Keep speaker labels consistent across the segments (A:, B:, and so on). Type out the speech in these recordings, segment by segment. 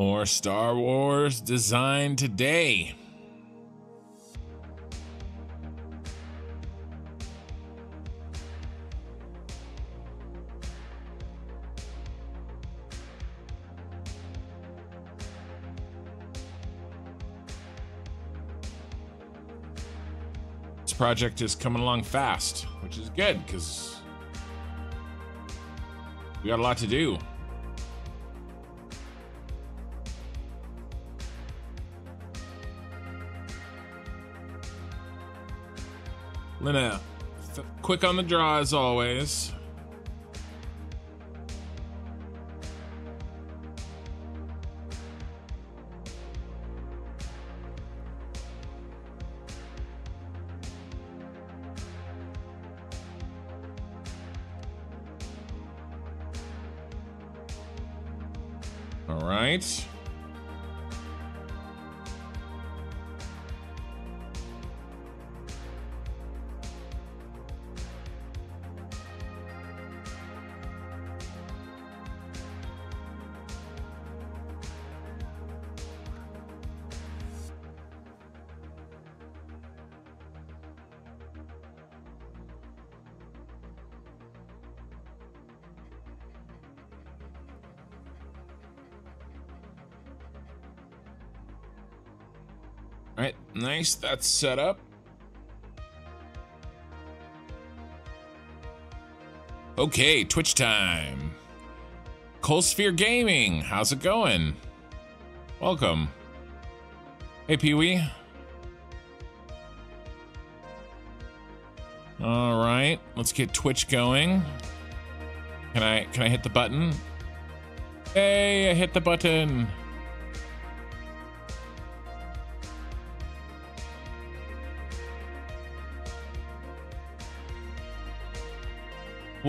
A: More Star Wars design today. This project is coming along fast, which is good because we got a lot to do. Linnea. Quick on the draw as always. nice. That's set up. Okay, Twitch time. Colesphere Gaming, how's it going? Welcome. Hey, Pee Wee. All right, let's get Twitch going. Can I can I hit the button? Hey, I hit the button.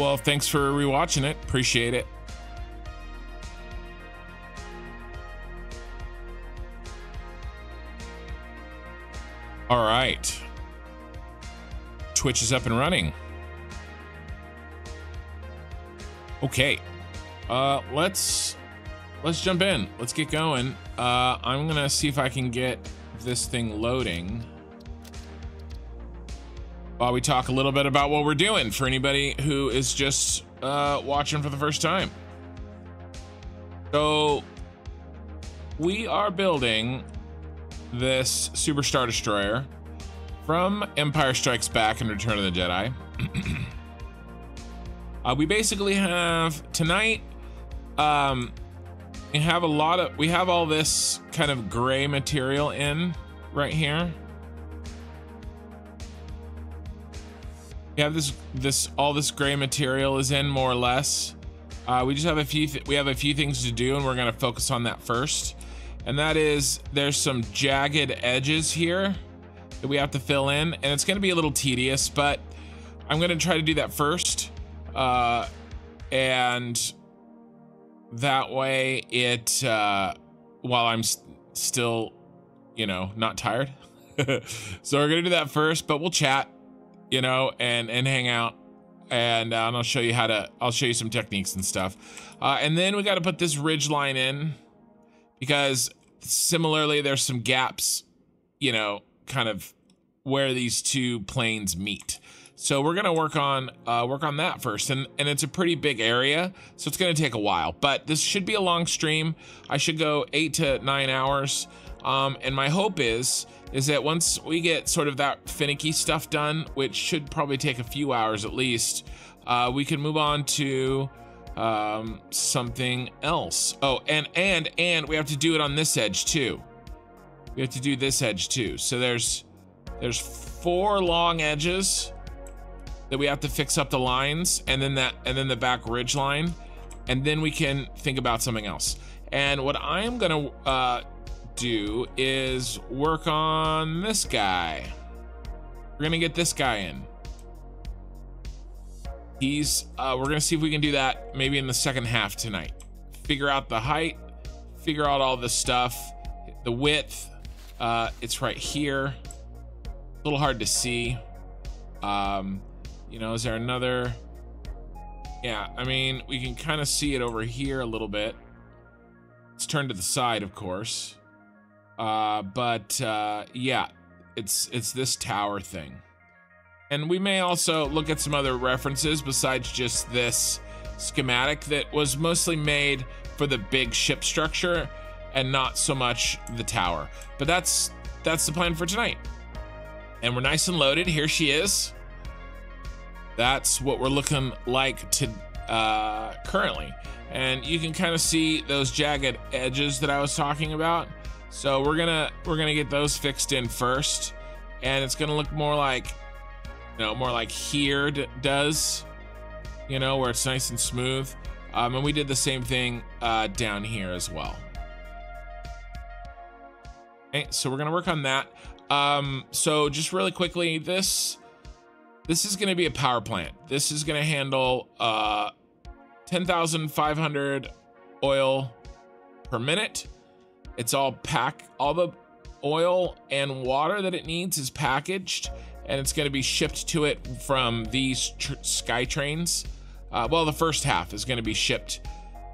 A: Well, thanks for rewatching it. Appreciate it. All right. Twitch is up and running. Okay. Uh, let's let's jump in. Let's get going. Uh, I'm gonna see if I can get this thing loading while we talk a little bit about what we're doing for anybody who is just uh, watching for the first time. So, we are building this Superstar Destroyer from Empire Strikes Back and Return of the Jedi. uh, we basically have tonight. Um, we have a lot of we have all this kind of gray material in right here we have this this all this gray material is in more or less uh, we just have a few we have a few things to do and we're gonna focus on that first and that is there's some jagged edges here that we have to fill in and it's gonna be a little tedious but I'm gonna try to do that first uh, and that way it uh, while I'm st still you know not tired so we're gonna do that first but we'll chat you know, and and hang out. And, uh, and I'll show you how to, I'll show you some techniques and stuff. Uh, and then we got to put this ridge line in because similarly, there's some gaps, you know, kind of where these two planes meet. So we're gonna work on uh, work on that first, and and it's a pretty big area, so it's gonna take a while. But this should be a long stream. I should go eight to nine hours, um, and my hope is is that once we get sort of that finicky stuff done, which should probably take a few hours at least, uh, we can move on to um, something else. Oh, and and and we have to do it on this edge too. We have to do this edge too. So there's there's four long edges that we have to fix up the lines, and then that and then the back ridge line, and then we can think about something else. And what I am gonna uh, do is work on this guy. We're gonna get this guy in. He's, uh, we're gonna see if we can do that maybe in the second half tonight. Figure out the height, figure out all this stuff, the width, uh, it's right here. A little hard to see. Um, you know, is there another? Yeah, I mean, we can kind of see it over here a little bit. Let's turn to the side, of course. Uh, but uh, yeah, it's it's this tower thing. And we may also look at some other references besides just this schematic that was mostly made for the big ship structure and not so much the tower. But that's that's the plan for tonight. And we're nice and loaded. Here she is. That's what we're looking like to uh, currently. And you can kind of see those jagged edges that I was talking about. So we're gonna we're gonna get those fixed in first, and it's gonna look more like, you know, more like here does, you know, where it's nice and smooth. Um, and we did the same thing uh, down here as well. Okay, so we're gonna work on that. Um, so just really quickly, this this is gonna be a power plant. This is gonna handle uh, 10,500 oil per minute. It's all pack all the oil and water that it needs is packaged and it's going to be shipped to it from these tr- sky trains. Uh, well, the first half is going to be shipped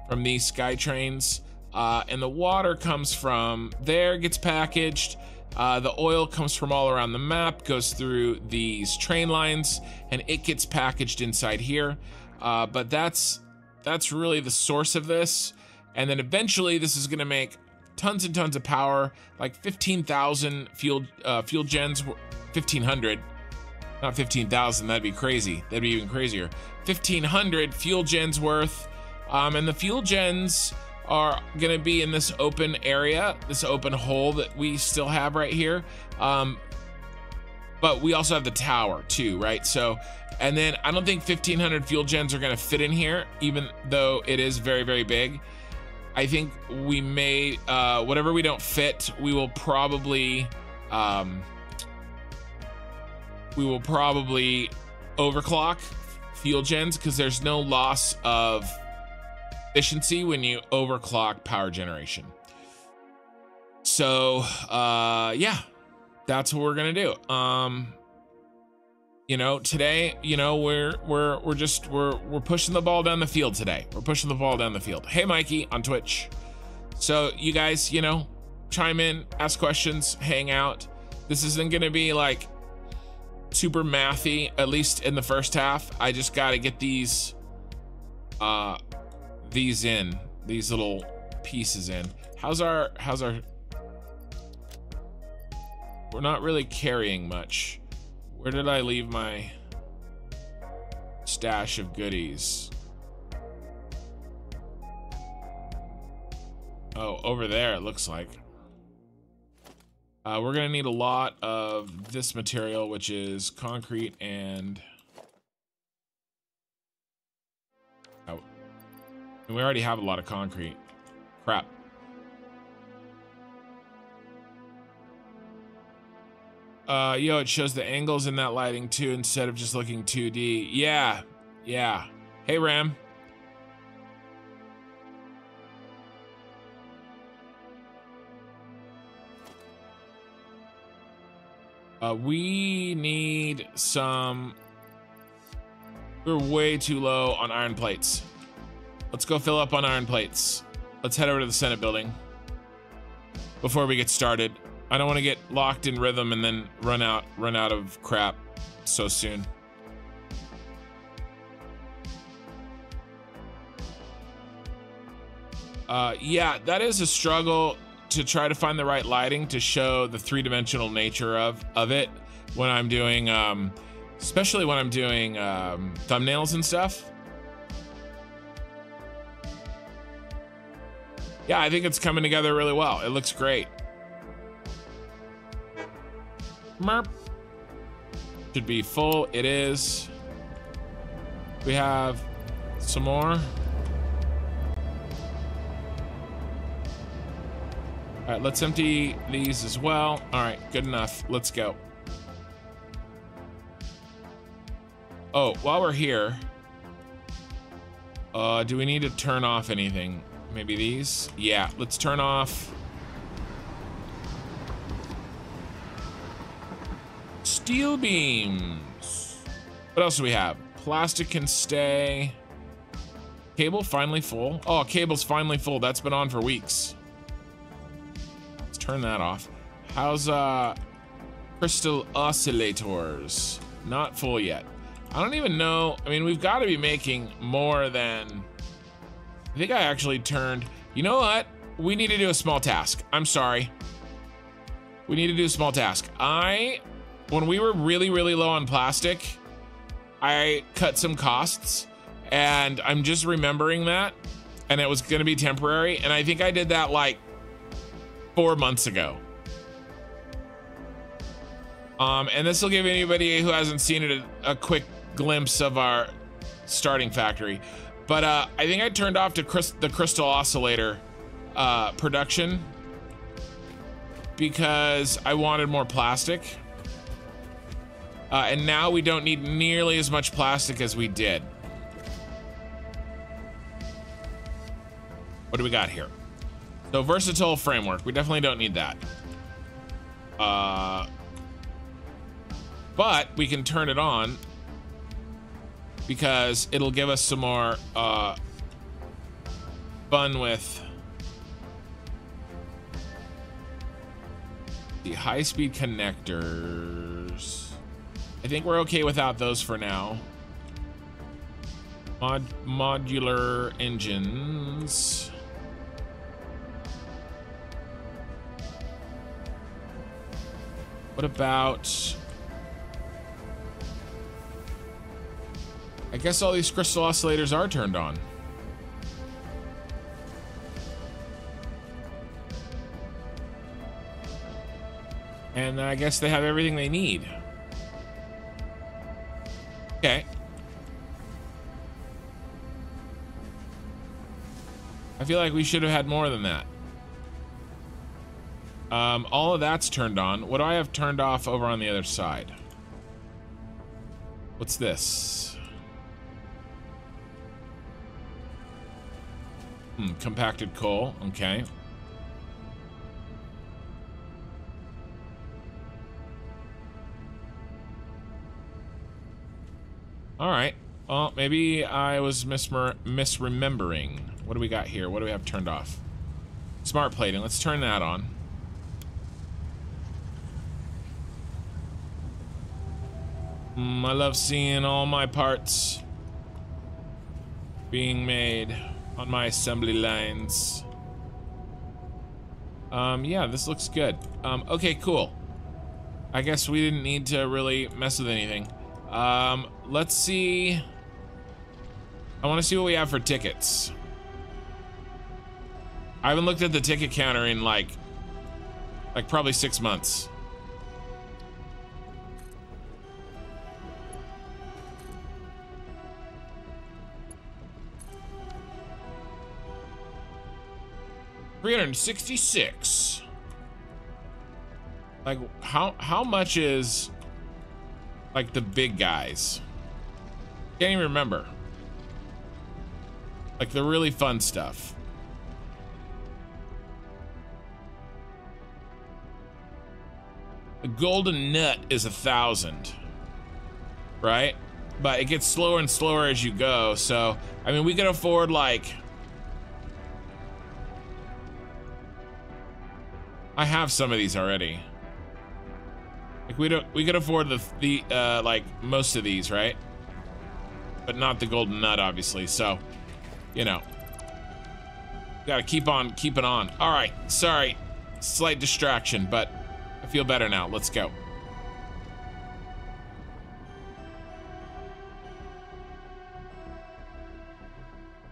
A: from these sky trains, uh, and the water comes from there, gets packaged. Uh, the oil comes from all around the map, goes through these train lines, and it gets packaged inside here. Uh, but that's that's really the source of this. And then eventually, this is going to make tons and tons of power, like 15,000 fuel uh, fuel gens, 1,500, not 15,000. That'd be crazy. That'd be even crazier. 1,500 fuel gens worth, um, and the fuel gens are going to be in this open area, this open hole that we still have right here. Um, but we also have the tower too, right? So, and then I don't think 1500 fuel gens are going to fit in here, even though it is very, very big. I think we may, uh, whatever we don't fit, we will probably, um, we will probably overclock fuel gens because there's no loss of efficiency when you overclock power generation. So, uh, yeah, that's what we're going to do. Um, you know, today, you know, we're we're we're just we're we're pushing the ball down the field today. We're pushing the ball down the field. Hey Mikey on Twitch. So you guys, you know, chime in, ask questions, hang out. This isn't gonna be like super mathy, at least in the first half. I just gotta get these uh these in, these little pieces in. How's our how's our we're not really carrying much. Where did I leave my stash of goodies? Oh, over there it looks like. Uh, we're gonna need a lot of this material, which is concrete and... Oh. And we already have a lot of concrete. Crap. Uh, yo, it shows the angles in that lighting too, instead of just looking 2D. Yeah, yeah. Hey, Ram. Uh, we need some... We're way too low on iron plates. Let's go fill up on iron plates. Let's head over to the Senate building before we get started. I don't want to get locked in rhythm and then run out run out of crap so soon. Uh, yeah, that is a struggle to try to find the right lighting to show the three-dimensional nature of of it when I'm doing, um, especially when I'm doing um, thumbnails and stuff. Yeah, I think it's coming together really well. It looks great. Mop. Should be full. It is. We have some more. All right, let's empty these as well. All right, good enough. Let's go. Oh, while we're here, uh, do we need to turn off anything? Maybe these? Yeah, let's turn off Steel beams. What else do we have? Plastic can stay. Cable finally full. Oh, cable's finally full. That's been on for weeks. Let's turn that off. How's uh crystal oscillators? Not full yet. I don't even know. I mean, we've got to be making more than I think I actually turned. You know what? We need to do a small task. I'm sorry. We need to do a small task. I when we were really, really low on plastic, I cut some costs and I'm just remembering that and it was going to be temporary. And I think I did that like four months ago. Um, and this will give anybody who hasn't seen it a, a quick glimpse of our starting factory. But uh, I think I turned off the crystal oscillator uh, production because I wanted more plastic. Uh, and now we don't need nearly as much plastic as we did. What do we got here? So versatile framework. We definitely don't need that. Uh, but we can turn it on because it'll give us some more uh, fun with the high-speed connectors. I think we're okay without those for now. Mod modular engines. What about... I guess all these crystal oscillators are turned on. And I guess they have everything they need. Okay. I feel like we should have had more than that. Um, all of that's turned on. What do I have turned off over on the other side? What's this? Hmm, compacted coal. Okay. Alright. Well, maybe I was misremembering. What do we got here? What do we have turned off? Smart plating. Let's turn that on. Mm, I love seeing all my parts being made on my assembly lines. Um, yeah, this looks good. Um, okay, cool. I guess we didn't need to really mess with anything. Um, Let's see. I want to see what we have for tickets. I haven't looked at the ticket counter in like, like probably six months. Three hundred sixty-six. Like how how much is like the big guys? Can't even remember. Like the really fun stuff. A golden nut is a thousand, right? But it gets slower and slower as you go. So, I mean, we can afford like, I have some of these already. Like we don't, we can afford the, the, uh, like most of these, right? but not the golden nut, obviously. So, you know, gotta keep on keeping on. All right, sorry, slight distraction, but I feel better now. Let's go.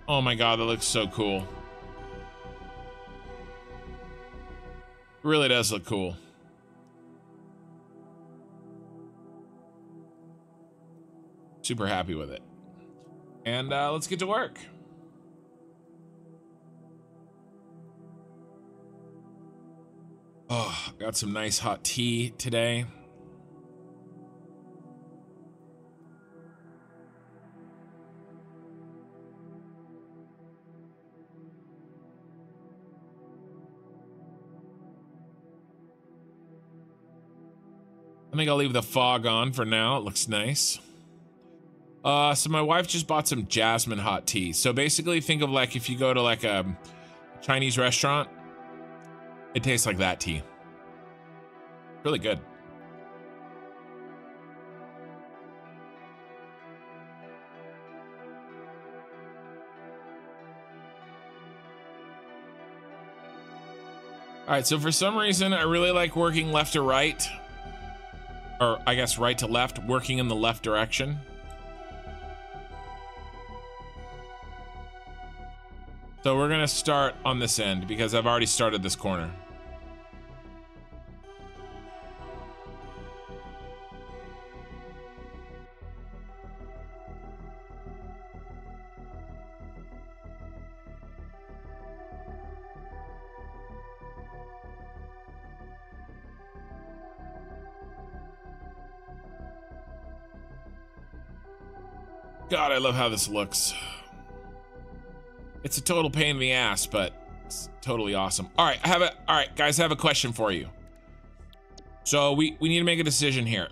A: Oh my god, that looks so cool. really does look cool. Super happy with it. And uh, let's get to work. Oh, got some nice hot tea today. I think I'll leave the fog on for now. It looks nice. Uh, so my wife just bought some jasmine hot tea. So basically, think of like if you go to like a Chinese restaurant, it tastes like that tea. Really good. All right, so for some reason, I really like working left to right, or I guess right to left, working in the left direction. So we're gonna start on this end because I've already started this corner. God, I love how this looks. It's a total pain in the ass, but it's totally awesome. All right, I have a all right, guys, I have a question for you. So we we need to make a decision here.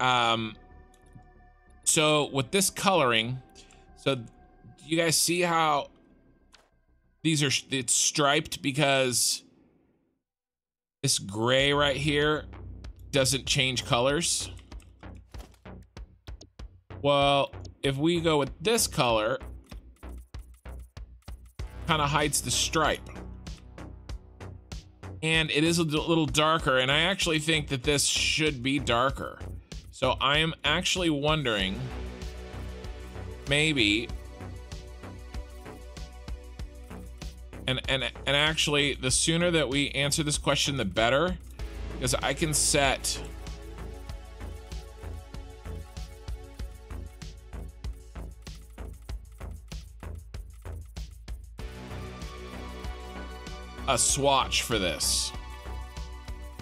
A: Um so with this coloring, so you guys see how these are it's striped because this gray right here doesn't change colors. Well, if we go with this color, kind of hides the stripe. And it is a little darker, and I actually think that this should be darker. So I am actually wondering, maybe, and and and actually, the sooner that we answer this question, the better, because I can set a swatch for this.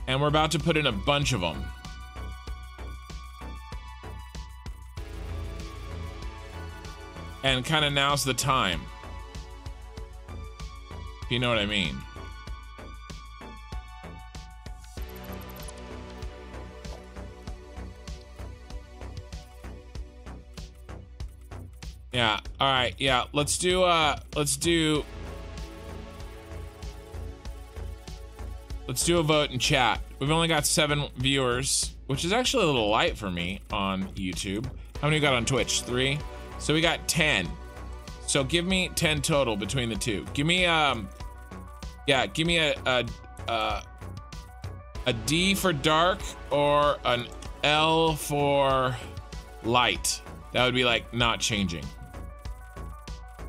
A: And we're about to put in a bunch of them. And kind of now's the time. You know what I mean. Yeah, all right, yeah, let's do, uh, let's do Let's do a vote in chat. We've only got seven viewers, which is actually a little light for me on YouTube. How many we got on Twitch? Three? So we got 10. So give me 10 total between the two. Give me, um, yeah, give me a, a, a, a D for dark or an L for light. That would be like not changing.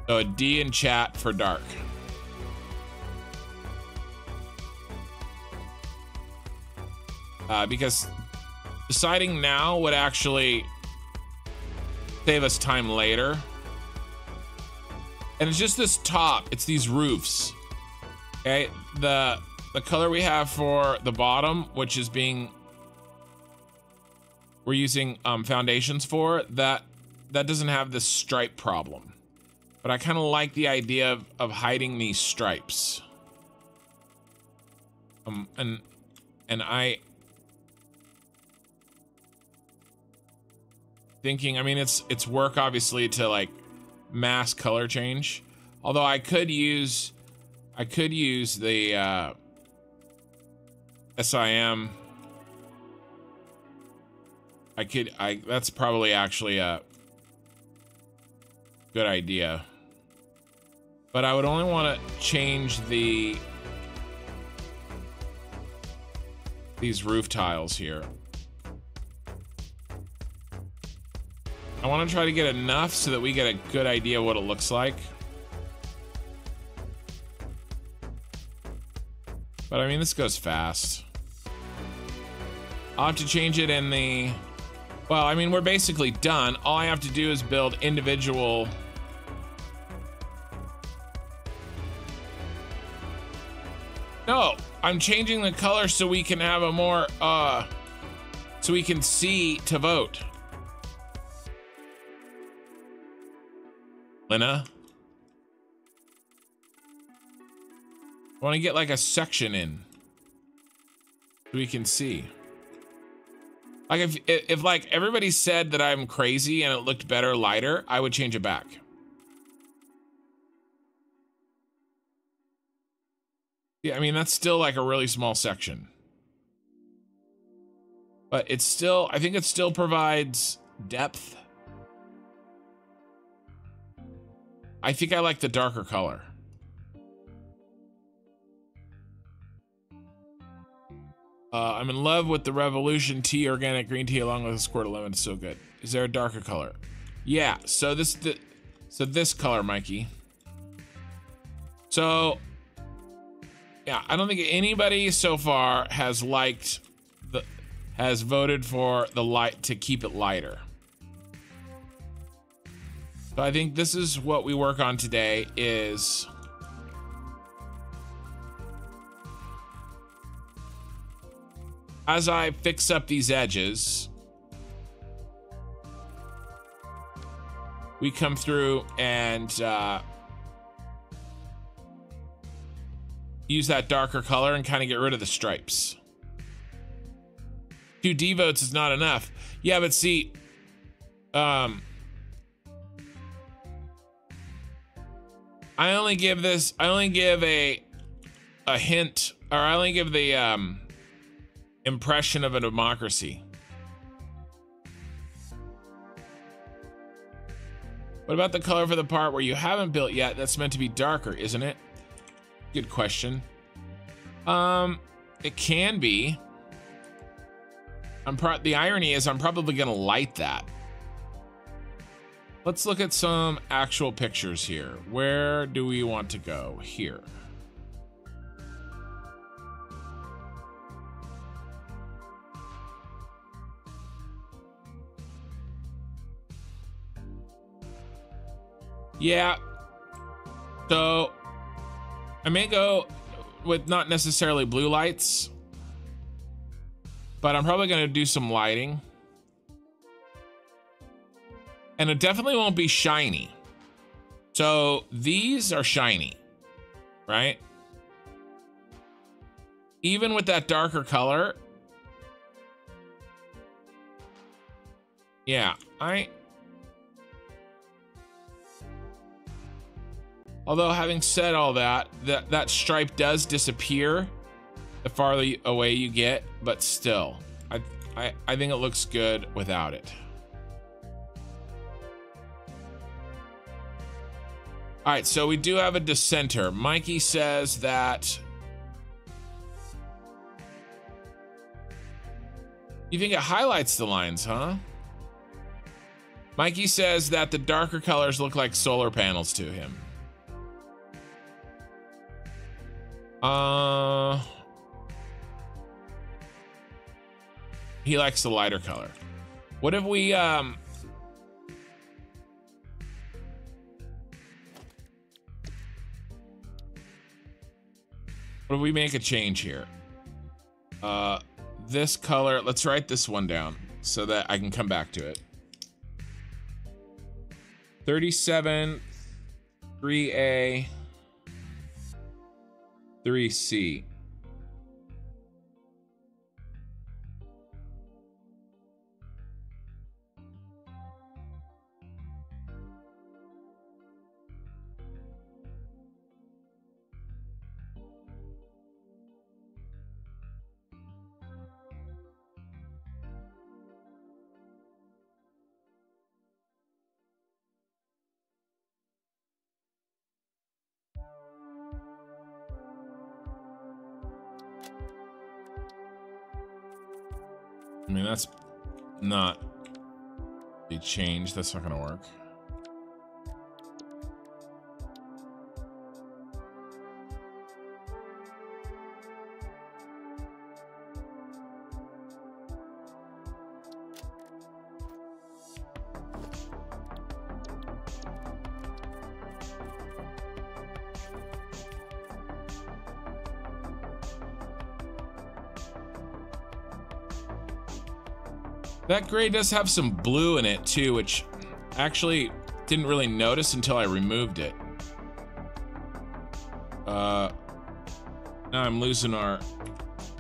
A: So a D in chat for dark. uh, because deciding now would actually save us time later. And it's just this top, it's these roofs. Okay, the the color we have for the bottom, which is being we're using um, foundations for, that that doesn't have this stripe problem. But I kind of like the idea of, of hiding these stripes. Um, and and I thinking i mean it's it's work obviously to like mass color change although i could use i could use the uh sim i could i that's probably actually a good idea but i would only want to change the these roof tiles here I want to try to get enough so that we get a good idea what it looks like. But I mean, this goes fast. I'll have to change it in the... Well, I mean, we're basically done. All I have to do is build individual... No, I'm changing the color so we can have a more, uh... So we can see to vote. Lena. I want to get like a section in. So we can see. Like if, if like everybody said that I'm crazy and it looked better lighter, I would change it back. Yeah, I mean, that's still like a really small section. But it's still, I think it still provides depth I think I like the darker color. Uh, I'm in love with the Revolution Tea Organic Green Tea along with a squirt of lemon. It's so good. Is there a darker color? Yeah. So this, the, so this color, Mikey. So, yeah, I don't think anybody so far has liked the, has voted for the light to keep it lighter. So I think this is what we work on today is as I fix up these edges, we come through and uh, use that darker color and kind of get rid of the stripes. Two devotes is not enough. Yeah, but see, um, I only give this. I only give a a hint, or I only give the um, impression of a democracy. What about the color for the part where you haven't built yet? That's meant to be darker, isn't it? Good question. Um, it can be. I'm pro the irony is I'm probably gonna light that. Let's look at some actual pictures here. Where do we want to go? Here. Yeah. So I may go with not necessarily blue lights, but I'm probably going to do some lighting. And it definitely won't be shiny. So these are shiny, right? Even with that darker color. Yeah, I... Although having said all that, that, that stripe does disappear the farther away you get, but still, I, I, I think it looks good without it. All right, so we do have a dissenter. Mikey says that. You think it highlights the lines, huh? Mikey says that the darker colors look like solar panels to him. Uh. He likes the lighter color. What if we um What if we make a change here? Uh, this color, let's write this one down so that I can come back to it. 37, 3A, 3C. mean, that's not a change. That's not going to work. gray does have some blue in it too, which actually didn't really notice until I removed it. Uh, now I'm losing our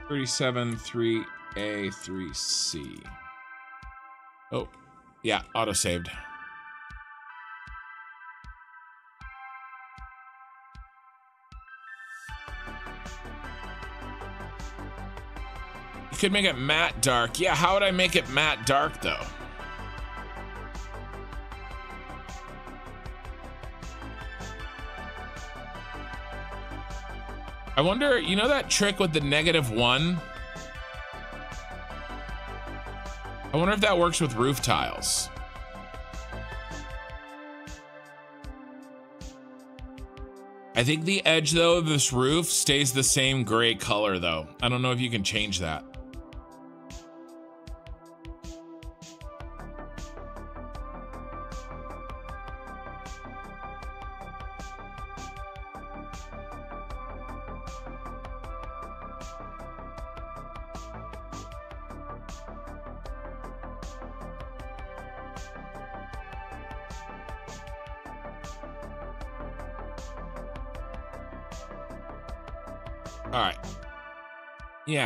A: 37 3A 3C. Oh, yeah, auto saved. could make it matte dark. Yeah, how would I make it matte dark though? I wonder, you know that trick with the negative one? I wonder if that works with roof tiles. I think the edge though of this roof stays the same gray color though. I don't know if you can change that.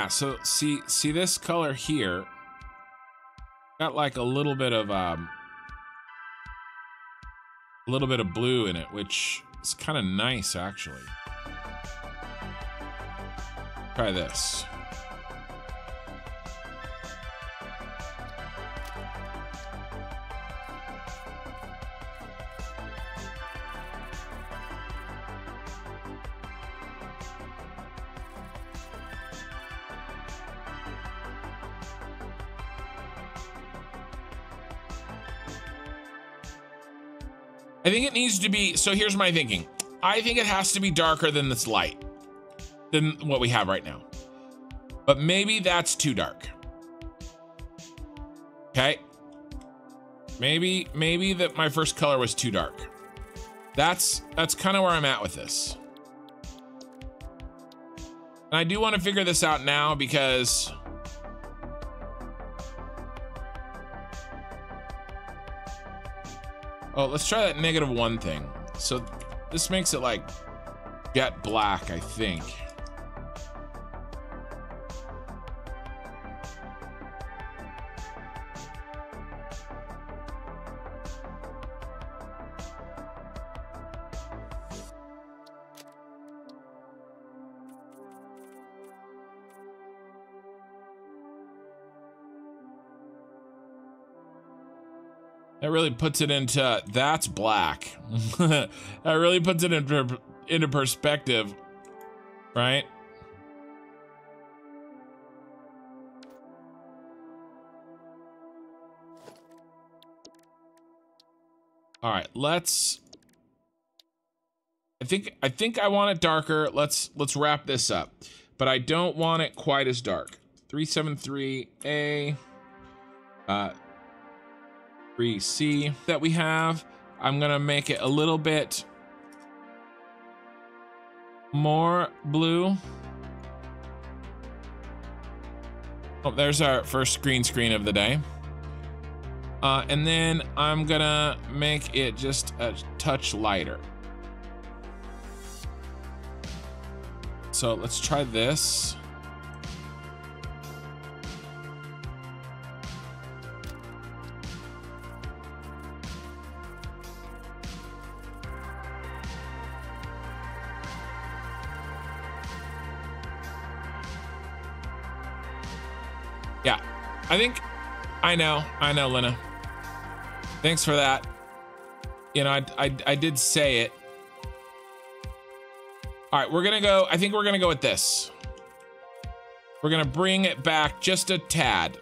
A: yeah, so see see this color here got like a little bit of um a little bit of blue in it, which is kind of nice actually. Try this. think it needs to be, so here's my thinking. I think it has to be darker than this light, than what we have right now. But maybe that's too dark. Okay. Maybe, maybe that my first color was too dark. That's, that's kind of where I'm at with this. And I do want to figure this out now because Oh, let's try that negative one thing. So this makes it like jet black, I think. really puts it into that's black. that really puts it into into perspective, right? All right, let's I think I think I want it darker. Let's let's wrap this up. But I don't want it quite as dark. 373A uh 3C that we have. I'm gonna make it a little bit more blue. Oh, there's our first green screen of the day. Uh, and then I'm gonna make it just a touch lighter. So let's try this. I think I know. I know, Lena. Thanks for that. You know, I, I, I did say it. All right, we're going to go. I think we're going to go with this. We're going to bring it back just a tad.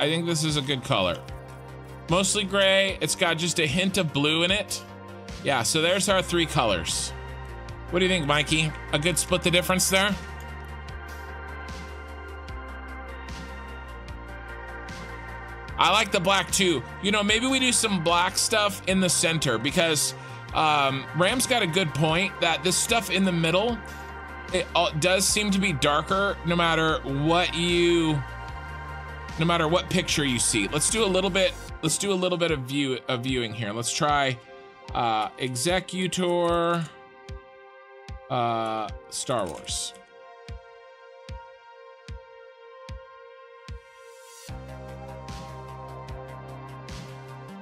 A: I think this is a good color. Mostly gray. It's got just a hint of blue in it. Yeah, so there's our three colors. What do you think, Mikey? A good split the difference there? I like the black too. You know, maybe we do some black stuff in the center because um, Ram's got a good point that this stuff in the middle, it all, does seem to be darker no matter what you no matter what picture you see. Let's do a little bit, let's do a little bit of view of viewing here. Let's try uh, executor uh, Star Wars.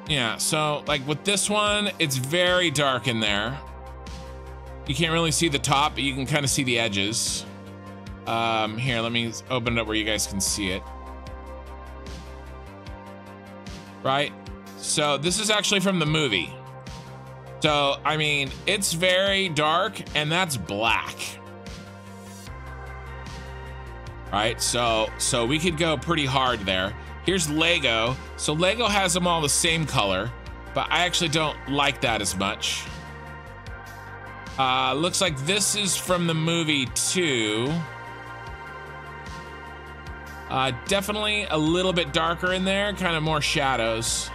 A: Yeah, so like with this one, it's very dark in there. You can't really see the top, but you can kind of see the edges. Um, here, let me open it up where you guys can see it. right? So this is actually from the movie. So, I mean, it's very dark and that's black. Right? So, so we could go pretty hard there. Here's Lego. So Lego has them all the same color, but I actually don't like that as much. Uh, looks like this is from the movie too. Uh, definitely a little bit darker in there, kind of more shadows.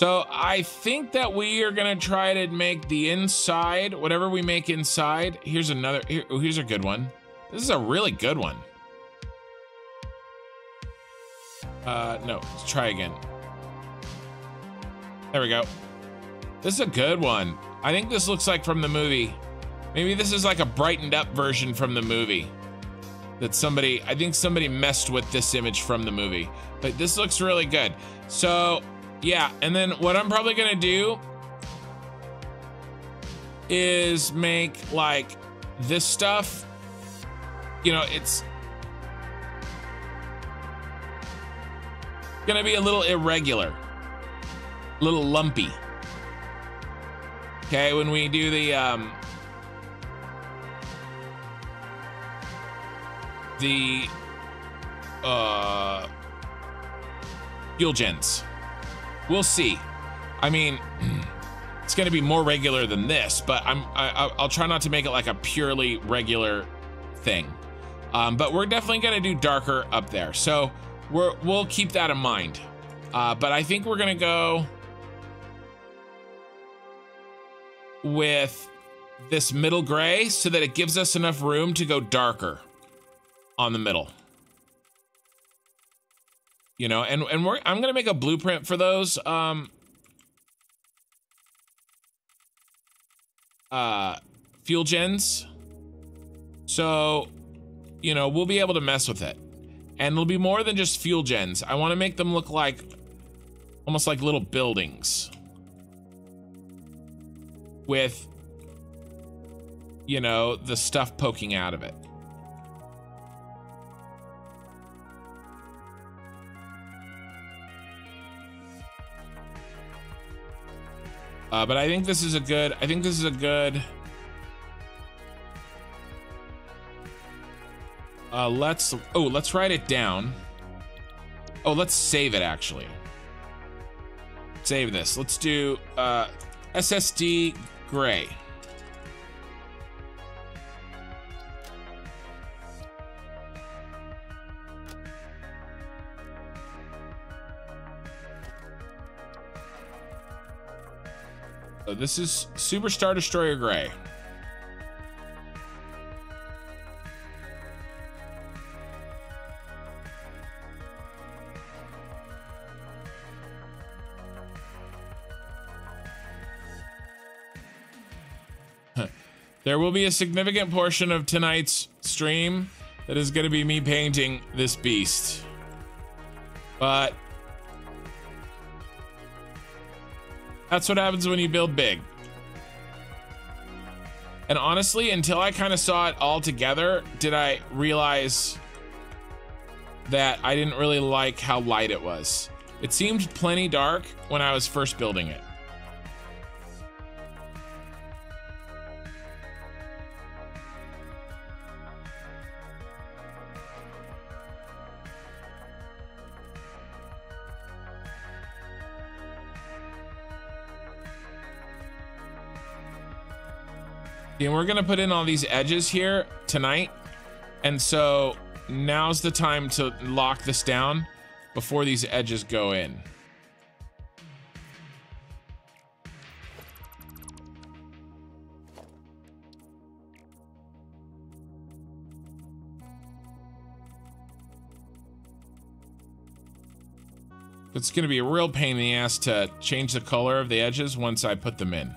A: So I think that we are gonna try to make the inside, whatever we make inside. Here's another, here, here's a good one. This is a really good one. Uh, no, let's try again. There we go. This is a good one. I think this looks like from the movie. Maybe this is like a brightened up version from the movie. That somebody, I think somebody messed with this image from the movie. But this looks really good. So, yeah. And then what I'm probably going to do is make like this stuff. You know, it's gonna be a little irregular, a little lumpy. Okay, when we do the um, the uh, fuel gens. We'll see. I mean, it's going to be more regular than this, but I'm I, I'll try not to make it like a purely regular thing. Um, but we're definitely going to do darker up there, so we're we'll keep that in mind. Uh, but I think we're going to go with this middle gray so that it gives us enough room to go darker on the middle. You know, and and we're I'm gonna make a blueprint for those. Um, uh, fuel gens. So, you know, we'll be able to mess with it. And it'll be more than just fuel gens. I want to make them look like almost like little buildings with, you know, the stuff poking out of it. Uh, but I think this is a good, I think this is a good, uh, let's, oh, let's write it down. Oh, let's save it actually. Save this. Let's do, uh, SSD gray. Uh, this is Super Star Destroyer Gray. There will be a significant portion of tonight's stream that is going to be me painting this beast. But That's what happens when you build big. And honestly, until I kind of saw it all together, did I realize that I didn't really like how light it was. It seemed plenty dark when I was first building it. and we're gonna put in all these edges here tonight and so now's the time to lock this down before these edges go in It's going to be a real pain in the ass to change the color of the edges once I put them in.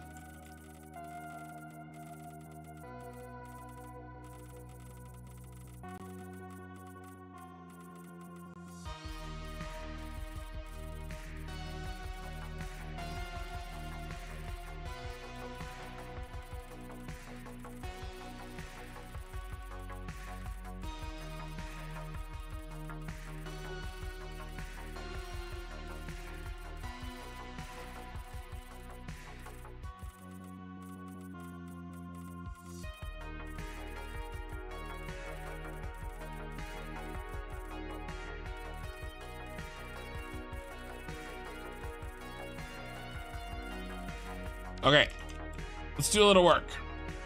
A: a little work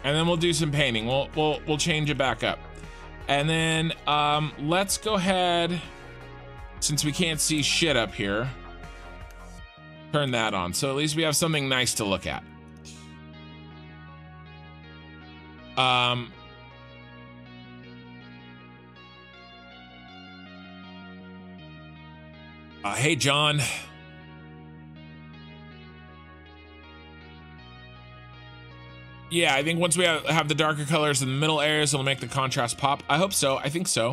A: and then we'll do some painting. We'll, we'll, we'll change it back up. And then um, let's go ahead, since we can't see shit up here, turn that on. So at least we have something nice to look at. Um, uh, hey, John. Yeah, I think once we have the darker colors in the middle areas, it'll make the contrast pop. I hope so. I think so.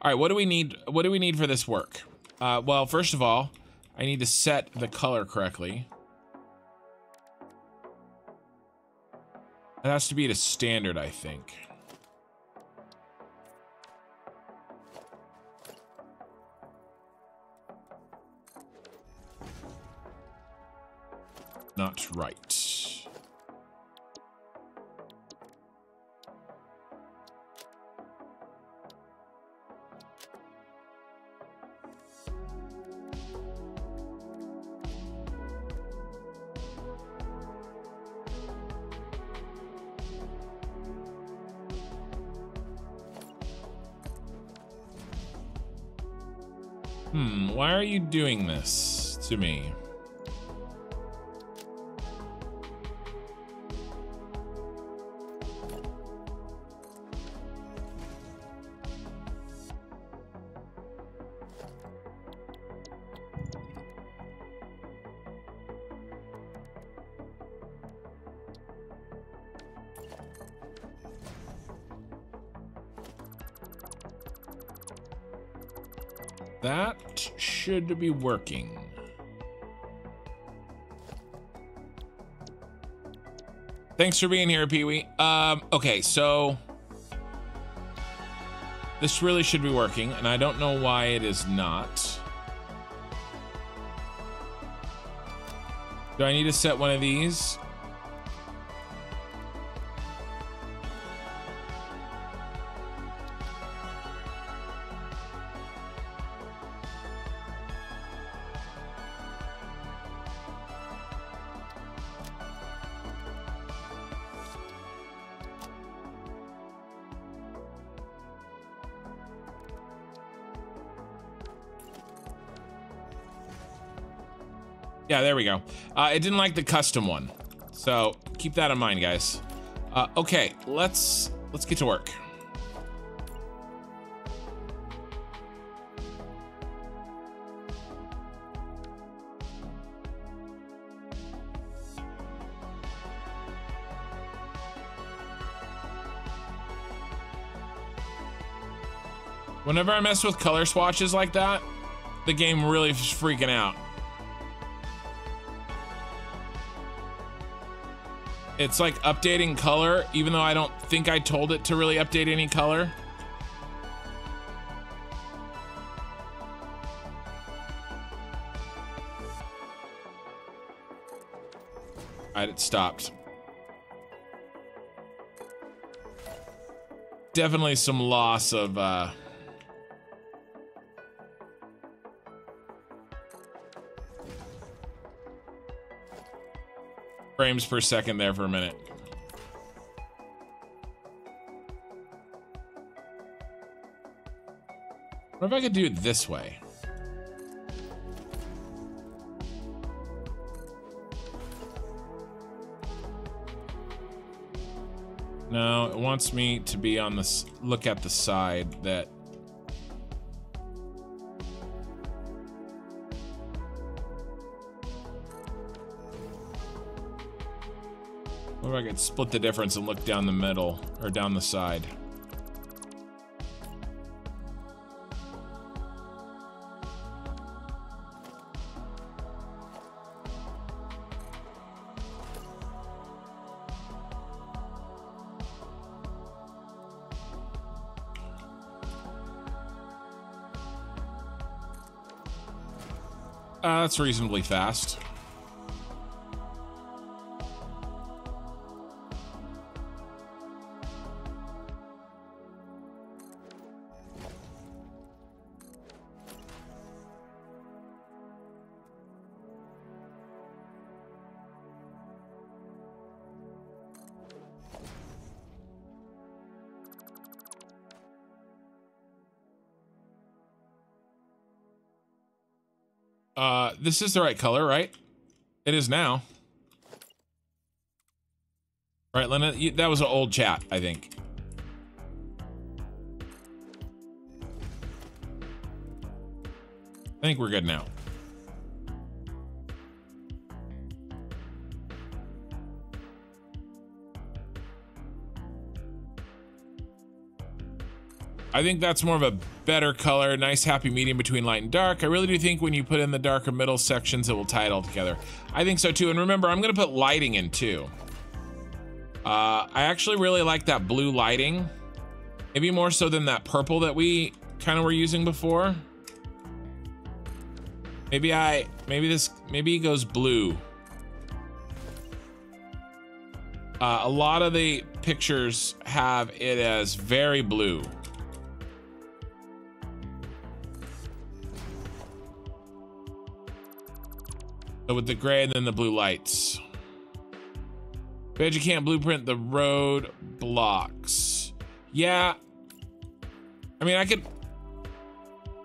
A: All right, what do we need? What do we need for this work? Uh, well, first of all, I need to set the color correctly. It has to be the standard, I think. Not right. Are you doing this to me? appeared to be working. Thanks for being here, Pee Wee. Um, okay, so this really should be working, and I don't know why it is not. Do I need to set one of these? we go. Uh, it didn't like the custom one. So keep that in mind, guys. Uh, okay, let's let's get to work. Whenever I mess with color swatches like that, the game really is freaking out. It's like updating color, even though I don't think I told it to really update any color. And it stopped. Definitely some loss of, uh... frames per second there for a minute. What if I could do it this way? No, it wants me to be on this, look at the side that if I could split the difference and look down the middle, or down the side. Uh, that's reasonably fast. this is the right color, right? It is now. Right, Lena, you, that was an old chat, I think. I think we're good now. I think that's more of a better color, nice happy medium between light and dark. I really do think when you put in the darker middle sections, it will tie it all together. I think so too. And remember, I'm gonna put lighting in too. Uh, I actually really like that blue lighting. Maybe more so than that purple that we kind of were using before. Maybe I, maybe this, maybe it goes blue. Uh, a lot of the pictures have it as very blue. with the gray and then the blue lights. can't blueprint the road blocks. Yeah. I mean, I could.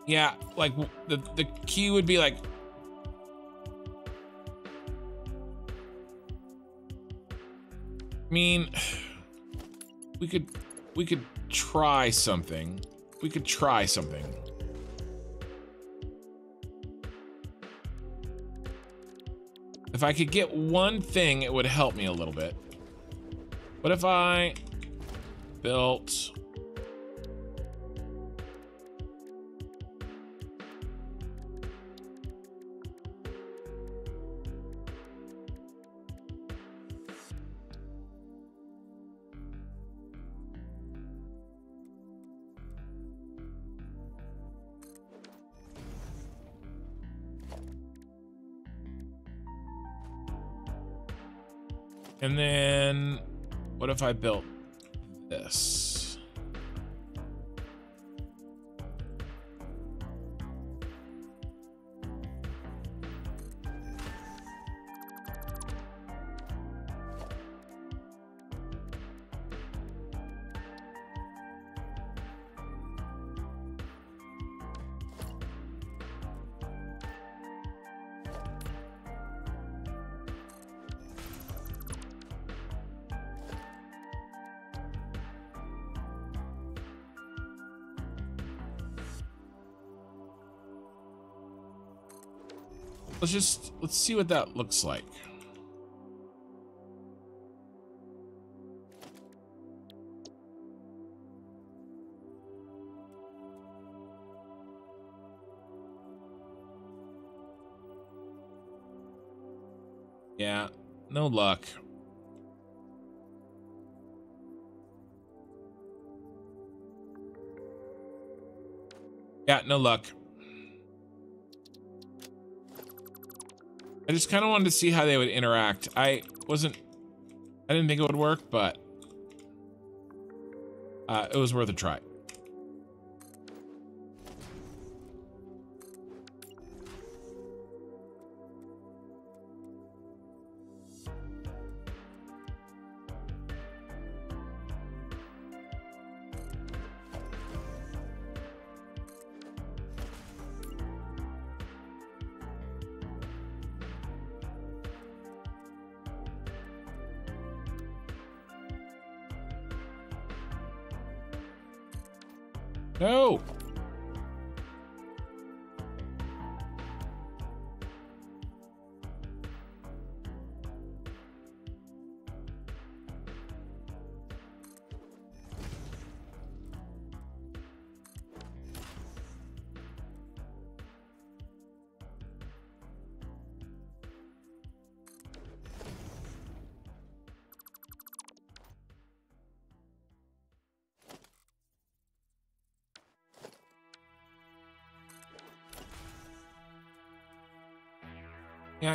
A: Yeah, like the the key would be like. I mean, we could we could try something. We could try something. If I could get one thing, it would help me a little bit. What if I built And then what if I built this? let's just, let's see what that looks like. Yeah, no luck. Yeah, no luck. I just kind of wanted to see how they would interact. I wasn't, I didn't think it would work, but uh, it was worth a try.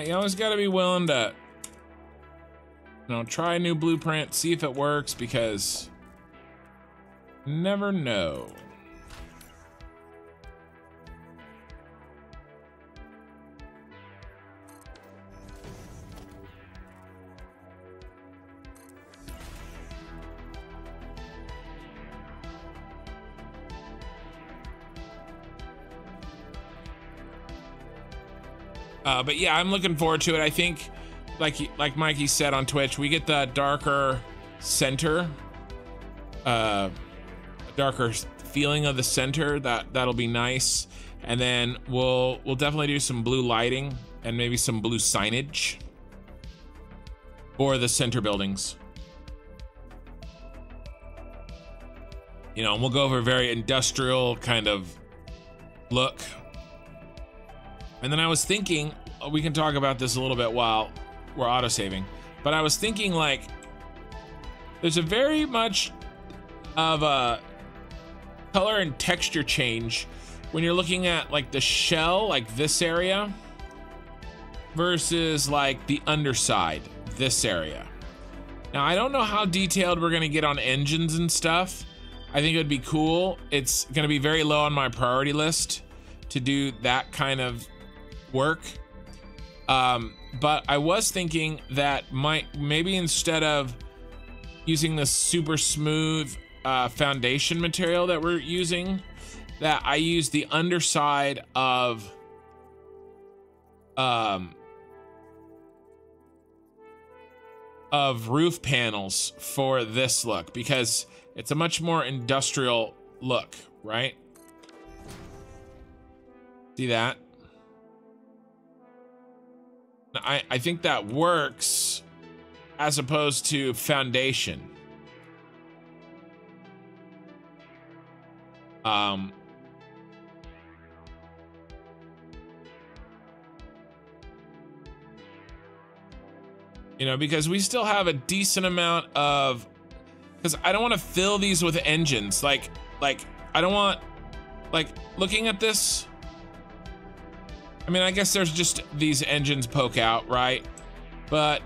A: you always gotta be willing to, you know, try a new blueprint, see if it works, because never know. but yeah, I'm looking forward to it. I think, like like Mikey said on Twitch, we get the darker center, uh, darker feeling of the center. That that'll be nice. And then we'll we'll definitely do some blue lighting and maybe some blue signage for the center buildings. You know, and we'll go over a very industrial kind of look. And then I was thinking, we can talk about this a little bit while we're autosaving. But I was thinking like there's a very much of a color and texture change when you're looking at like the shell, like this area, versus like the underside, this area. Now, I don't know how detailed we're gonna get on engines and stuff. I think it would be cool. It's gonna be very low on my priority list to do that kind of work. Um, but I was thinking that might maybe instead of using the super smooth uh, foundation material that we're using, that I use the underside of um of roof panels for this look because it's a much more industrial look, right? See that? I, I think that works as opposed to foundation. Um, you know, because we still have a decent amount of, because I don't want to fill these with engines. Like, like I don't want, like looking at this, I mean, I guess there's just these engines poke out, right? But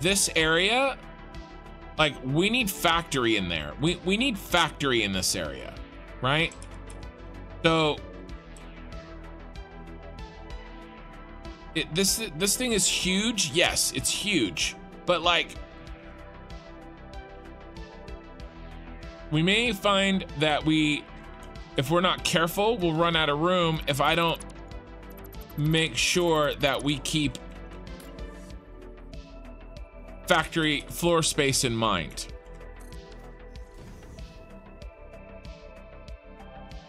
A: this area, like we need factory in there. We, we need factory in this area, right? So it, this, this thing is huge. Yes, it's huge, but like we may find that we, if we're not careful, we'll run out of room if I don't make sure that we keep factory floor space in mind.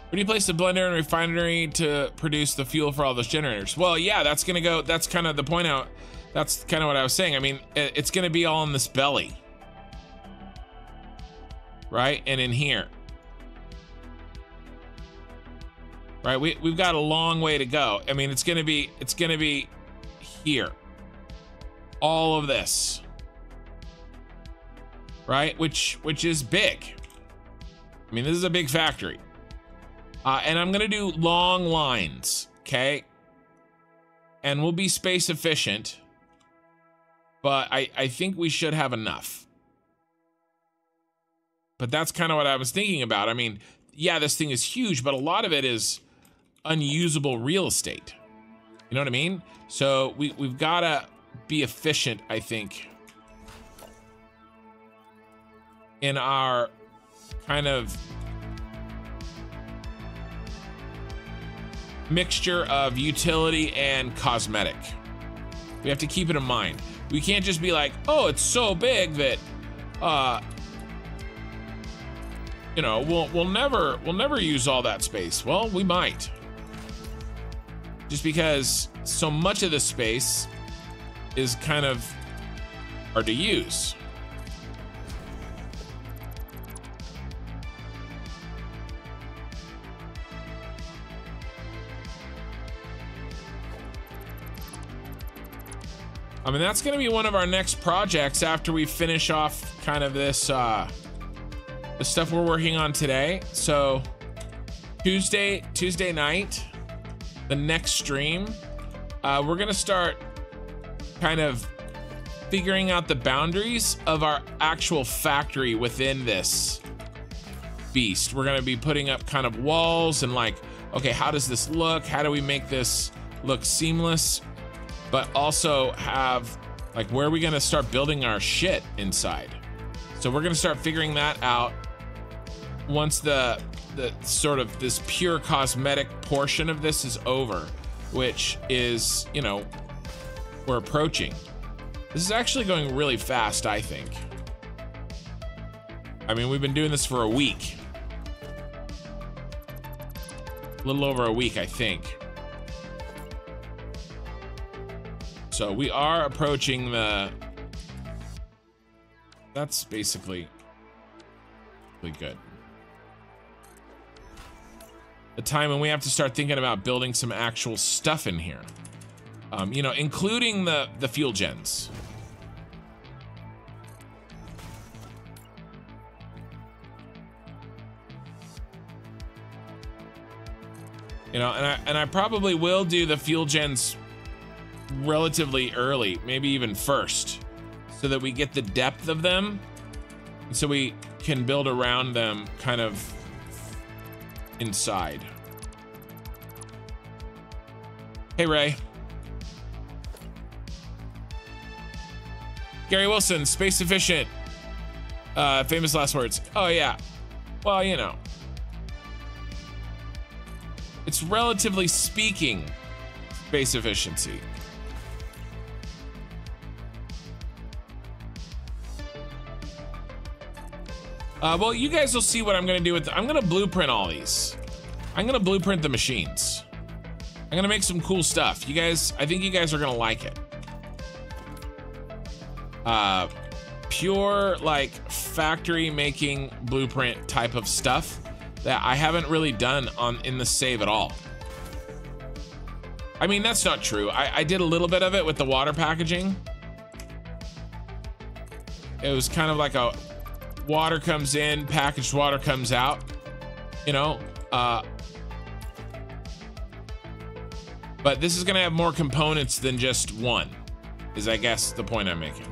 A: Where do you place the blender and refinery to produce the fuel for all those generators? Well, yeah, that's gonna go, that's kind of the point out. That's kind of what I was saying. I mean, it's gonna be all in this belly. Right, and in here. right? We, we've got a long way to go. I mean, it's going to be, it's going to be here. All of this, right? Which, which is big. I mean, this is a big factory. Uh, and I'm going to do long lines, okay? And we'll be space efficient, but I, I think we should have enough. But that's kind of what I was thinking about. I mean, yeah, this thing is huge, but a lot of it is unusable real estate. You know what I mean? So we, we've got to be efficient, I think, in our kind of mixture of utility and cosmetic. We have to keep it in mind. We can't just be like, oh, it's so big that, uh, you know, we'll we'll never we'll never use all that space. Well, we might just because so much of the space is kind of hard to use. I mean, that's going to be one of our next projects after we finish off kind of this, uh, the stuff we're working on today. So Tuesday, Tuesday night, the next stream, uh, we're gonna start kind of figuring out the boundaries of our actual factory within this beast. We're gonna be putting up kind of walls and like, okay, how does this look? How do we make this look seamless? But also have like, where are we gonna start building our shit inside? So we're gonna start figuring that out once the the sort of this pure cosmetic portion of this is over, which is, you know, we're approaching. This is actually going really fast, I think. I mean, we've been doing this for a week. A little over a week, I think. So we are approaching the... That's basically... good a time when we have to start thinking about building some actual stuff in here. Um, you know, including the, the fuel gens. You know, and I, and I probably will do the fuel gens relatively early, maybe even first, so that we get the depth of them, so we can build around them kind of inside. Hey, Ray. Gary Wilson, space efficient. Uh, famous last words. Oh, yeah. Well, you know. It's relatively speaking, space efficiency. Uh, well, you guys will see what I'm gonna do with. I'm gonna blueprint all these. I'm gonna blueprint the machines. I'm gonna make some cool stuff. You guys, I think you guys are gonna like it. Uh, pure like factory making blueprint type of stuff that I haven't really done on in the save at all. I mean, that's not true. I, I did a little bit of it with the water packaging. It was kind of like a water comes in, packaged water comes out. You know, uh, but this is going to have more components than just one, is I guess the point I'm making.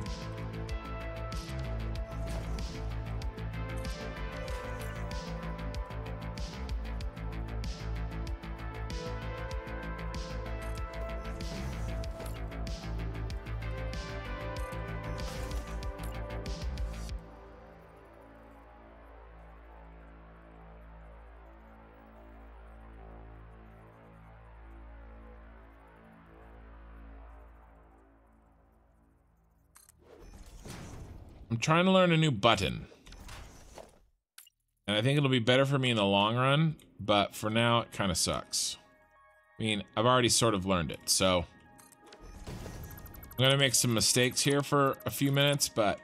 A: I'm trying to learn a new button. And I think it'll be better for me in the long run, but for now, it kind of sucks. I mean, I've already sort of learned it, so... I'm gonna make some mistakes here for a few minutes, but...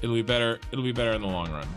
A: It'll be better, it'll be better in the long run.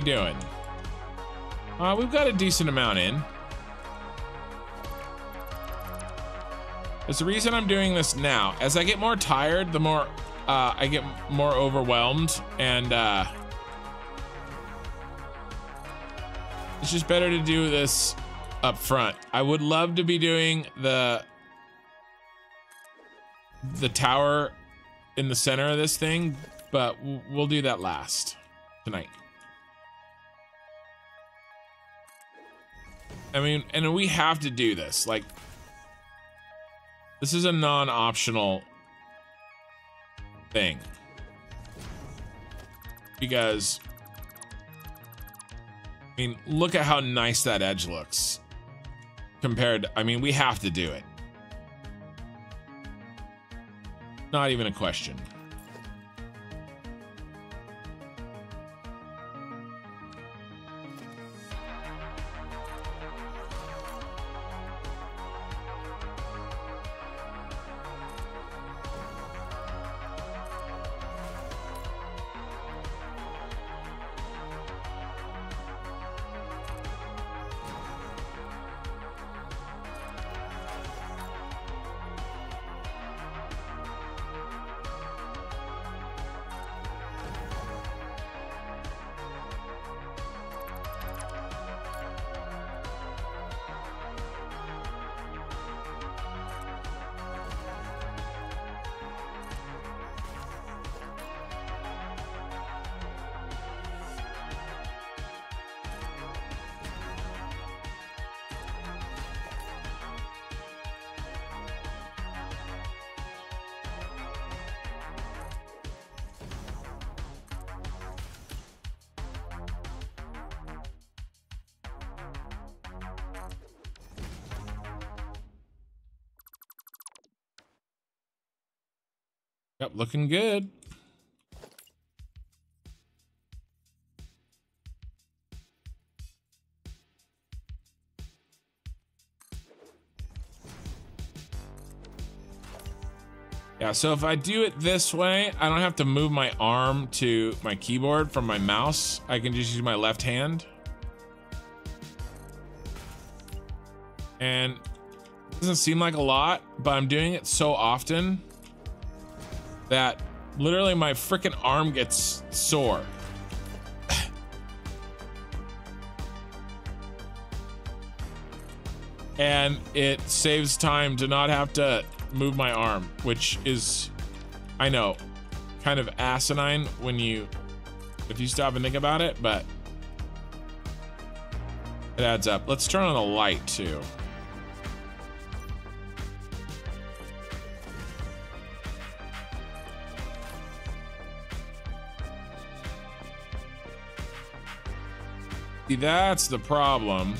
A: we doing? Uh, we've got a decent amount in. There's a reason I'm doing this now. As I get more tired, the more uh, I get more overwhelmed and uh, it's just better to do this up front. I would love to be doing the the tower in the center of this thing, but we'll do that last tonight. I mean, and we have to do this. Like, this is a non-optional thing. Because, I mean, look at how nice that edge looks. Compared, to, I mean, we have to do it. Not even a question. Looking good. Yeah, so if I do it this way, I don't have to move my arm to my keyboard from my mouse. I can just use my left hand. And doesn't seem like a lot, but I'm doing it so often that literally my freaking arm gets sore. and it saves time to not have to move my arm, which is, I know, kind of asinine when you, if you stop and think about it, but it adds up. Let's turn on the light too. See, that's the problem.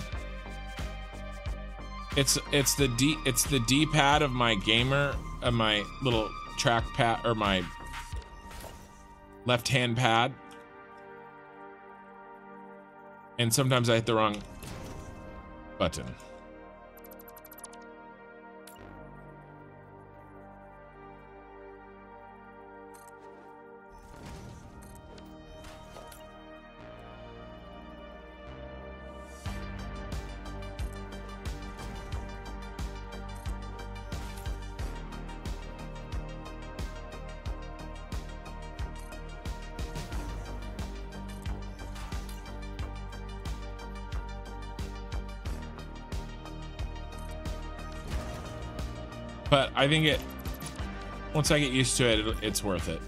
A: It's it's the D it's the D pad of my gamer of my little track pad or my left hand pad. And sometimes I hit the wrong button. I think it, once I get used to it, it it's worth it.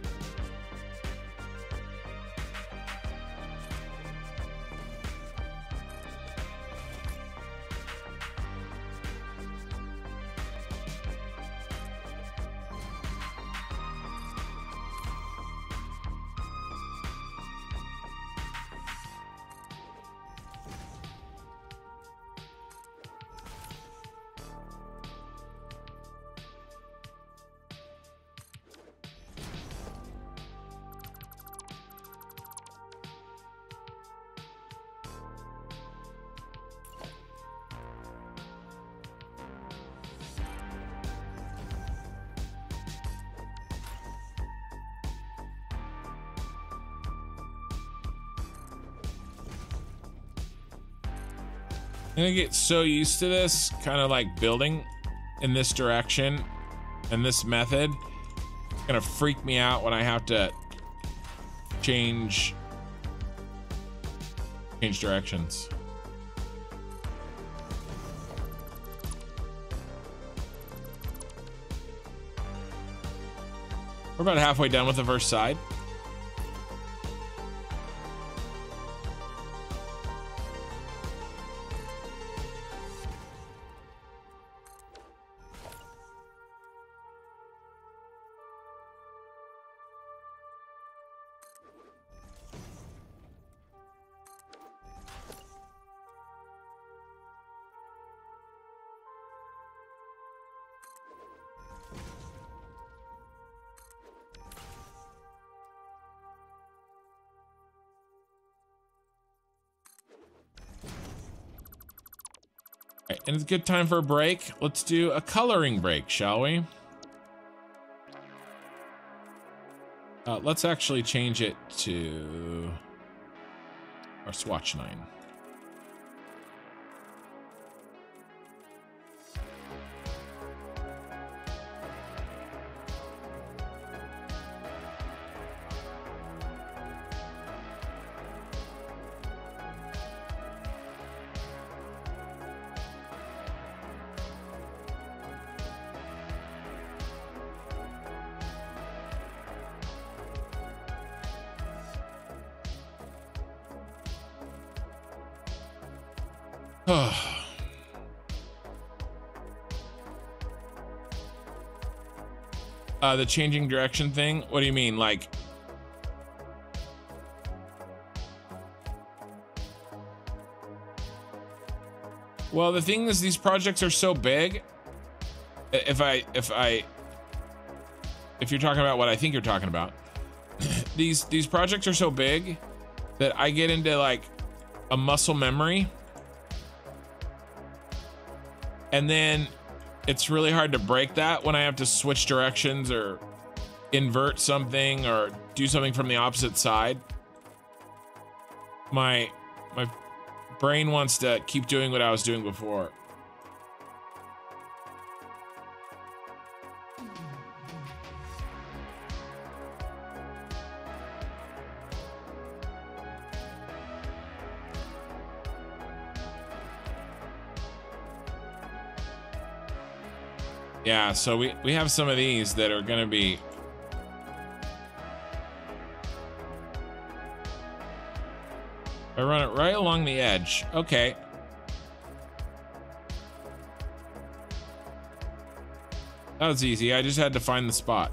A: gonna get so used to this kind of like building in this direction and this method. It's gonna freak me out when I have to change change directions. We're about halfway done with the first side. good time for a break. Let's do a coloring break, shall we? Uh, let's actually change it to our swatch 9. Uh, the changing direction thing? What do you mean? Like, Well, the thing is, these projects are so big. If I, if I, if you're talking about what I think you're talking about, these these projects are so big that I get into like a muscle memory, and then it's really hard to break that when I have to switch directions or invert something or do something from the opposite side. My my brain wants to keep doing what I was doing before. Yeah, so we, we have some of these that are gonna be I run it right along the edge. Okay. That was easy. I just had to find the spot.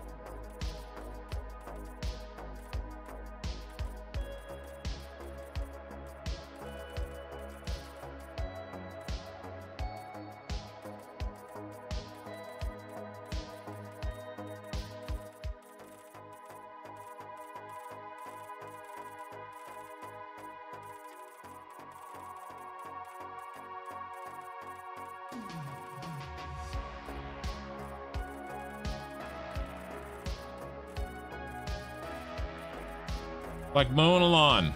A: like mowing a lawn.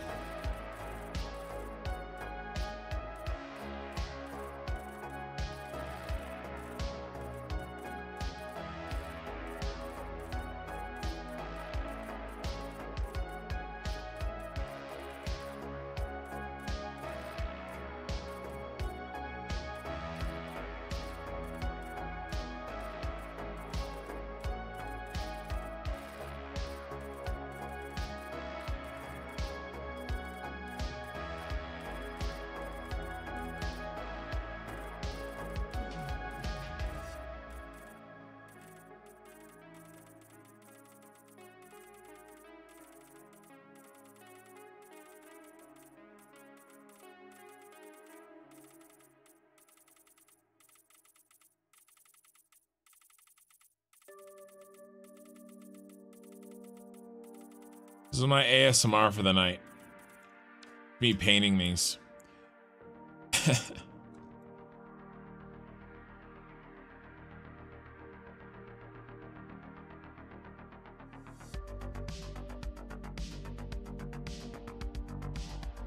A: is my ASMR for the night. Me painting these.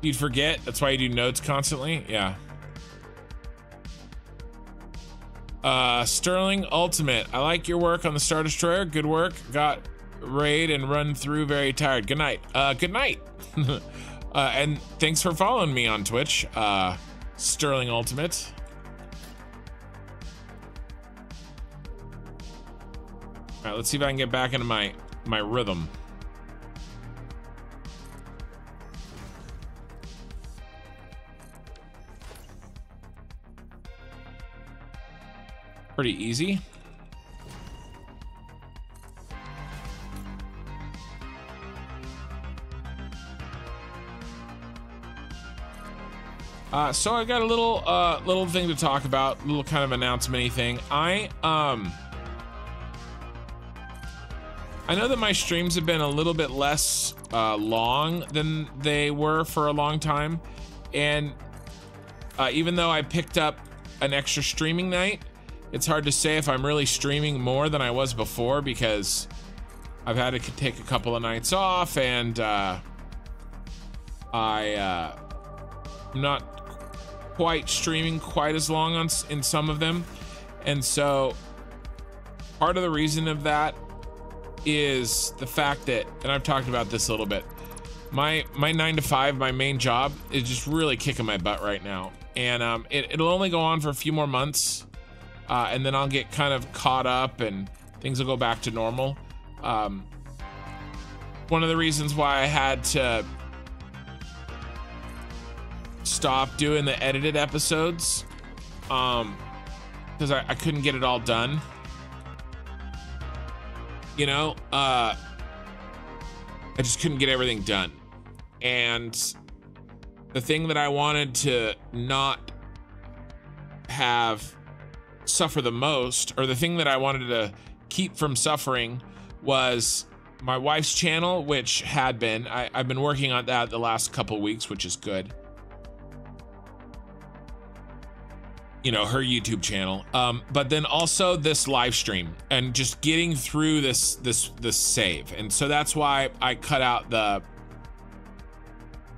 A: You'd forget? That's why you do notes constantly? Yeah. Uh, Sterling Ultimate. I like your work on the Star Destroyer. Good work. Got raid and run through very tired. Good night. Uh, good night. uh, and thanks for following me on Twitch, uh, Sterling Ultimate. All right, let's see if I can get back into my my rhythm. Pretty easy. Uh, so I got a little uh, little thing to talk about, little kind of announcement thing. I um I know that my streams have been a little bit less uh, long than they were for a long time, and uh, even though I picked up an extra streaming night, it's hard to say if I'm really streaming more than I was before because I've had to take a couple of nights off and uh, I. Uh, I'm not quite streaming quite as long on in some of them. And so part of the reason of that is the fact that and I've talked about this a little bit. My my 9 to 5, my main job is just really kicking my butt right now. And um, it, it'll only go on for a few more months. Uh, and then I'll get kind of caught up and things will go back to normal. Um, one of the reasons why I had to stop doing the edited episodes um because I, I couldn't get it all done you know uh i just couldn't get everything done and the thing that i wanted to not have suffer the most or the thing that i wanted to keep from suffering was my wife's channel which had been I, have been working on that the last couple weeks which is good you know her YouTube channel. Um, but then also this live stream and just getting through this this this save, and so that's why I cut out the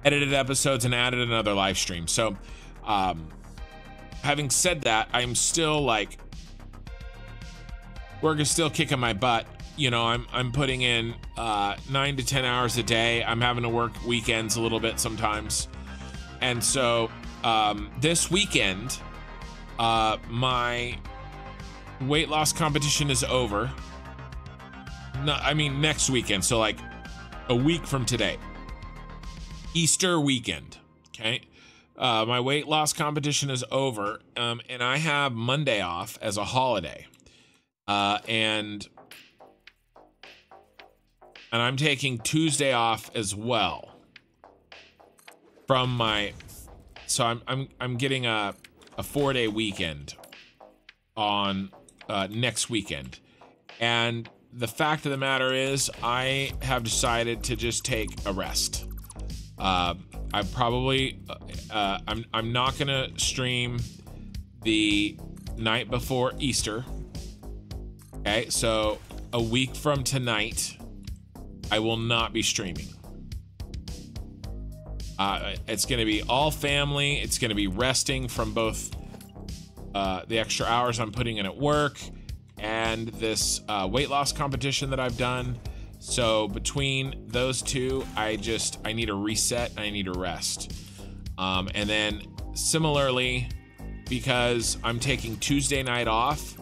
A: edited episodes and added another live stream. So, um, having said that, I'm still like work is still kicking my butt. You know, I'm I'm putting in uh, nine to ten hours a day. I'm having to work weekends a little bit sometimes, and so um, this weekend uh, my weight loss competition is over. No, I mean next weekend. So like a week from today, Easter weekend. Okay. Uh, my weight loss competition is over, um, and I have Monday off as a holiday, uh, and and I'm taking Tuesday off as well from my. So I'm I'm I'm getting a a four day weekend on uh, next weekend. And the fact of the matter is, I have decided to just take a rest. Uh, I probably, uh, uh I'm, I'm not going to stream the night before Easter. Okay, so a week from tonight, I will not be streaming. Uh, it's going to be all family. It's going to be resting from both uh, the extra hours I'm putting in at work and this uh, weight loss competition that I've done. So between those two, I just I need a reset. I need a rest. Um, and then similarly, because I'm taking Tuesday night off,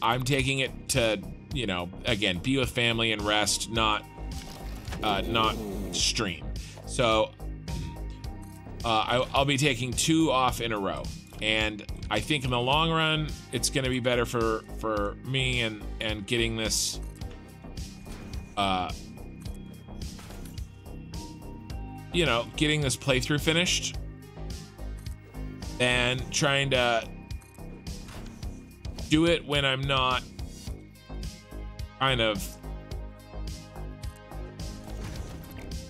A: I'm taking it to you know again be with family and rest, not uh, not stream. So uh, I, I'll be taking two off in a row. And I think in the long run, it's going to be better for for me and and getting this. Uh, you know, getting this playthrough finished and trying to do it when I'm not kind of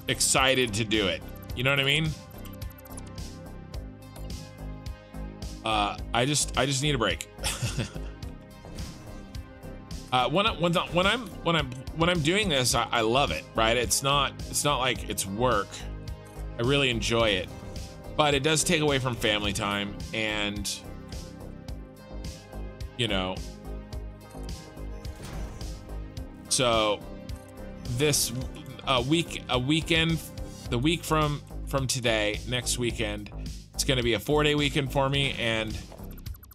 A: excited to do it. You know what I mean? Uh, I just I just need a break. uh, when I, when the, when I'm when I'm when I'm doing this, I, I love it. Right? It's not it's not like it's work. I really enjoy it, but it does take away from family time, and you know. So, this a uh, week a weekend, the week from from today, next weekend, it's gonna be a four-day weekend for me, and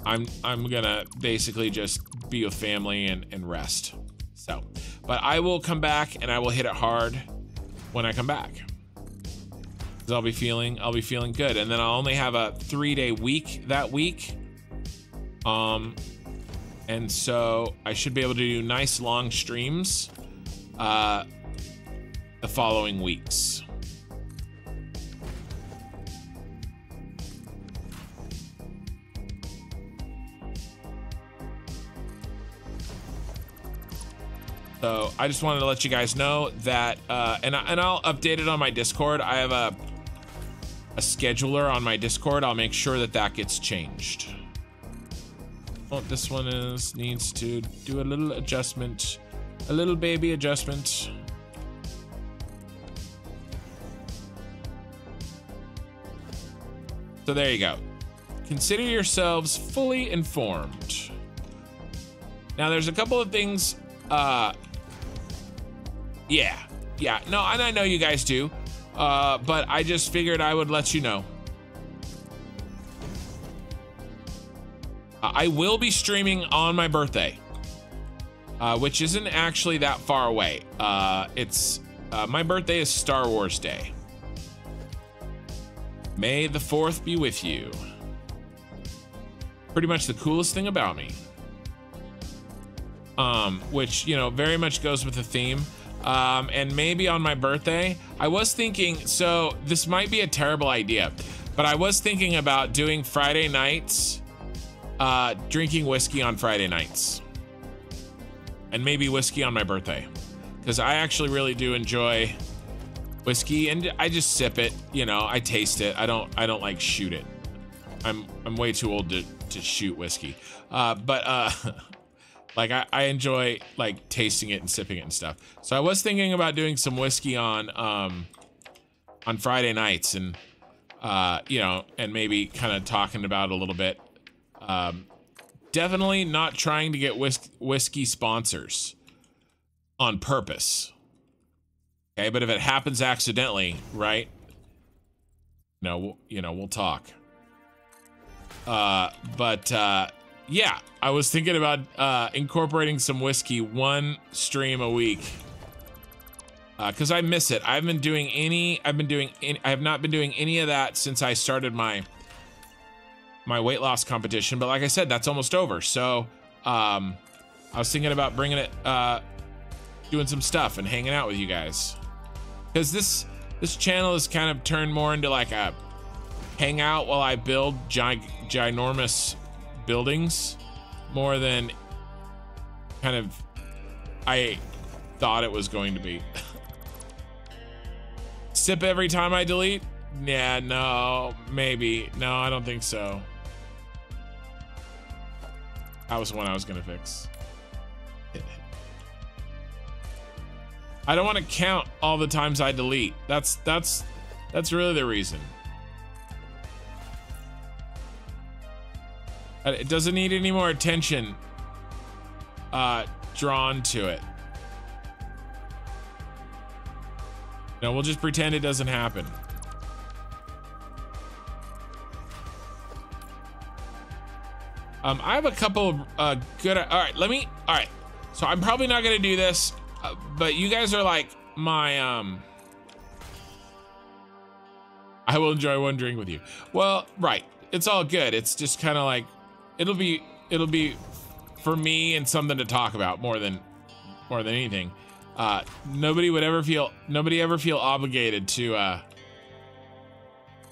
A: I'm I'm gonna basically just be with family and, and rest. So, but I will come back and I will hit it hard when I come back. Cause I'll be feeling I'll be feeling good, and then I'll only have a three-day week that week. Um, and so I should be able to do nice long streams uh, the following weeks. So I just wanted to let you guys know that, uh, and, I, and I'll update it on my Discord. I have a, a scheduler on my Discord. I'll make sure that that gets changed. What oh, this one is needs to do a little adjustment, a little baby adjustment. So there you go. Consider yourselves fully informed. Now, there's a couple of things uh, yeah, yeah. No, and I know you guys do, uh, but I just figured I would let you know. Uh, I will be streaming on my birthday, uh, which isn't actually that far away. Uh, it's uh, my birthday is Star Wars Day. May the 4th be with you. Pretty much the coolest thing about me. Um, which, you know, very much goes with the theme um, and maybe on my birthday. I was thinking, so this might be a terrible idea, but I was thinking about doing Friday nights, uh, drinking whiskey on Friday nights, and maybe whiskey on my birthday, because I actually really do enjoy whiskey, and I just sip it. You know, I taste it. I don't. I don't like shoot it. I'm I'm way too old to to shoot whiskey. Uh, but uh, Like I, I enjoy like tasting it and sipping it and stuff. So I was thinking about doing some whiskey on um on Friday nights and uh you know and maybe kind of talking about a little bit. Um definitely not trying to get whis- whiskey sponsors on purpose. Okay, but if it happens accidentally, right? No, you know, we'll talk. Uh, but uh, yeah, I was thinking about uh, incorporating some whiskey one stream a week because uh, I miss it. I've been doing any. I've been doing. Any, I have not been doing any of that since I started my my weight loss competition. But like I said, that's almost over. So um, I was thinking about bringing it, uh, doing some stuff and hanging out with you guys because this this channel has kind of turned more into like a hangout while I build gi ginormous buildings more than kind of I thought it was going to be. Sip every time I delete? Yeah, no, maybe. No, I don't think so. That was the one I was going to fix. I don't want to count all the times I delete. That's that's that's really the reason. Uh, it doesn't need any more attention uh, drawn to it. No, we'll just pretend it doesn't happen. Um, I have a couple uh, good. All right, let me. All right, so I'm probably not gonna do this, uh, but you guys are like my um. I will enjoy one drink with you. Well, right, it's all good. It's just kind of like it'll be it'll be for me and something to talk about more than more than anything. Uh, nobody would ever feel nobody ever feel obligated to uh,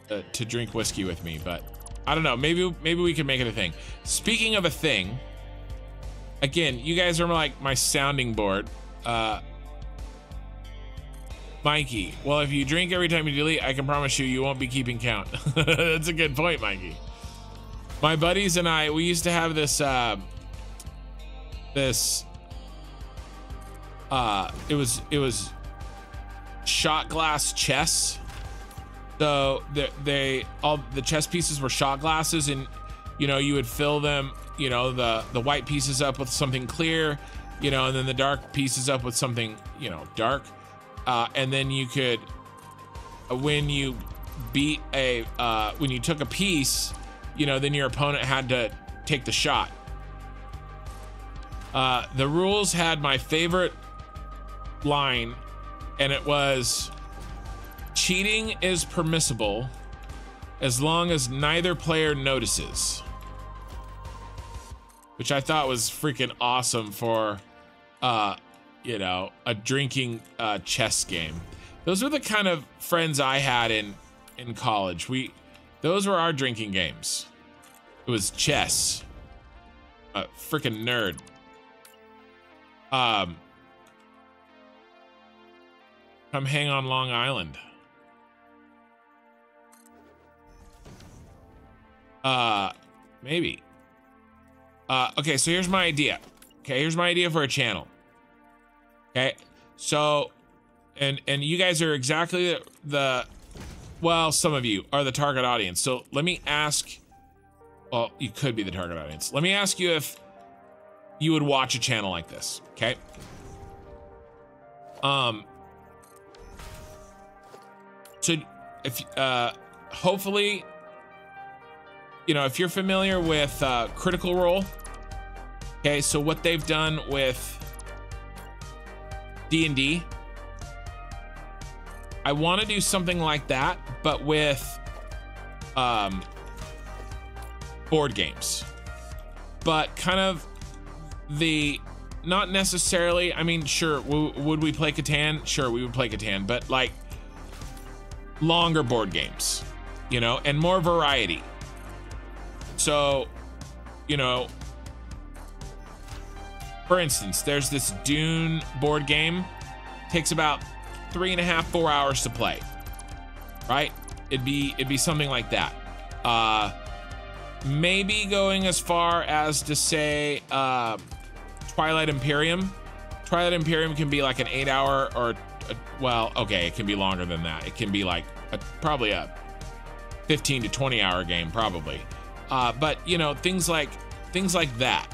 A: uh, to drink whiskey with me, but I don't know. Maybe maybe we can make it a thing. Speaking of a thing, again, you guys are like my sounding board, uh, Mikey. Well, if you drink every time you delete, I can promise you, you won't be keeping count. That's a good point, Mikey my buddies and I, we used to have this, uh, this, uh, it was, it was shot glass chess. So they, they, all the chess pieces were shot glasses and, you know, you would fill them, you know, the, the white pieces up with something clear, you know, and then the dark pieces up with something, you know, dark. Uh, and then you could, when you beat a, uh, when you took a piece, you know, then your opponent had to take the shot. Uh, the rules had my favorite line, and it was cheating is permissible as long as neither player notices. Which I thought was freaking awesome for, uh, you know, a drinking uh, chess game. Those were the kind of friends I had in in college. We those were our drinking games. It was chess. A freaking nerd. Um, come hang on Long Island. Uh, maybe. Uh, okay, so here's my idea. Okay, here's my idea for a channel. Okay, so, and and you guys are exactly the, the well, some of you are the target audience. So let me ask, well, you could be the target audience. Let me ask you if you would watch a channel like this, okay? Um, so if, uh, hopefully, you know, if you're familiar with uh, Critical Role, okay, so what they've done with D&D, I want to do something like that, but with um, board games. But kind of the not necessarily. I mean, sure, would we play Catan? Sure, we would play Catan, but like longer board games, you know, and more variety. So, you know, for instance, there's this Dune board game. Takes about three and a half, four hours to play, right? It'd be it'd be something like that. Uh, maybe going as far as to say uh, Twilight Imperium. Twilight Imperium can be like an eight-hour or a, uh, well, okay, it can be longer than that. It can be like a, probably a 15 to 20 hour game, probably. Uh, but you know things like things like that.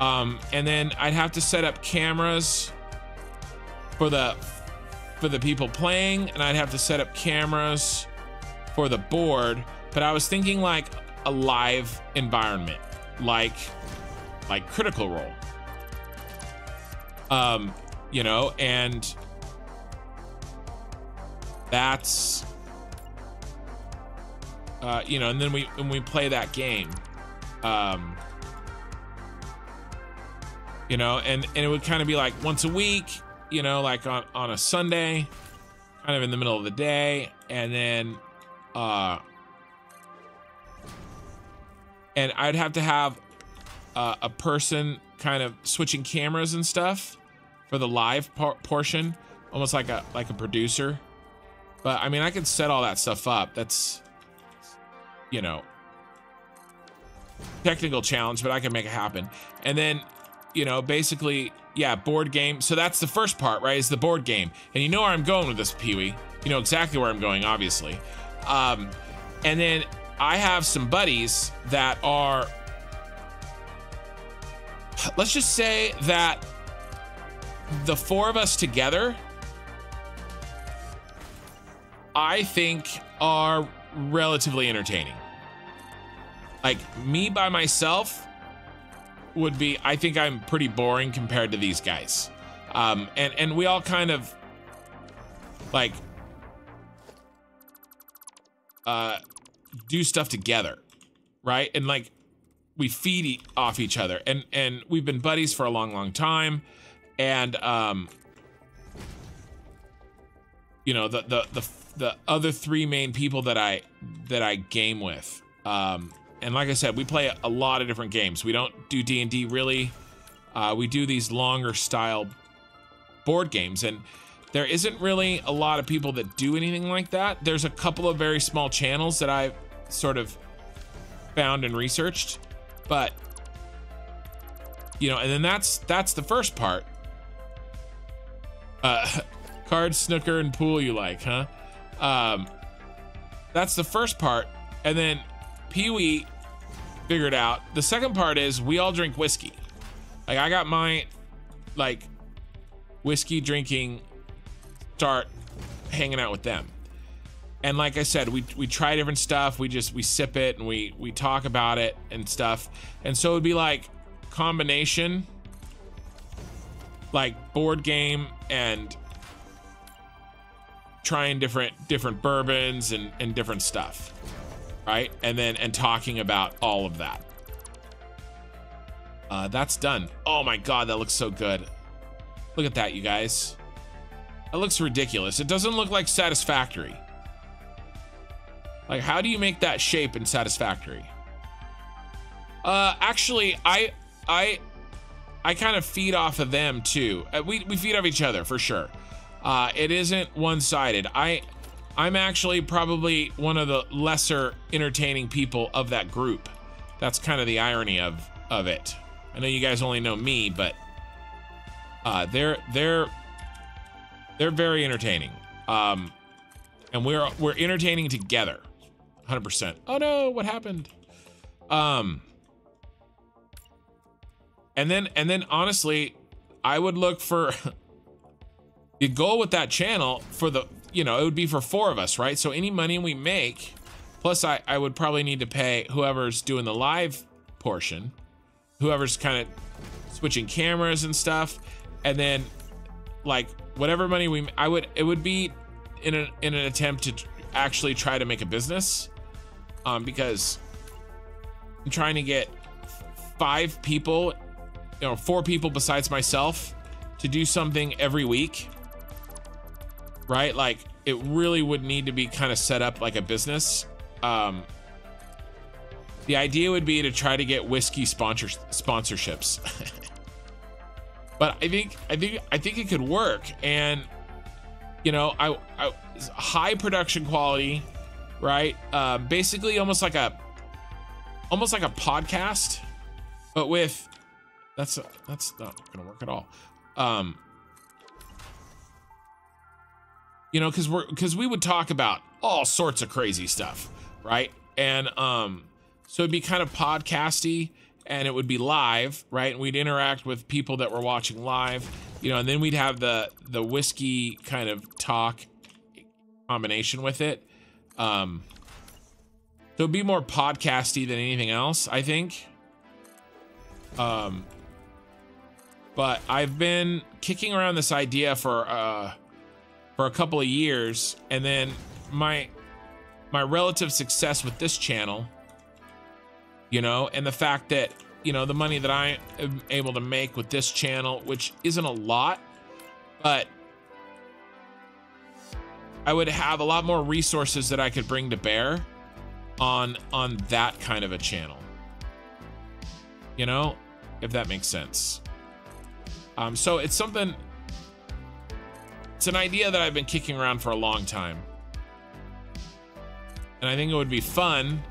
A: Um, and then I'd have to set up cameras for the for the people playing and I'd have to set up cameras for the board. But I was thinking like a live environment, like like Critical Role. Um, you know, and that's uh, you know, and then we when we play that game. Um you know, and and it would kind of be like once a week you know, like on, on a Sunday, kind of in the middle of the day, and then uh and I'd have to have uh, a person kind of switching cameras and stuff for the live portion, almost like a like a producer. But I mean, I can set all that stuff up. That's you know technical challenge, but I can make it happen. And then you know, basically yeah, board game. So that's the first part, right? Is the board game. And you know where I'm going with this, Pee Wee. You know exactly where I'm going, obviously. Um, and then I have some buddies that are. Let's just say that the four of us together, I think, are relatively entertaining. Like me by myself, would be I think I'm pretty boring compared to these guys. Um, and, and we all kind of like uh, do stuff together, right? And like we feed off each other, and and we've been buddies for a long, long time, and um, you know the the the the other three main people that I that I game with, um, and like I said, we play a lot of different games. We don't do D and D really. Uh, we do these longer style board games, and there isn't really a lot of people that do anything like that. There's a couple of very small channels that I've sort of found and researched, but you know, and then that's that's the first part. Uh, cards, snooker, and pool you like, huh? Um, that's the first part, and then Pee Wee figured out. The second part is we all drink whiskey. Like I got my like whiskey drinking start hanging out with them. And like I said, we we try different stuff. We just we sip it and we we talk about it and stuff. And so it'd be like combination like board game and trying different different bourbons and and different stuff right? And then and talking about all of that. Uh, that's done. Oh my god, that looks so good. Look at that, you guys. That looks ridiculous. It doesn't look like satisfactory. Like, how do you make that shape in satisfactory? Uh, actually, I, I, I kind of feed off of them too. Uh, we we feed off each other for sure. Uh, it isn't one-sided. I I'm actually probably one of the lesser entertaining people of that group. That's kind of the irony of of it. I know you guys only know me, but uh, they're they're they're very entertaining. Um, and we're we're entertaining together. 100%. Oh no, what happened? Um And then and then honestly, I would look for the goal with that channel for the you know, it would be for four of us, right? So any money we make, plus I, I would probably need to pay whoever's doing the live portion, whoever's kind of switching cameras and stuff. And then like whatever money we, I would, it would be in an, in an attempt to actually try to make a business. Um, because I'm trying to get five people, you know, four people besides myself to do something every week right? Like it really would need to be kind of set up like a business. Um, the idea would be to try to get whiskey sponsor sponsorships. but I think I think I think it could work and you know, I, I high production quality, right? Uh, basically almost like a almost like a podcast but with that's that's not going to work at all. Um you know, because we're because we would talk about all sorts of crazy stuff, right? And um, so it'd be kind of podcasty, and it would be live, right? And we'd interact with people that were watching live, you know, and then we'd have the the whiskey kind of talk combination with it. Um, so it'd be more podcasty than anything else, I think. Um, but I've been kicking around this idea for uh for a couple of years and then my my relative success with this channel you know and the fact that you know the money that I am able to make with this channel which isn't a lot but I would have a lot more resources that I could bring to bear on on that kind of a channel you know if that makes sense um so it's something it's an idea that I've been kicking around for a long time. And I think it would be fun.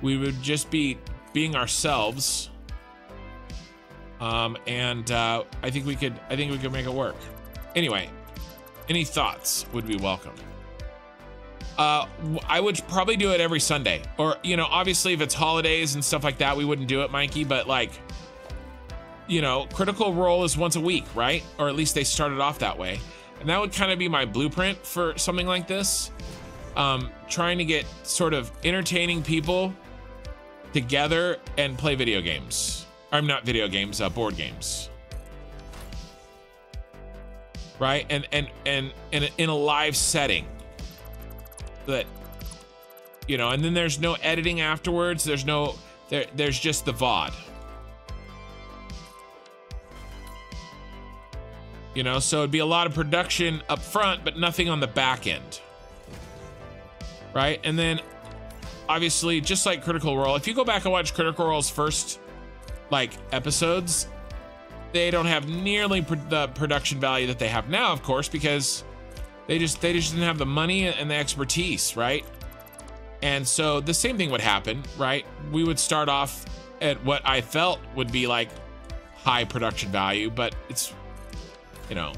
A: We would just be being ourselves. Um, and uh, I think we could I think we could make it work. Anyway, any thoughts would be welcome. Uh, I would probably do it every Sunday, or you know, obviously if it's holidays and stuff like that, we wouldn't do it, Mikey. But like, you know, Critical Role is once a week, right? Or at least they started off that way. And that would kind of be my blueprint for something like this. Um, trying to get sort of entertaining people together and play video games. I'm not video games, uh, board games. Right? And and and and in a live setting. That you know, and then there's no editing afterwards. There's no there there's just the VOD. You know, so it'd be a lot of production up front, but nothing on the back end. Right? And then obviously, just like Critical Role, if you go back and watch Critical Role's first like episodes, they don't have nearly the production value that they have now, of course, because they just they just didn't have the money and the expertise, right? And so the same thing would happen, right? We would start off at what I felt would be like high production value, but it's you know,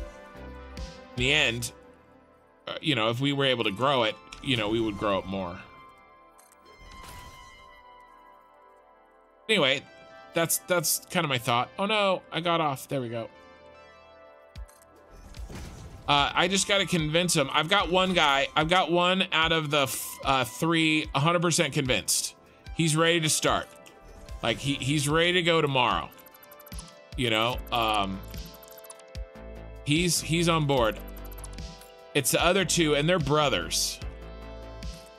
A: in the end, uh, you know, if we were able to grow it, you know, we would grow it more. Anyway, that's that's kind of my thought. Oh no, I got off. There we go. Uh, I just got to convince him. I've got one guy. I've got one out of the uh, three 100% convinced. He's ready to start. Like he he's ready to go tomorrow. You know, um, He's he's on board. It's the other two, and they're brothers.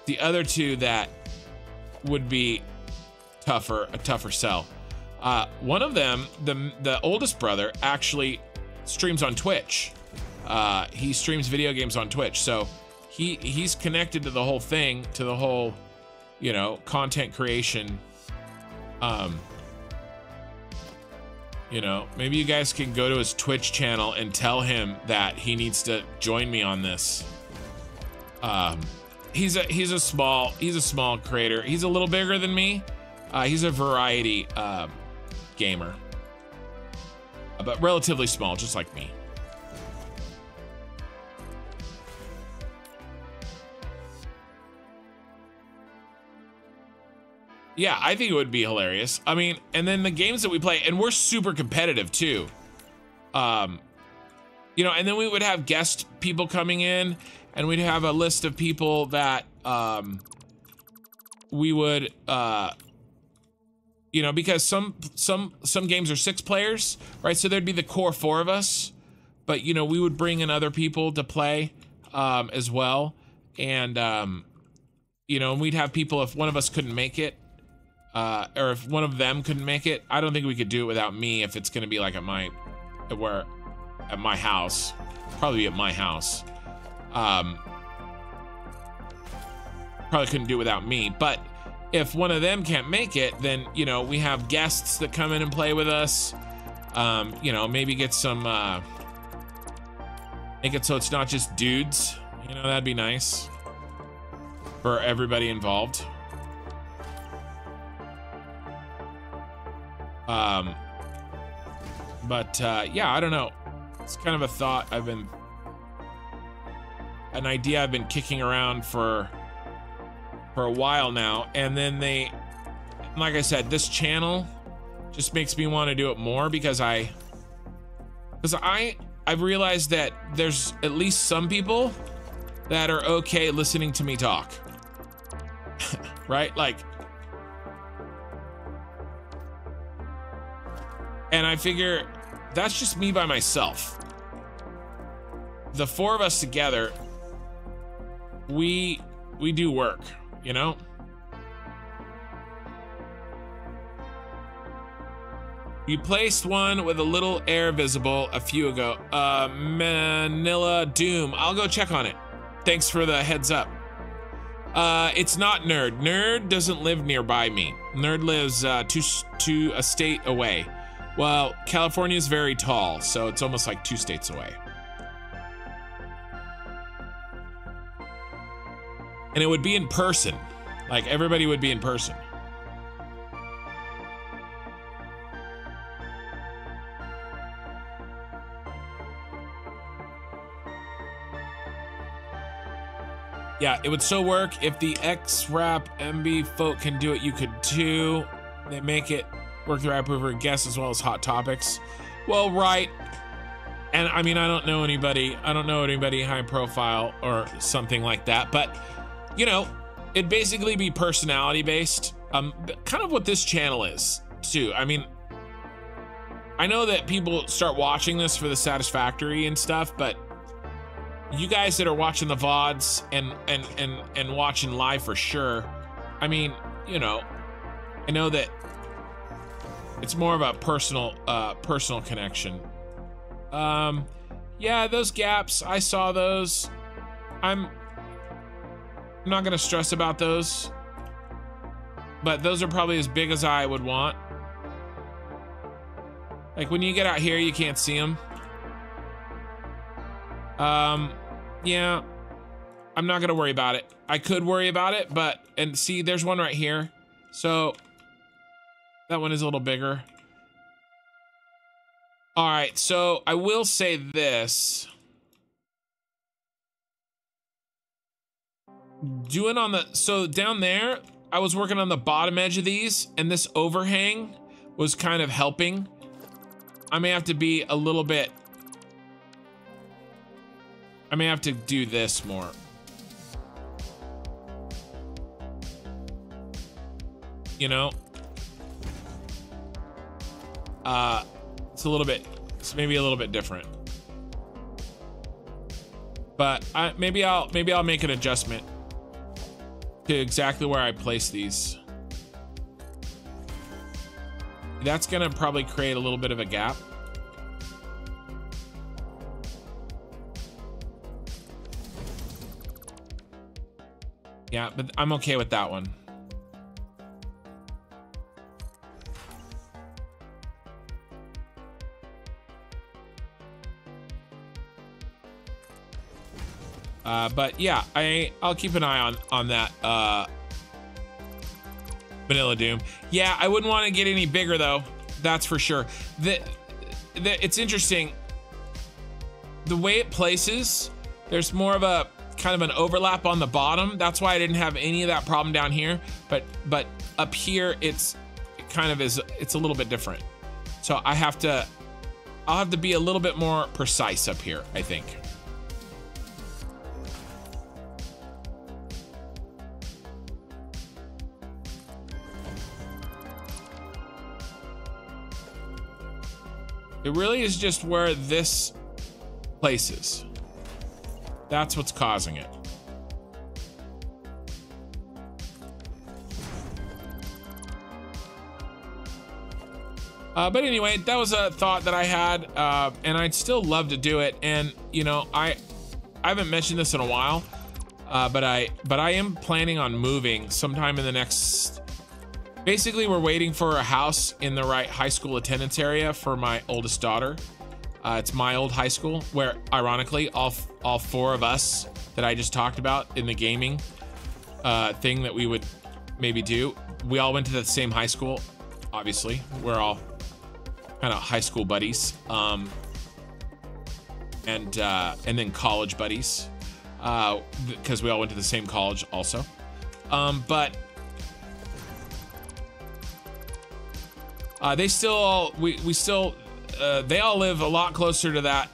A: The other two that would be tougher, a tougher sell. Uh, one of them, the the oldest brother, actually streams on Twitch. Uh, he streams video games on Twitch, so he he's connected to the whole thing, to the whole, you know, content creation um, you know, maybe you guys can go to his Twitch channel and tell him that he needs to join me on this. Um, he's a he's a small he's a small creator. He's a little bigger than me. Uh, he's a variety uh, gamer, uh, but relatively small, just like me. Yeah, I think it would be hilarious. I mean, and then the games that we play, and we're super competitive too. Um, you know, and then we would have guest people coming in, and we'd have a list of people that um, we would, uh, you know, because some some some games are six players, right? So there'd be the core four of us, but you know, we would bring in other people to play um, as well, and um, you know, and we'd have people if one of us couldn't make it uh, or if one of them couldn't make it, I don't think we could do it without me if it's gonna be like at my, where, at my house, probably at my house. Um, probably couldn't do without me, but if one of them can't make it, then, you know, we have guests that come in and play with us. Um, you know, maybe get some, uh, make it so it's not just dudes. You know, that'd be nice for everybody involved. Um, but uh, yeah, I don't know. It's kind of a thought I've been, an idea I've been kicking around for, for a while now. And then they, like I said, this channel just makes me want to do it more because I, because I, I've realized that there's at least some people that are okay listening to me talk. right? Like And I figure that's just me by myself. The four of us together, we we do work, you know? You placed one with a little air visible a few ago. Uh, Manila Doom. I'll go check on it. Thanks for the heads up. Uh, it's not Nerd. Nerd doesn't live nearby me. Nerd lives uh, to, to a state away. Well, California is very tall, so it's almost like two states away. And it would be in person. Like everybody would be in person. Yeah, it would still work if the X Rap MB folk can do it. You could too. They make it Work the app over guests as well as hot topics. Well, right. And I mean, I don't know anybody. I don't know anybody high profile or something like that. But you know, it'd basically be personality based. Um, kind of what this channel is too. I mean, I know that people start watching this for the satisfactory and stuff, but you guys that are watching the vods and and and and watching live for sure. I mean, you know, I know that it's more of a personal, uh, personal connection. Um, yeah, those gaps, I saw those. I'm, I'm not gonna stress about those, but those are probably as big as I would want. Like when you get out here, you can't see them. Um, yeah, I'm not gonna worry about it. I could worry about it, but and see, there's one right here. So that one is a little bigger. All right, so I will say this. Doing on the, so down there, I was working on the bottom edge of these and this overhang was kind of helping. I may have to be a little bit, I may have to do this more. You know, uh, it's a little bit, it's maybe a little bit different. But I, maybe I'll maybe I'll make an adjustment to exactly where I place these. That's gonna probably create a little bit of a gap. Yeah, but I'm okay with that one. Uh, but yeah, I I'll keep an eye on on that uh, Vanilla Doom. Yeah, I wouldn't want to get any bigger though. That's for sure. The, the it's interesting. The way it places, there's more of a kind of an overlap on the bottom. That's why I didn't have any of that problem down here. But but up here, it's it kind of is it's a little bit different. So I have to I'll have to be a little bit more precise up here, I think. It really is just where this places. That's what's causing it. Uh, but anyway, that was a thought that I had, uh, and I'd still love to do it. And you know, I I haven't mentioned this in a while, uh, but I but I am planning on moving sometime in the next Basically, we're waiting for a house in the right high school attendance area for my oldest daughter. Uh, it's my old high school, where ironically, all all four of us that I just talked about in the gaming uh, thing that we would maybe do, we all went to the same high school. Obviously, we're all kind of high school buddies, um, and uh, and then college buddies, because uh, we all went to the same college also. Um, but Uh, they still, we, we still, uh, they all live a lot closer to that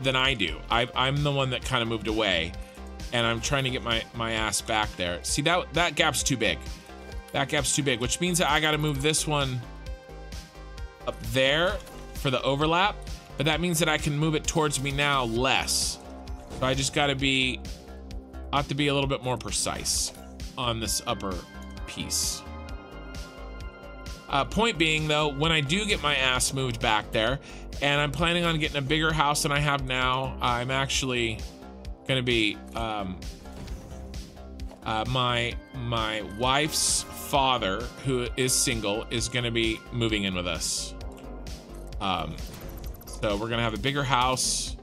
A: than I do. I, I'm the one that kind of moved away, and I'm trying to get my my ass back there. See that that gap's too big. That gap's too big, which means that I got to move this one up there for the overlap. But that means that I can move it towards me now less. So I just got to be, I have to be a little bit more precise on this upper piece. Uh, point being, though, when I do get my ass moved back there, and I'm planning on getting a bigger house than I have now, I'm actually going to be um, uh, my my wife's father, who is single, is going to be moving in with us. Um, so we're going to have a bigger house.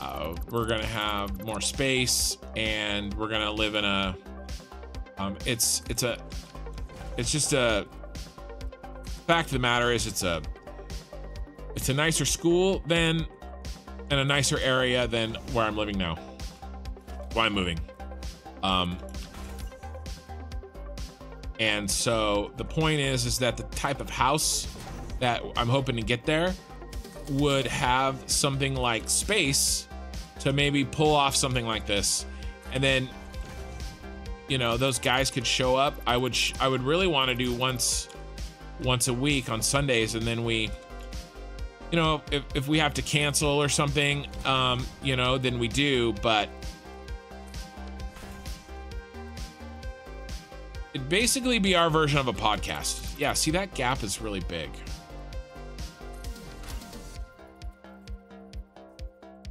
A: Uh, we're going to have more space, and we're going to live in a. Um, it's it's a it's just a fact of the matter is it's a it's a nicer school than and a nicer area than where I'm living now. Why I'm moving. Um and so the point is is that the type of house that I'm hoping to get there would have something like space to maybe pull off something like this. And then you know, those guys could show up. I would I would really want to do once once a week on Sundays, and then we, you know, if, if we have to cancel or something, um, you know, then we do. But it'd basically be our version of a podcast. Yeah, see, that gap is really big.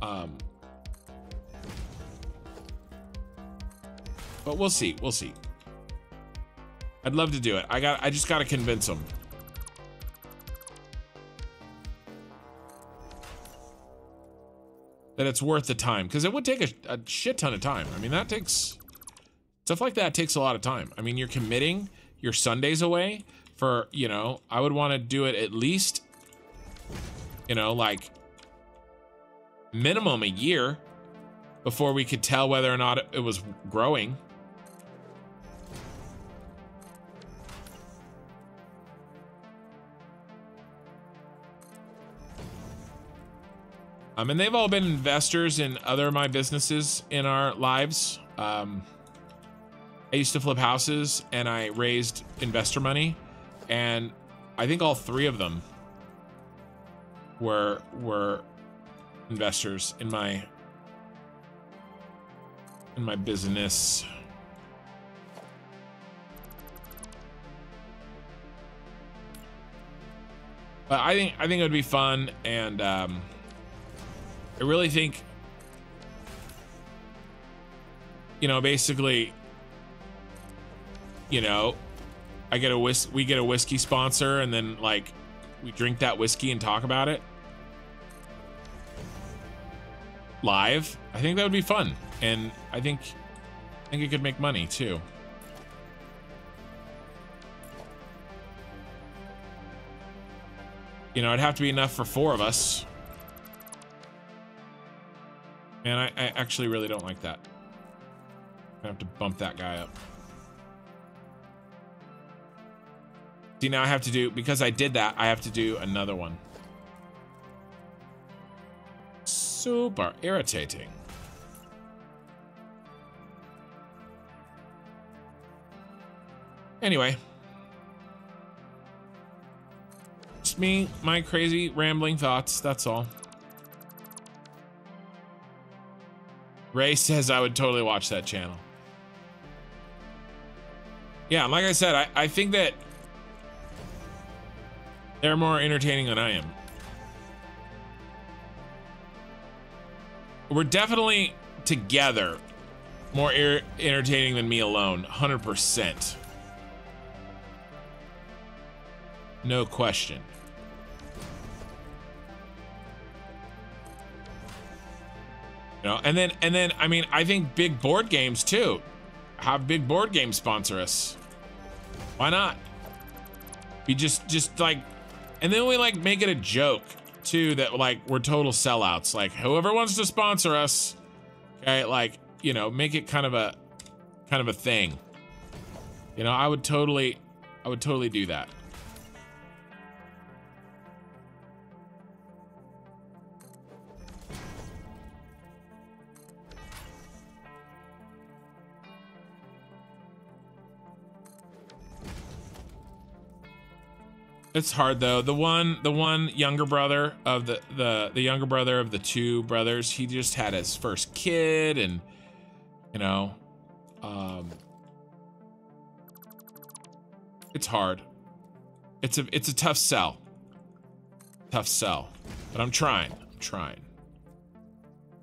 A: Um, but we'll see. We'll see. I'd love to do it. I got. I just got to convince them. that it's worth the time because it would take a, a, shit ton of time. I mean, that takes stuff like that takes a lot of time. I mean, you're committing your Sundays away for, you know, I would want to do it at least, you know, like minimum a year before we could tell whether or not it was growing. I um, and they've all been investors in other of my businesses in our lives. Um, I used to flip houses and I raised investor money. And I think all three of them were were investors in my in my business. But I think I think it would be fun and um, I really think, you know, basically, you know, I get a whis we get a whiskey sponsor and then like we drink that whiskey and talk about it live. I think that would be fun. And I think I think it could make money too. You know, it'd have to be enough for four of us. And I, I actually really don't like that. I have to bump that guy up. See, now I have to do, because I did that, I have to do another one. Super irritating. Anyway. Just me, my crazy rambling thoughts, that's all. Ray says I would totally watch that channel. Yeah, like I said, I, I think that they're more entertaining than I am. We're definitely together more er entertaining than me alone, 100%. No question. know, and then and then I mean, I think big board games too. Have big board games sponsor us. Why not? We just just like, and then we like make it a joke too that like we're total sellouts. Like whoever wants to sponsor us, okay, like you know, make it kind of a kind of a thing. You know, I would totally, I would totally do that. It's hard though. The one, the one younger brother of the the the younger brother of the two brothers, he just had his first kid, and you know, um, it's hard. It's a it's a tough sell. Tough sell, but I'm trying. I'm trying.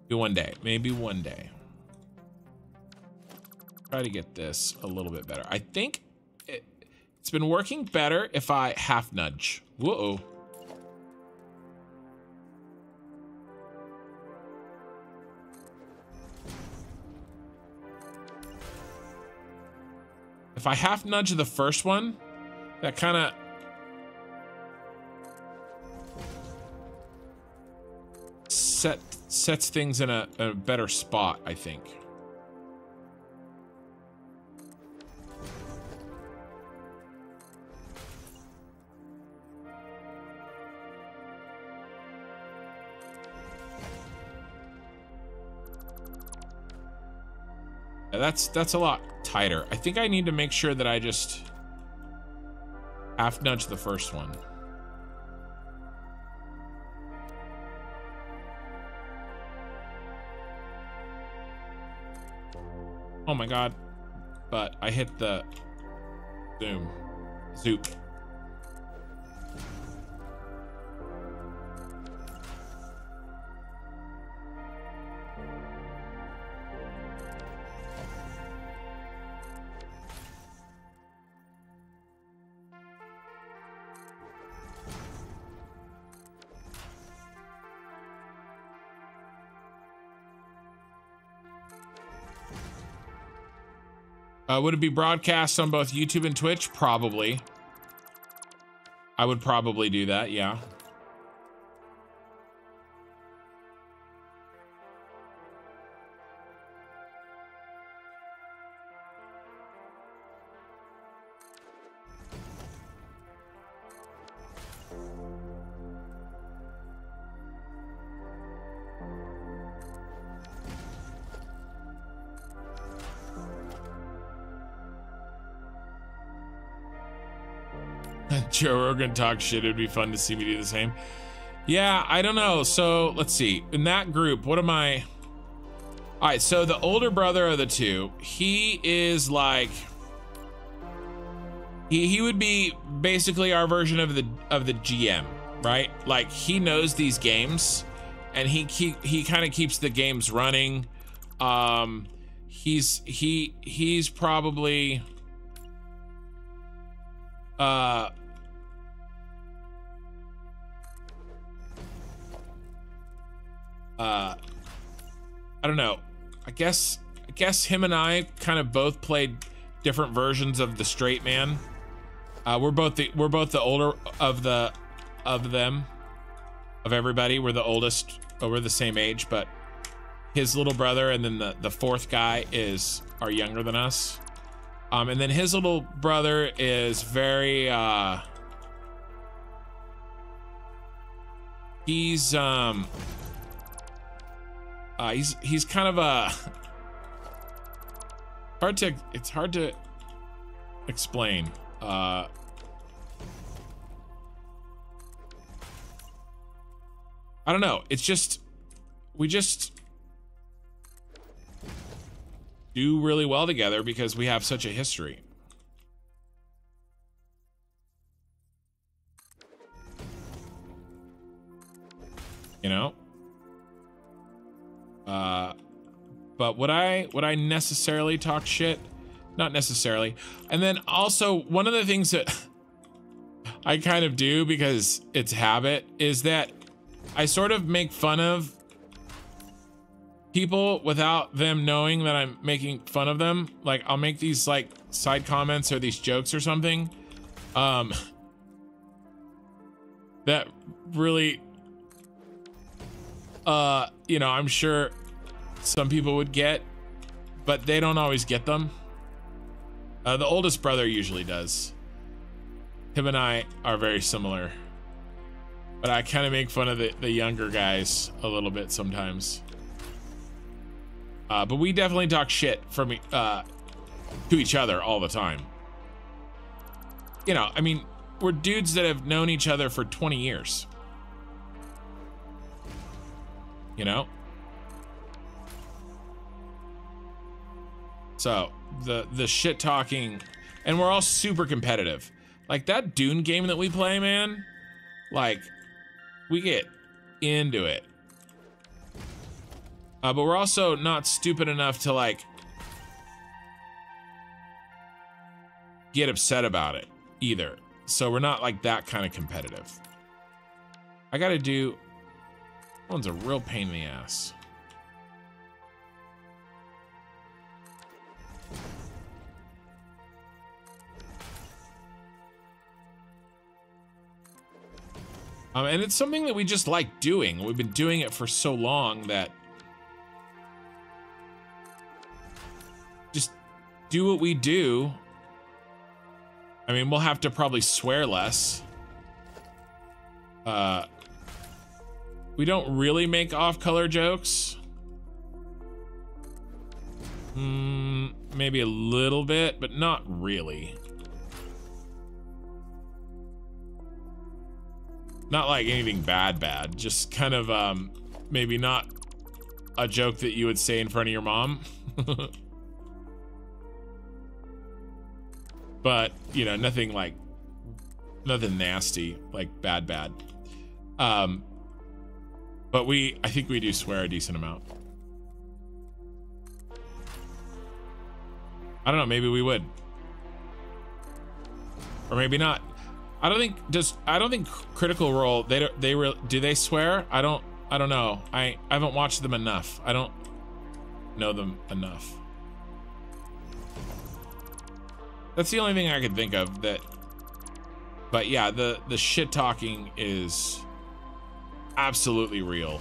A: Maybe one day. Maybe one day. Try to get this a little bit better. I think it's been working better if I half nudge. Whoa. If I half nudge the first one, that kind of set sets things in a, a better spot, I think. that's that's a lot tighter. I think I need to make sure that I just half nudge the first one. Oh my god. But I hit the zoom. Zoop. Uh, would it be broadcast on both YouTube and Twitch? Probably. I would probably do that, yeah. talk shit. It'd be fun to see me do the same. Yeah, I don't know. So let's see. In that group, what am I? All right, so the older brother of the two, he is like he he would be basically our version of the of the GM, right? Like he knows these games and he keep he kind of keeps the games running. Um he's he he's probably uh uh, I don't know. I guess I guess him and I kind of both played different versions of the straight man. Uh, we're both the we're both the older of the of them of everybody. We're the oldest. Oh, we're the same age, but his little brother and then the the fourth guy is are younger than us. Um, and then his little brother is very uh, he's um uh, he's he's kind of a hard to it's hard to explain. Uh, I don't know. It's just we just do really well together because we have such a history. You know? Uh, but would I would I necessarily talk shit? Not necessarily. And then also one of the things that I kind of do because it's habit is that I sort of make fun of people without them knowing that I'm making fun of them. Like I'll make these like side comments or these jokes or something. Um that really uh, you know, I'm sure some people would get, but they don't always get them. Uh, the oldest brother usually does. Him and I are very similar. But I kind of make fun of the, the younger guys a little bit sometimes. Uh, but we definitely talk shit from uh, to each other all the time. You know, I mean, we're dudes that have known each other for 20 years you know? So the the shit talking and we're all super competitive. Like that Dune game that we play, man, like we get into it. Uh, but we're also not stupid enough to like get upset about it either. So we're not like that kind of competitive. I gotta do one's a real pain in the ass. Um, and it's something that we just like doing. We've been doing it for so long that just do what we do. I mean, we'll have to probably swear less. Uh, we don't really make off-color jokes. Hmm, maybe a little bit, but not really. Not like anything bad bad, just kind of, um, maybe not a joke that you would say in front of your mom. but, you know, nothing like, nothing nasty, like bad bad. Um, but we, I think we do swear a decent amount. I don't know, maybe we would. Or maybe not. I don't think does I don't think Critical Role they don't they really, do they swear? I don't I don't know. I I haven't watched them enough. I don't know them enough. That's the only thing I could think of that But yeah, the the shit talking is absolutely real.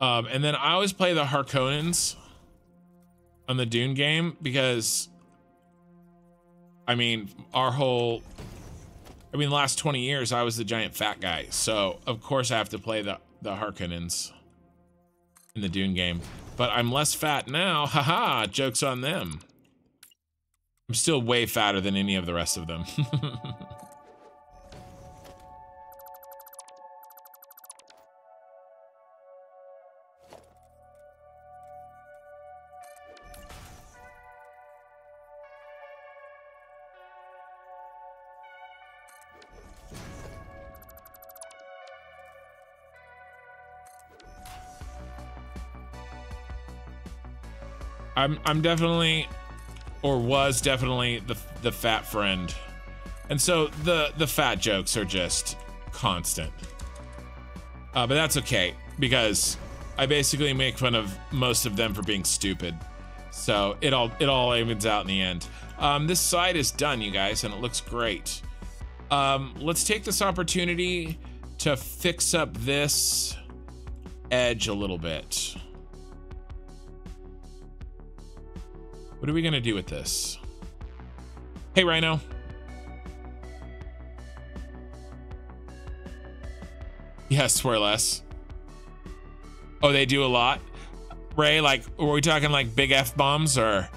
A: Um, and then I always play the Harkonnens on the Dune game because, I mean, our whole, I mean, the last 20 years, I was the giant fat guy. So, of course, I have to play the, the Harkonnens in the Dune game. But I'm less fat now. Haha, joke's on them. I'm still way fatter than any of the rest of them. I'm I'm definitely or was definitely the the fat friend. And so the the fat jokes are just constant. Uh, but that's okay because I basically make fun of most of them for being stupid. So it all it all evens out in the end. Um, this side is done, you guys, and it looks great. Um, let's take this opportunity to fix up this edge a little bit. What are we gonna do with this? Hey, Rhino. Yes, swear less. Oh, they do a lot? Ray, like, were we talking like big F bombs or?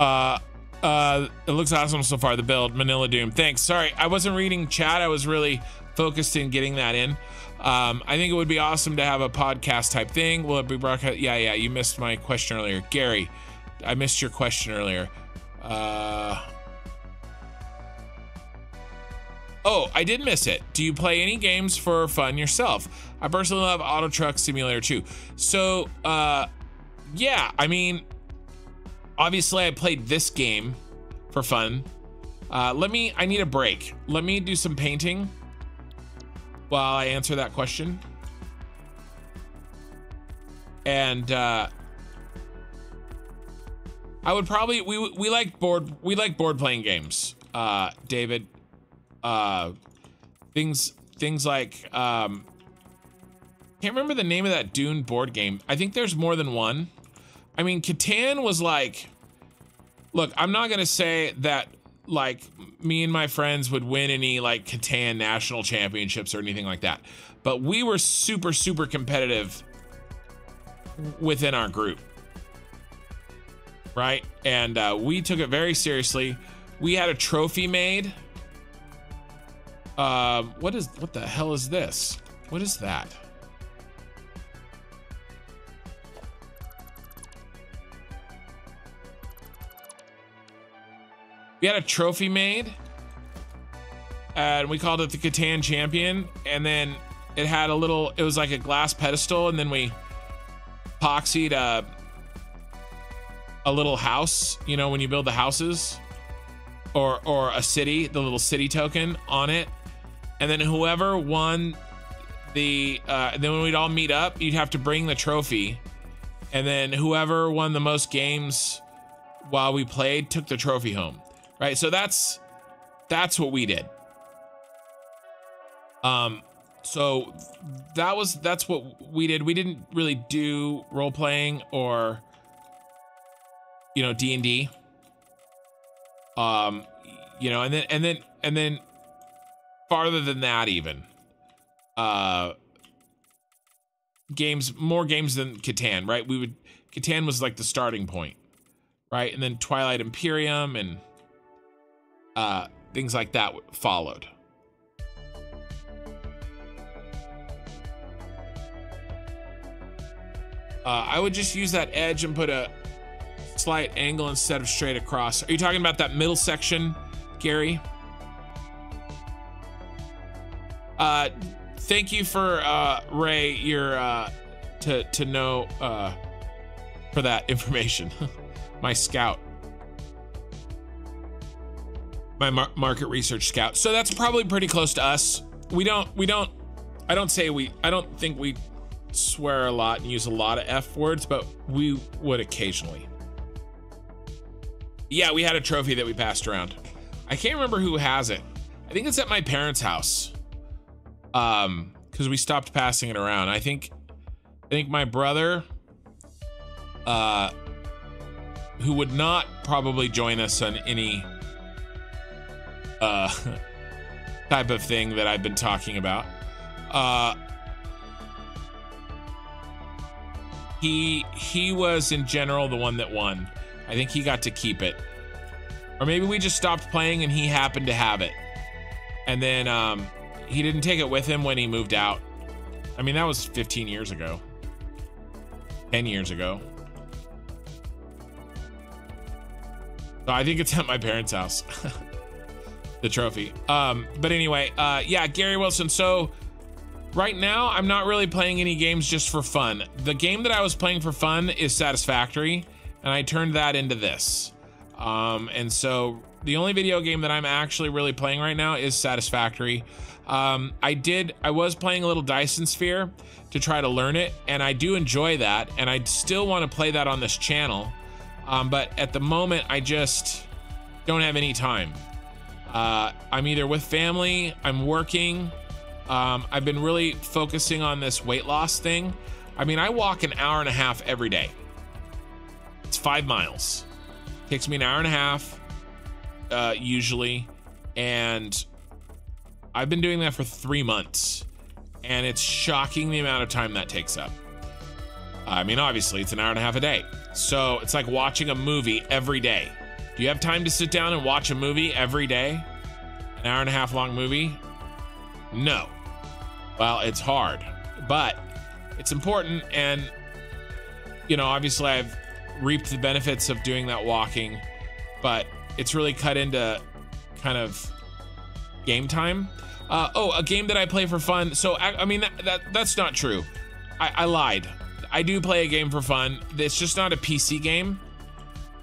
A: Uh, uh, it looks awesome so far, the build, Manila Doom. Thanks. Sorry, I wasn't reading chat. I was really focused in getting that in. Um, I think it would be awesome to have a podcast type thing. Will it be broadcast? Yeah, yeah. You missed my question earlier, Gary. I missed your question earlier. Uh, oh, I did miss it. Do you play any games for fun yourself? I personally love Euro Truck Simulator 2. So, uh, yeah, I mean, obviously, I played this game for fun. Uh, let me, I need a break. Let me do some painting while I answer that question. And uh, I would probably we we like board we like board playing games, uh, David. Uh, things things like um, can't remember the name of that Dune board game. I think there's more than one. I mean, Catan was like. Look, I'm not gonna say that like me and my friends would win any like Catan national championships or anything like that. But we were super, super competitive within our group. Right? And uh, we took it very seriously. We had a trophy made. uh, what is what the hell is this? What is that? we had a trophy made and we called it the Catan champion and then it had a little it was like a glass pedestal and then we epoxied a, a little house you know when you build the houses or or a city the little city token on it and then whoever won the uh, then when we'd all meet up you'd have to bring the trophy and then whoever won the most games while we played took the trophy home Right, so that's that's what we did. Um, so that was that's what we did. We didn't really do role playing or you know D and D. Um, you know, and then and then and then farther than that even. Uh games more games than Catan, right? We would Catan was like the starting point, right? And then Twilight Imperium and uh, things like that followed. Uh, I would just use that edge and put a slight angle instead of straight across. Are you talking about that middle section, Gary? Uh, thank you for uh, Ray your uh, to to know uh, for that information. My scout my mar market research scout. So that's probably pretty close to us. We don't, we don't, I don't say we, I don't think we swear a lot and use a lot of F words, but we would occasionally. Yeah, we had a trophy that we passed around. I can't remember who has it. I think it's at my parents' house. Um, because we stopped passing it around. I think, I think my brother, uh, who would not probably join us on any uh, type of thing that I've been talking about. Uh, he he was in general the one that won. I think he got to keep it, or maybe we just stopped playing and he happened to have it, and then um, he didn't take it with him when he moved out. I mean that was 15 years ago, 10 years ago. So I think it's at my parents' house. the trophy. Um, but anyway, uh, yeah, Gary Wilson. So right now, I'm not really playing any games just for fun. The game that I was playing for fun is Satisfactory, and I turned that into this. Um, and so the only video game that I'm actually really playing right now is Satisfactory. Um, I did, I was playing a little Dyson Sphere to try to learn it, and I do enjoy that, and I still want to play that on this channel. Um, but at the moment, I just don't have any time. Uh, I'm either with family, I'm working. Um, I've been really focusing on this weight loss thing. I mean, I walk an hour and a half every day. It's five miles. Takes me an hour and a half, uh, usually, and I've been doing that for three months, and it's shocking the amount of time that takes up. I mean, obviously, it's an hour and a half a day, so it's like watching a movie every day. Do you have time to sit down and watch a movie every day? An hour and a half long movie? No. Well, it's hard, but it's important. And, you know, obviously I've reaped the benefits of doing that walking, but it's really cut into kind of game time. Uh, oh, a game that I play for fun. So, I, I mean, that, that, that's not true. I, I lied. I do play a game for fun. It's just not a PC game.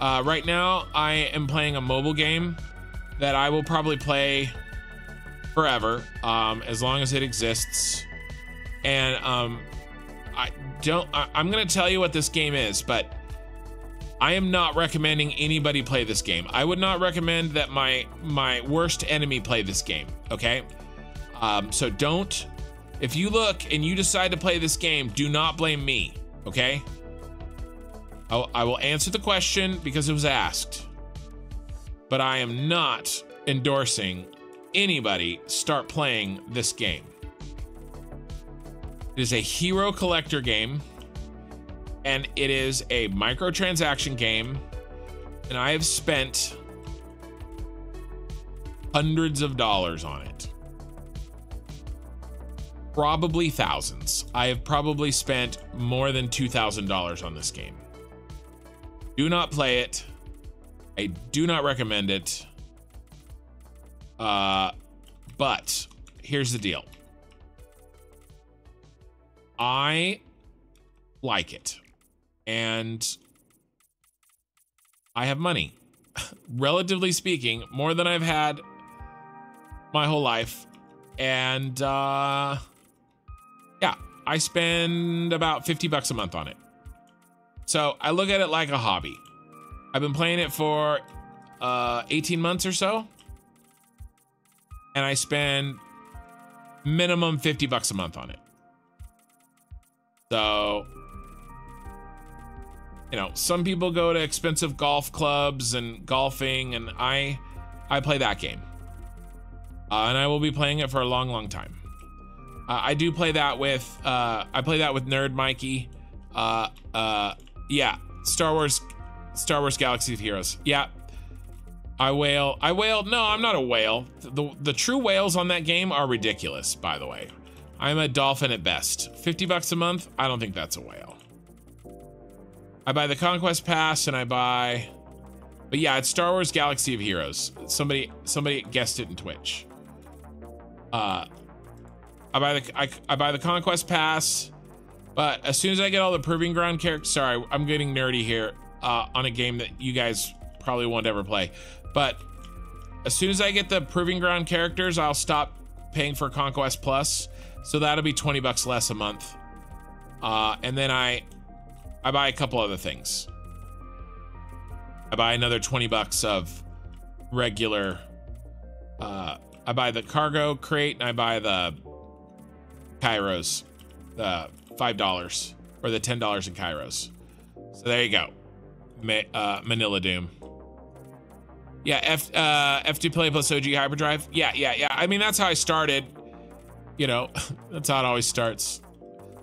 A: Uh, right now, I am playing a mobile game that I will probably play forever, um, as long as it exists. And um, I don't. I, I'm gonna tell you what this game is, but I am not recommending anybody play this game. I would not recommend that my my worst enemy play this game. Okay, um, so don't. If you look and you decide to play this game, do not blame me. Okay. I'll, I will answer the question because it was asked. But I am not endorsing anybody start playing this game. It is a hero collector game and it is a microtransaction game. And I have spent hundreds of dollars on it. Probably thousands. I have probably spent more than $2,000 on this game. Do not play it. I do not recommend it. Uh, but here's the deal. I like it. And I have money. Relatively speaking, more than I've had my whole life. And uh yeah, I spend about 50 bucks a month on it. So I look at it like a hobby. I've been playing it for uh, 18 months or so. And I spend minimum 50 bucks a month on it. So, you know, some people go to expensive golf clubs and golfing, and I, I play that game. Uh, and I will be playing it for a long, long time. Uh, I do play that with, uh, I play that with Nerd Mikey. Uh, uh, yeah, Star Wars, Star Wars Galaxy of Heroes. Yeah, I wail. I wail. No, I'm not a whale. The, the true whales on that game are ridiculous, by the way. I'm a dolphin at best. 50 bucks a month? I don't think that's a whale. I buy the Conquest Pass and I buy... But yeah, it's Star Wars Galaxy of Heroes. Somebody somebody guessed it in Twitch. Uh, I buy the I, I buy the Conquest Pass. But as soon as I get all the Proving Ground characters, sorry, I'm getting nerdy here uh, on a game that you guys probably won't ever play. But as soon as I get the Proving Ground characters, I'll stop paying for Conquest Plus. So that'll be 20 bucks less a month. Uh, and then I, I buy a couple other things. I buy another 20 bucks of regular, uh, I buy the cargo crate and I buy the Kairos, the $5 or the $10 in Kairos. So there you go. Ma uh, Manila Doom. Yeah, F, uh, F2 Play plus OG Hyperdrive. Yeah, yeah, yeah. I mean, that's how I started. You know, that's how it always starts.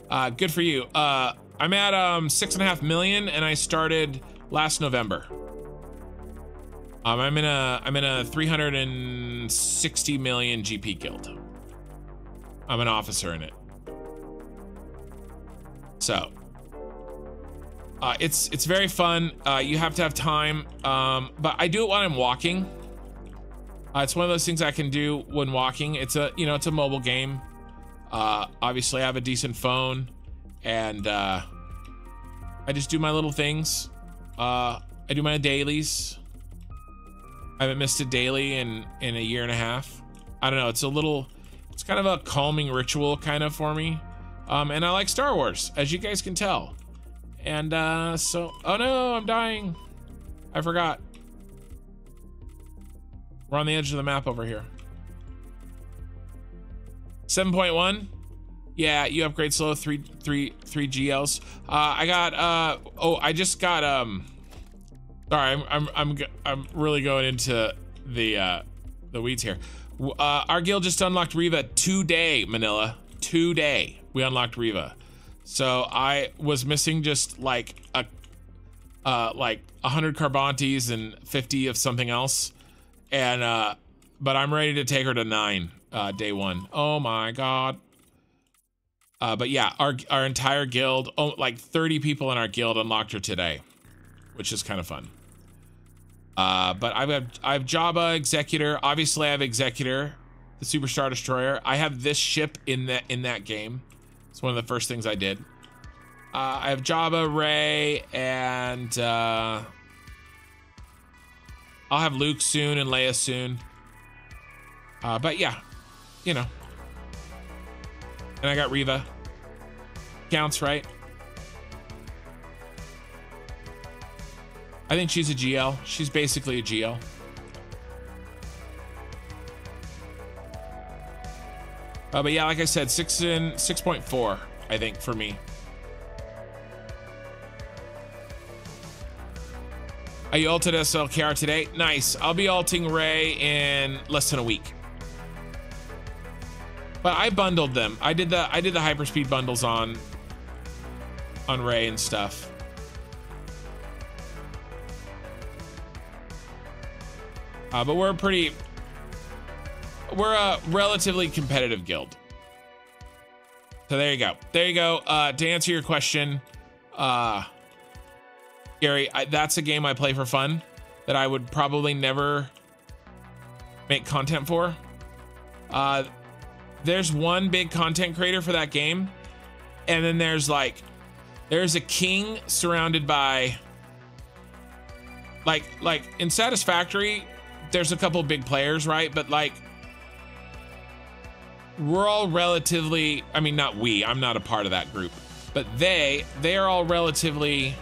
A: Uh, good for you. Uh, I'm at um, six and a half million, and I started last November. Um, I'm in a I'm in a 360 million GP guild. I'm an officer in it. So uh, it's it's very fun. Uh, you have to have time, um, but I do it while I'm walking. Uh, it's one of those things I can do when walking. It's a you know it's a mobile game. Uh, obviously, I have a decent phone, and uh, I just do my little things. Uh, I do my dailies. I haven't missed a daily in in a year and a half. I don't know. It's a little. It's kind of a calming ritual kind of for me. Um, and I like Star Wars, as you guys can tell. And uh, so, oh no, I'm dying. I forgot. We're on the edge of the map over here. 7.1. Yeah, you upgrade slow three three three GLs. Uh, I got uh oh, I just got um. Sorry, I'm I'm I'm I'm really going into the uh, the weeds here. Uh, our guild just unlocked Reva today, Manila. Today we unlocked Reva. So I was missing just like a uh like 100 Carbantis and 50 of something else. And uh but I'm ready to take her to 9 uh day 1. Oh my god. Uh but yeah, our our entire guild, oh like 30 people in our guild unlocked her today, which is kind of fun. Uh, but I've got, I have Jabba Executor. Obviously, I have Executor, the Super Star Destroyer. I have this ship in that in that game. It's one of the first things I did. Uh, I have Jabba, Rey, and uh, I'll have Luke soon and Leia soon. Uh, but yeah, you know. And I got Reva. Counts, right? I think she's a GL. She's basically a GL. Uh, but yeah, like I said, six and six point four, I think, for me. Are you ulted SLKR today. Nice. I'll be alting Rey in less than a week. But I bundled them. I did the I did the hyperspeed bundles on on Rey and stuff. Uh, but we're pretty we're a relatively competitive guild. So there you go. There you go. Uh, to answer your question, uh, Gary, I, that's a game I play for fun that I would probably never make content for. Uh, there's one big content creator for that game, and then there's like, there's a king surrounded by, like, like in Satisfactory, there's a couple big players, right? But like, we're all relatively, I mean, not we, I'm not a part of that group, but they, they are all relatively,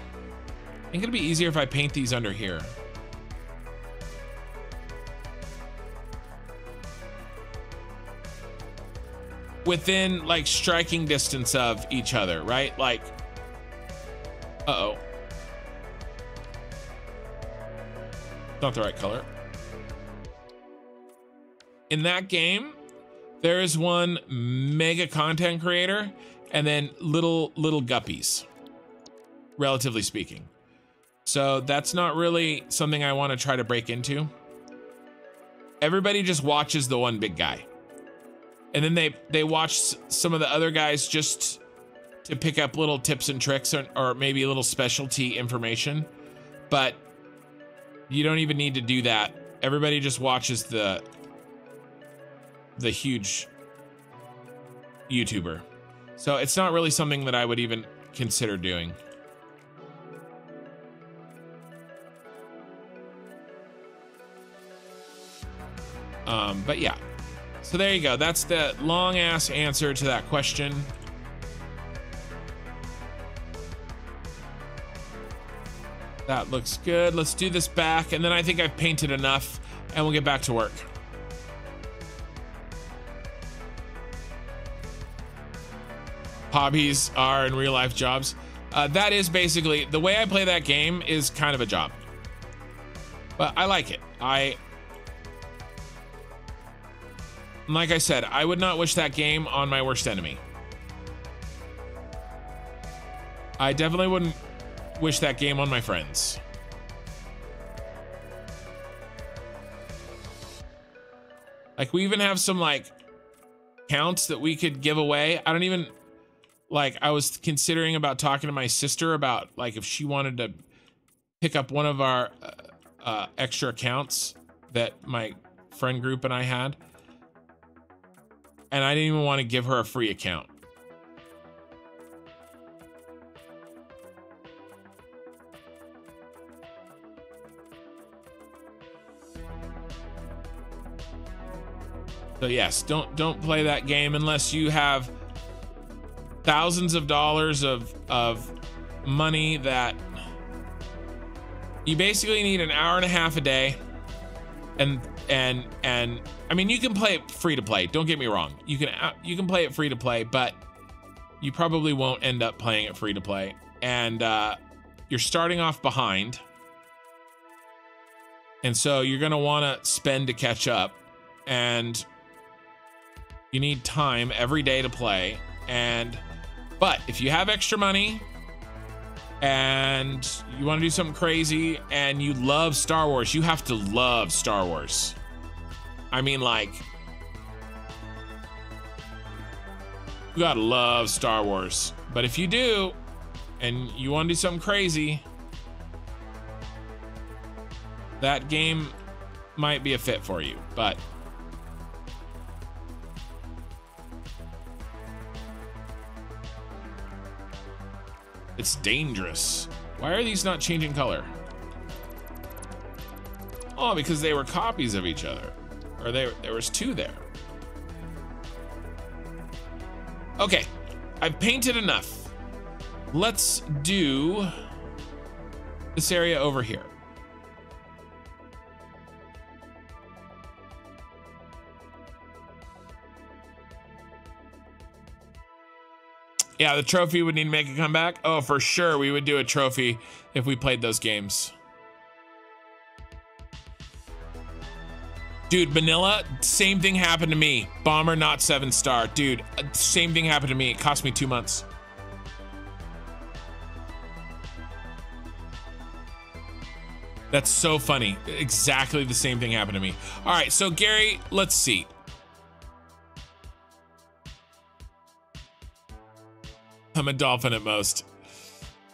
A: I think it'd be easier if I paint these under here. Within like striking distance of each other, right? Like, uh-oh. Not the right color. In that game, there is one mega content creator and then little little guppies, relatively speaking. So that's not really something I want to try to break into. Everybody just watches the one big guy. And then they they watch some of the other guys just to pick up little tips and tricks or, or maybe a little specialty information. But you don't even need to do that. Everybody just watches the the huge YouTuber. So it's not really something that I would even consider doing. Um, but yeah, so there you go. That's the long ass answer to that question. That looks good. Let's do this back, and then I think I've painted enough, and we'll get back to work. hobbies are in real life jobs. Uh, that is basically the way I play that game is kind of a job. But I like it. I like I said, I would not wish that game on my worst enemy. I definitely wouldn't wish that game on my friends. Like we even have some like counts that we could give away. I don't even like I was considering about talking to my sister about like if she wanted to pick up one of our uh, uh, extra accounts that my friend group and I had, and I didn't even want to give her a free account. So yes, don't don't play that game unless you have thousands of dollars of of money that you basically need an hour and a half a day and and and I mean you can play it free to play don't get me wrong you can uh, you can play it free to play but you probably won't end up playing it free to play and uh, you're starting off behind and so you're going to want to spend to catch up and you need time every day to play and but if you have extra money and you want to do something crazy and you love Star Wars, you have to love Star Wars. I mean, like, you gotta love Star Wars. But if you do and you want to do something crazy, that game might be a fit for you. But It's dangerous. Why are these not changing color? Oh, because they were copies of each other. Or they, there was two there. Okay, I've painted enough. Let's do this area over here. Yeah, the trophy would need to make a comeback. Oh, for sure. We would do a trophy if we played those games. Dude, Manila, same thing happened to me. Bomber, not seven star. Dude, uh, same thing happened to me. It cost me two months. That's so funny. Exactly the same thing happened to me. All right, so Gary, let's see. I'm a dolphin at most.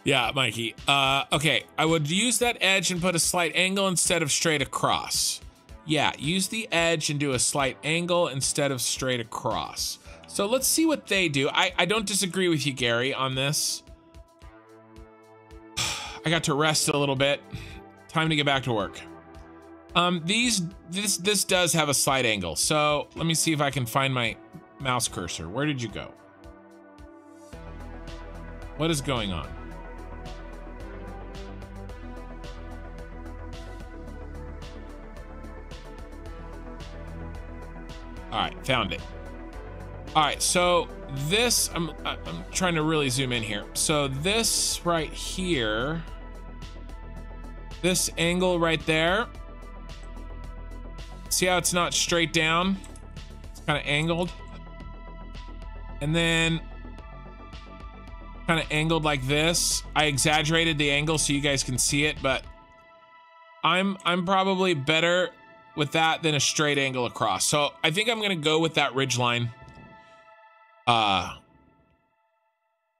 A: Yeah, Mikey. Uh, okay, I would use that edge and put a slight angle instead of straight across. Yeah, use the edge and do a slight angle instead of straight across. So let's see what they do. I, I don't disagree with you, Gary, on this. I got to rest a little bit. Time to get back to work. Um, these this this does have a slight angle. So let me see if I can find my mouse cursor. Where did you go? What is going on? All right, found it. All right, so this, I'm, I'm trying to really zoom in here. So this right here, this angle right there, see how it's not straight down? It's kind of angled. And then kind of angled like this. I exaggerated the angle so you guys can see it, but I'm I'm probably better with that than a straight angle across. So I think I'm gonna go with that ridge line. Uh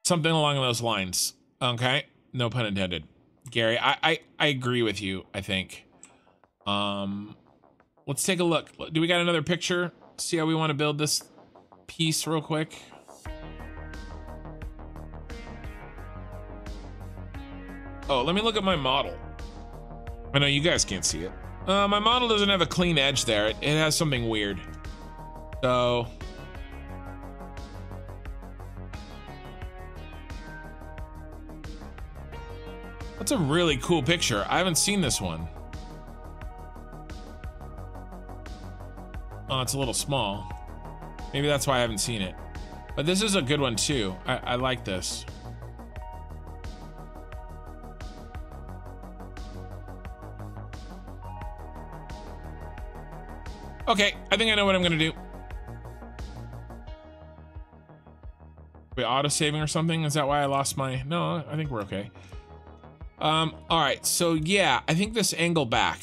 A: something along those lines. Okay. No pun intended. Gary, I, I, I agree with you, I think. Um let's take a look. Do we got another picture? See how we want to build this piece real quick. Oh, let me look at my model. I know you guys can't see it. Uh, my model doesn't have a clean edge there. It, it has something weird. So... That's a really cool picture. I haven't seen this one. Oh, it's a little small. Maybe that's why I haven't seen it. But this is a good one too. I, I like this. Okay, I think I know what I'm gonna do. We auto saving or something? Is that why I lost my? No, I think we're okay. Um, all right, so yeah, I think this angle back.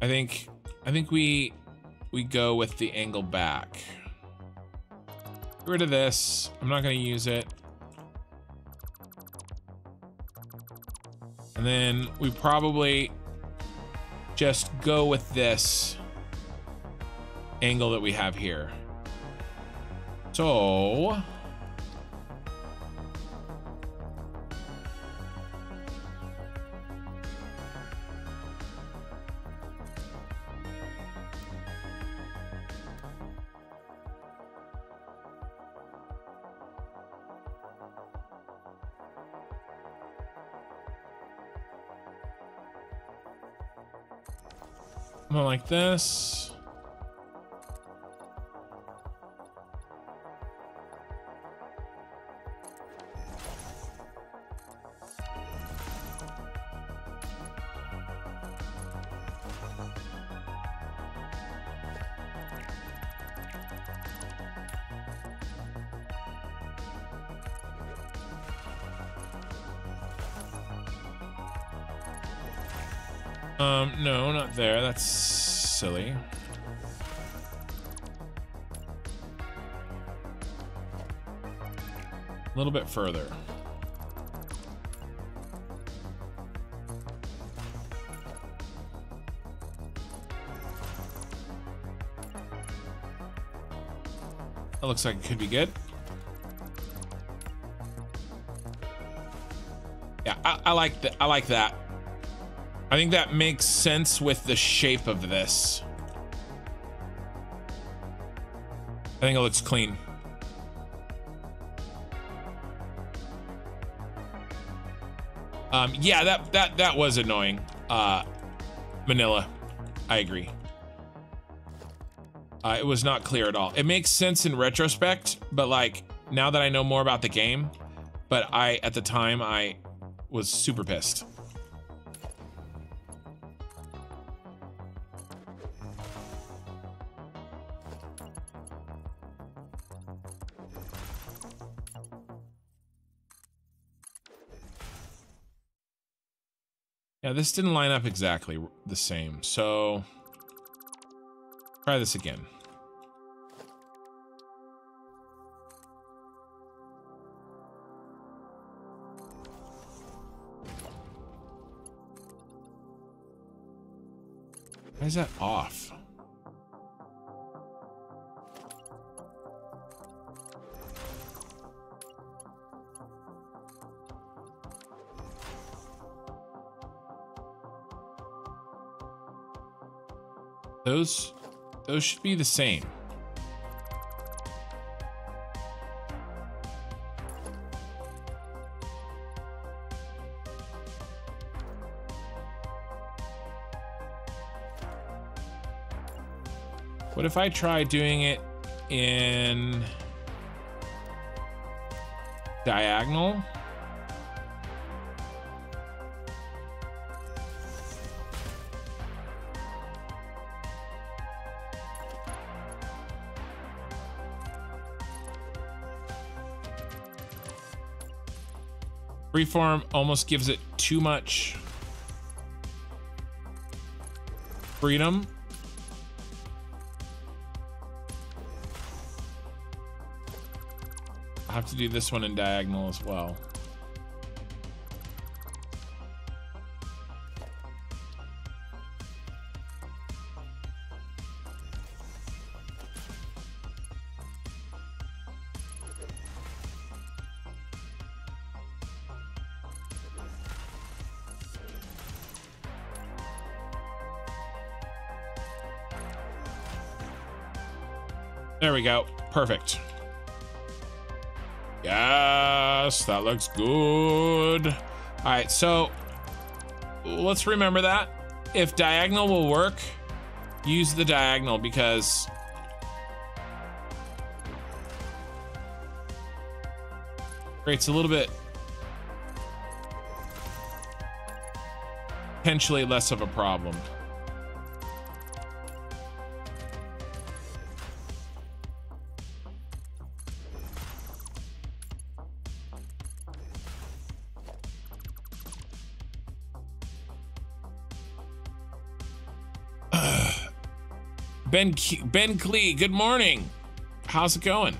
A: I think, I think we, we go with the angle back. Get rid of this. I'm not gonna use it. And then we probably just go with this angle that we have here. So
B: like this.
A: no, not there. That's silly. A little bit further. That looks like it could be good. Yeah, I, I like that. I like that. I think that makes sense with the shape of this. I think it looks clean. Um, yeah, that, that, that was annoying. Uh, Manila, I agree. Uh, it was not clear at all. It makes sense in retrospect, but like now that I know more about the game, but I, at the time I was super pissed. Yeah, this didn't line up exactly the same, so try this again.
B: Why is that off?
A: Those, those should be the same. What if I try doing it in diagonal? Freeform almost gives it too much freedom. I have to do this one in diagonal as well. There we go. Perfect. Yes, that looks good. All right, so let's remember that. If diagonal will work, use the diagonal because creates a little bit potentially less of a problem. Ben Ben Clee. Good morning. How's it going?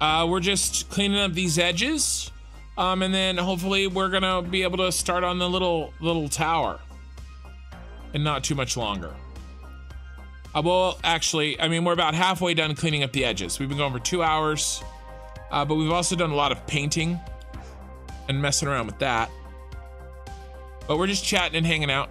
A: Uh, we're just cleaning up these edges, um, and then hopefully we're gonna be able to start on the little little tower, and not too much longer. Uh, well, actually, I mean we're about halfway done cleaning up the edges. We've been going for two hours, uh, but we've also done a lot of painting and messing around with that. But we're just chatting and hanging out.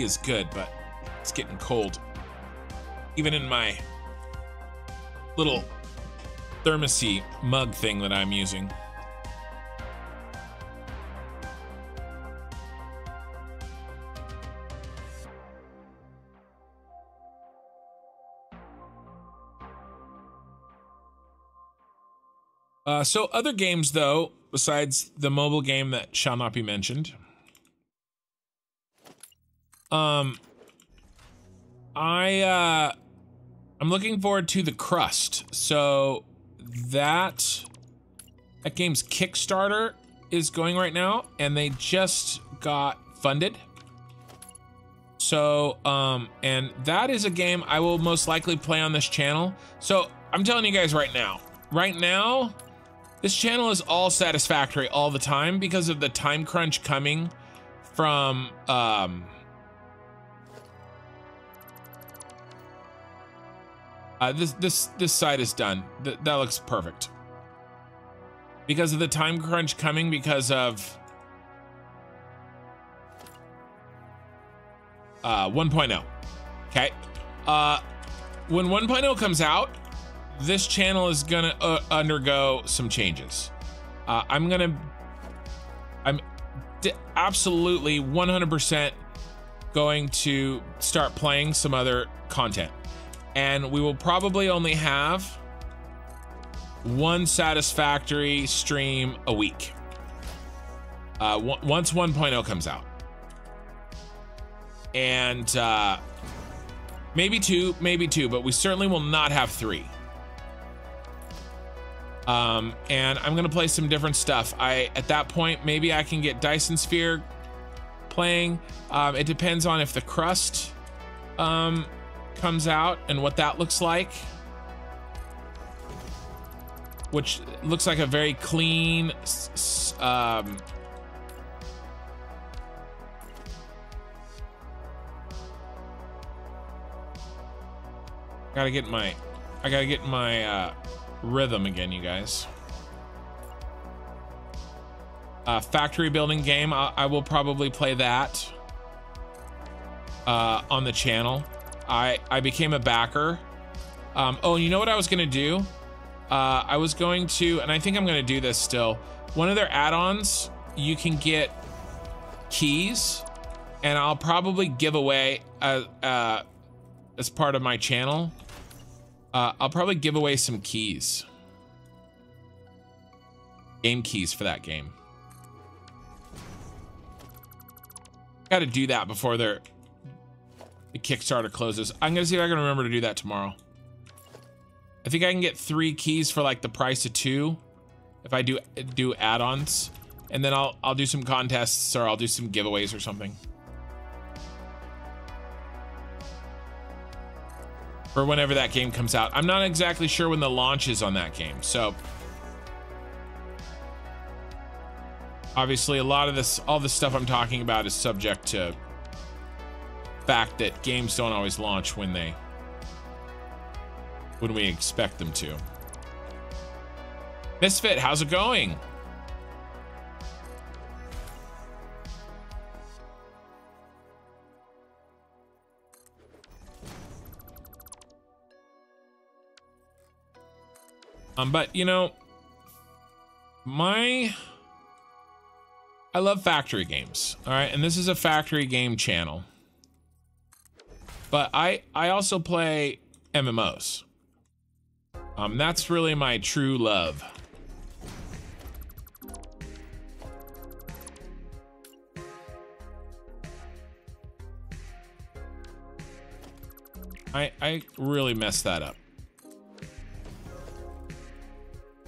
A: tea is good, but it's getting cold. Even in my little thermosy mug thing that I'm using. Uh, so other games, though, besides the mobile game that shall not be mentioned, um, I, uh, I'm looking forward to the crust. So that, that game's Kickstarter is going right now and they just got funded. So, um, and that is a game I will most likely play on this channel. So I'm telling you guys right now, right now, this channel is all satisfactory all the time because of the time crunch coming from, um, Uh, this this this side is done. Th that looks perfect. Because of the time crunch coming, because of uh, 1.0. Okay. Uh, when 1.0 comes out, this channel is gonna uh, undergo some changes. Uh, I'm gonna, I'm absolutely 100% going to start playing some other content and we will probably only have one satisfactory stream a week uh, once 1.0 comes out and uh, maybe two maybe two but we certainly will not have three um, and I'm gonna play some different stuff I at that point maybe I can get Dyson Sphere playing um, it depends on if the crust um, comes out and what that looks like. Which looks like a very clean, um, gotta get my, I gotta get my, uh, rhythm again, you guys. Uh, factory building game, I, I will probably play that, uh, on the channel. I I became a backer. Um, oh, you know what I was gonna do? Uh, I was going to, and I think I'm gonna do this still. One of their add-ons, you can get keys, and I'll probably give away a, uh, uh, as part of my channel. Uh, I'll probably give away some keys, game keys for that game. Got to do that before they're the Kickstarter closes. I'm gonna see if I can remember to do that tomorrow. I think I can get three keys for like the price of two if I do do add-ons. And then I'll I'll do some contests or I'll do some giveaways or something. Or whenever that game comes out. I'm not exactly sure when the launch is on that game, so obviously a lot of this all the stuff I'm talking about is subject to fact that games don't always launch when they when we expect them to. Misfit, how's it going? Um, but you know, my I love factory games. All right, and this is a factory game channel. But I I also play MMOs. Um, that's really my true love. I, I really messed that up.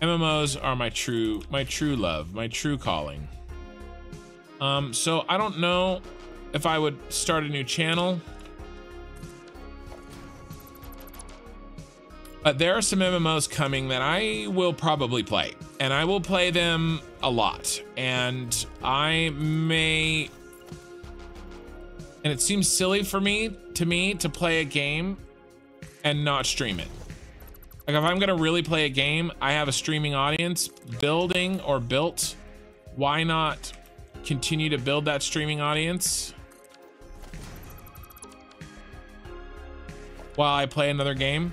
A: MMOs are my true my true love, my true calling. Um, so I don't know if I would start a new channel. But there are some MMOs coming that I will probably play, and I will play them a lot. And I may. And it seems silly for me, to me, to play a game and not stream it. Like, if I'm going to really play a game, I have a streaming audience building or built. Why not continue to build that streaming audience? While I play another game?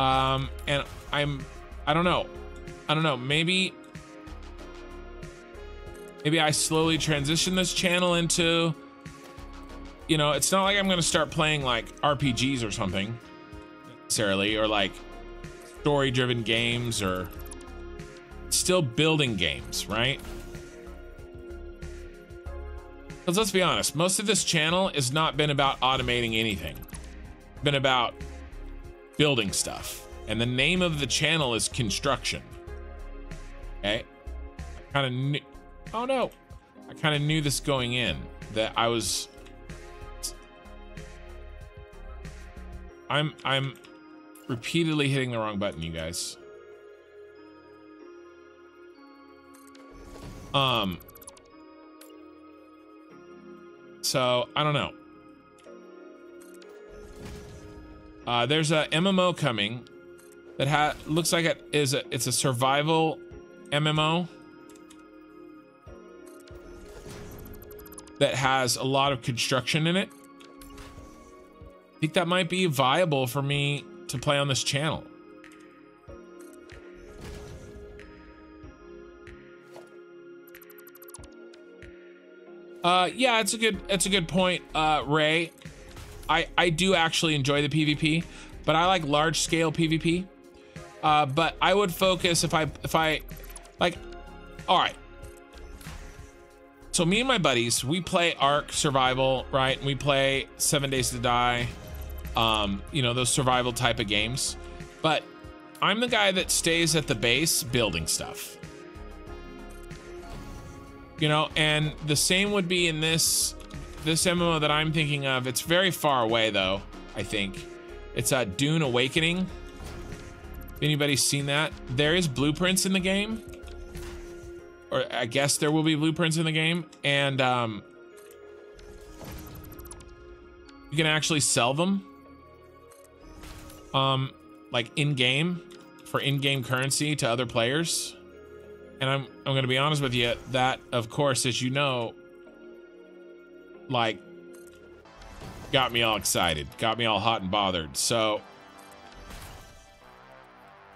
A: Um, and I'm, I don't know. I don't know. Maybe, maybe I slowly transition this channel into, you know, it's not like I'm going to start playing like RPGs or something necessarily, or like story driven games or still building games, right? Because let's be honest, most of this channel has not been about automating anything. It's been about building stuff. And the name of the channel is Kinstruction. Okay. I kind of knew. Oh no. I kind of knew this going in that I was. I'm I'm repeatedly hitting the wrong button, you guys. Um. So I don't know. Uh, there's a MMO coming that looks like it is a, it's a survival MMO that has a lot of construction in it. I think that might be viable for me to play on this channel. Uh, yeah, it's a good, it's a good point, uh, Rey. I, I do actually enjoy the PvP, but I like large scale PvP. Uh, but I would focus if I, if I, like, all right. So me and my buddies, we play Ark Survival, right? And we play Seven Days to Die, um, you know, those survival type of games. But I'm the guy that stays at the base building stuff. You know, and the same would be in this this MMO that I'm thinking of, it's very far away though, I think. It's uh, Dune Awakening. Anybody seen that? There is blueprints in the game. Or I guess there will be blueprints in the game. And um, you can actually sell them. Um, like in-game for in-game currency to other players. And I'm, I'm going to be honest with you, that, of course, as you know, like got me all excited, got me all hot and bothered. So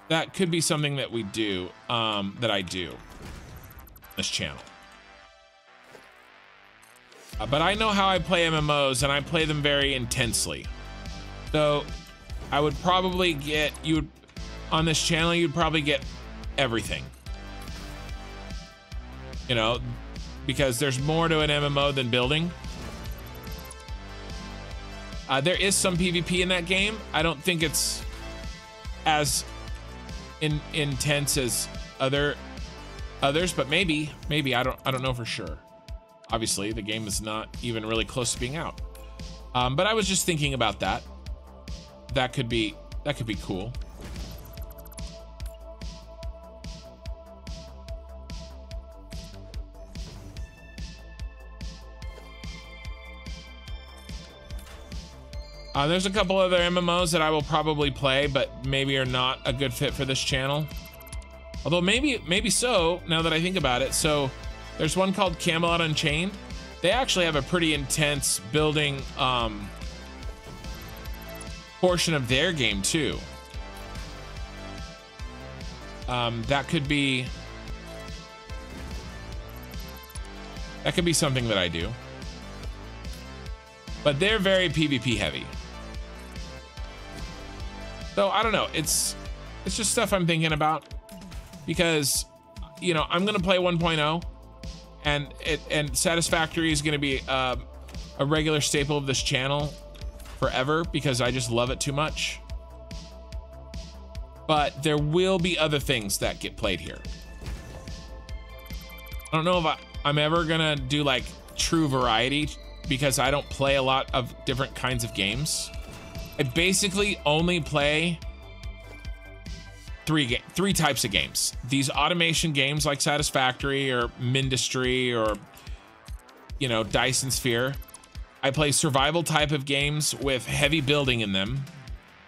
A: that could be something that we do, um, that I do this channel. Uh, but I know how I play MMOs and I play them very intensely. So I would probably get, you would, on this channel, you'd probably get everything. You know, because there's more to an MMO than building. Uh, there is some PvP in that game. I don't think it's as in, intense as other others, but maybe, maybe I don't, I don't know for sure. Obviously, the game is not even really close to being out. Um, but I was just thinking about that. That could be that could be cool. Uh, there's a couple other MMOs that I will probably play, but maybe are not a good fit for this channel. Although maybe, maybe so, now that I think about it. So there's one called Camelot Unchained. They actually have a pretty intense building um, portion of their game too. Um, that could be that could be something that I do. But they're very PvP heavy. So I don't know. It's it's just stuff I'm thinking about because you know I'm gonna play 1.0, and it and Satisfactory is gonna be um, a regular staple of this channel forever because I just love it too much. But there will be other things that get played here. I don't know if I, I'm ever gonna do like true variety because I don't play a lot of different kinds of games. I basically only play three three types of games. These automation games like Satisfactory or Mindustry or you know Dyson Sphere. I play survival type of games with heavy building in them,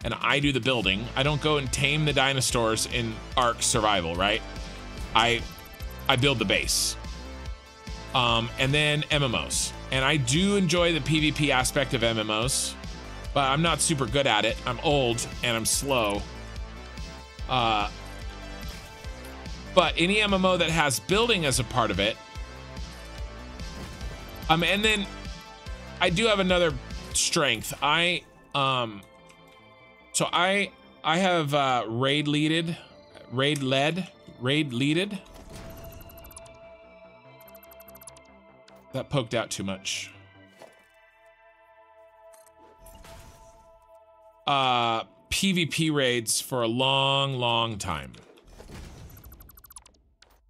A: and I do the building. I don't go and tame the dinosaurs in Ark Survival, right? I I build the base. Um, and then MMOs. And I do enjoy the PvP aspect of MMOs but I'm not super good at it. I'm old and I'm slow. Uh, but any MMO that has building as a part of it. Um, and then I do have another strength. I um, so I I have uh, raid leaded, raid led, raid leaded. That poked out too much. uh, PvP raids for a long, long time.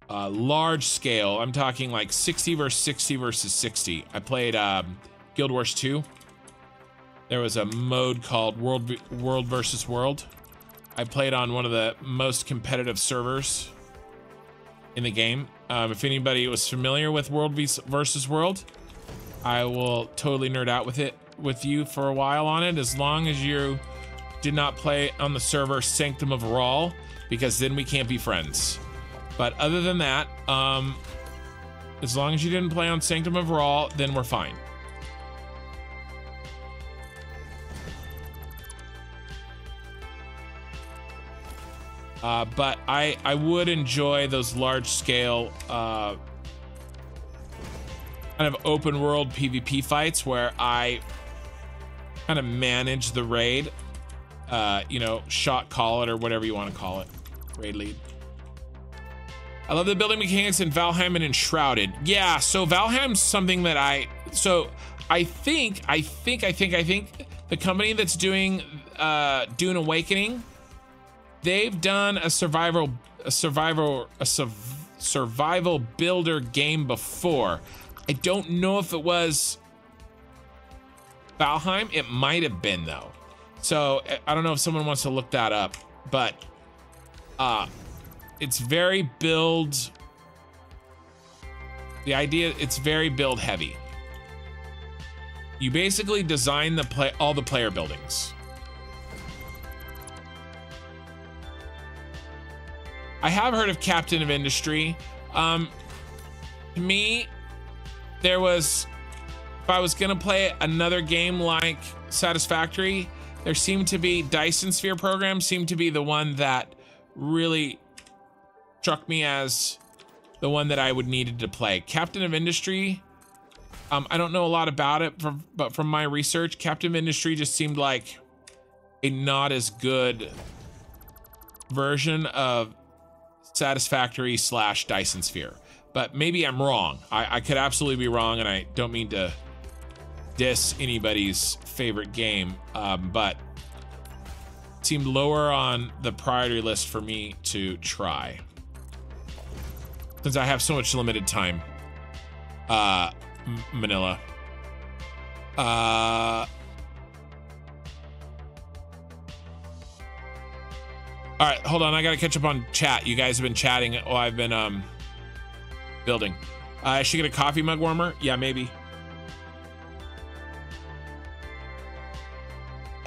A: Uh, large scale. I'm talking like 60 versus 60 versus 60. I played um, Guild Wars 2. There was a mode called World World versus World. I played on one of the most competitive servers in the game. Um, if anybody was familiar with World versus World, I will totally nerd out with it with you for a while on it, as long as you did not play on the server Sanctum of Rall, because then we can't be friends. But other than that, um, as long as you didn't play on Sanctum of Rall, then we're fine. Uh, but I, I would enjoy those large scale uh, kind of open world PvP fights where I kind of manage the raid. Uh, you know, shot call it or whatever you want to call it. Raid lead. I love the building mechanics in Valheim and Enshrouded. Yeah, so Valheim's something that I so I think I think I think I think the company that's doing uh Dune Awakening, they've done a survival a survival a survival builder game before. I don't know if it was Valheim? It might have been though. So I don't know if someone wants to look that up, but uh, it's very build. The idea it's very build heavy. You basically design the play all the player buildings. I have heard of Captain of Industry. Um, to me, there was if I was gonna play another game like Satisfactory, there seemed to be Dyson Sphere program seemed to be the one that really struck me as the one that I would needed to play. Captain of Industry, um, I don't know a lot about it, from, but from my research, Captain of Industry just seemed like a not as good version of Satisfactory slash Dyson Sphere. But maybe I'm wrong. I, I could absolutely be wrong, and I don't mean to this anybody's favorite game, um, but seemed lower on the priority list for me to try since I have so much limited time. Uh, Manila. Uh, all right, hold on. I gotta catch up on chat. You guys have been chatting. Oh, I've been um building. Uh, I should get a coffee mug warmer. Yeah, maybe.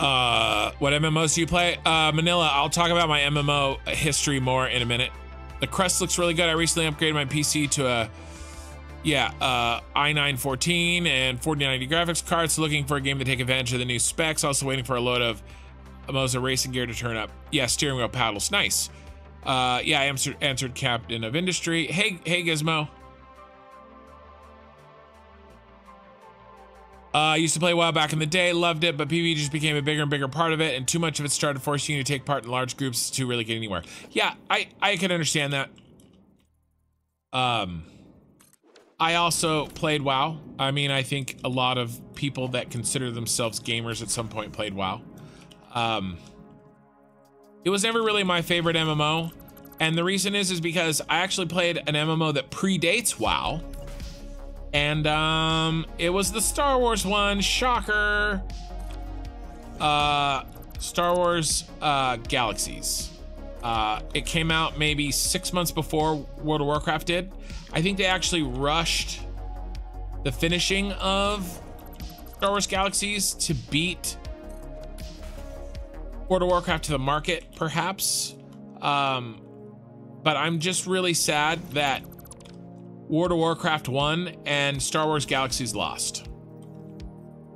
A: Uh, what MMOs do you play? Uh, Manila. I'll talk about my MMO history more in a minute. The crust looks really good. I recently upgraded my PC to a yeah, uh, i9-14 and 4090 graphics cards. Looking for a game to take advantage of the new specs. Also waiting for a load of Moza racing gear to turn up. Yeah, steering wheel paddles. Nice. Uh, yeah, I answered, answered Captain of Industry. Hey, hey, Gizmo. Uh, I uh, used to play WoW back in the day, loved it, but PvE just became a bigger and bigger part of it, and too much of it started forcing you to take part in large groups to really get anywhere. Yeah, I, I can understand that. Um, I also played WoW. I mean, I think a lot of people that consider themselves gamers at some point played WoW. Um, it was never really my favorite MMO, and the reason is, is because I actually played an MMO that predates WoW, and um, it was the Star Wars one. Shocker. Uh, Star Wars uh, Galaxies. Uh, it came out maybe six months before World of Warcraft did. I think they actually rushed the finishing of Star Wars Galaxies to beat World of Warcraft to the market, perhaps. Um, but I'm just really sad that World of Warcraft won and Star Wars Galaxies Lost.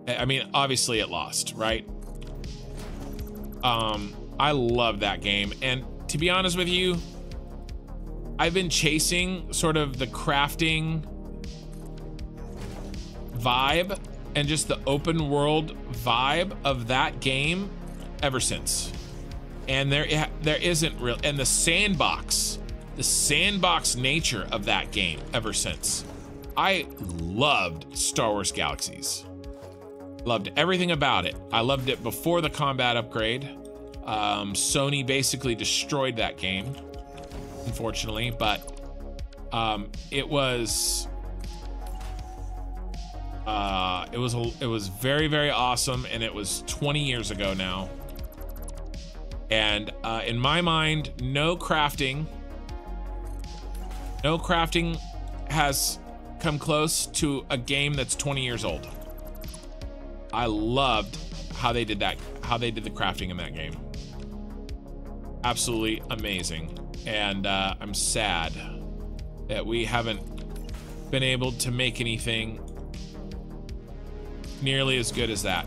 A: I mean, obviously it lost, right? Um, I love that game. And to be honest with you, I've been chasing sort of the crafting vibe and just the open world vibe of that game ever since. And there there isn't real and the sandbox the sandbox nature of that game ever since. I loved Star Wars Galaxies. Loved everything about it. I loved it before the combat upgrade. Um, Sony basically destroyed that game, unfortunately, but um, it was uh, it was a, it was very very awesome, and it was 20 years ago now. And uh, in my mind, no crafting no crafting has come close to a game that's 20 years old. I loved how they did that, how they did the crafting in that game. Absolutely amazing. And uh, I'm sad that we haven't been able to make anything nearly as good as that.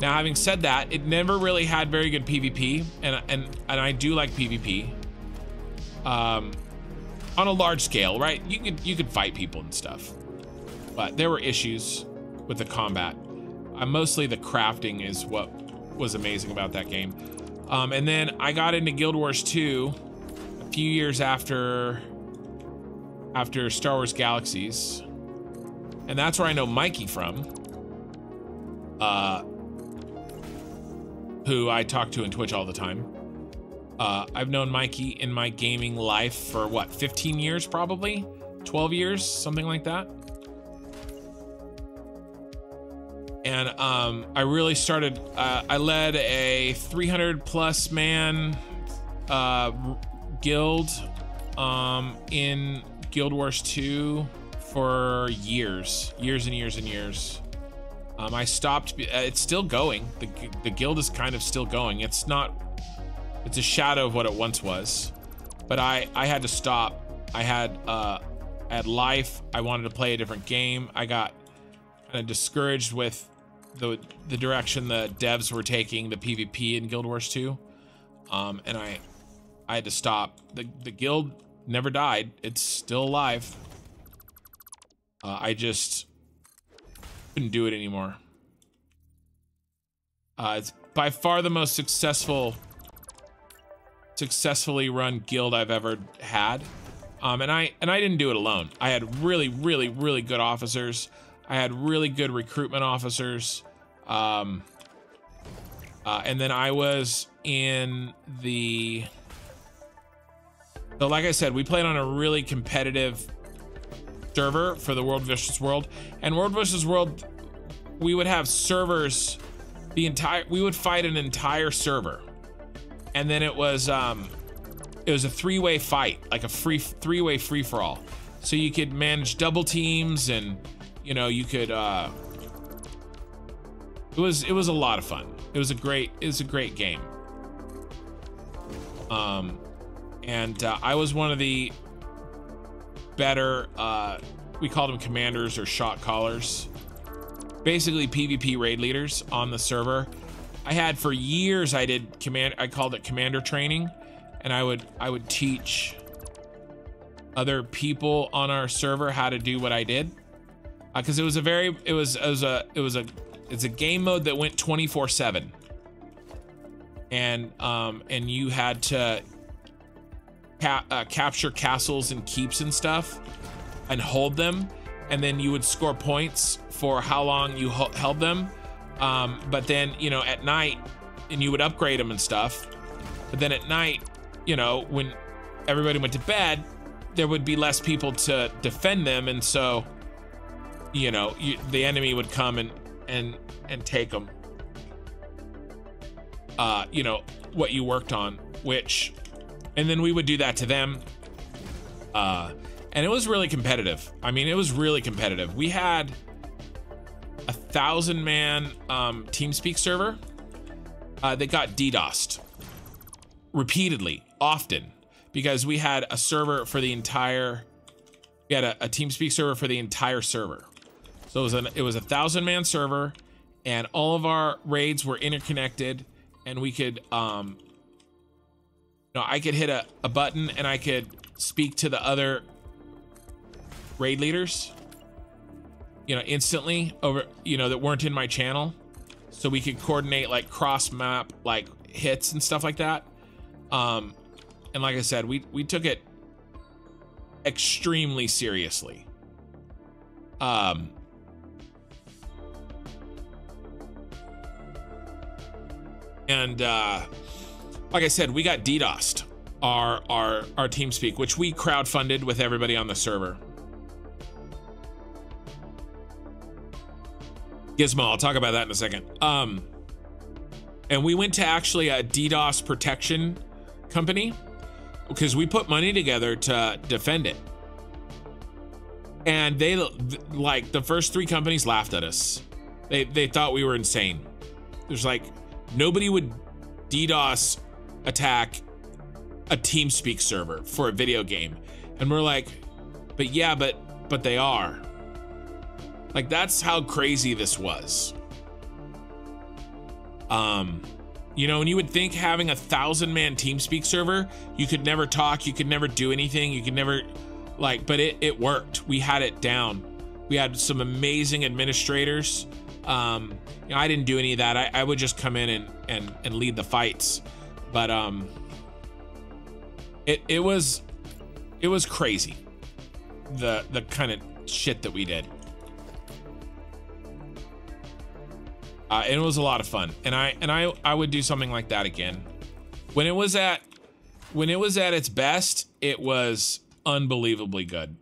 A: Now, having said that, it never really had very good PvP, and and and I do like PvP. Um, on a large scale, right? You could you could fight people and stuff, but there were issues with the combat. Uh, mostly the crafting is what was amazing about that game. Um, and then I got into Guild Wars 2 a few years after after Star Wars Galaxies, and that's where I know Mikey from. Uh, who I talk to in Twitch all the time. Uh, I've known Mikey in my gaming life for what, 15 years probably? 12 years, something like that. And um, I really started, uh, I led a 300 plus man uh, guild um, in Guild Wars 2 for years, years and years and years. Um, I stopped. Uh, it's still going. The, the guild is kind of still going. It's not it's a shadow of what it once was. But I, I had to stop. I had, uh, I had life. I wanted to play a different game. I got kind of discouraged with the the direction the devs were taking the PvP in Guild Wars 2. Um, and I I had to stop. The the guild never died. It's still alive. Uh, I just couldn't do it anymore. Uh, it's by far the most successful successfully run guild I've ever had. Um, and I and I didn't do it alone. I had really, really, really good officers. I had really good recruitment officers. Um, uh, and then I was in the. So like I said, we played on a really competitive server for the World versus World, and World versus World, we would have servers. The entire we would fight an entire server and then it was um, it was a three-way fight, like a free three-way free-for-all. So you could manage double teams, and you know you could. Uh, it was it was a lot of fun. It was a great it was a great game. Um, and uh, I was one of the better. Uh, we called them commanders or shot callers, basically PvP raid leaders on the server I had for years I did command I called it commander training and I would I would teach other people on our server how to do what I did because uh, it was a very it was it was a it was a it's a game mode that went 24 7 and um and you had to ca uh, capture castles and keeps and stuff and hold them and then you would score points for how long you held them um, but then, you know, at night, and you would upgrade them and stuff. But then at night, you know, when everybody went to bed, there would be less people to defend them, and so, you know, you, the enemy would come and and and take them. Uh, you know what you worked on, which, and then we would do that to them. Uh, and it was really competitive. I mean, it was really competitive. We had a thousand man um, TeamSpeak server uh, that got DDoSed repeatedly, often, because we had a server for the entire, we had a, a TeamSpeak server for the entire server. So it was an, it was a thousand man server, and all of our raids were interconnected, and we could, um, you know, I could hit a, a button and I could speak to the other raid leaders you know, instantly over, you know, that weren't in my channel. So we could coordinate like cross map, like hits and stuff like that. Um, and like I said, we, we took it extremely seriously. Um, and uh, like I said, we got DDoSed our our our TeamSpeak, which we crowdfunded with everybody on the server. Gizmo, I'll talk about that in a second. Um, and we went to actually a DDoS protection company because we put money together to defend it. And they like the first three companies laughed at us. They they thought we were insane. There's like nobody would DDoS attack a TeamSpeak server for a video game. And we're like, but yeah, but but they are. Like that's how crazy this was. Um, you know, and you would think having a thousand man TeamSpeak server, you could never talk, you could never do anything, you could never like, but it, it worked. We had it down. We had some amazing administrators. Um, you know, I didn't do any of that. I, I would just come in and, and, and lead the fights. But um, it, it was it was crazy the the kind of shit that we did Uh, and it was a lot of fun. And I and I I would do something like that again. When it was at when it was at its best, it was unbelievably good.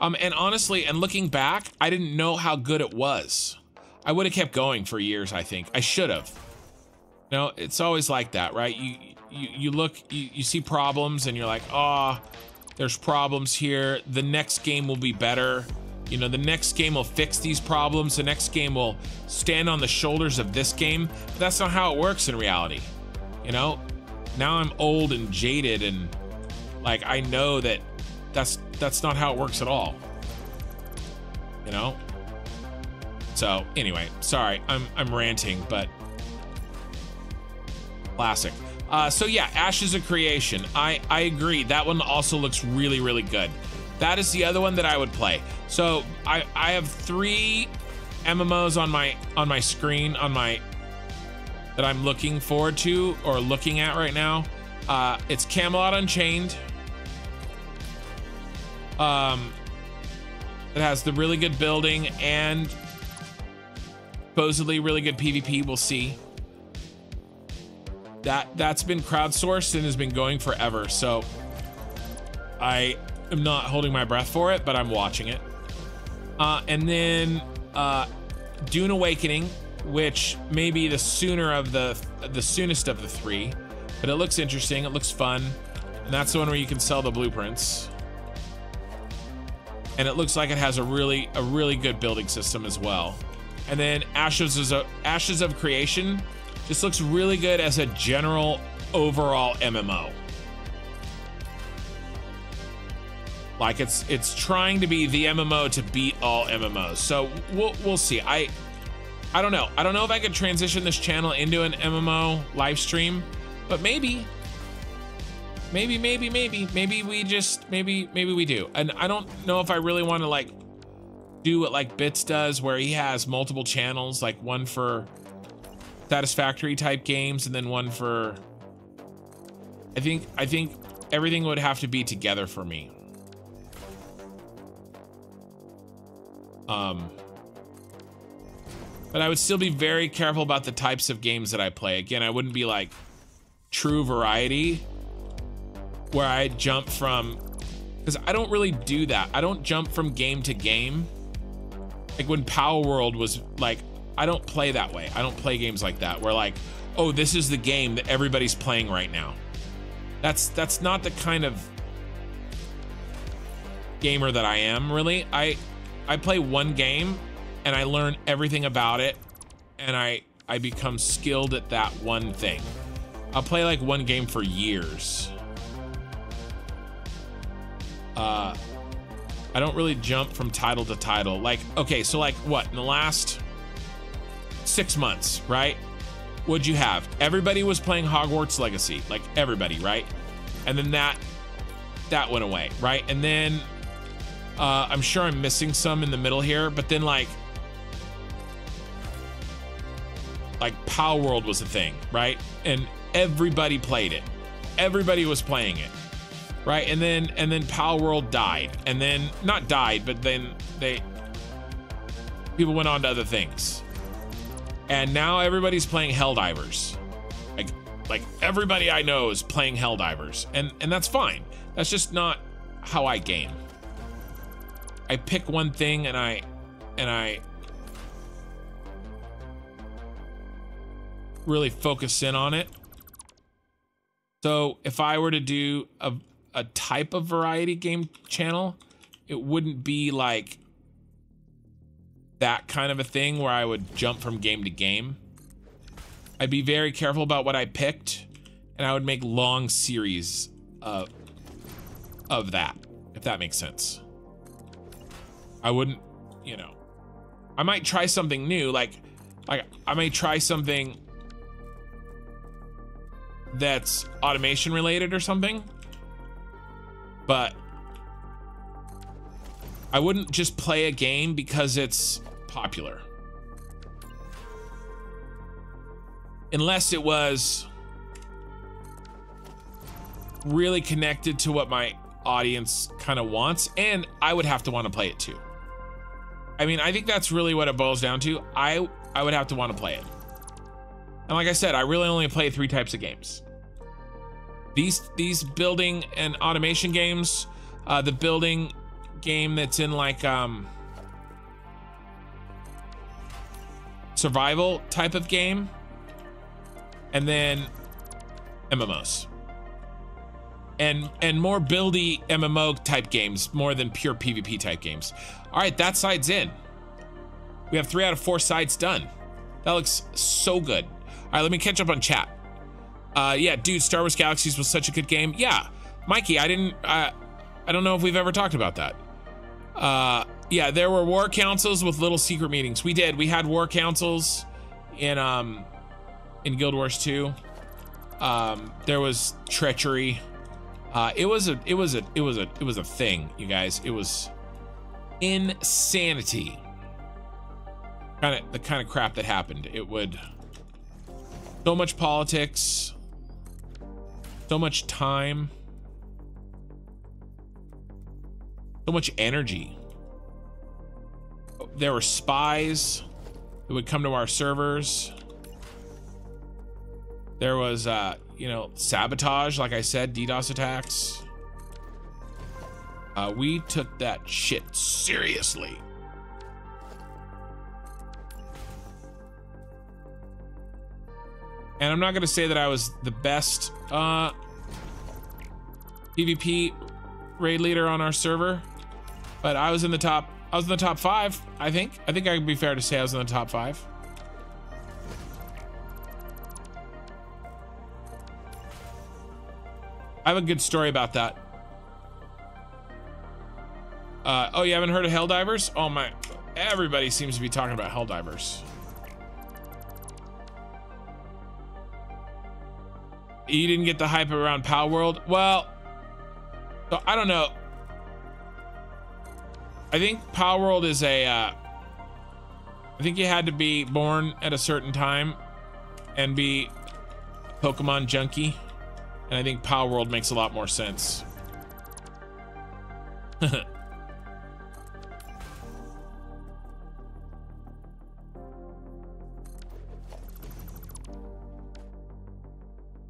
A: Um, and honestly, and looking back, I didn't know how good it was. I would have kept going for years, I think. I should have. You know, it's always like that, right? You you, you look, you, you see problems and you're like, ah, oh, there's problems here. The next game will be better you know, the next game will fix these problems, the next game will stand on the shoulders of this game. But that's not how it works in reality. You know, now I'm old and jaded and like I know that that's that's not how it works at all. You know? So, anyway, sorry. I'm I'm ranting, but classic. Uh, so yeah, Ashes of Creation. I I agree. That one also looks really really good. That is the other one that I would play. So I I have three MMOs on my on my screen on my that I'm looking forward to or looking at right now. Uh, it's Camelot Unchained. Um, it has the really good building and supposedly really good PvP. We'll see. That that's been crowdsourced and has been going forever. So I am not holding my breath for it, but I'm watching it. Uh, and then uh, Dune Awakening, which may be the sooner of the the soonest of the three, but it looks interesting. It looks fun, and that's the one where you can sell the blueprints. And it looks like it has a really a really good building system as well. And then Ashes of, Ashes of Creation just looks really good as a general overall MMO. Like it's it's trying to be the MMO to beat all MMOs. So we'll we'll see. I I don't know. I don't know if I could transition this channel into an MMO live stream, but maybe. Maybe, maybe, maybe, maybe we just, maybe, maybe we do. And I don't know if I really want to like do what like Bits does where he has multiple channels, like one for satisfactory type games and then one for, I think, I think everything would have to be together for me. Um, but I would still be very careful about the types of games that I play. Again, I wouldn't be like true variety where I jump from because I don't really do that. I don't jump from game to game. Like when Palworld was like, I don't play that way. I don't play games like that where like, oh, this is the game that everybody's playing right now. That's that's not the kind of gamer that I am really. I I play one game and I learn everything about it and I I become skilled at that one thing. I'll play like one game for years. Uh I don't really jump from title to title. Like, okay, so like what? In the last 6 months, right? What'd you have? Everybody was playing Hogwarts Legacy, like everybody, right? And then that that went away, right? And then uh, I'm sure I'm missing some in the middle here, but then like, like Palworld was a thing, right? And everybody played it. Everybody was playing it, right? And then and then Palworld died, and then not died, but then they people went on to other things, and now everybody's playing Helldivers. Like like everybody I know is playing Helldivers, and and that's fine. That's just not how I game. I pick one thing and I and I really focus in on it. So if I were to do a, a type of variety game channel, it wouldn't be like that kind of a thing where I would jump from game to game. I'd be very careful about what I picked and I would make long series of, of that, if that makes sense. I wouldn't, you know, I might try something new. Like, like I may try something that's automation related or something, but I wouldn't just play a game because it's popular. Unless it was really connected to what my audience kind of wants, and I would have to want to play it too. I mean, I think that's really what it boils down to. I I would have to want to play it. And like I said, I really only play three types of games. These these building and automation games, uh, the building game that's in like um, survival type of game, and then MMOs. And and more buildy MMO type games more than pure PvP type games. All right, that side's in. We have three out of four sides done. That looks so good. All right, let me catch up on chat. Uh, yeah, dude, Star Wars Galaxies was such a good game. Yeah, Mikey, I didn't. Uh, I don't know if we've ever talked about that. Uh, yeah, there were war councils with little secret meetings. We did. We had war councils in um in Guild Wars 2. Um, there was treachery. Uh, it was a it was a it was a it was a thing, you guys. It was Insanity. Kind of the kind of crap that happened. It would so much politics, so much time, so much energy. There were spies that would come to our servers. There was, uh, you know, sabotage, like I said, DDoS attacks. Uh, we took that shit seriously. And I'm not going to say that I was the best uh, PvP raid leader on our server, but I was in the top. I was in the top five, I think. I think I can be fair to say I was in the top five. I have a good story about that. Uh, oh, you haven't heard of Helldivers? Oh my, everybody seems to be talking about Helldivers. You didn't get the hype around Palworld? Well, so I don't know. I think Palworld is a. Uh, I think you had to be born at a certain time and be Pokemon junkie. And I think Palworld makes a lot more sense.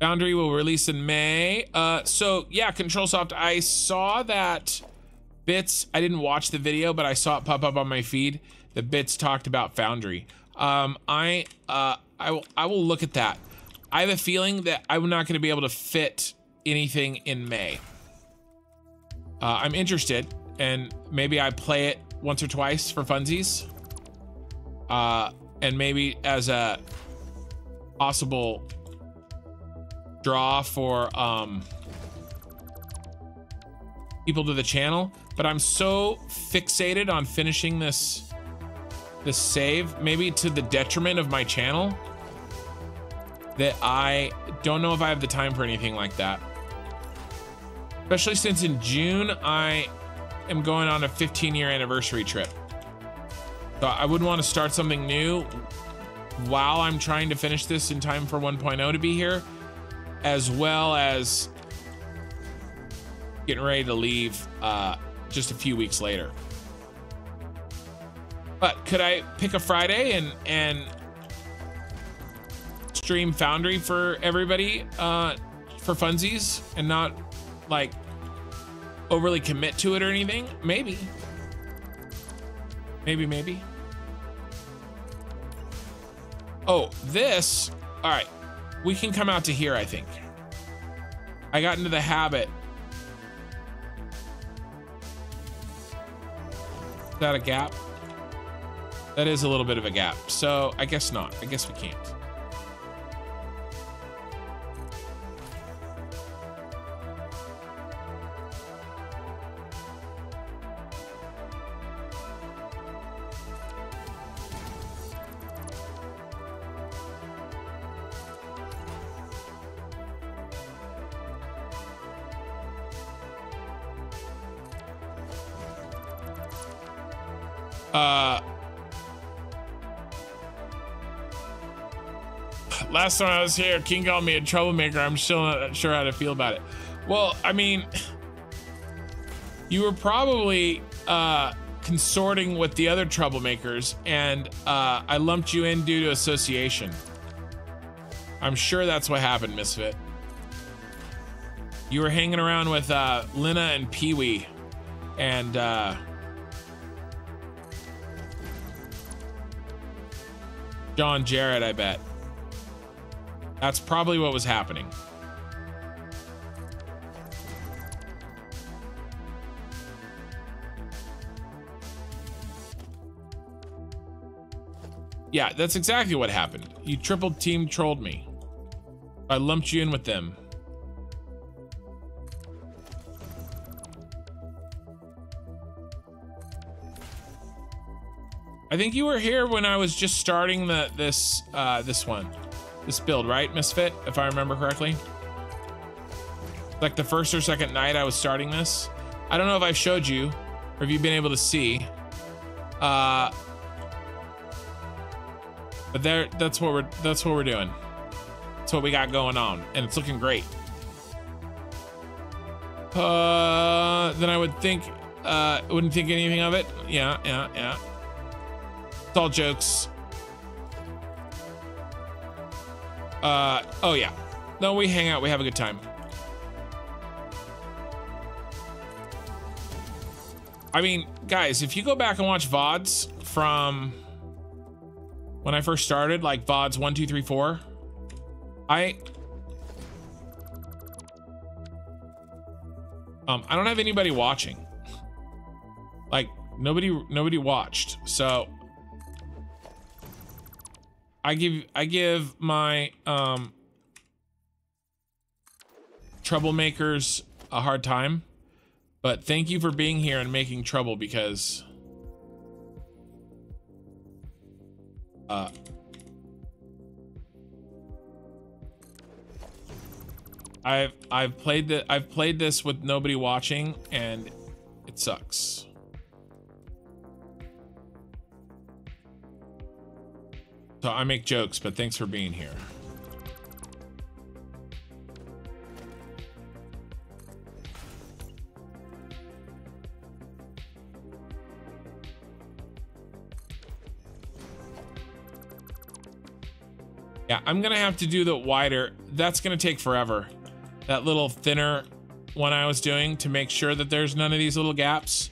A: Foundry will release in May. Uh, so yeah, Control Soft. I saw that bits. I didn't watch the video, but I saw it pop up on my feed. The bits talked about Foundry. Um, I uh, I will I will look at that. I have a feeling that I'm not going to be able to fit anything in May. Uh, I'm interested, and maybe I play it once or twice for funsies. Uh, and maybe as a possible draw for um, people to the channel, but I'm so fixated on finishing this this save, maybe to the detriment of my channel, that I don't know if I have the time for anything like that. Especially since in June I am going on a 15 year anniversary trip. So I wouldn't want to start something new while I'm trying to finish this in time for 1.0 to be here as well as getting ready to leave uh, just a few weeks later. But could I pick a Friday and and stream Foundry for everybody uh, for funsies and not like overly commit to it or anything? Maybe. Maybe, maybe. Oh, this. All right. We can come out to here, I think. I got into the habit. Is that a gap? That is a little bit of a gap. So I guess not. I guess we can't. Uh, last time I was here, King called me a troublemaker. I'm still not sure how to feel about it. Well, I mean, you were probably uh, consorting with the other troublemakers, and uh, I lumped you in due to association. I'm sure that's what happened, Misfit. You were hanging around with uh, Lina and Pee Wee, and uh, John Jarrett, I bet. That's probably what was happening. Yeah, that's exactly what happened. You triple team trolled me. I lumped you in with them. I think you were here when I was just starting the this uh, this one, this build, right, Misfit? If I remember correctly. Like the first or second night I was starting this. I don't know if I've showed you, or if you've been able to see. Uh, but there, that's what we're that's what we're doing. That's what we got going on, and it's looking great. Uh, then I would think, uh, wouldn't think anything of it. Yeah, yeah, yeah. It's all jokes. Uh, oh yeah. No, we hang out. We have a good time. I mean, guys, if you go back and watch VODs from when I first started, like VODs one, two, three, four, I um I don't have anybody watching. Like nobody nobody watched. So I give I give my um troublemakers a hard time. But thank you for being here and making trouble because uh I've I've played the I've played this with nobody watching and it sucks. So I make jokes, but thanks for being here. Yeah, I'm gonna have to do the wider. That's gonna take forever. That little thinner one I was doing to make sure that there's none of these little gaps.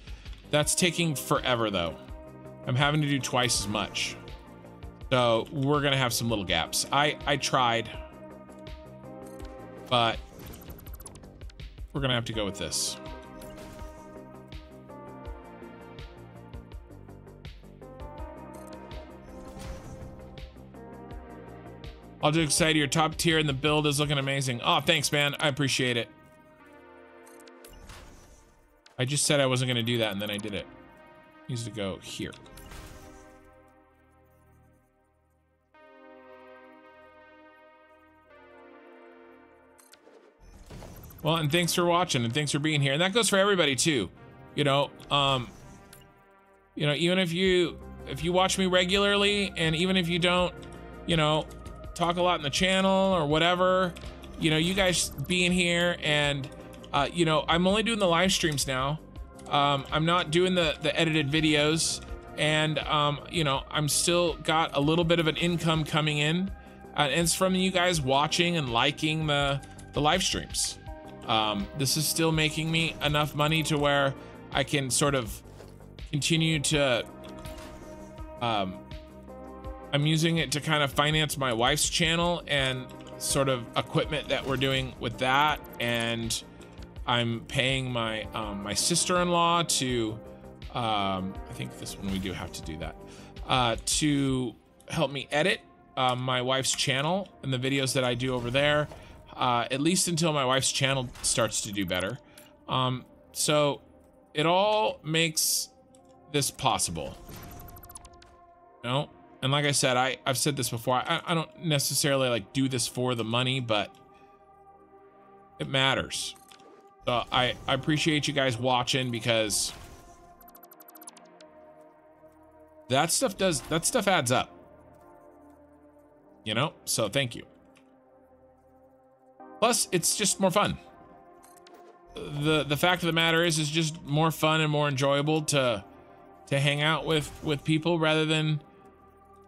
A: That's taking forever though. I'm having to do twice as much. So we're gonna have some little gaps. I, I tried, but we're gonna have to go with this. I'll do excited. Your top tier and the build is looking amazing. Oh, thanks, man. I appreciate it. I just said I wasn't gonna do that and then I did it. Needs to go here. Well, and thanks for watching and thanks for being here. And that goes for everybody too. You know, um, you know, even if you if you watch me regularly and even if you don't, you know, talk a lot in the channel or whatever, you know, you guys being here and uh, you know, I'm only doing the live streams now. Um, I'm not doing the the edited videos and um, you know, I'm still got a little bit of an income coming in. Uh, and it's from you guys watching and liking the the live streams. Um, this is still making me enough money to where I can sort of continue to. Um, I'm using it to kind of finance my wife's channel and sort of equipment that we're doing with that, and I'm paying my um, my sister-in-law to. Um, I think this one we do have to do that uh, to help me edit uh, my wife's channel and the videos that I do over there uh, at least until my wife's channel starts to do better. Um, so it all makes this possible. You no, know? and like I said, I, I've said this before, I, I don't necessarily like do this for the money, but it matters. So I, I appreciate you guys watching because that stuff does, that stuff adds up. You know, so thank you. Plus, it's just more fun. The the fact of the matter is, it's just more fun and more enjoyable to to hang out with with people rather than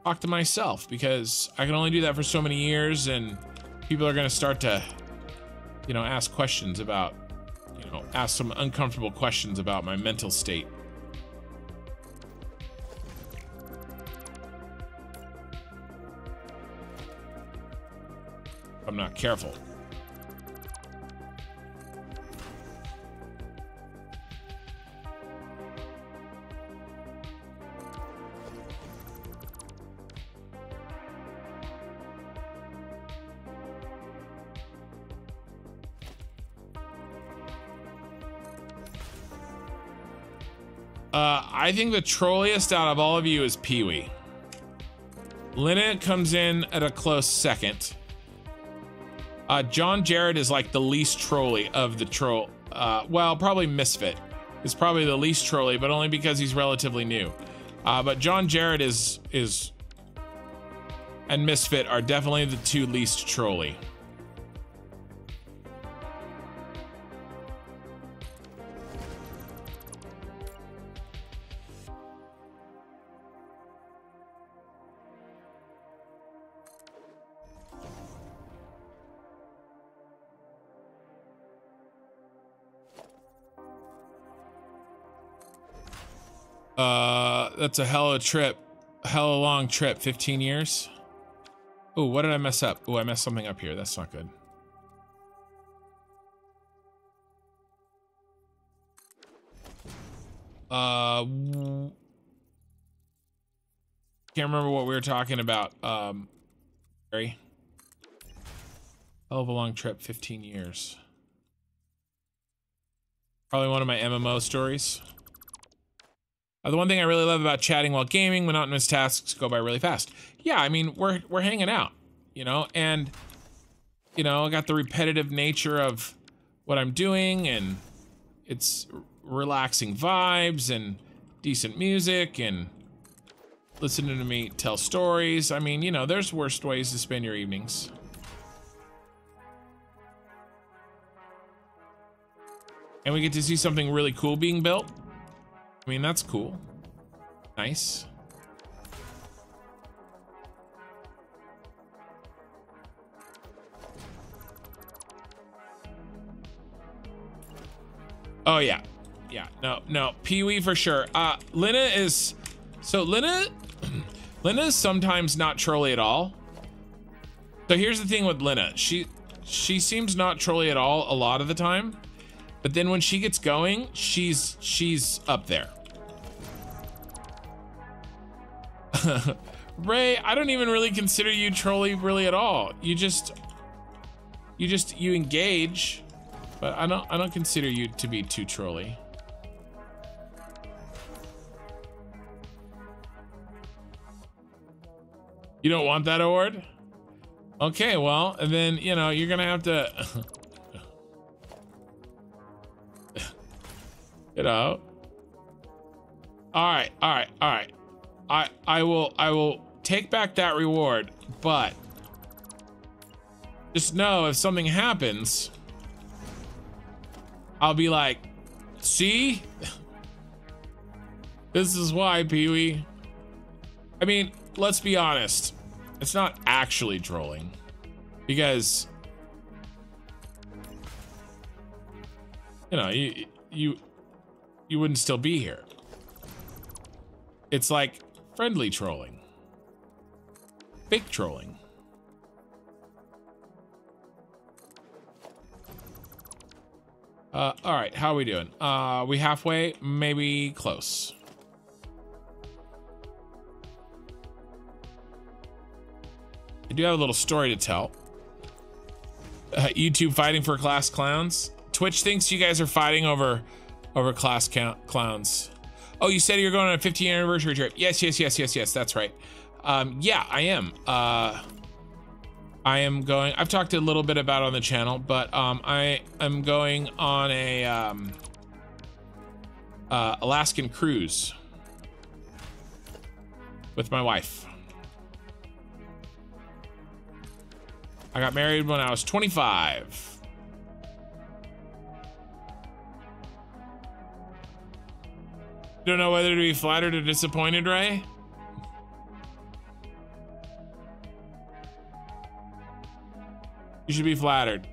A: talk to myself because I can only do that for so many years and people are going to start to you know ask questions about you know ask some uncomfortable questions about my mental state. I'm not careful. Uh, I think the trolliest out of all of you is Pee Wee. Lynette comes in at a close second. Uh, John Jarrett is like the least trolly of the troll. Uh, well, probably Misfit is probably the least trolly, but only because he's relatively new. Uh, but John Jarrett is is and Misfit are definitely the two least trolly. Uh, that's a hell of a trip. Hell of a long trip, 15 years. Oh, what did I mess up? Oh, I messed something up here. That's not good. Uh, can't remember what we were talking about. Um, Barry. Hell of a long trip, 15 years. Probably one of my MMO stories. Uh, the one thing I really love about chatting while gaming, monotonous tasks go by really fast. Yeah, I mean, we're we're hanging out, you know, and you know, I got the repetitive nature of what I'm doing and it's relaxing vibes and decent music and listening to me tell stories. I mean, you know, there's worst ways to spend your evenings. And we get to see something really cool being built. I mean, that's cool. Nice. Oh, yeah. Yeah, no, no. Pee-wee for sure. Uh, Lina is... So, Lina... Lina is sometimes not trolly at all. So here's the thing with Lina. She she seems not trolly at all a lot of the time. But then when she gets going, she's she's up there. Ray, I don't even really consider you trolley really at all. You just you just you engage, but I don't I don't consider you to be too trolley. You don't want that award? Okay, well, and then, you know, you're gonna have to You know. All right, all right, all right. I I will I will take back that reward, but just know if something happens, I'll be like, see? this is why, Pee-wee. I mean, let's be honest. It's not actually trolling. Because you know, you you you wouldn't still be here. It's like friendly trolling. Fake trolling. Uh, all right, how are we doing? Uh, we halfway, maybe close. I do have a little story to tell. Uh, YouTube fighting for class clowns. Twitch thinks you guys are fighting over over class count, clowns. Oh, you said you're going on a 15th anniversary trip. Yes, yes, yes, yes, yes. That's right. Um, yeah, I am. Uh, I am going. I've talked a little bit about on the channel, but um, I am going on a um, uh, Alaskan cruise with my wife. I got married when I was 25. Don't know whether to be flattered or disappointed, Ray. You should be flattered.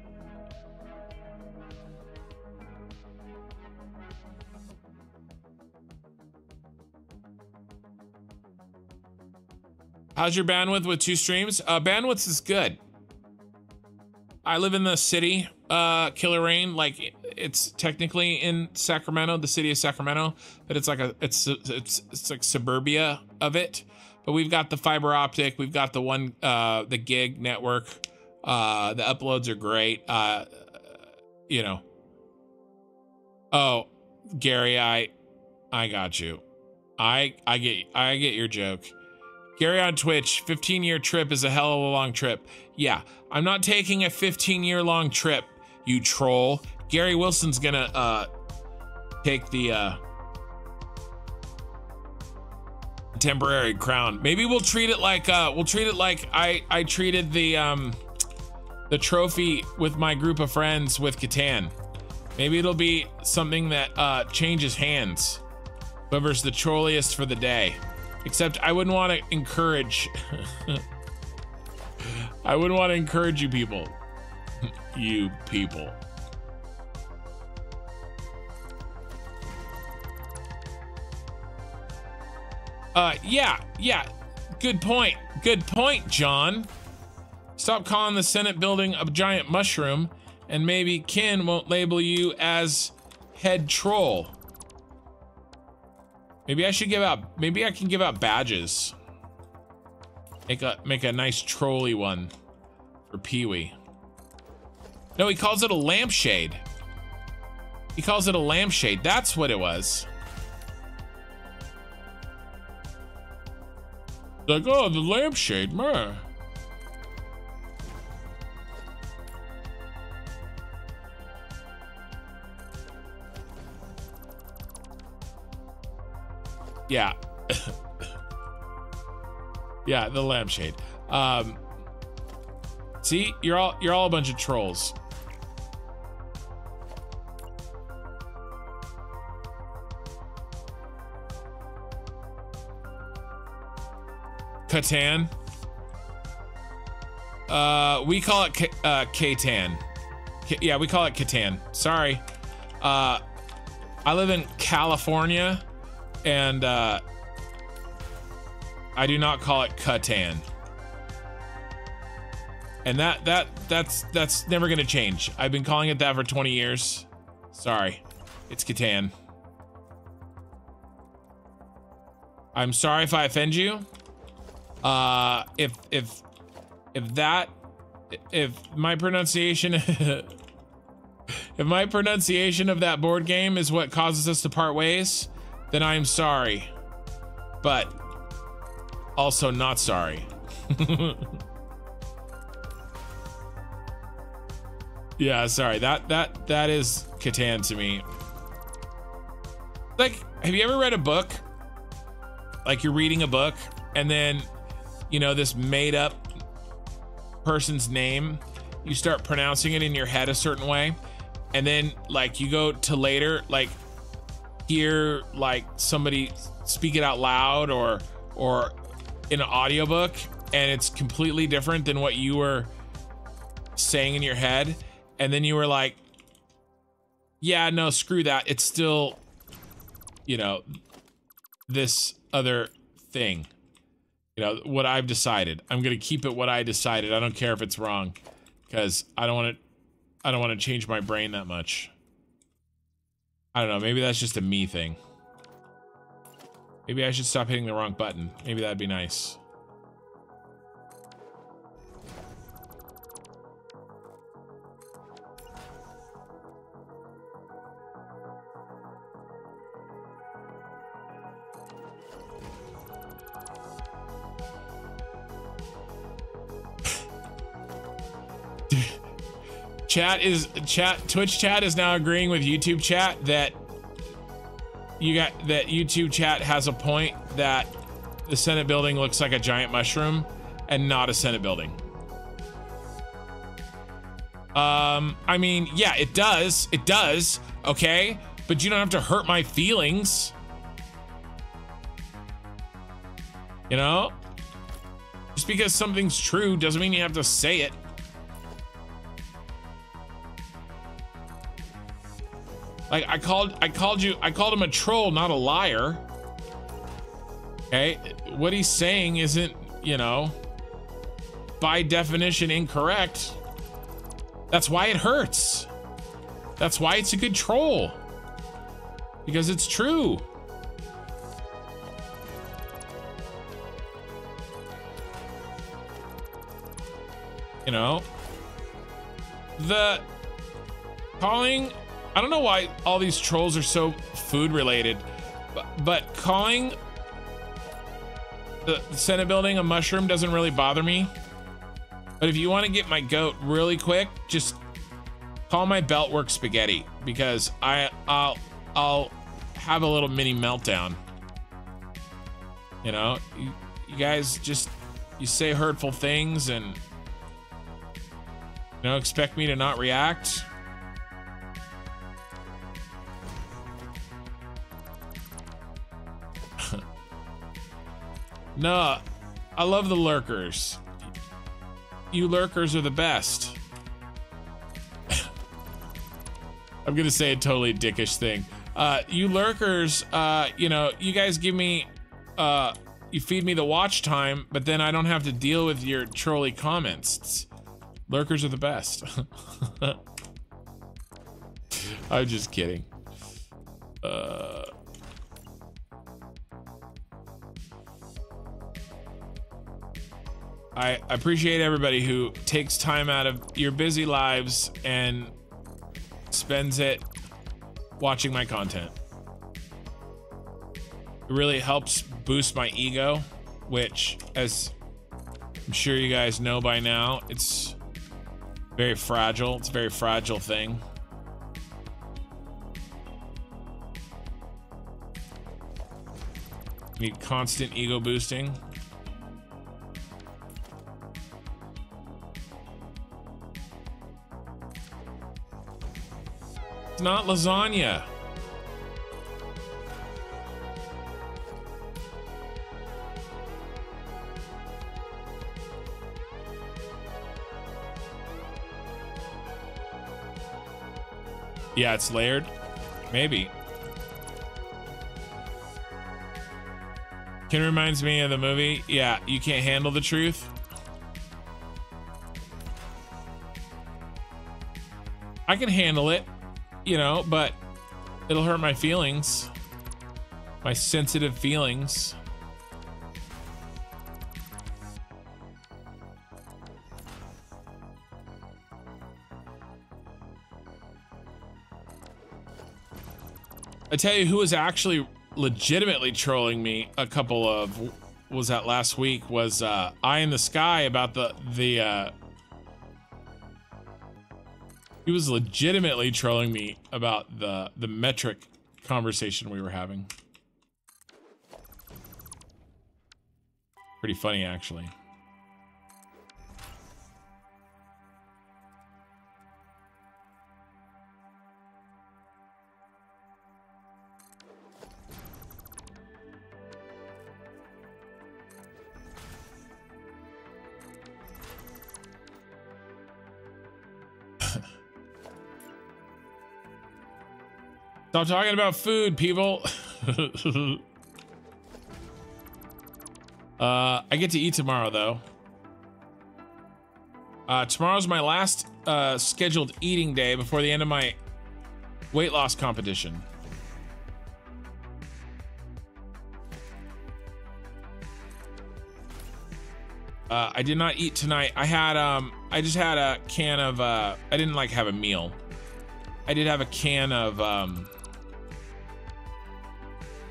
A: How's your bandwidth with two streams? Uh, bandwidth is good. I live in the city uh, Killer Rain. Like it's technically in Sacramento, the city of Sacramento, but it's like a it's it's it's like suburbia of it. But we've got the fiber optic, we've got the one uh, the gig network. Uh, the uploads are great. Uh, you know. Oh, Gary, I I got you. I I get I get your joke. Gary on Twitch, 15 year trip is a hell of a long trip. Yeah, I'm not taking a 15 year long trip you troll. Gary Wilson's gonna uh, take the uh, temporary crown. Maybe we'll treat it like uh, we'll treat it like I I treated the um, the trophy with my group of friends with Catan. Maybe it'll be something that uh, changes hands. Whoever's the trolliest for the day. Except I wouldn't want to encourage. I wouldn't want to encourage you people you people. Uh, yeah, yeah. Good point. Good point, John. Stop calling the Senate building a giant mushroom, and maybe Ken won't label you as head troll. Maybe I should give out. Maybe I can give out badges. Make a make a nice trolley one for Pee Wee. No, he calls it a lampshade. He calls it a lampshade. That's what it was. Like, oh, the lampshade, man. Yeah. yeah, the lampshade. Um, see, you're all you're all a bunch of trolls. Catan. Uh, we call it K- uh, Catan. K- yeah, we call it Catan. Sorry. Uh, I live in California, and uh, I do not call it Katan. And that that that's that's never gonna change. I've been calling it that for 20 years. Sorry, it's Catan. I'm sorry if I offend you. Uh, if if if that if my pronunciation if my pronunciation of that board game is what causes us to part ways, then I'm sorry. But also not sorry. yeah, sorry. That that that is Catan to me. Like, have you ever read a book? Like you're reading a book and then you know, this made up person's name, you start pronouncing it in your head a certain way. And then, like, you go to later, like, hear, like, somebody speak it out loud or, or in an audiobook, and it's completely different than what you were saying in your head. And then you were like, yeah, no, screw that. It's still, you know, this other thing you know, what I've decided. I'm going to keep it what I decided. I don't care if it's wrong because I don't want to, I don't want to change my brain that much. I don't know. Maybe that's just a me thing. Maybe I should stop hitting the wrong button. Maybe that'd be nice. Chat is chat Twitch chat is now agreeing with YouTube chat that you got that YouTube chat has a point that the Senate building looks like a giant mushroom and not a Senate building. Um, I mean, yeah, it does. It does. Okay. But you don't have to hurt my feelings. You know? Just because something's true doesn't mean you have to say it. Like I called I called you I called him a troll, not a liar. Okay? What he's saying isn't, you know, by definition incorrect. That's why it hurts. That's why it's a good troll. Because it's true. You know, the calling I don't know why all these trolls are so food related, but, but calling the, the Senate building a mushroom doesn't really bother me. But if you want to get my goat really quick, just call my belt work spaghetti because I I'll I'll have a little mini meltdown. You know, you, you guys just you say hurtful things and you know expect me to not react. No, I love the lurkers. You lurkers are the best. I'm gonna say a totally dickish thing. Uh, you lurkers, uh, you know, you guys give me, uh, you feed me the watch time, but then I don't have to deal with your trolley comments. Lurkers are the best. I'm just kidding. Uh... I appreciate everybody who takes time out of your busy lives and spends it watching my content. It really helps boost my ego, which, as I'm sure you guys know by now, it's very fragile. It's a very fragile thing. Need constant ego boosting. It's not lasagna. Yeah, it's layered. Maybe. Ken reminds me of the movie. Yeah, you can't handle the truth. I can handle it you know, but it'll hurt my feelings. My sensitive feelings. I tell you who was actually legitimately trolling me a couple of was that last week was uh eye in the sky about the the uh he was legitimately trolling me about the the metric conversation we were having. Pretty funny, actually. Stop talking about food, people. uh, I get to eat tomorrow, though. Uh, tomorrow's my last uh, scheduled eating day before the end of my weight loss competition. Uh, I did not eat tonight. I had, um, I just had a can of, uh, I didn't like have a meal. I did have a can of, um,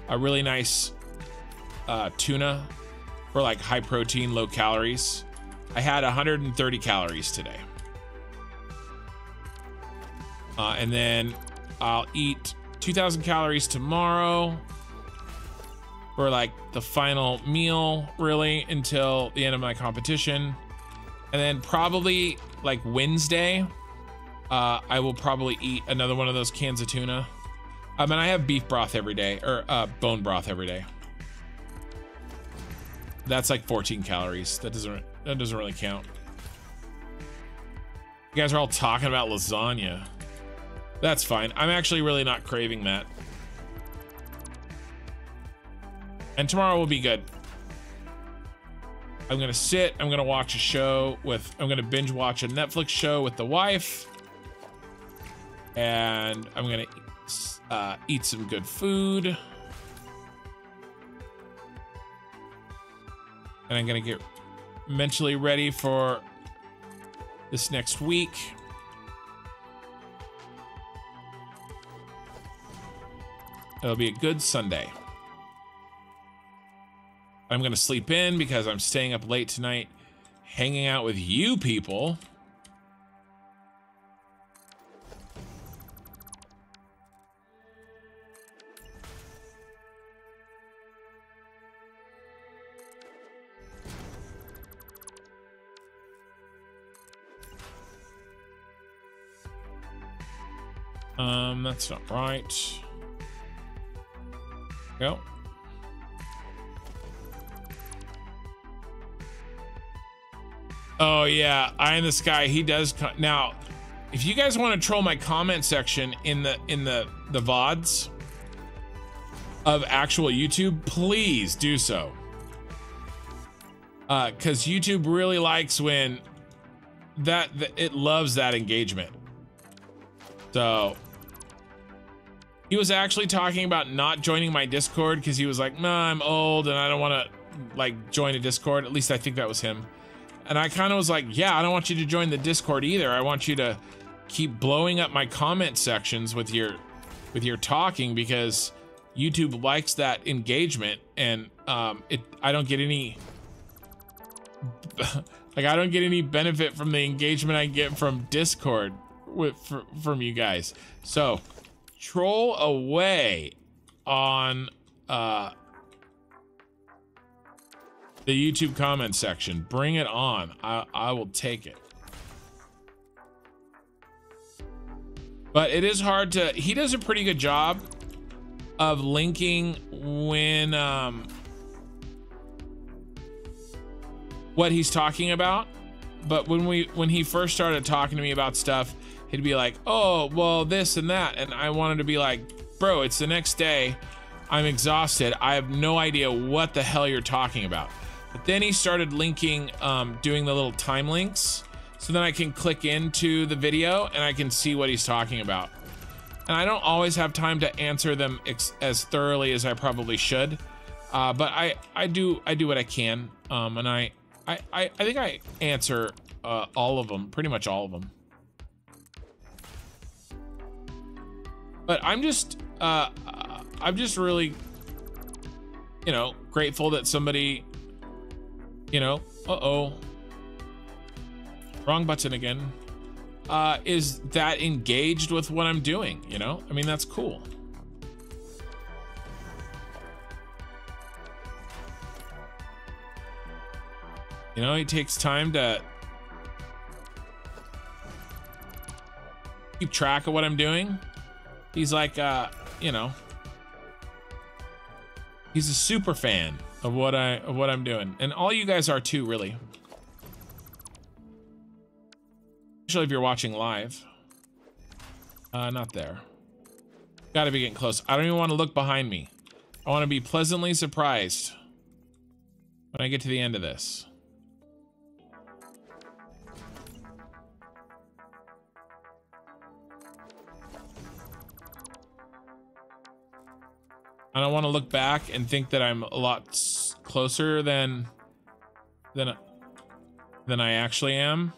A: a really nice uh, tuna for like high protein, low calories. I had 130 calories today. Uh, and then I'll eat 2,000 calories tomorrow for like the final meal, really, until the end of my competition. And then probably like Wednesday, uh, I will probably eat another one of those cans of tuna. I mean, I have beef broth every day, or uh, bone broth every day. That's like 14 calories. That doesn't that doesn't really count. You guys are all talking about lasagna. That's fine. I'm actually really not craving that. And tomorrow will be good. I'm gonna sit. I'm gonna watch a show with. I'm gonna binge watch a Netflix show with the wife. And I'm gonna uh, eat some good food. And I'm going to get mentally ready for this next week. It'll be a good Sunday. I'm going to sleep in because I'm staying up late tonight hanging out with you people. Um, that's not right. Go. Oh yeah, Eye in the Sky. He does now. If you guys want to troll my comment section in the in the the vods of actual YouTube, please do so. Uh, cause YouTube really likes when that, that it loves that engagement. So he was actually talking about not joining my Discord because he was like, nah, I'm old and I don't want to like join a Discord. At least I think that was him. And I kind of was like, yeah, I don't want you to join the Discord either. I want you to keep blowing up my comment sections with your with your talking because YouTube likes that engagement and um, it I don't get any like I don't get any benefit from the engagement I get from Discord with, from you guys. So troll away on uh, the YouTube comment section. Bring it on. I, I will take it. But it is hard to, he does a pretty good job of linking when um, what he's talking about. But when we when he first started talking to me about stuff, to would be like, oh, well, this and that. And I wanted to be like, bro, it's the next day. I'm exhausted. I have no idea what the hell you're talking about. But then he started linking, um, doing the little time links. So then I can click into the video and I can see what he's talking about. And I don't always have time to answer them as thoroughly as I probably should. Uh, but I, I do I do what I can. Um, and I, I, I, I think I answer uh, all of them, pretty much all of them. But I'm just, uh, I'm just really, you know, grateful that somebody, you know, uh-oh, wrong button again, uh, is that engaged with what I'm doing, you know? I mean, that's cool. You know, it takes time to keep track of what I'm doing. He's like, uh, you know, he's a super fan of what I of what I'm doing, and all you guys are too, really. Especially if you're watching live. Uh, not there. Gotta be getting close. I don't even want to look behind me. I want to be pleasantly surprised when I get to the end of this. I don't want to look back and think that I'm a lot closer than than than I actually am.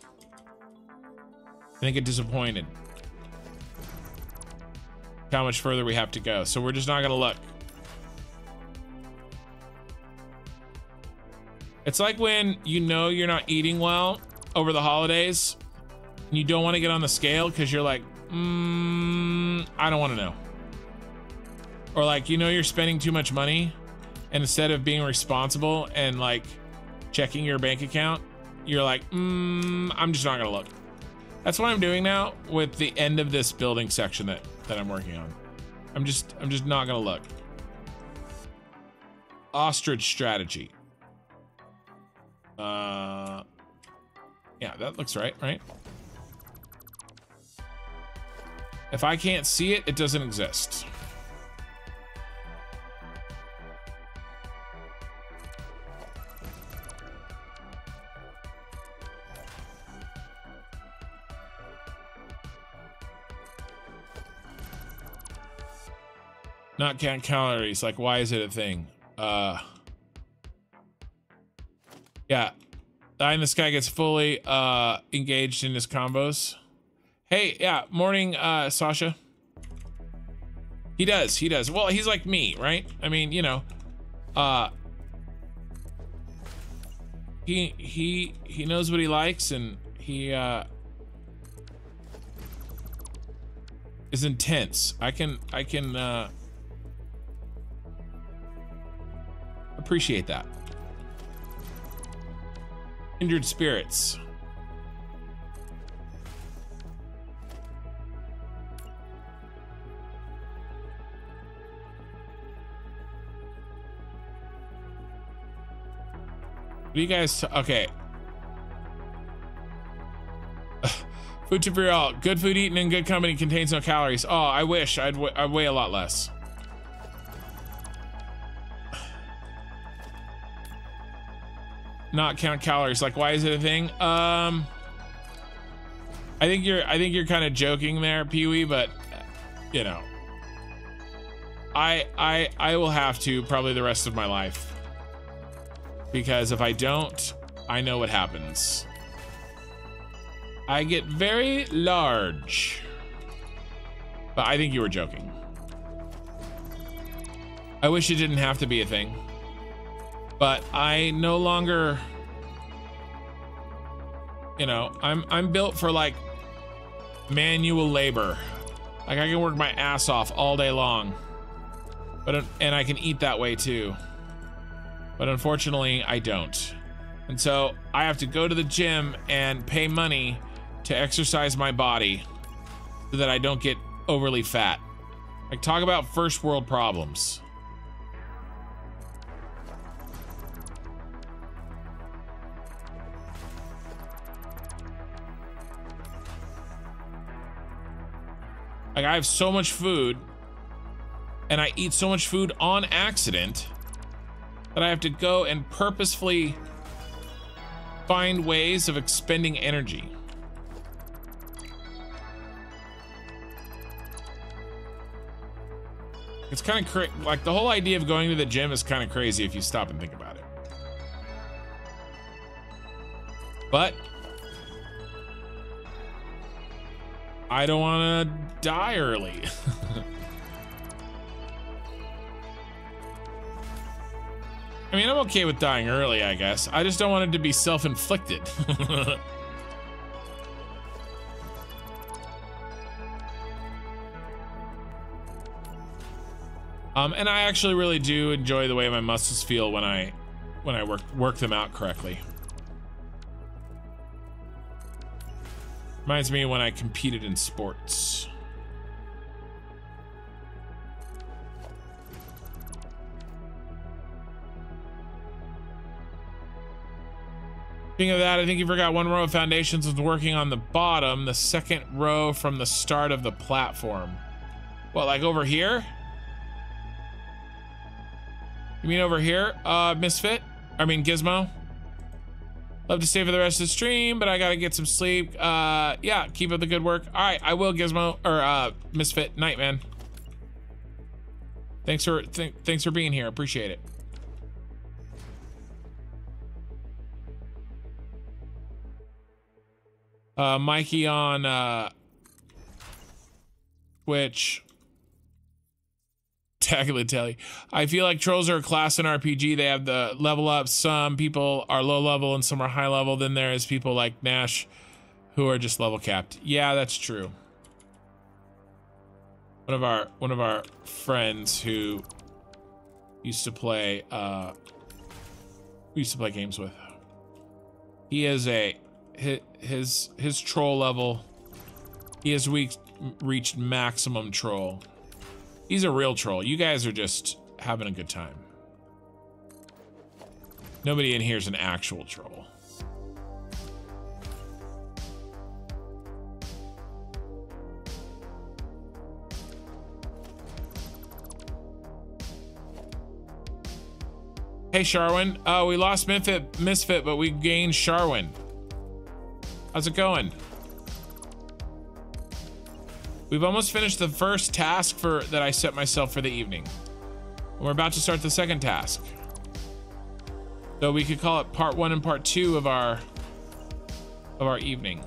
A: I think it disappointed how much further we have to go. So we're just not gonna look. It's like when you know you're not eating well over the holidays and you don't want to get on the scale because you're like, mm, I don't want to know. Or like, you know, you're spending too much money, and instead of being responsible and like checking your bank account, you're like, mm, I'm just not gonna look. That's what I'm doing now with the end of this building section that that I'm working on. I'm just I'm just not gonna look. Ostrich strategy. Uh, yeah, that looks right, right? If I can't see it, it doesn't exist. Not count calories. Like, why is it a thing? Uh, yeah. and in the Sky gets fully uh, engaged in his combos. Hey, yeah. Morning, uh, Sasha. He does. He does. Well, he's like me, right? I mean, you know, uh, he he he knows what he likes, and he uh, is intense. I can I can uh, Appreciate that. Injured spirits. What do you guys? okay. food to all. Good food eaten in good company contains no calories. Oh, I wish I'd w- I'd weigh a lot less. not count calories. Like, why is it a thing? Um, I think you're, I think you're kind of joking there, Pee Wee, but you know, I, I, I will have to probably the rest of my life because if I don't, I know what happens. I get very large, but I think you were joking. I wish it didn't have to be a thing. But I no longer you know, I'm I'm built for like manual labor. Like I can work my ass off all day long. But and I can eat that way too. But unfortunately, I don't. And so I have to go to the gym and pay money to exercise my body so that I don't get overly fat. Like talk about first world problems. Like I have so much food and I eat so much food on accident that I have to go and purposefully find ways of expending energy. It's kind of cra- like the whole idea of going to the gym is kind of crazy if you stop and think about it. But I don't want to die early. I mean, I'm okay with dying early, I guess. I just don't want it to be self-inflicted. um, and I actually really do enjoy the way my muscles feel when I when I work work them out correctly. Reminds me when I competed in sports. Speaking of that, I think you forgot one row of foundations was working on the bottom, the second row from the start of the platform. What, like over here? You mean over here, uh, Misfit? I mean, Gizmo? Love to stay for the rest of the stream, but I gotta get some sleep. Uh, yeah, keep up the good work. All right, I will, Gizmo or uh, Misfit. Night, man. Thanks for th thanks for being here. Appreciate it. Uh, Mikey on uh, Twitch exactly, Telly. I feel like trolls are a class in RPG. They have the level up. Some people are low level and some are high level. Then there is people like Nash who are just level capped. Yeah, that's true. One of our one of our friends who used to play uh used to play games with. He is a his his troll level. He has reached maximum troll. He's a real troll. You guys are just having a good time. Nobody in here is an actual troll. Hey, Sharwin. Uh, we lost Misfit, Misfit, but we gained Sharwin. How's it going? We've almost finished the first task for that I set myself for the evening. We're about to start the second task. Though we could call it part one and part two of our of our evening.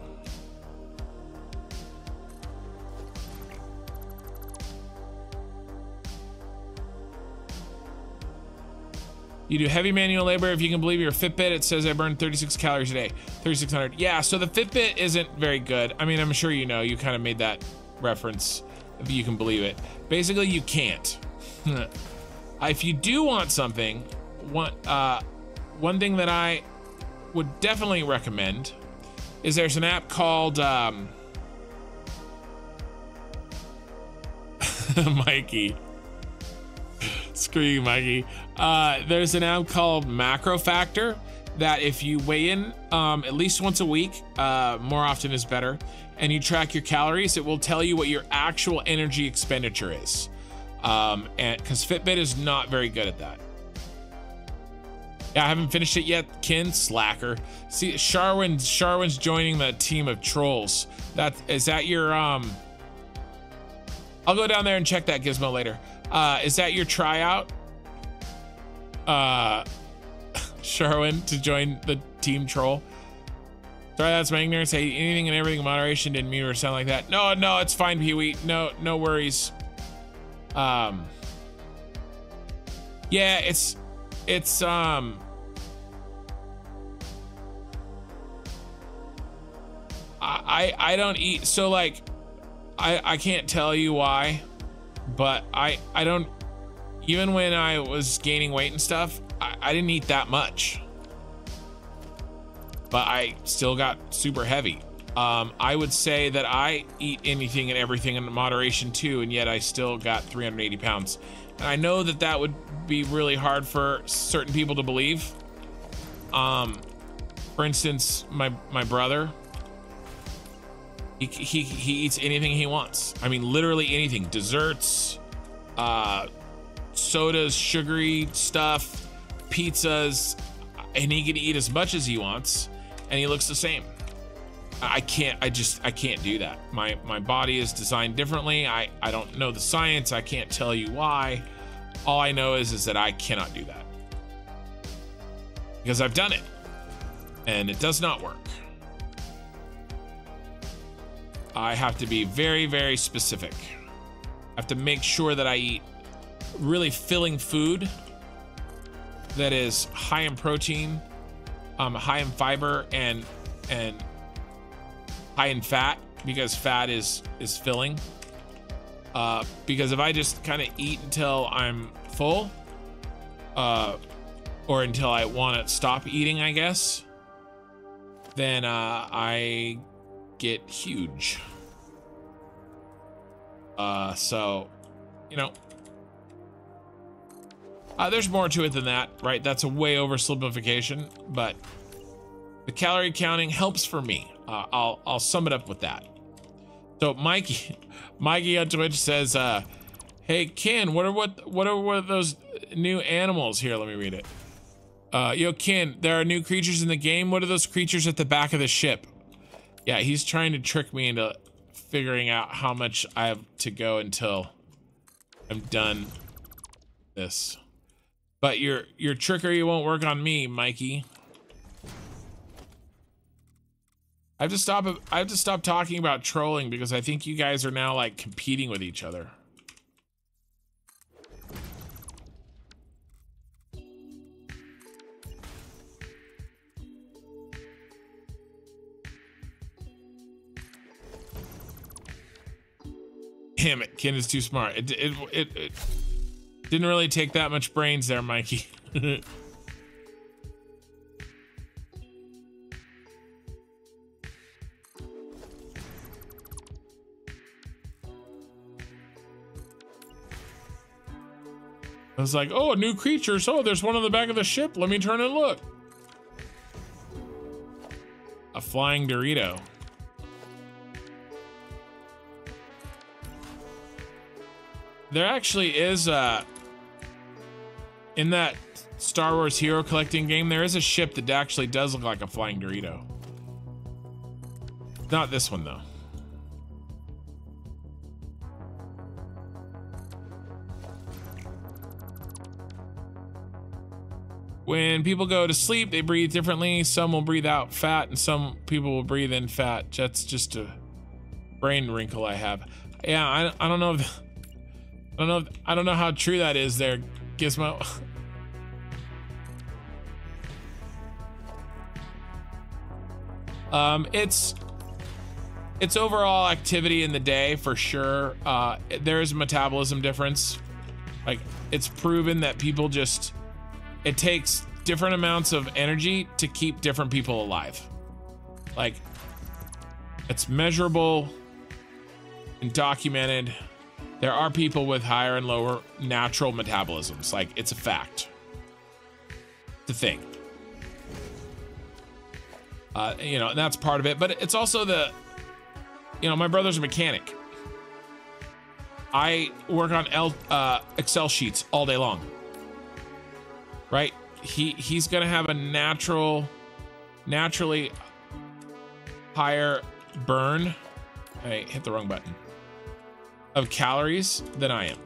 A: You do heavy manual labor. If you can believe your Fitbit, it says I burned 36 calories a day, 3,600. Yeah, so the Fitbit isn't very good. I mean, I'm sure you know, you kind of made that reference if you can believe it. Basically, you can't. if you do want something, one uh, one thing that I would definitely recommend is there's an app called um... Mikey. Screw you, Mikey. Uh, there's an app called Macro Factor that if you weigh in um, at least once a week, uh, more often is better, and you track your calories, it will tell you what your actual energy expenditure is. Um, and because Fitbit is not very good at that. Yeah, I haven't finished it yet. Kin slacker. See, Sharwin, Sharwin's joining the team of trolls. That is that your um. I'll go down there and check that gizmo later. Uh, is that your tryout? Uh, Sherwin to join the team troll. Sorry, that's my ignorance. Hey, anything and everything in moderation didn't mean or sound like that. No, no, it's fine, Pee Wee. No, no worries. Um, yeah, it's, it's, um, I, I, I don't eat. So like, I, I can't tell you why, but I, I don't, even when I was gaining weight and stuff, I, I didn't eat that much. But I still got super heavy. Um, I would say that I eat anything and everything in moderation too, and yet I still got 380 pounds. And I know that that would be really hard for certain people to believe. Um, for instance, my my brother, he, he he eats anything he wants. I mean, literally anything: desserts, uh, sodas, sugary stuff, pizzas, and he can eat as much as he wants, and he looks the same. I can't. I just. I can't do that. My my body is designed differently. I I don't know the science. I can't tell you why. All I know is is that I cannot do that because I've done it, and it does not work. I have to be very very specific. I have to make sure that I eat really filling food that is high in protein, um, high in fiber, and and high in fat because fat is is filling. Uh, because if I just kind of eat until I'm full, uh, or until I want to stop eating, I guess, then uh, I get huge. Uh, so, you know, uh, there's more to it than that, right? That's a way over simplification, but the calorie counting helps for me. Uh, I'll I'll sum it up with that. So Mikey, Mikey on Twitch says, uh, "Hey Ken, what are what what are what are those new animals here? Let me read it. Uh, yo Ken, there are new creatures in the game. What are those creatures at the back of the ship? Yeah, he's trying to trick me into figuring out how much I have to go until I'm done this." But your your trickery won't work on me, Mikey. I have to stop I have to stop talking about trolling because I think you guys are now like competing with each other. Damn it, Ken is too smart. it, it, it, it didn't really take that much brains there, Mikey. I was like, oh, a new creature. So oh, there's one on the back of the ship. Let me turn and look. A flying Dorito. There actually is a, in that Star Wars hero collecting game, there is a ship that actually does look like a flying Dorito. Not this one, though. When people go to sleep, they breathe differently. Some will breathe out fat, and some people will breathe in fat. That's just a brain wrinkle I have. Yeah, I, I don't know. If, I don't know. If, I don't know how true that is. There, Gizmo. um, it's it's overall activity in the day for sure. Uh, there is a metabolism difference. Like it's proven that people just it takes different amounts of energy to keep different people alive. Like it's measurable and documented. There are people with higher and lower natural metabolisms. Like, it's a fact. The thing. Uh, you know, and that's part of it. But it's also the, you know, my brother's a mechanic. I work on L, uh, Excel sheets all day long. Right? He he's gonna have a natural, naturally higher burn. I hit the wrong button of calories than I am.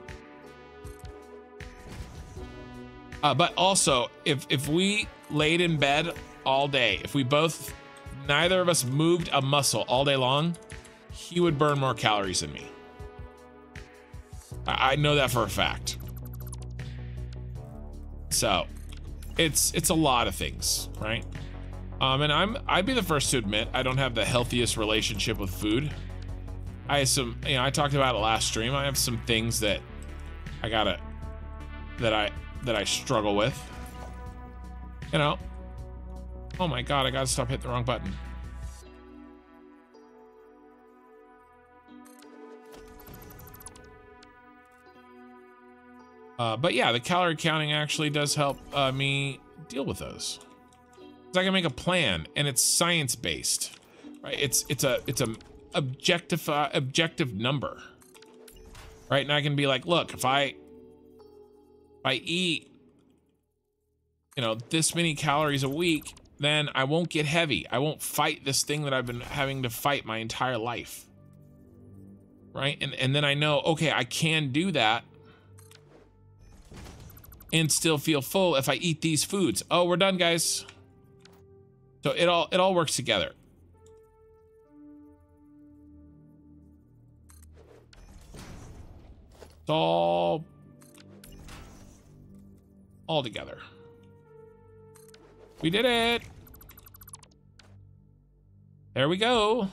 A: Uh, but also, if if we laid in bed all day, if we both, neither of us moved a muscle all day long, he would burn more calories than me. I, I know that for a fact. So, it's it's a lot of things, right? Um, and I'm I'd be the first to admit I don't have the healthiest relationship with food. I have some, you know, I talked about it last stream. I have some things that I gotta, that I, that I struggle with. You know? Oh my god, I gotta stop hitting the wrong button. Uh, but yeah, the calorie counting actually does help uh, me deal with those. I can make a plan, and it's science based, right? It's it's a it's a objectify objective number right and i can be like look if i if i eat you know this many calories a week then i won't get heavy i won't fight this thing that i've been having to fight my entire life right and and then i know okay i can do that and still feel full if i eat these foods oh we're done guys so it all it all works together It's all... All together. We did it! There we go.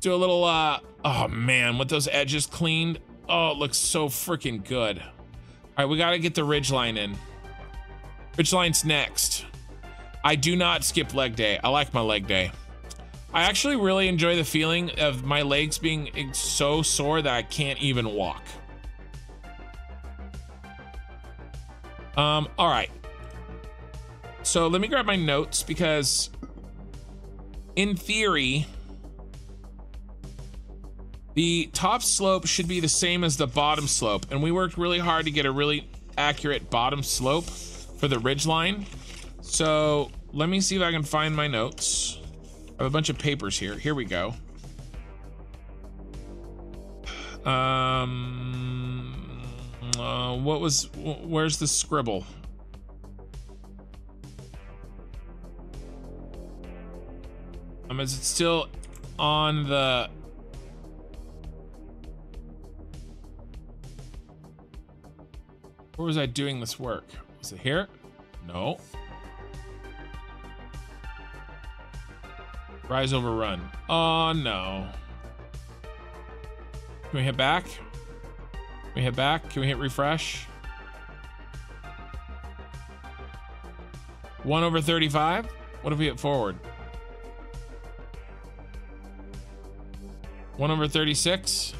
A: Do a little, uh... Oh, man, with those edges cleaned. Oh, it looks so freaking good. All right, we gotta get the ridge line in. Ridge line's next. I do not skip leg day. I like my leg day. I actually really enjoy the feeling of my legs being so sore that I can't even walk. Um, all right. So let me grab my notes because in theory, the top slope should be the same as the bottom slope. And we worked really hard to get a really accurate bottom slope for the ridge line. So let me see if I can find my notes. I have a bunch of papers here. Here we go. Um, uh, what was? Where's the scribble? Um, is it still on the? Where was I doing this work? Was it here? No. Rise over run. Oh no. Can we hit back? Can we hit back? Can we hit refresh? 1 over 35? What if we hit forward? 1 over 36?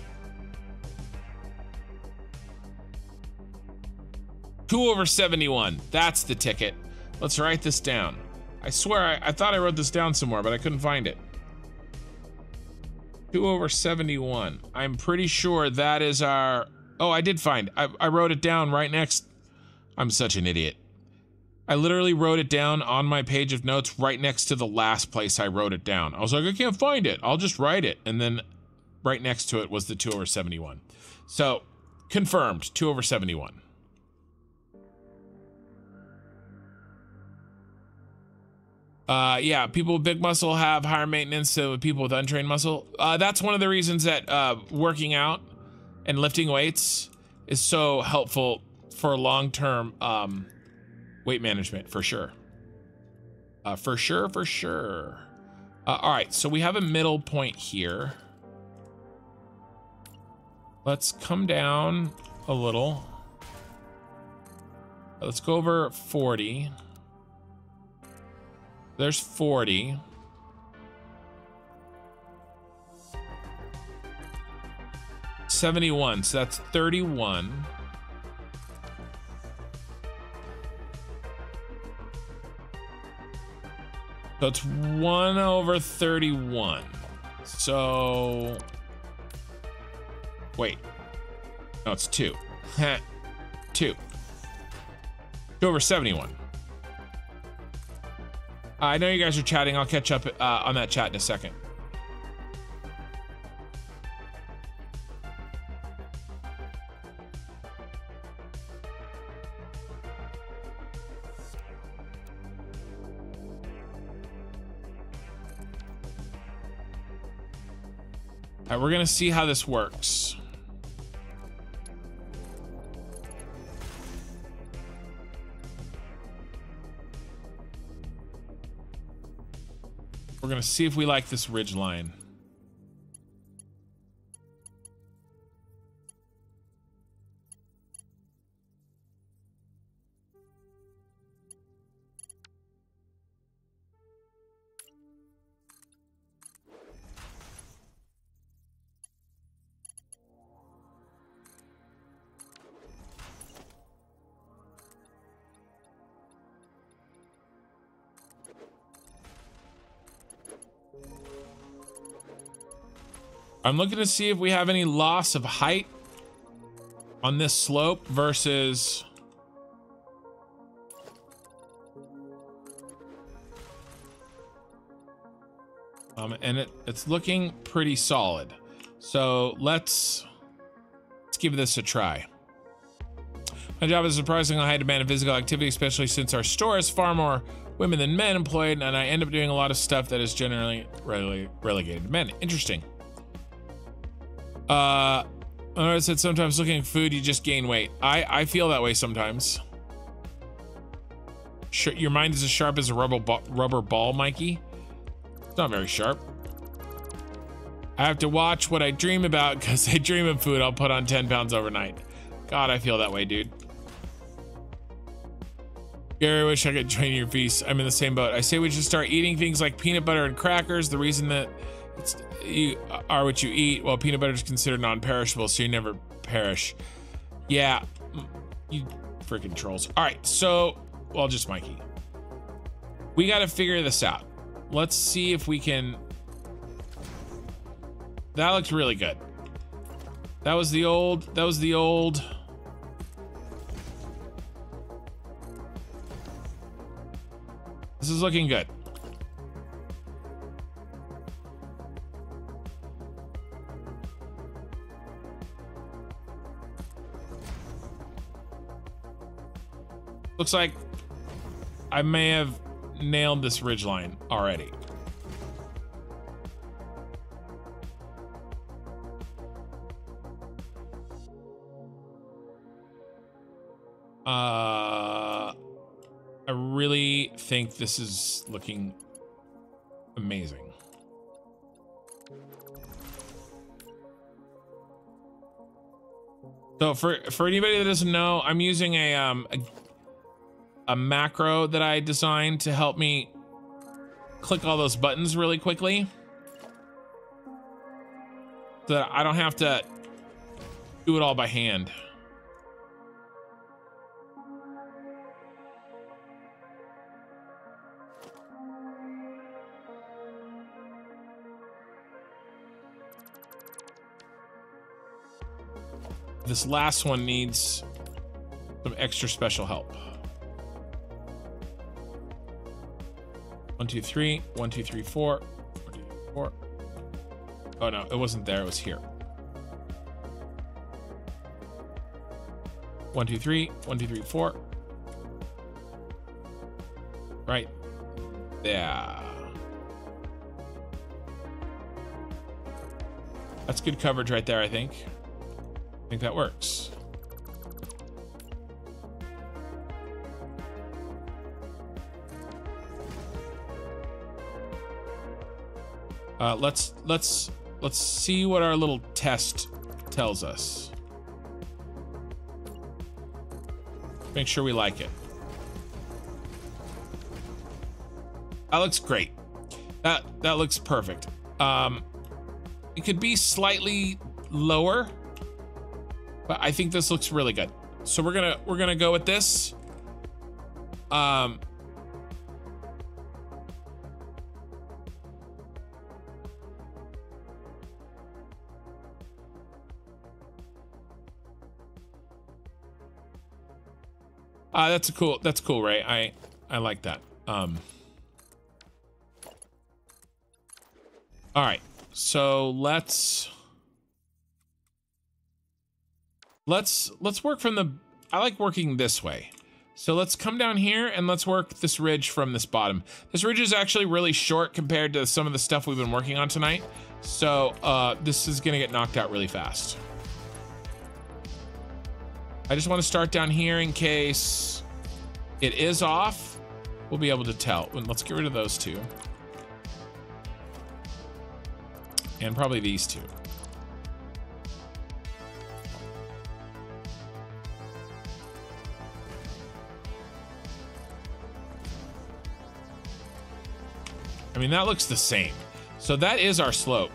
A: 2 over 71. That's the ticket. Let's write this down. I swear, I, I thought I wrote this down somewhere, but I couldn't find it. 2 over 71. I'm pretty sure that is our... Oh, I did find. I, I wrote it down right next... I'm such an idiot. I literally wrote it down on my page of notes right next to the last place I wrote it down. I was like, I can't find it. I'll just write it. And then right next to it was the 2 over 71. So confirmed 2 over 71. Uh, yeah, people with big muscle have higher maintenance than people with untrained muscle. Uh, that's one of the reasons that uh, working out and lifting weights is so helpful for long-term um, weight management, for sure. Uh, for sure, for sure. Uh, all right, so we have a middle point here. Let's come down a little. Let's go over 40. There's 40. Seventy-one, so that's thirty-one. So it's 1 over 31. So... Wait. No, it's 2. 2. 2 over 71. Uh, I know you guys are chatting. I'll catch up uh, on that chat in a second. All right, we're going to see how this works. We're going to see if we like this ridge line. I'm looking to see if we have any loss of height on this slope versus um, and it, it's looking pretty solid. So let's let's give this a try. My job is surprisingly high demand of physical activity, especially since our store is far more women than men employed, and I end up doing a lot of stuff that is generally rele relegated to men. Interesting. Uh, I said sometimes looking at food, you just gain weight. I, I feel that way sometimes. your mind is as sharp as a rubber, rubber ball, Mikey. It's not very sharp. I have to watch what I dream about because I dream of food. I'll put on 10 pounds overnight. God, I feel that way, dude. Gary, I wish I could join your feast. I'm in the same boat. I say we should start eating things like peanut butter and crackers. The reason that it's you are what you eat. Well, peanut butter is considered non-perishable, so you never perish. Yeah, mm, you freaking trolls. All right, so well, just Mikey. We got to figure this out. Let's see if we can. That looks really good. That was the old. That was the old. This is looking good. Looks like I may have nailed this ridgeline already. Uh, I really think this is looking amazing. So for for anybody that doesn't know, I'm using a um a a macro that I designed to help me click all those buttons really quickly. So that I don't have to do it all by hand. This last one needs some extra special help. One, two, three. One, two, three, four. Oh no, it wasn't there. It was here. One, two, three. One, two, three, four. Right. Yeah. That's good coverage right there, I think. I think that works. Uh, let's let's let's see what our little test tells us. Make sure we like it. That looks great. That that looks perfect. Um, it could be slightly lower, but I think this looks really good. So we're gonna we're gonna go with this. Um, Uh, that's a cool, that's cool, Ray. I, I like that. Um, all right, so let's, let's, let's work from the, I like working this way. So let's come down here and let's work this ridge from this bottom. This ridge is actually really short compared to some of the stuff we've been working on tonight. So uh, this is gonna get knocked out really fast. I just want to start down here in case it is off. We'll be able to tell. Let's get rid of those two. And probably these two. I mean, that looks the same. So that is our slope.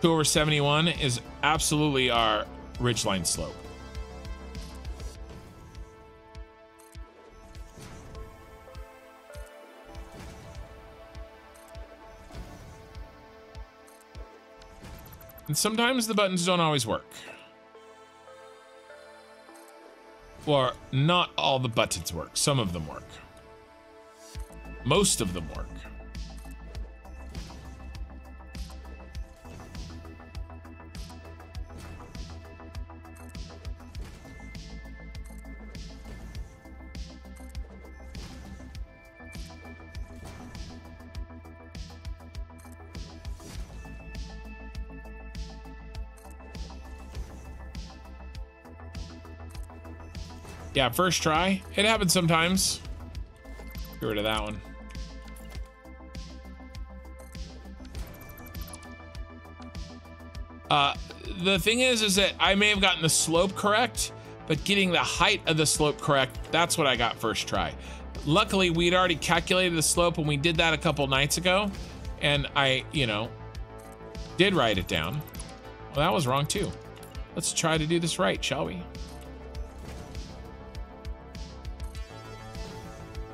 A: 2 over 71 is absolutely our ridgeline slope. And sometimes the buttons don't always work. Or not all the buttons work. Some of them work. Most of them work. Yeah, first try. It happens sometimes. Get rid of that one. Uh, the thing is, is that I may have gotten the slope correct, but getting the height of the slope correct, that's what I got first try. Luckily, we'd already calculated the slope and we did that a couple nights ago. And I, you know, did write it down. Well, that was wrong too. Let's try to do this right, shall we?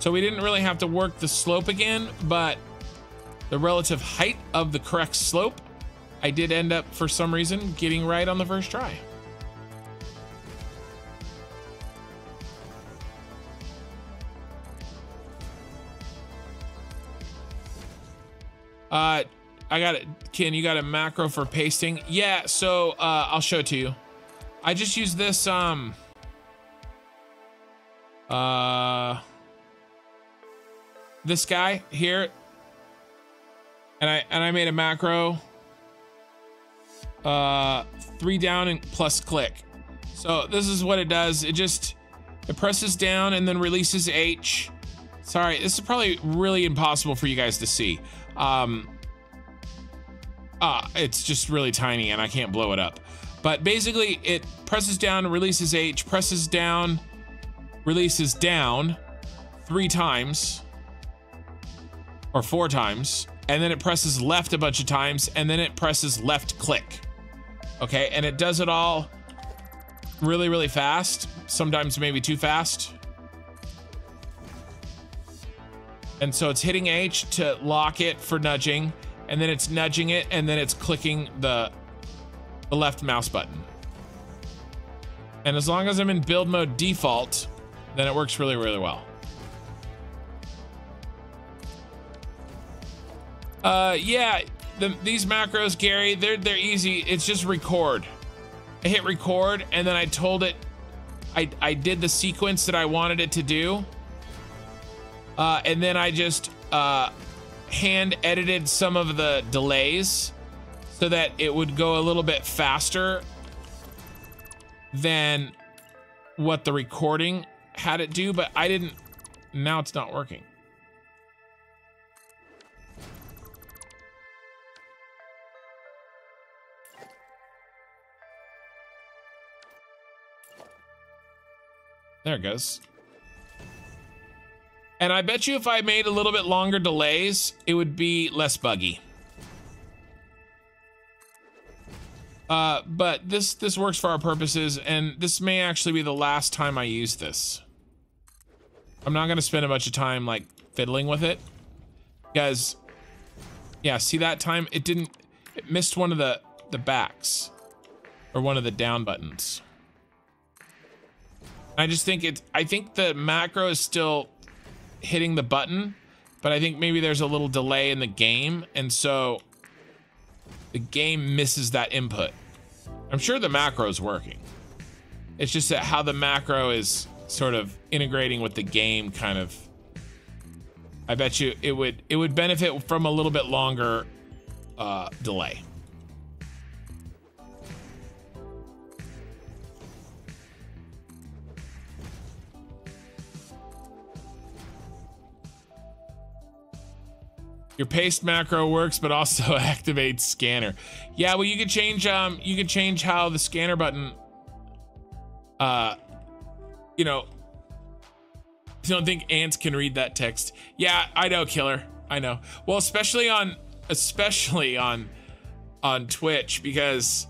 A: So we didn't really have to work the slope again, but the relative height of the correct slope, I did end up, for some reason, getting right on the first try. Uh, I got it. Ken, you got a macro for pasting? Yeah, so uh, I'll show it to you. I just use this, um... Uh this guy here and I and I made a macro uh three down and plus click so this is what it does it just it presses down and then releases H sorry this is probably really impossible for you guys to see um uh, it's just really tiny and I can't blow it up but basically it presses down releases H presses down releases down three times or four times, and then it presses left a bunch of times, and then it presses left click. Okay, and it does it all really, really fast. Sometimes maybe too fast. And so it's hitting H to lock it for nudging, and then it's nudging it, and then it's clicking the, the left mouse button. And as long as I'm in build mode default, then it works really, really well. Uh, yeah, the, these macros, Gary, they're they're easy. It's just record. I hit record, and then I told it, I I did the sequence that I wanted it to do. Uh, and then I just uh, hand edited some of the delays so that it would go a little bit faster than what the recording had it do. But I didn't. Now it's not working. There it goes. And I bet you if I made a little bit longer delays, it would be less buggy. Uh, but this this works for our purposes, and this may actually be the last time I use this. I'm not gonna spend a bunch of time like fiddling with it, guys. Yeah, see that time it didn't, it missed one of the the backs, or one of the down buttons. I just think it's, I think the macro is still hitting the button, but I think maybe there's a little delay in the game. And so the game misses that input. I'm sure the macro is working. It's just that how the macro is sort of integrating with the game kind of I bet you it would it would benefit from a little bit longer uh, delay. Your paste macro works, but also activates scanner. Yeah, well, you could change um, you could change how the scanner button, uh, you know. I don't think ants can read that text. Yeah, I know, killer. I know. Well, especially on especially on on Twitch because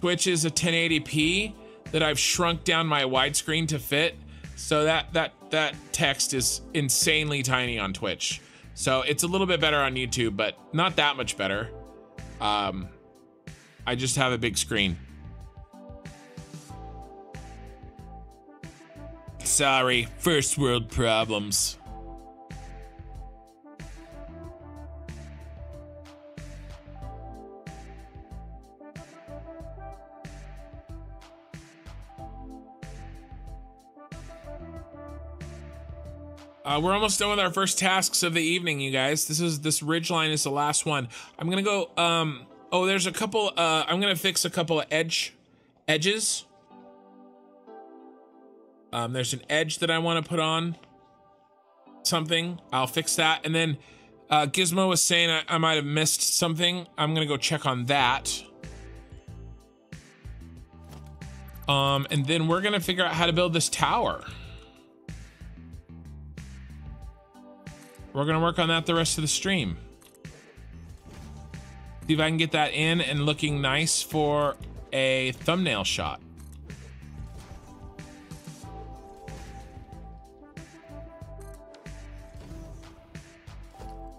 A: Twitch is a 1080p that I've shrunk down my widescreen to fit. So that that that text is insanely tiny on Twitch. So it's a little bit better on YouTube, but not that much better. Um, I just have a big screen. Sorry, first world problems. Uh, we're almost done with our first tasks of the evening, you guys. This is this ridge line is the last one. I'm gonna go. Um, oh, there's a couple. Uh, I'm gonna fix a couple of edge edges. Um, there's an edge that I want to put on something. I'll fix that, and then uh, Gizmo was saying I, I might have missed something. I'm gonna go check on that. Um, and then we're gonna figure out how to build this tower. We're gonna work on that the rest of the stream. See if I can get that in and looking nice for a thumbnail shot.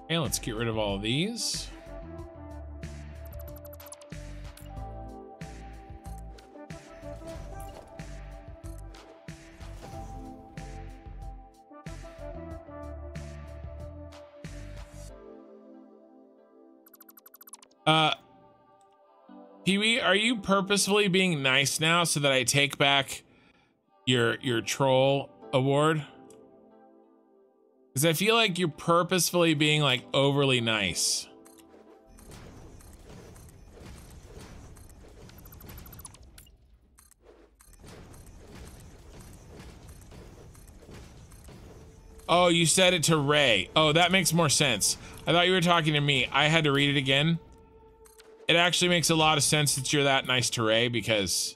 A: And let's get rid of all of these. Uh, Pee are you purposefully being nice now so that I take back your your troll award? Because I feel like you're purposefully being like overly nice. Oh, you said it to Rey. Oh, that makes more sense. I thought you were talking to me. I had to read it again. It actually makes a lot of sense that you're that nice to Rey because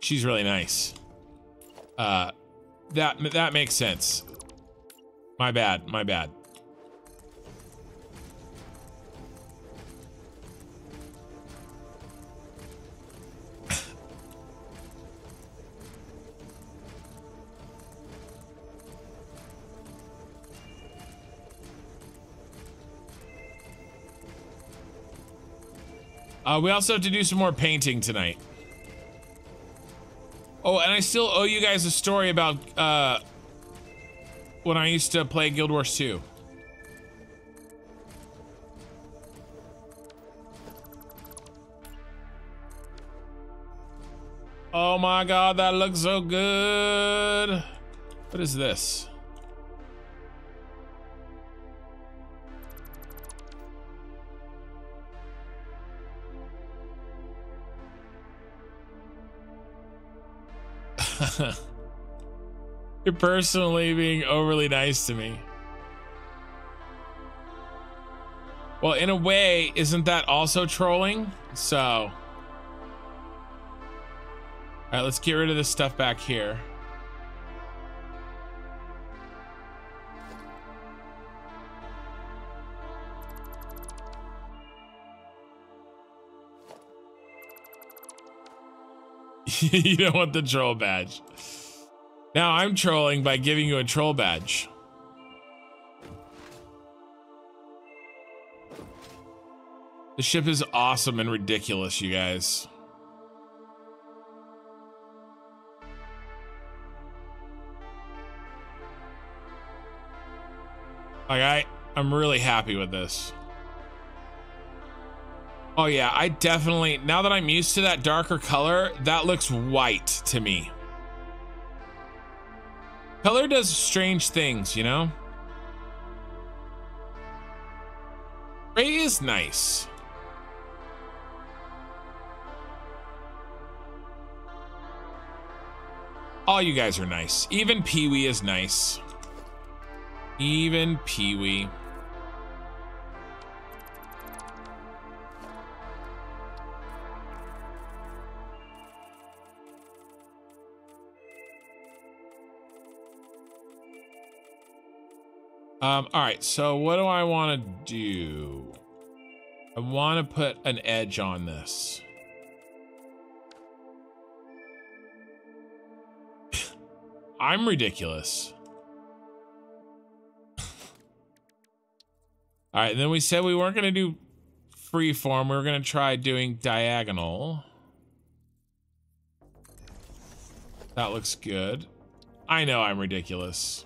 A: she's really nice. Uh, that that makes sense. My bad, my bad. Uh, we also have to do some more painting tonight. Oh, and I still owe you guys a story about uh, when I used to play Guild Wars 2. Oh my god, that looks so good. What is this? You're personally being overly nice to me. Well, in a way, isn't that also trolling? So. All right, let's get rid of this stuff back here. you don't want the troll badge. Now I'm trolling by giving you a troll badge. The ship is awesome and ridiculous, you guys. Like I, I'm really happy with this. Oh yeah, I definitely, now that I'm used to that darker color, that looks white to me. Color does strange things, you know? Gray is nice. All you guys are nice. Even Pee-wee is nice. Even Pee-wee. Um, all right, so what do I want to do? I want to put an edge on this. I'm ridiculous. all right, then we said we weren't going to do free form. We were going to try doing diagonal. That looks good. I know I'm ridiculous.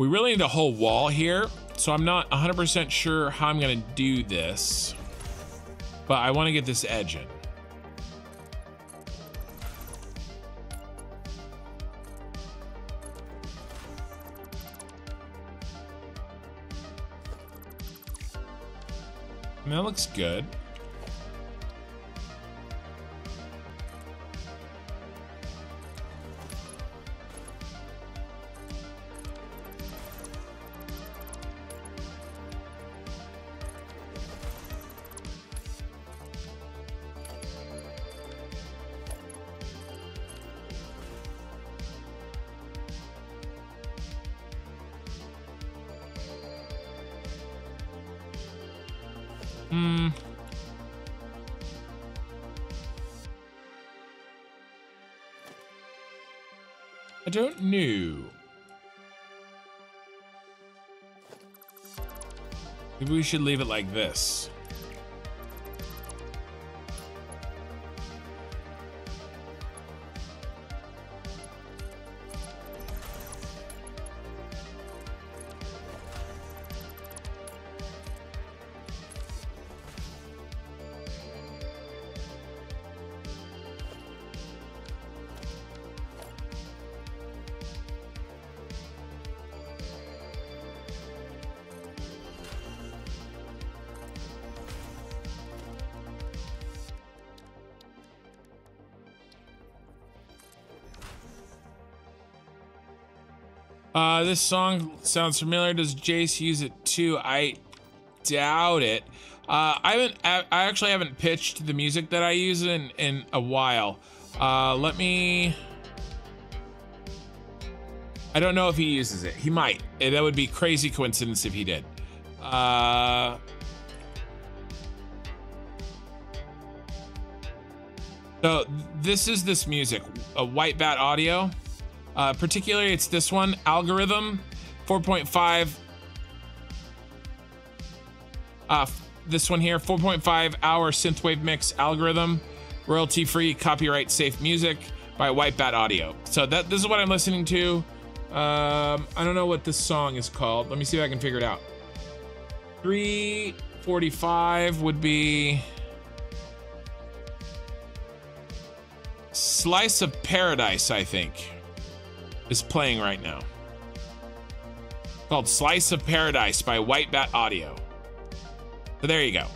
A: We really need a whole wall here, so I'm not 100% sure how I'm going to do this, but I want to get this edge in. that looks good. I don't know. Maybe we should leave it like this. this song sounds familiar. Does Jace use it too? I doubt it. Uh, I haven't. I actually haven't pitched the music that I use in in a while. Uh, let me. I don't know if he uses it. He might. Eh, that would be crazy coincidence if he did. Uh, so this is this music, a White Bat Audio. Uh, particularly, it's this one algorithm 4.5. Uh, this one here 4.5 hour synthwave mix algorithm, royalty free, copyright safe music by White Bat Audio. So that this is what I'm listening to. Um, I don't know what this song is called. Let me see if I can figure it out. 345 would be Slice of Paradise, I think is playing right now called Slice of Paradise by White Bat Audio. So there you go.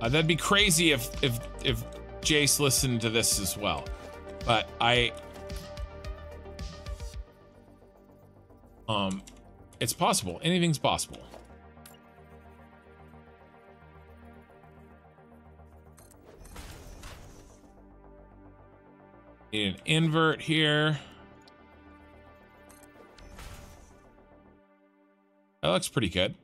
A: Uh, that'd be crazy if if if Jace listened to this as well, but I um, it's possible. Anything's possible. Need an invert here. That looks pretty good.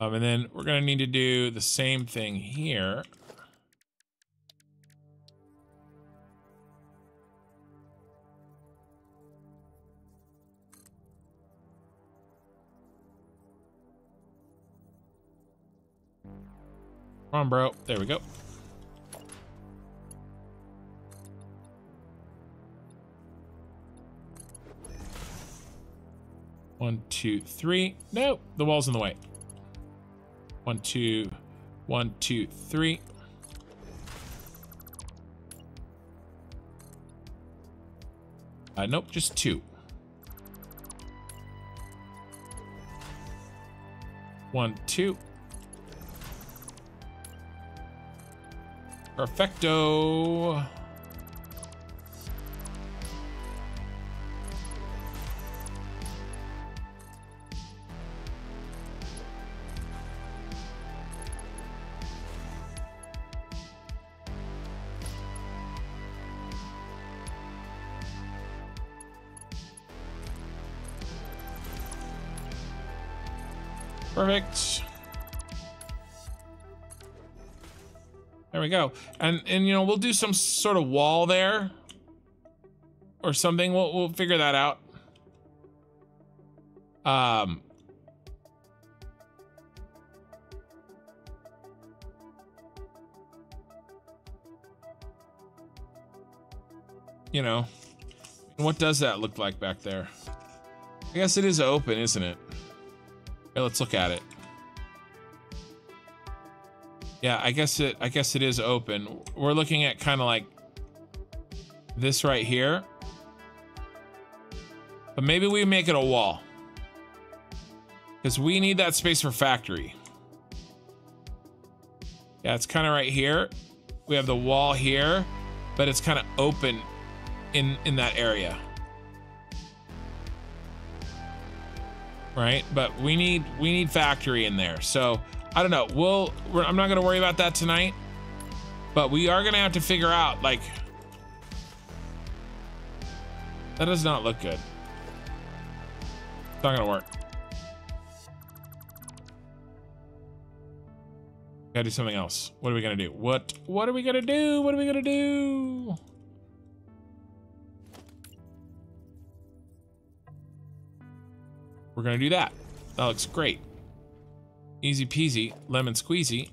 A: Um, and then we're going to need to do the same thing here. Come on, bro. There we go. One, two, three. No, the wall's in the way. One, two, one, two, three. Uh, nope, just two. One, two. Perfecto. go. And and you know, we'll do some sort of wall there or something. We'll we'll figure that out. Um You know, what does that look like back there? I guess it is open, isn't it? Here, let's look at it. Yeah, I guess it I guess it is open. We're looking at kind of like this right here. But maybe we make it a wall. Because we need that space for factory. Yeah, it's kind of right here. We have the wall here, but it's kind of open in in that area. Right? But we need we need factory in there. So I don't know. We'll. I'm not gonna worry about that tonight, but we are gonna have to figure out like. That does not look good. It's not gonna work. Gotta do something else. What are we gonna do? What what are we gonna do? What are we gonna do? We're gonna do that. That looks great. Easy peasy, lemon squeezy.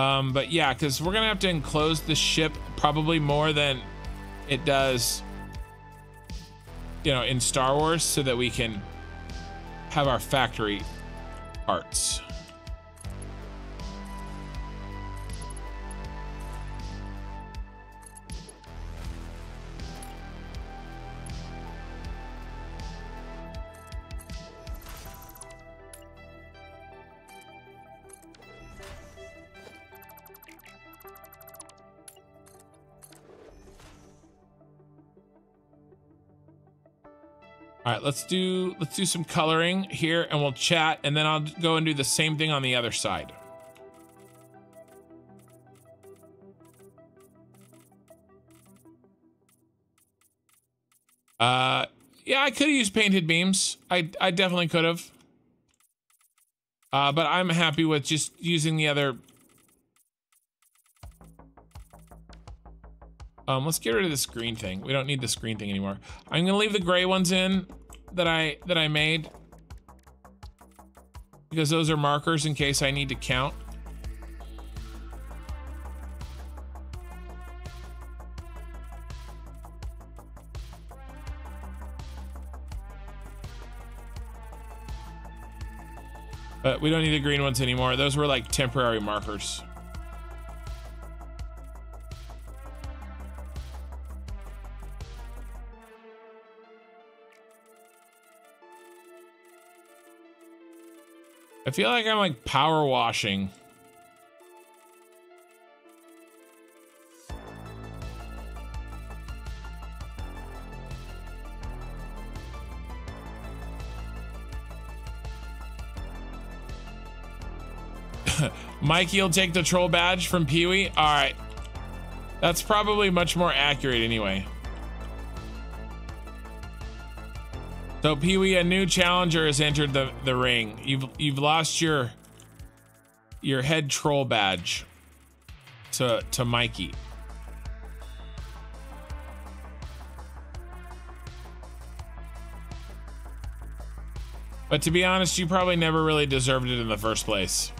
A: Um, but yeah, because we're gonna have to enclose the ship probably more than it does, you know, in Star Wars, so that we can have our factory parts. let's do let's do some coloring here and we'll chat and then I'll go and do the same thing on the other side. Uh, yeah, I could have used painted beams. I, I definitely could have. Uh, but I'm happy with just using the other. Um, let's get rid of this green thing. We don't need this green thing anymore. I'm going to leave the gray ones in that I that I made because those are markers in case I need to count. But we don't need the green ones anymore. Those were like temporary markers. I feel like I'm like power washing. Mikey, you'll take the troll badge from Pee Wee? Alright. That's probably much more accurate anyway. So Pee Wee, a new challenger has entered the, the ring. You've you've lost your your head troll badge to to Mikey. But to be honest, you probably never really deserved it in the first place.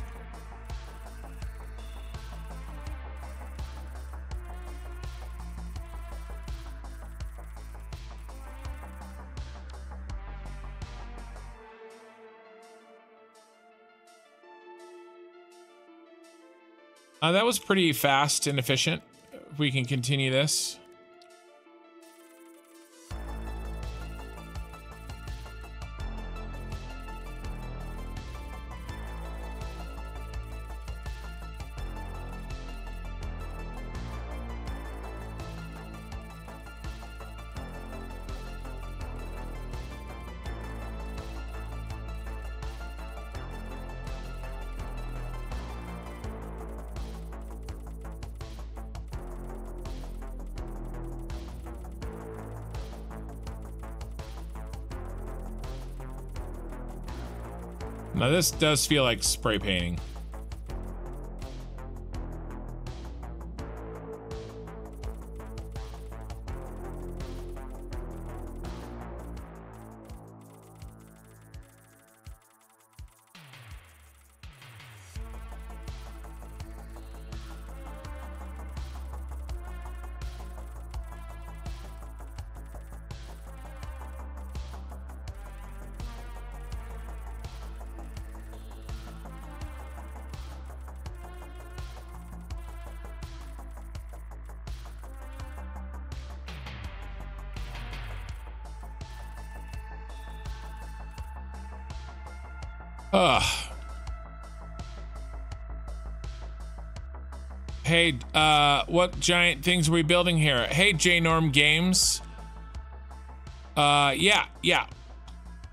A: that was pretty fast and efficient. We can continue this. This does feel like spray painting. Uh, what giant things are we building here? Hey, J Norm Games. Uh, yeah, yeah.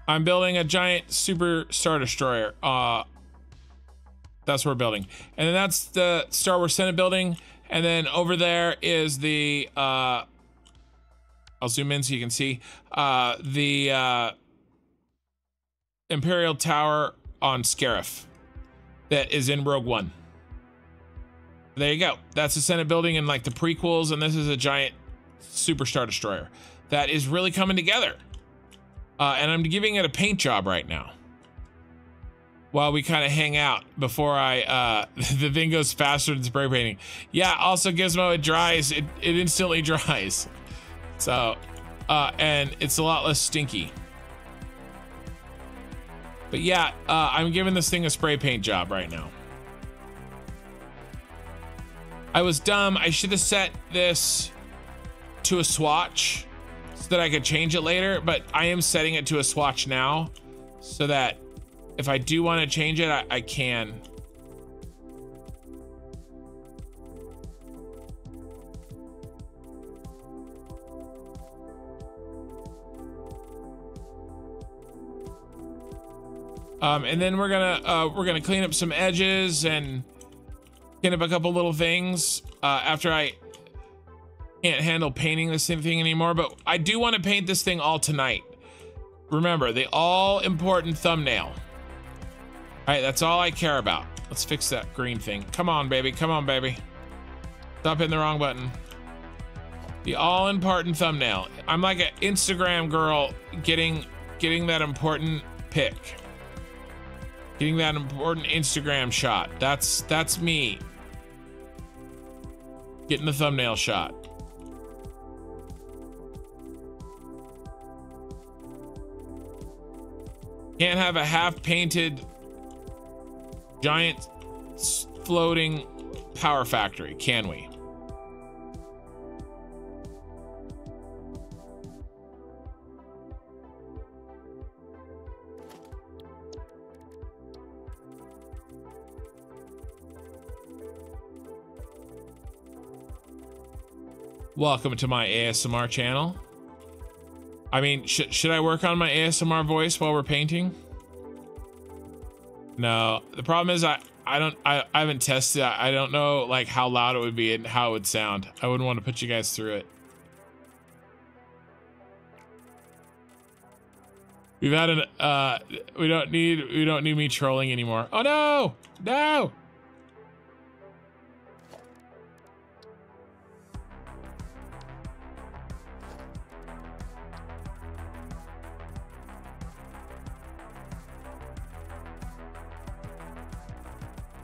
A: I'm building a giant super star destroyer. Uh, that's what we're building. And then that's the Star Wars Senate building. And then over there is the, uh, I'll zoom in so you can see, uh, the, uh, Imperial Tower on Scarif that is in Rogue One. There you go. That's the Senate building and like the prequels, and this is a giant Super Star Destroyer that is really coming together. Uh, and I'm giving it a paint job right now while we kind of hang out before I uh, the thing goes faster than spray painting. Yeah, also Gizmo it dries it, it instantly dries. So uh, and it's a lot less stinky. But yeah, uh, I'm giving this thing a spray paint job right now. I was dumb. I should have set this to a swatch so that I could change it later, but I am setting it to a swatch now so that if I do want to change it, I, I can. Um, and then we're gonna uh, we're gonna clean up some edges and clean up a couple little things uh, after I can't handle painting this thing anymore, but I do want to paint this thing all tonight. Remember, the all important thumbnail. All right, that's all I care about. Let's fix that green thing. Come on, baby. Come on, baby. Stop hitting the wrong button. The all important thumbnail. I'm like an Instagram girl getting getting that important pic. Getting that important Instagram shot. That's that's me. Getting the thumbnail shot. Can't have a half painted giant floating power factory, can we? Welcome to my ASMR channel. I mean, sh should I work on my ASMR voice while we're painting? No, the problem is I, I don't, I, I haven't tested I don't know like how loud it would be and how it would sound. I wouldn't want to put you guys through it. We've had an, uh, we don't need, we don't need me trolling anymore. Oh no, no.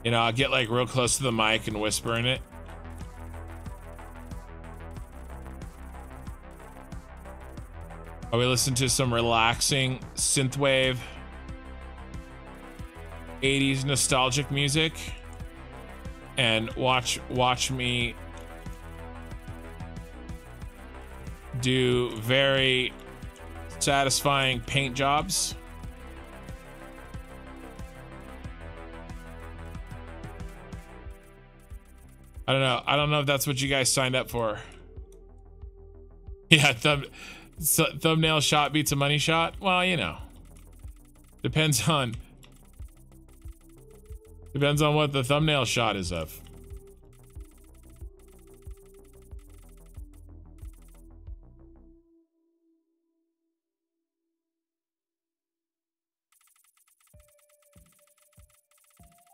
A: You know, I'll get like real close to the mic and whisper in it. While oh, we listen to some relaxing synthwave 80s nostalgic music and watch watch me do very satisfying paint jobs. I don't know. I don't know if that's what you guys signed up for. Yeah, thumb, thumbnail shot beats a money shot. Well, you know, depends on depends on what the thumbnail shot is of.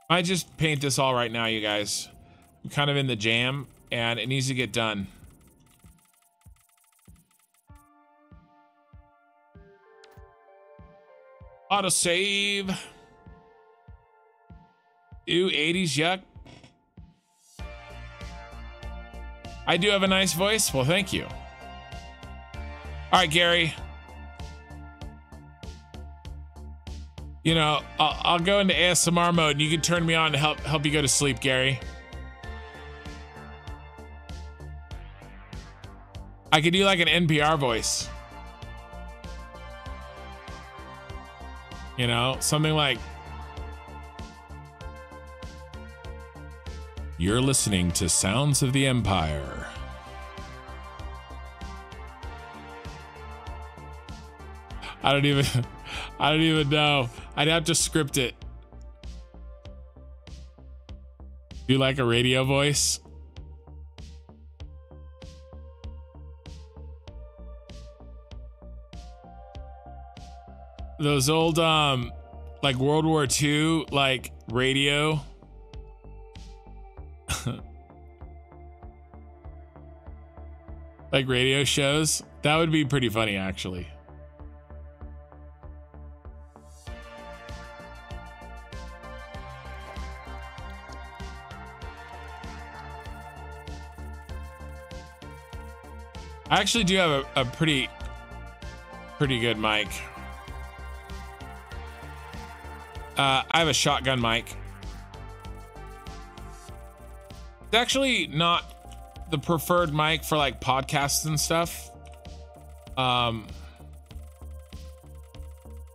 A: I just paint this all right now, you guys. I'm kind of in the jam, and it needs to get done. Auto save. Ew, 80s yuck. I do have a nice voice. Well, thank you. All right, Gary. You know, I'll, I'll go into ASMR mode, and you can turn me on to help help you go to sleep, Gary. I could do like an NPR voice. You know, something like You're listening to Sounds of the Empire. I don't even I don't even know. I'd have to script it. Do you like a radio voice? those old um like World War II like radio. like radio shows. That would be pretty funny actually. I actually do have a, a pretty pretty good mic. Uh, I have a shotgun mic. It's actually not the preferred mic for like podcasts and stuff. Um,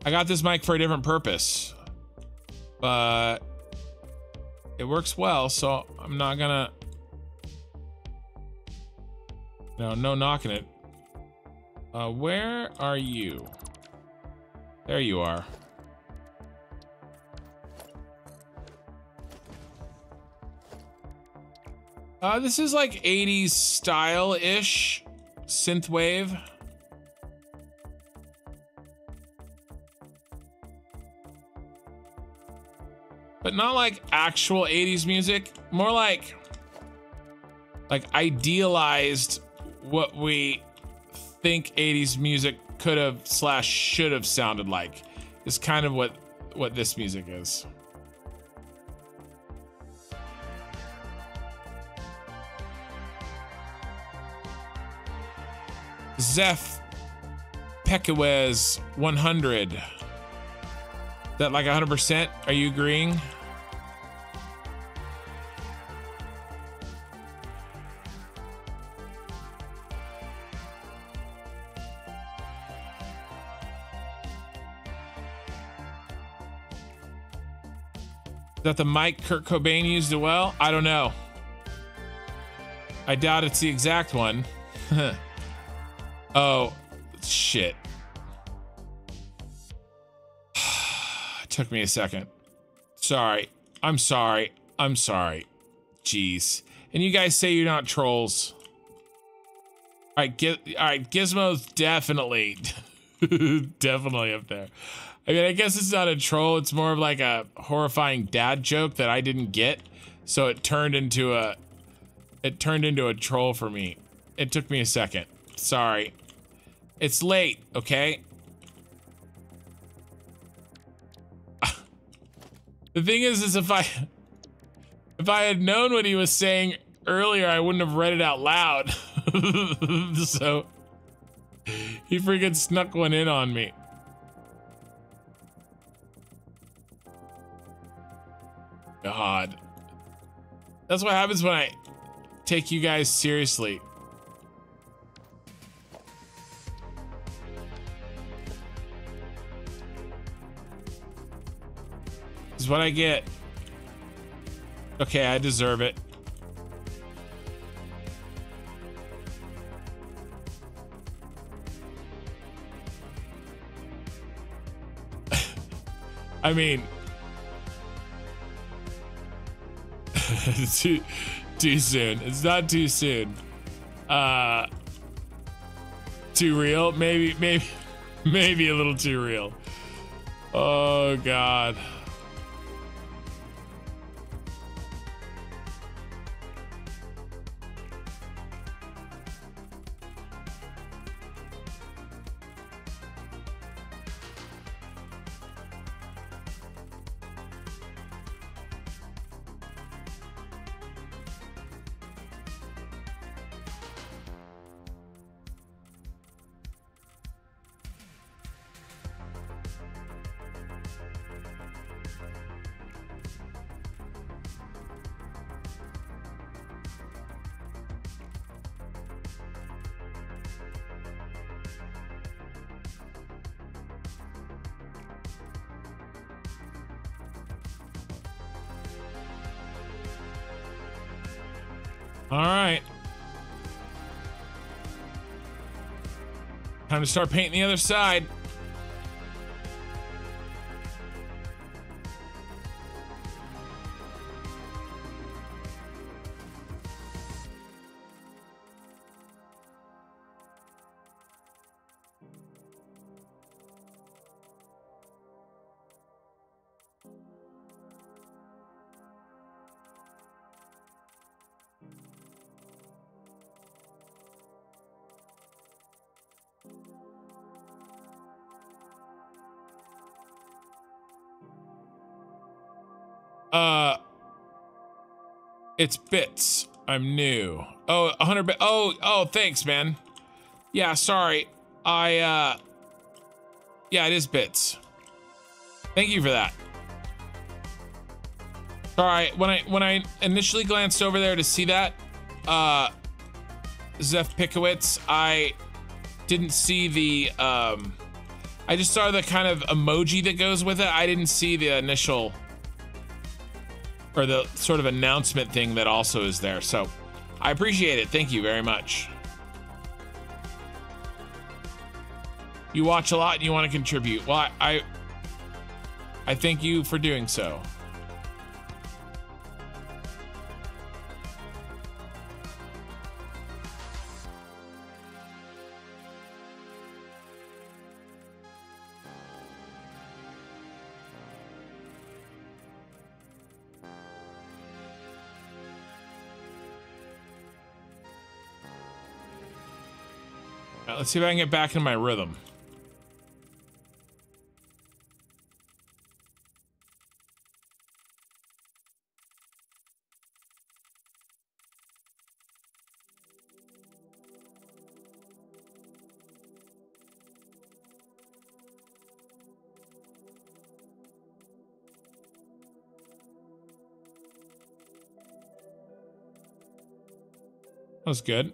A: I got this mic for a different purpose, but it works well, so I'm not gonna. No, no knocking it. Uh, where are you? There you are. Uh, this is like 80s style-ish synthwave. But not like actual 80s music, more like like idealized what we think 80s music could have slash should have sounded like is kind of what what this music is. Zeph Pekawez 100. That like 100%? Are you agreeing? that the mic Kurt Cobain used well? I don't know. I doubt it's the exact one. Oh, shit. it took me a second. Sorry. I'm sorry. I'm sorry. Jeez. And you guys say you're not trolls. All right, get all right, Gizmo's definitely, definitely up there. I mean, I guess it's not a troll. It's more of like a horrifying dad joke that I didn't get, so it turned into a, it turned into a troll for me. It took me a second. Sorry. It's late, okay? the thing is, is if I... If I had known what he was saying earlier, I wouldn't have read it out loud. so... He freaking snuck one in on me. God. That's what happens when I take you guys seriously. is what I get. Okay, I deserve it. I mean, too, too soon. It's not too soon. Uh, too real? Maybe, maybe, maybe a little too real. Oh, God. to start painting the other side. It's bits. I'm new. Oh, 100 bits. Oh, oh, thanks, man. Yeah, sorry. I, uh... Yeah, it is bits. Thank you for that. All right, when I when I initially glanced over there to see that, uh, Zeph Pickowitz, I didn't see the, um, I just saw the kind of emoji that goes with it. I didn't see the initial or the sort of announcement thing that also is there. So I appreciate it. Thank you very much. You watch a lot and you want to contribute. Well, I, I, I thank you for doing so. Let's see if I can get back in my rhythm. That was good.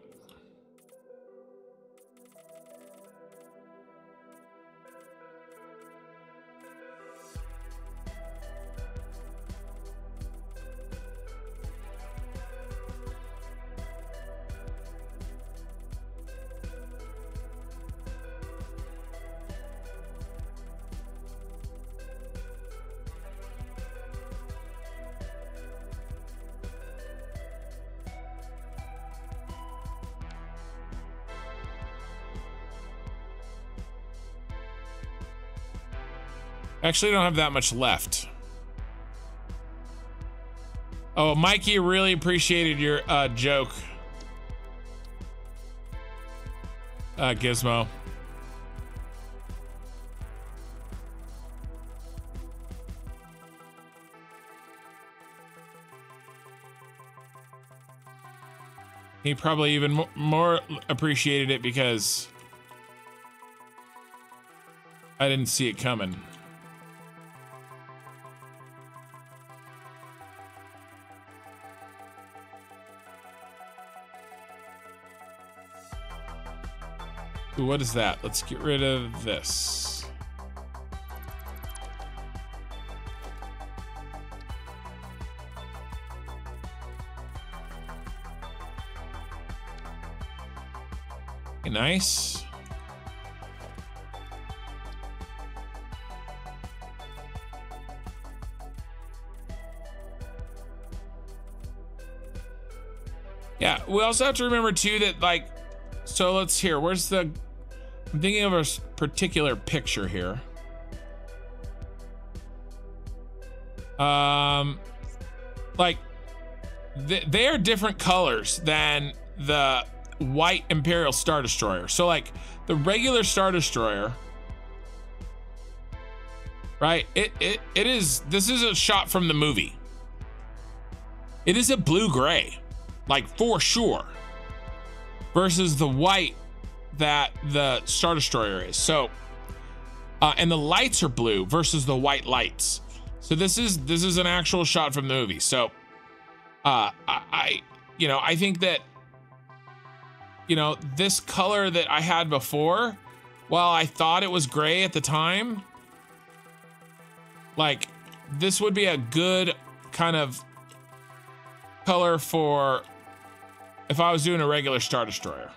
A: Actually, don't have that much left. Oh, Mikey really appreciated your uh, joke. Uh, Gizmo. He probably even more appreciated it because I didn't see it coming. Ooh, what is that? Let's get rid of this. Okay, nice. Yeah, we also have to remember too that like so let's hear. Where's the I'm thinking of a particular picture here. Um, like th they are different colors than the white Imperial Star Destroyer. So like the regular Star Destroyer, right? It it it is. This is a shot from the movie. It is a blue gray, like for sure. Versus the white that the Star Destroyer is. So, uh, and the lights are blue versus the white lights. So this is this is an actual shot from the movie. So, uh, I you know I think that you know this color that I had before, while I thought it was gray at the time, like this would be a good kind of color for if I was doing a regular Star Destroyer.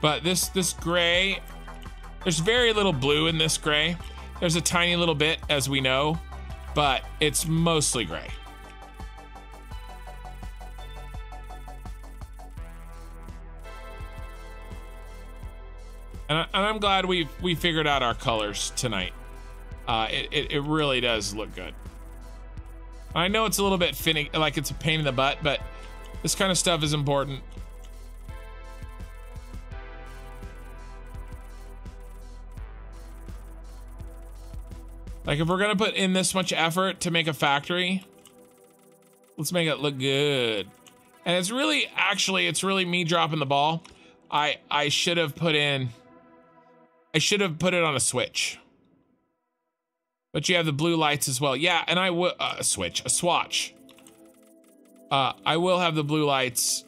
A: But this this gray, there's very little blue in this gray. There's a tiny little bit, as we know, but it's mostly gray. And, I, am glad we we figured out our colors tonight. Uh, it, it, it really does look good. I know it's a little bit finicky, like it's a pain in the butt, but this kind of stuff is important. Like if we're gonna put in this much effort to make a factory, let's make it look good. And it's really, actually, it's really me dropping the ball. I, I should have put in, I should have put it on a switch. But you have the blue lights as well. Yeah, and I will, uh, a switch, a swatch. Uh, I will have the blue lights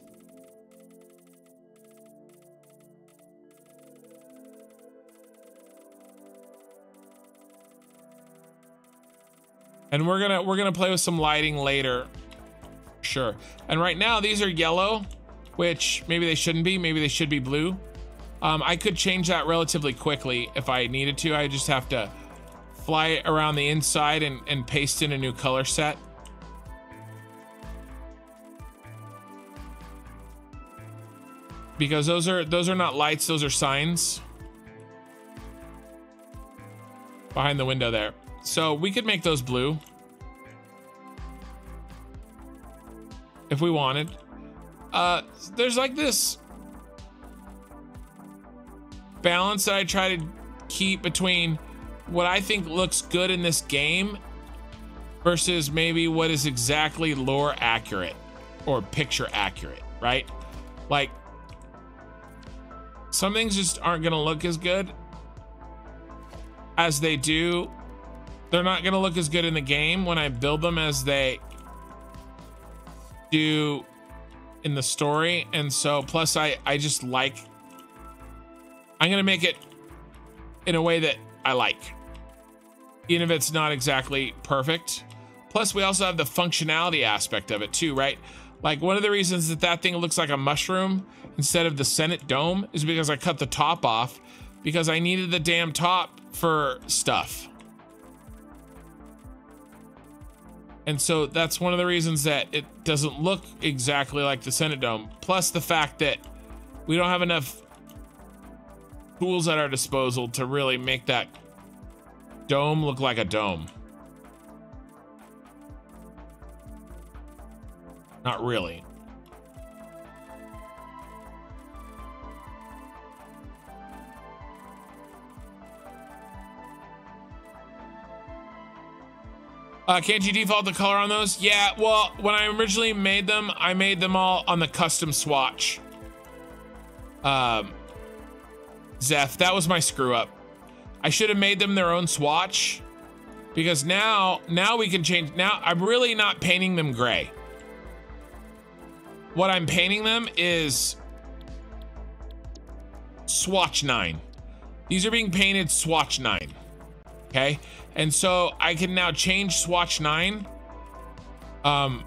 A: And we're gonna we're gonna play with some lighting later. Sure. And right now these are yellow, which maybe they shouldn't be. Maybe they should be blue. Um, I could change that relatively quickly if I needed to. I just have to fly around the inside and, and paste in a new color set. Because those are those are not lights, those are signs. Behind the window there. So we could make those blue. If we wanted. Uh, there's like this balance that I try to keep between what I think looks good in this game versus maybe what is exactly lore accurate or picture accurate, right? Like, some things just aren't going to look as good as they do they're not gonna look as good in the game when I build them as they do in the story. And so plus I, I just like, I'm gonna make it in a way that I like. Even if it's not exactly perfect. Plus we also have the functionality aspect of it too, right? Like one of the reasons that that thing looks like a mushroom instead of the Senate dome is because I cut the top off because I needed the damn top for stuff. And so that's one of the reasons that it doesn't look exactly like the Senate Dome. Plus the fact that we don't have enough tools at our disposal to really make that dome look like a dome. Not really. Uh, can't you default the color on those? Yeah, well, when I originally made them, I made them all on the custom swatch. Um, Zeph, that was my screw up. I should have made them their own swatch because now, now we can change. Now I'm really not painting them gray. What I'm painting them is swatch nine. These are being painted swatch nine. Okay. And so I can now change Swatch 9. Um,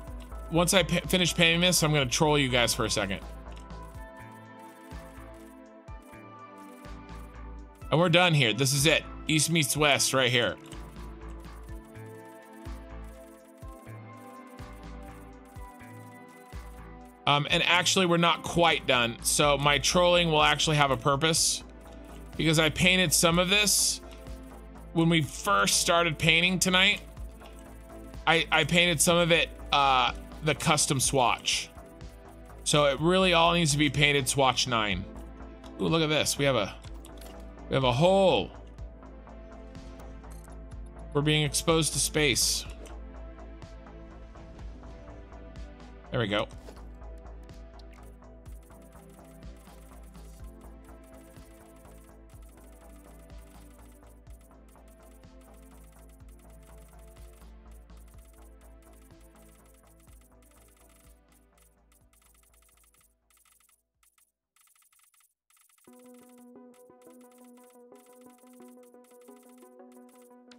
A: once I finish paying this, I'm going to troll you guys for a second. And we're done here. This is it. East meets West right here. Um, and actually, we're not quite done. So my trolling will actually have a purpose because I painted some of this when we first started painting tonight, I, I painted some of it uh, the custom swatch. So it really all needs to be painted swatch 9. Ooh, look at this. We have a we have a hole. We're being exposed to space. There we go.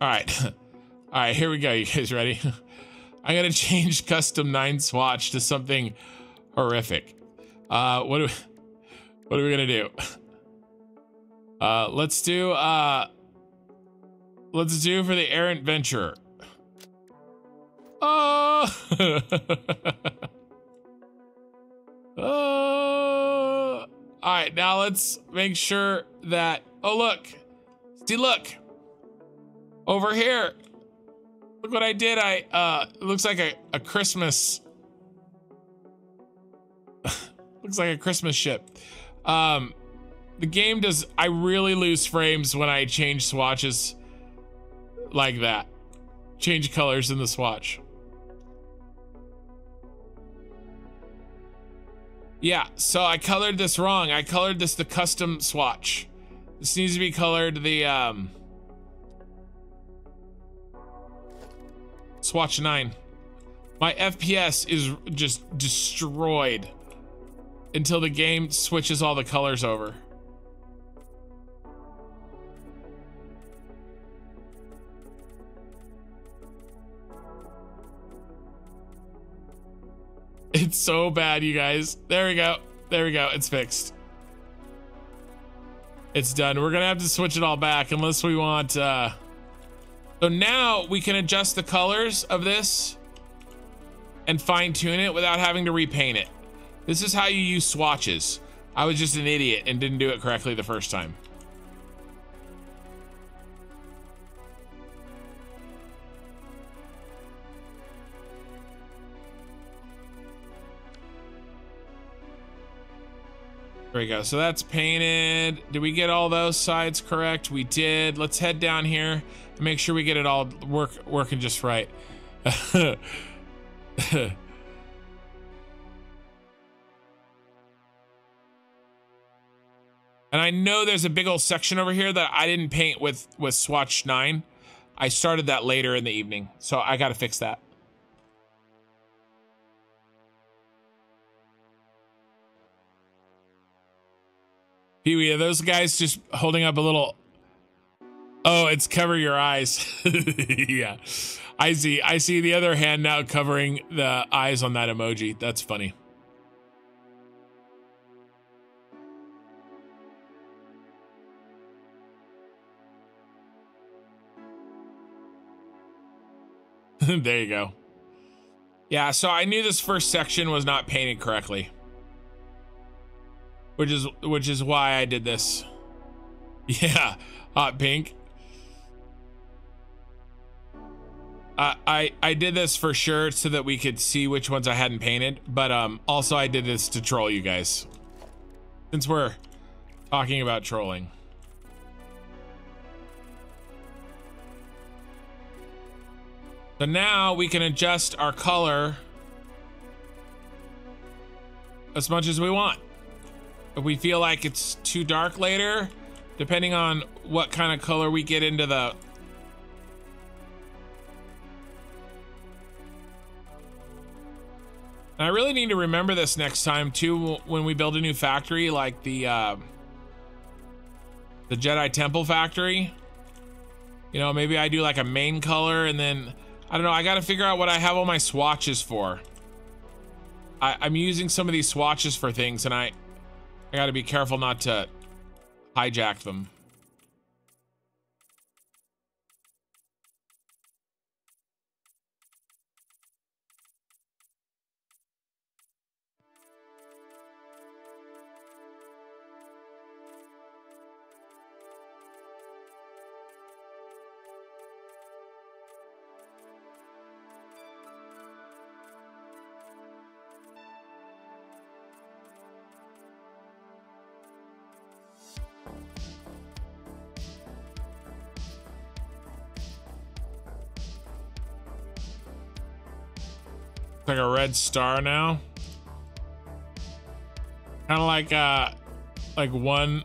A: All right. All right, here we go. You guys ready? I'm going to change custom nine swatch to something horrific. Uh, what do we, what are we going to do? Uh, let's do, uh, let's do for the Errant Venture. Oh, oh, all right. Now let's make sure that, oh, look, see, look, over here. Look what I did. I, uh, looks like a, a Christmas. looks like a Christmas ship. Um, the game does, I really lose frames when I change swatches like that. Change colors in the swatch. Yeah, so I colored this wrong. I colored this the custom swatch. This needs to be colored the, um, Swatch 9. My FPS is just destroyed until the game switches all the colors over. It's so bad, you guys. There we go. There we go. It's fixed. It's done. We're going to have to switch it all back unless we want... Uh, so now we can adjust the colors of this and fine tune it without having to repaint it. This is how you use swatches. I was just an idiot and didn't do it correctly the first time. There we go. So that's painted. Did we get all those sides correct? We did. Let's head down here make sure we get it all work working just right. And I know there's a big old section over here that I didn't paint with, with swatch 9. I started that later in the evening, so I gotta fix that. Pee-wee, are those guys just holding up a little Oh, it's cover your eyes. yeah. I see. I see the other hand now covering the eyes on that emoji. That's funny. there you go. Yeah, so I knew this first section was not painted correctly. Which is which is why I did this. Yeah, hot pink. I I did this for sure so that we could see which ones I hadn't painted, but um also I did this to troll you guys. Since we're talking about trolling. So now we can adjust our color as much as we want. If we feel like it's too dark later, depending on what kind of color we get into the And I really need to remember this next time too, when we build a new factory, like the, uh, the Jedi Temple factory. You know, maybe I do like a main color and then, I don't know, I gotta figure out what I have all my swatches for. I, I'm using some of these swatches for things and I, I gotta be careful not to hijack them. red star now. Kind of like uh, like one,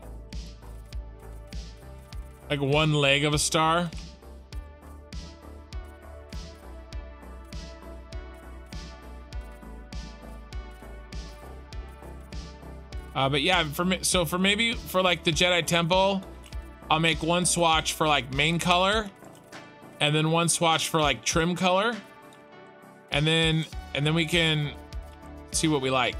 A: like one leg of a star. Uh, but yeah, for me, so for maybe for like the Jedi Temple, I'll make one swatch for like main color, and then one swatch for like trim color, and then and then we can see what we like.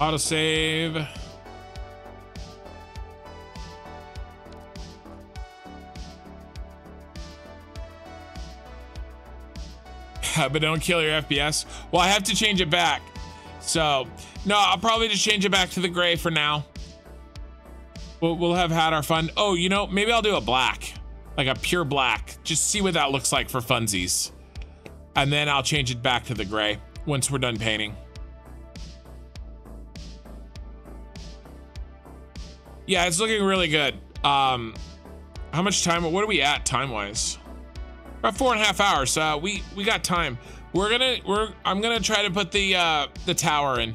A: Auto save. but don't kill your FPS. Well, I have to change it back. So, no, I'll probably just change it back to the gray for now. We'll, we'll have had our fun. Oh, you know, maybe I'll do a black, like a pure black. Just see what that looks like for funsies. And then I'll change it back to the gray once we're done painting. Yeah, it's looking really good. Um, how much time? What are we at time-wise? about four and a half hours. So uh, we we got time. We're gonna we're I'm gonna try to put the uh, the tower in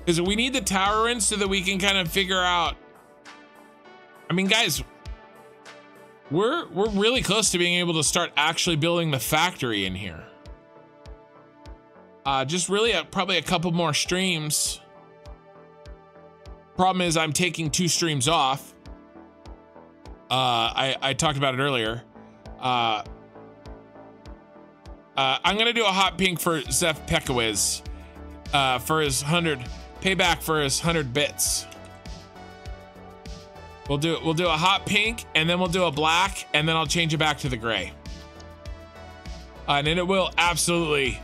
A: because we need the tower in so that we can kind of figure out. I mean, guys, we're we're really close to being able to start actually building the factory in here. Uh, just really a, probably a couple more streams. Problem is, I'm taking two streams off. Uh, I, I talked about it earlier. Uh, uh, I'm gonna do a hot pink for Zeph Pekawiz, uh, for his hundred payback for his hundred bits. We'll do we'll do a hot pink and then we'll do a black and then I'll change it back to the gray. Uh, and then it will absolutely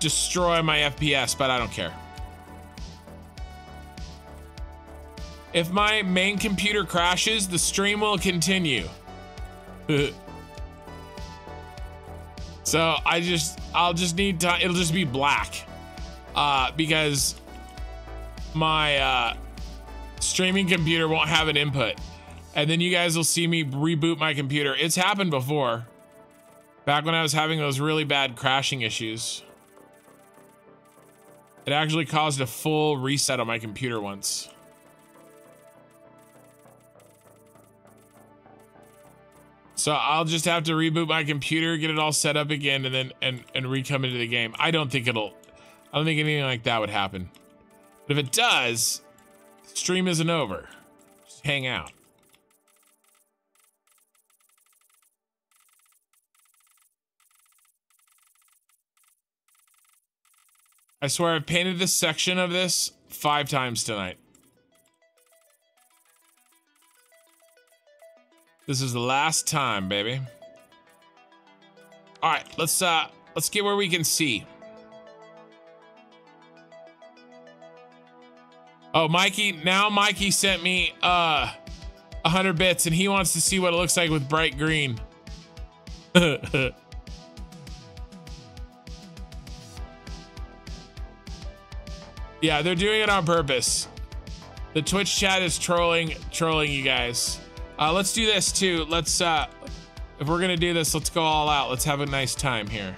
A: destroy my FPS, but I don't care. If my main computer crashes, the stream will continue. so I just, I'll just need time. It'll just be black. Uh, because my uh, streaming computer won't have an input. And then you guys will see me reboot my computer. It's happened before. Back when I was having those really bad crashing issues. It actually caused a full reset on my computer once. So I'll just have to reboot my computer, get it all set up again, and then and and re-come into the game. I don't think it'll. I don't think anything like that would happen. But if it does, stream isn't over. Just hang out. I swear I've painted this section of this five times tonight. This is the last time, baby. All right, let's uh, let's get where we can see. Oh, Mikey, now Mikey sent me uh 100 bits and he wants to see what it looks like with bright green. yeah, they're doing it on purpose. The Twitch chat is trolling trolling you guys. Uh, let's do this too. Let's, uh, if we're gonna do this, let's go all out. Let's have a nice time here.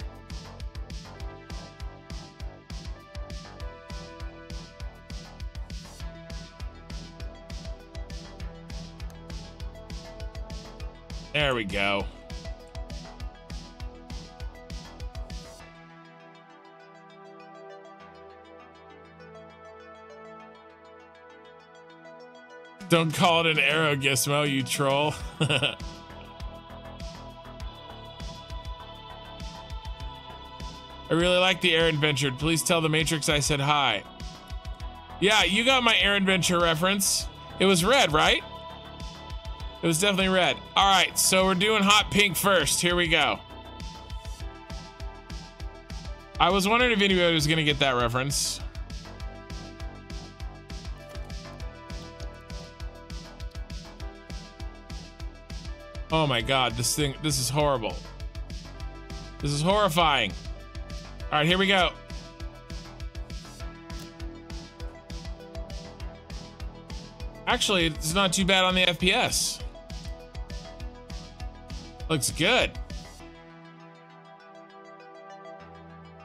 A: There we go. Don't call it an arrow, Gizmo, you troll. I really like the Errant Venture. Please tell the Matrix I said hi. Yeah, you got my Errant Venture reference. It was red, right? It was definitely red. All right, so we're doing hot pink first. Here we go. I was wondering if anybody was going to get that reference. Oh my god, this thing, this is horrible. This is horrifying. All right, here we go. Actually, it's not too bad on the FPS. Looks good.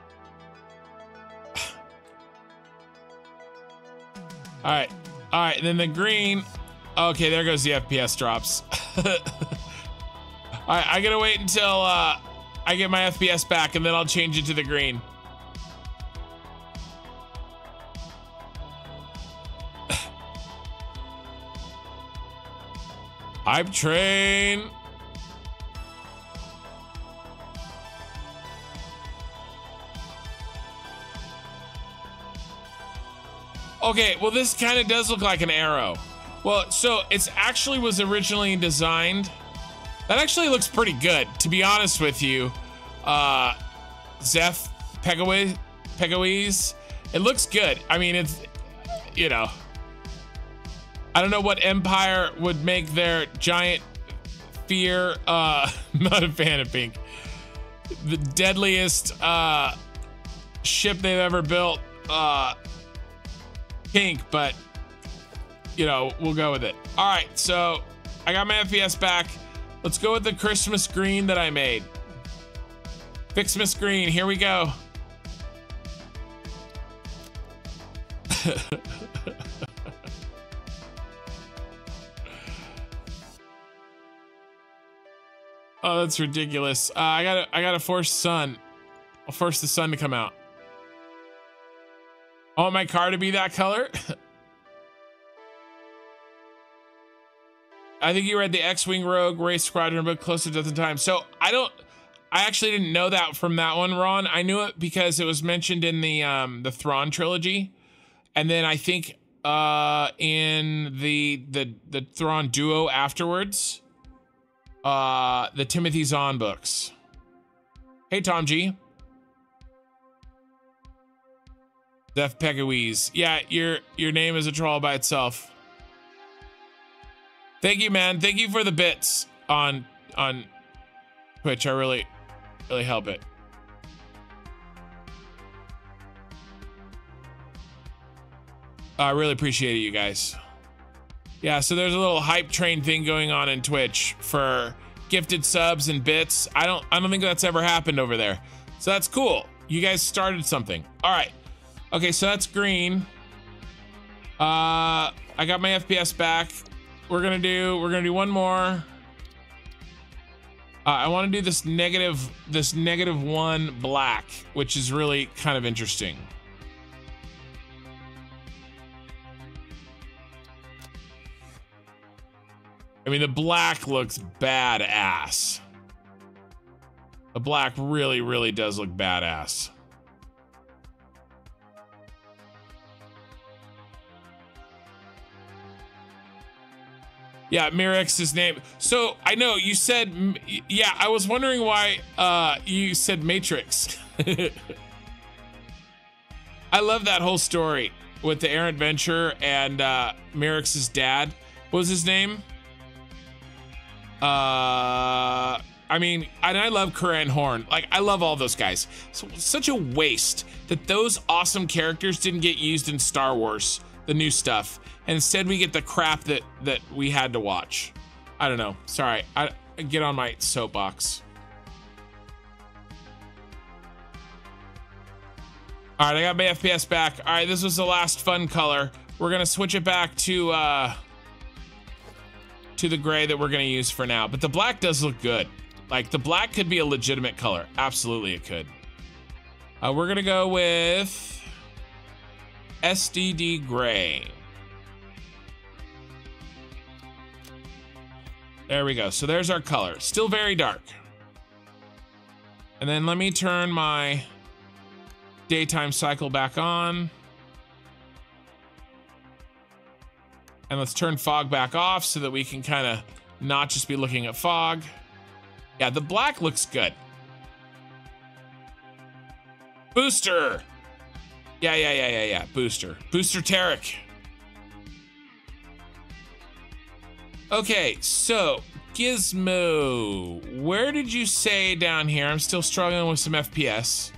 A: All right. All right, then the green. Okay, there goes the FPS drops. right, I gotta wait until uh, I get my FPS back and then I'll change it to the green. Hype train. Okay, well this kind of does look like an arrow. Well, so it's actually was originally designed that actually looks pretty good, to be honest with you. Uh, Zeph Pegawiz, it looks good. I mean, it's, you know, I don't know what Empire would make their giant fear. Uh, not a fan of pink. The deadliest uh, ship they've ever built. Uh, pink, but you know, we'll go with it. All right, so I got my FPS back. Let's go with the Christmas green that I made. Fixmas green, here we go. oh, that's ridiculous. Uh, I gotta, I gotta force sun. I'll force the sun to come out. I want my car to be that color. I think you read the X-Wing Rogue Race Squadron book close to death time. So I don't I actually didn't know that from that one, Ron. I knew it because it was mentioned in the um the Thrawn trilogy. And then I think uh in the the the Thrawn duo afterwards. Uh the Timothy Zahn books. Hey Tom G. Death Pegawees. Yeah, your your name is a troll by itself. Thank you, man. Thank you for the bits on on Twitch. I really really help it. I really appreciate it, you guys. Yeah, so there's a little hype train thing going on in Twitch for gifted subs and bits. I don't I don't think that's ever happened over there. So that's cool. You guys started something. All right. Okay, so that's green. Uh I got my FPS back we're gonna do we're gonna do one more. Uh, I want to do this negative this negative one black, which is really kind of interesting. I mean, the black looks badass. The black really, really does look badass. Yeah, Mirax's name. So I know you said, yeah, I was wondering why uh, you said Matrix. I love that whole story with the Errant Venture and uh, Mirax's dad. What was his name? Uh, I mean, and I love Corran Horn. Like, I love all those guys. So, such a waste that those awesome characters didn't get used in Star Wars the new stuff. And instead, we get the crap that that we had to watch. I don't know. Sorry, I, I get on my soapbox. All right, I got my FPS back. All right, this was the last fun color. We're gonna switch it back to uh, to the gray that we're gonna use for now. But the black does look good. Like the black could be a legitimate color. Absolutely, it could. Uh, we're gonna go with SDD Gray. There we go. So there's our color. Still very dark. And then let me turn my daytime cycle back on. And let's turn fog back off so that we can kind of not just be looking at fog. Yeah, the black looks good. Booster! Yeah, yeah, yeah, yeah, yeah. Booster. Booster Terrik. Okay, so Gizmo, where did you say down here? I'm still struggling with some FPS.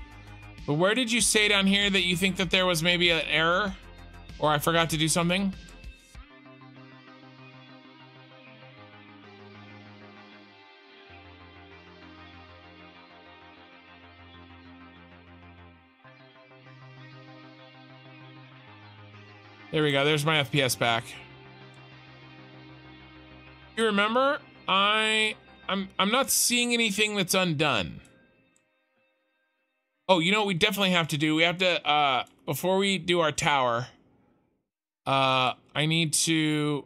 A: But where did you say down here that you think that there was maybe an error? Or I forgot to do something? There we go. There's my FPS back. You remember? I I'm I'm not seeing anything that's undone. Oh, you know what we definitely have to do? We have to uh before we do our tower, uh I need to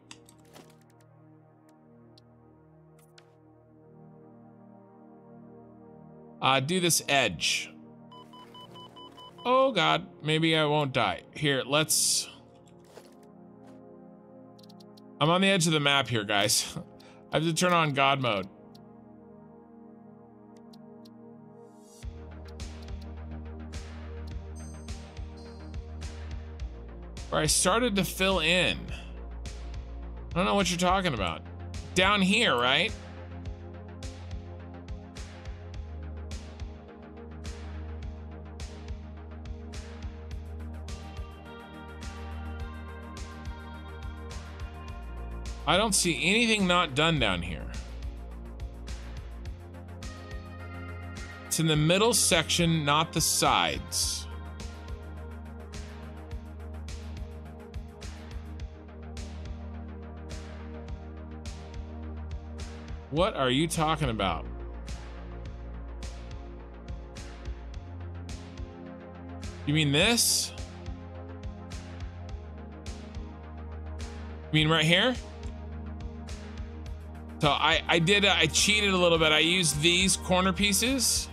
A: uh do this edge. Oh god, maybe I won't die. Here, let's I'm on the edge of the map here, guys. I have to turn on God mode. Where I started to fill in. I don't know what you're talking about. Down here, right? I don't see anything not done down here. It's in the middle section, not the sides. What are you talking about? You mean this? You mean right here? So I, I did, uh, I cheated a little bit. I used these corner pieces.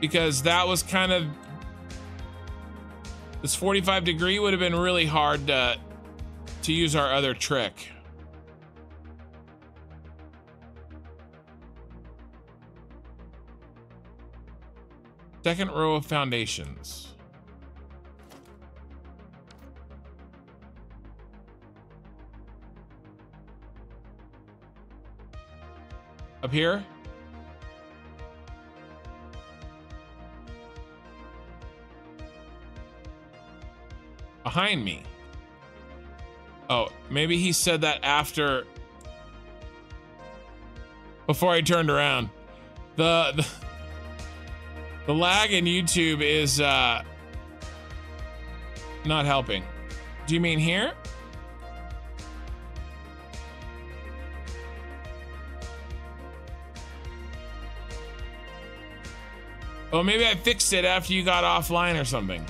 A: Because that was kind of, this 45 degree would have been really hard to, to use our other trick. Second row of foundations. Up here? Behind me. Oh, maybe he said that after... Before I turned around. The... The, the lag in YouTube is, uh... Not helping. Do you mean here? Oh, maybe I fixed it after you got offline or something.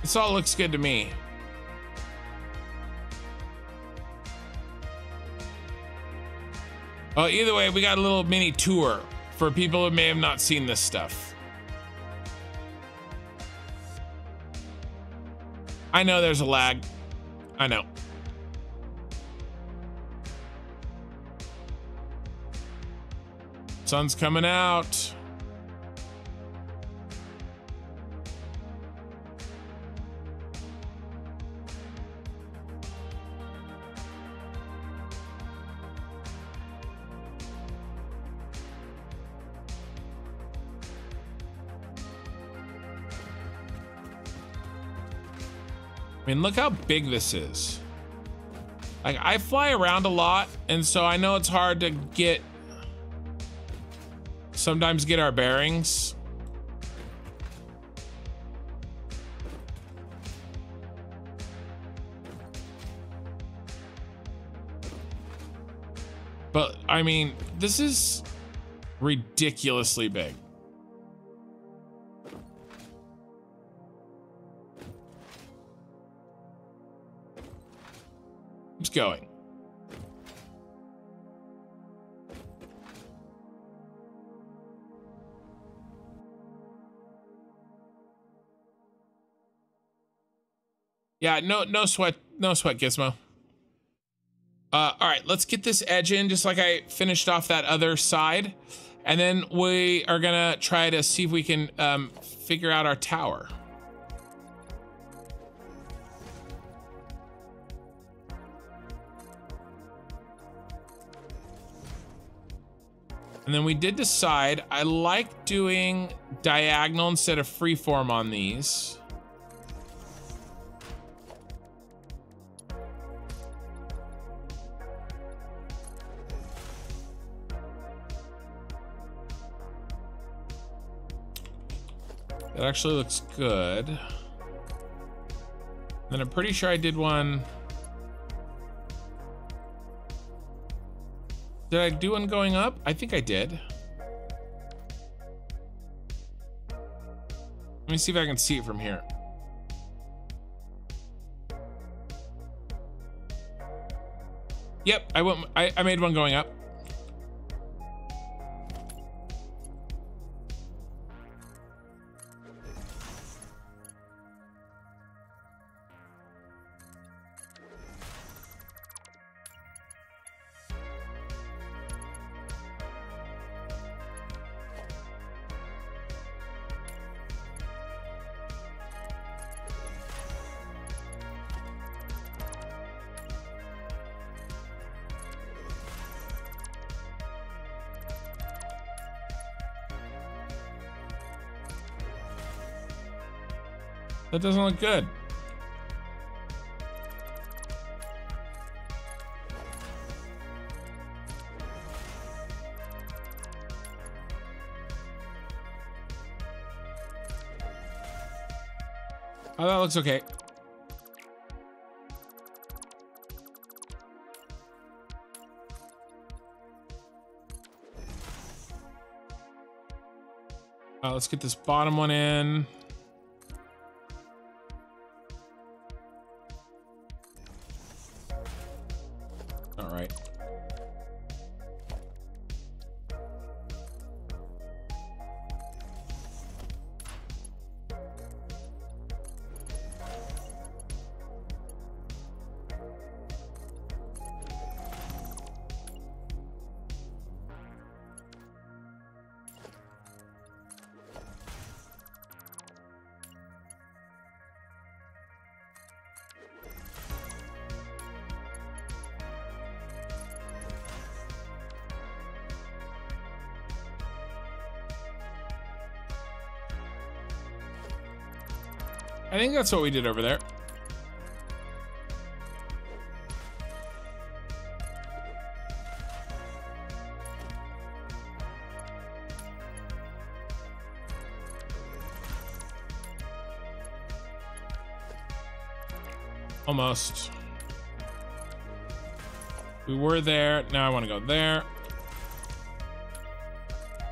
A: This all looks good to me. Oh, either way, we got a little mini tour for people who may have not seen this stuff. I know there's a lag. I know. Sun's coming out. I mean, look how big this is. Like, I fly around a lot, and so I know it's hard to get sometimes get our bearings. But, I mean, this is ridiculously big. Keeps going. Yeah, no, no sweat, no sweat, Gizmo. Uh, all right, let's get this edge in just like I finished off that other side. And then we are gonna try to see if we can um, figure out our tower. And then we did decide, I like doing diagonal instead of freeform on these. It actually looks good. Then I'm pretty sure I did one. Did I do one going up? I think I did. Let me see if I can see it from here. Yep, I went I, I made one going up. That doesn't look good. Oh, that looks okay. let's get this bottom one in. that's what we did over there. Almost. We were there. Now I want to go there.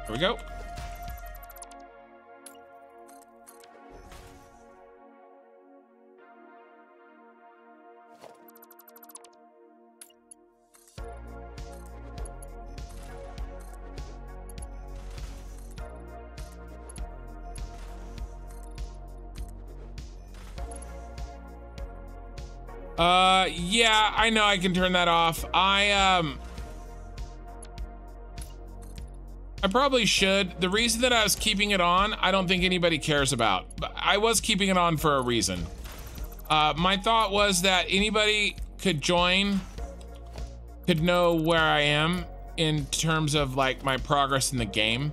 A: There we go. I know I can turn that off. I, um... I probably should. The reason that I was keeping it on, I don't think anybody cares about. But I was keeping it on for a reason. Uh, my thought was that anybody could join, could know where I am in terms of like my progress in the game.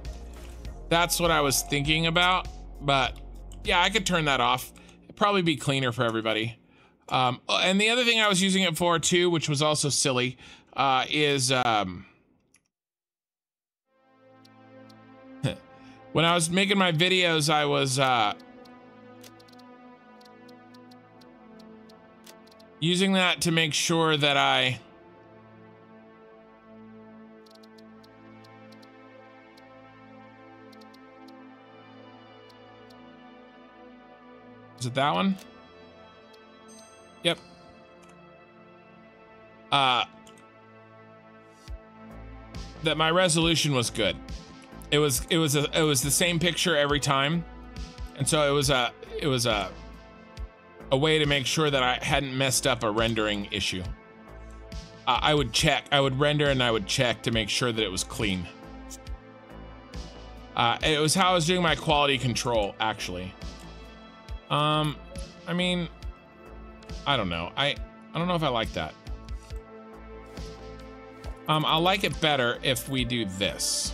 A: That's what I was thinking about. But yeah, I could turn that off. It'd probably be cleaner for everybody. Um, and the other thing I was using it for too, which was also silly, uh, is um, when I was making my videos, I was uh, using that to make sure that I Is it that one? Yep. Uh, that my resolution was good. It was it was a, it was the same picture every time, and so it was a it was a a way to make sure that I hadn't messed up a rendering issue. Uh, I would check, I would render, and I would check to make sure that it was clean. Uh, it was how I was doing my quality control, actually. Um, I mean, I don't know. I I don't know if I like that. Um, I'll like it better if we do this.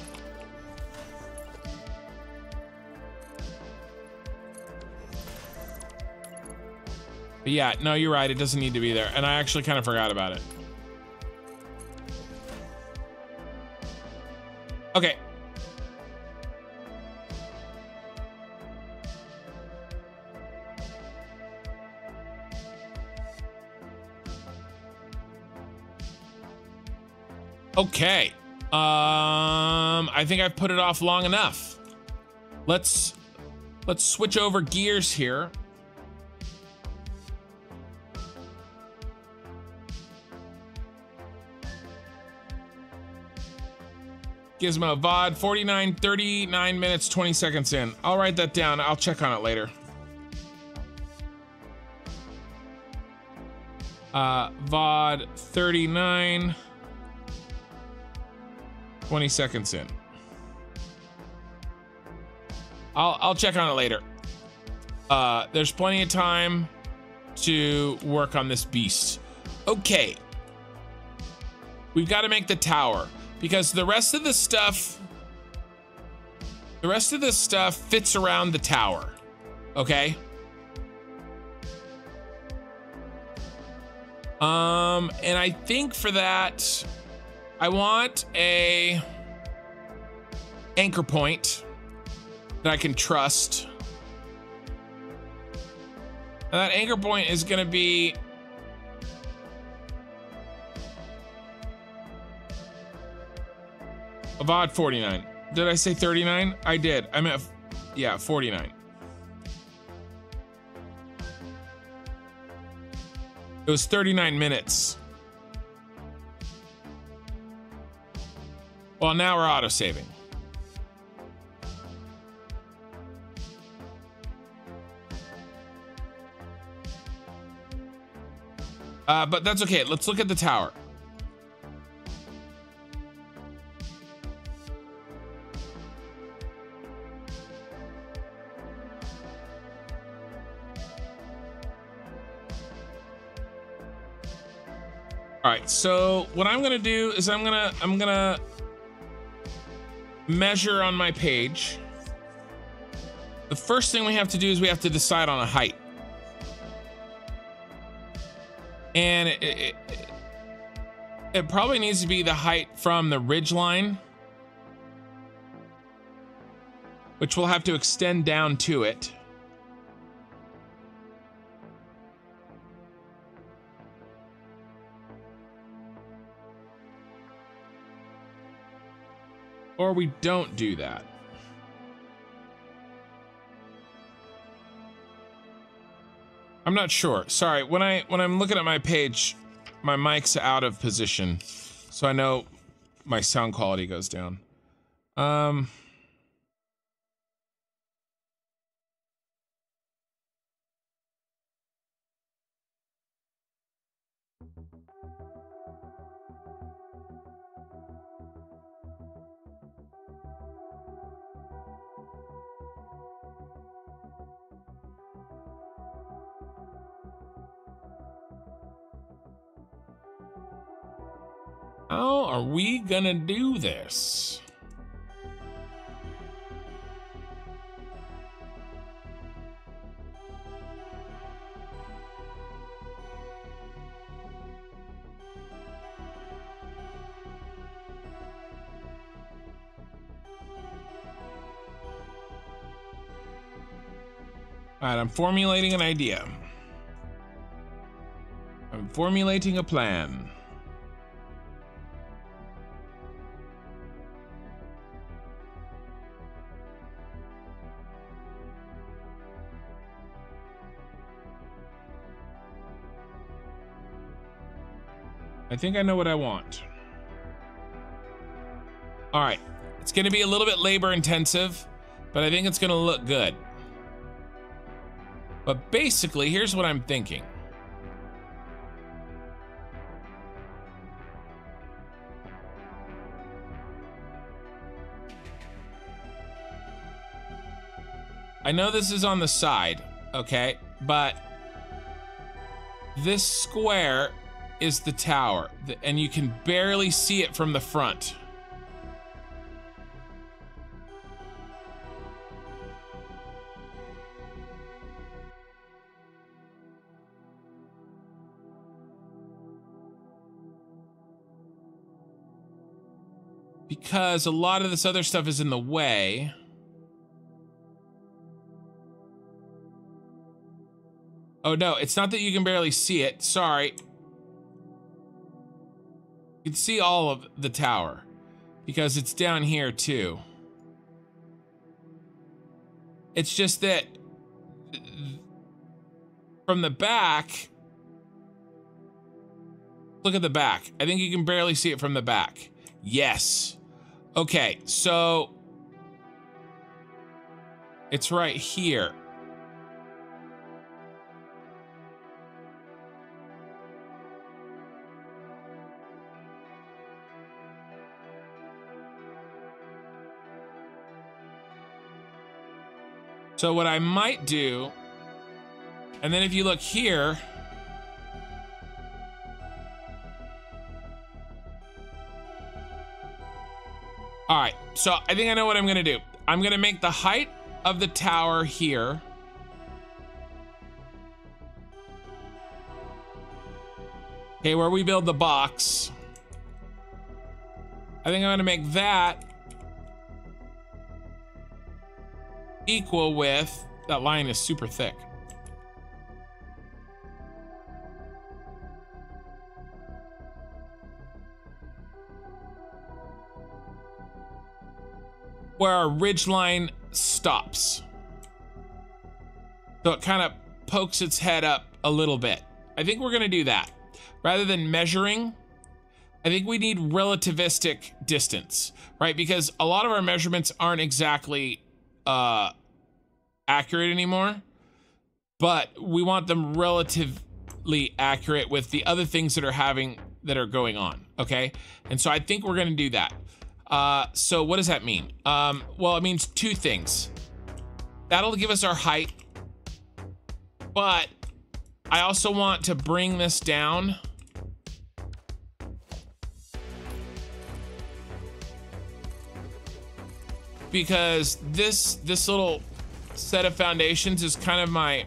A: But yeah, no, you're right. It doesn't need to be there. And I actually kind of forgot about it. Okay, Okay. Um, I think I've put it off long enough. Let's let's switch over gears here. Gizmo VOD 49 39 minutes 20 seconds in. I'll write that down. I'll check on it later. Uh VOD 39 20 seconds in. I'll, I'll check on it later. Uh, there's plenty of time to work on this beast. Okay. We've got to make the tower because the rest of the stuff, the rest of the stuff fits around the tower. Okay. Um, and I think for that, I want a anchor point that I can trust. And that anchor point is going to be Avad 49. Did I say 39? I did. I meant, yeah, 49. It was 39 minutes. Well, now we're autosaving. Uh, but that's okay. Let's look at the tower. All right, so what I'm gonna do is I'm gonna I'm gonna measure on my page, the first thing we have to do is we have to decide on a height. And it, it, it probably needs to be the height from the ridge line, which we'll have to extend down to it. Or we don't do that. I'm not sure. Sorry, when I when I'm looking at my page, my mic's out of position. So I know my sound quality goes down. Um How are we gonna do this? All right, I'm formulating an idea. I'm formulating a plan. think I know what I want. All right, it's gonna be a little bit labor intensive, but I think it's gonna look good. But basically, here's what I'm thinking. I know this is on the side, okay, but this square is the tower, and you can barely see it from the front. Because a lot of this other stuff is in the way. Oh no, it's not that you can barely see it. Sorry. You can see all of the tower because it's down here too. It's just that from the back, look at the back. I think you can barely see it from the back. Yes. Okay, so it's right here. So what I might do, and then if you look here, All right, so I think I know what I'm gonna do. I'm gonna make the height of the tower here. Okay, where we build the box. I think I'm gonna make that equal with, that line is super thick. Where our ridge line stops. So it kind of pokes its head up a little bit. I think we're gonna do that. Rather than measuring, I think we need relativistic distance, right? Because a lot of our measurements aren't exactly uh, accurate anymore, but we want them relatively accurate with the other things that are having that are going on. Okay, and so I think we're gonna do that. Uh, so what does that mean? Um, well, it means two things. That'll give us our height, but I also want to bring this down. Because this this little set of foundations is kind of my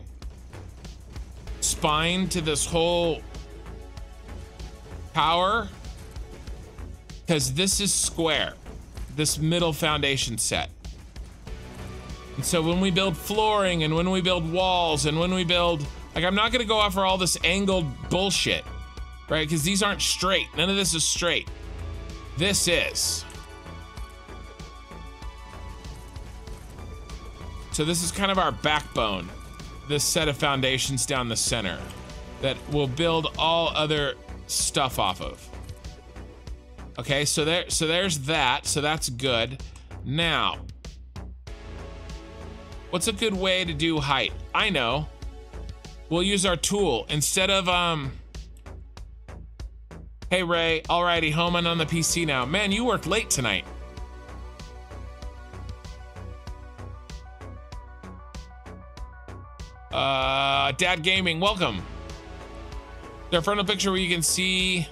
A: spine to this whole power because this is square this middle foundation set and so when we build flooring and when we build walls and when we build like i'm not going to go off for all this angled bullshit right because these aren't straight none of this is straight this is So this is kind of our backbone, this set of foundations down the center that will build all other stuff off of. Okay, so there so there's that. So that's good. Now, what's a good way to do height? I know. We'll use our tool instead of um Hey Ray, alrighty, homing on the PC now. Man, you worked late tonight. Uh, Dad Gaming, welcome. Their frontal picture where you can see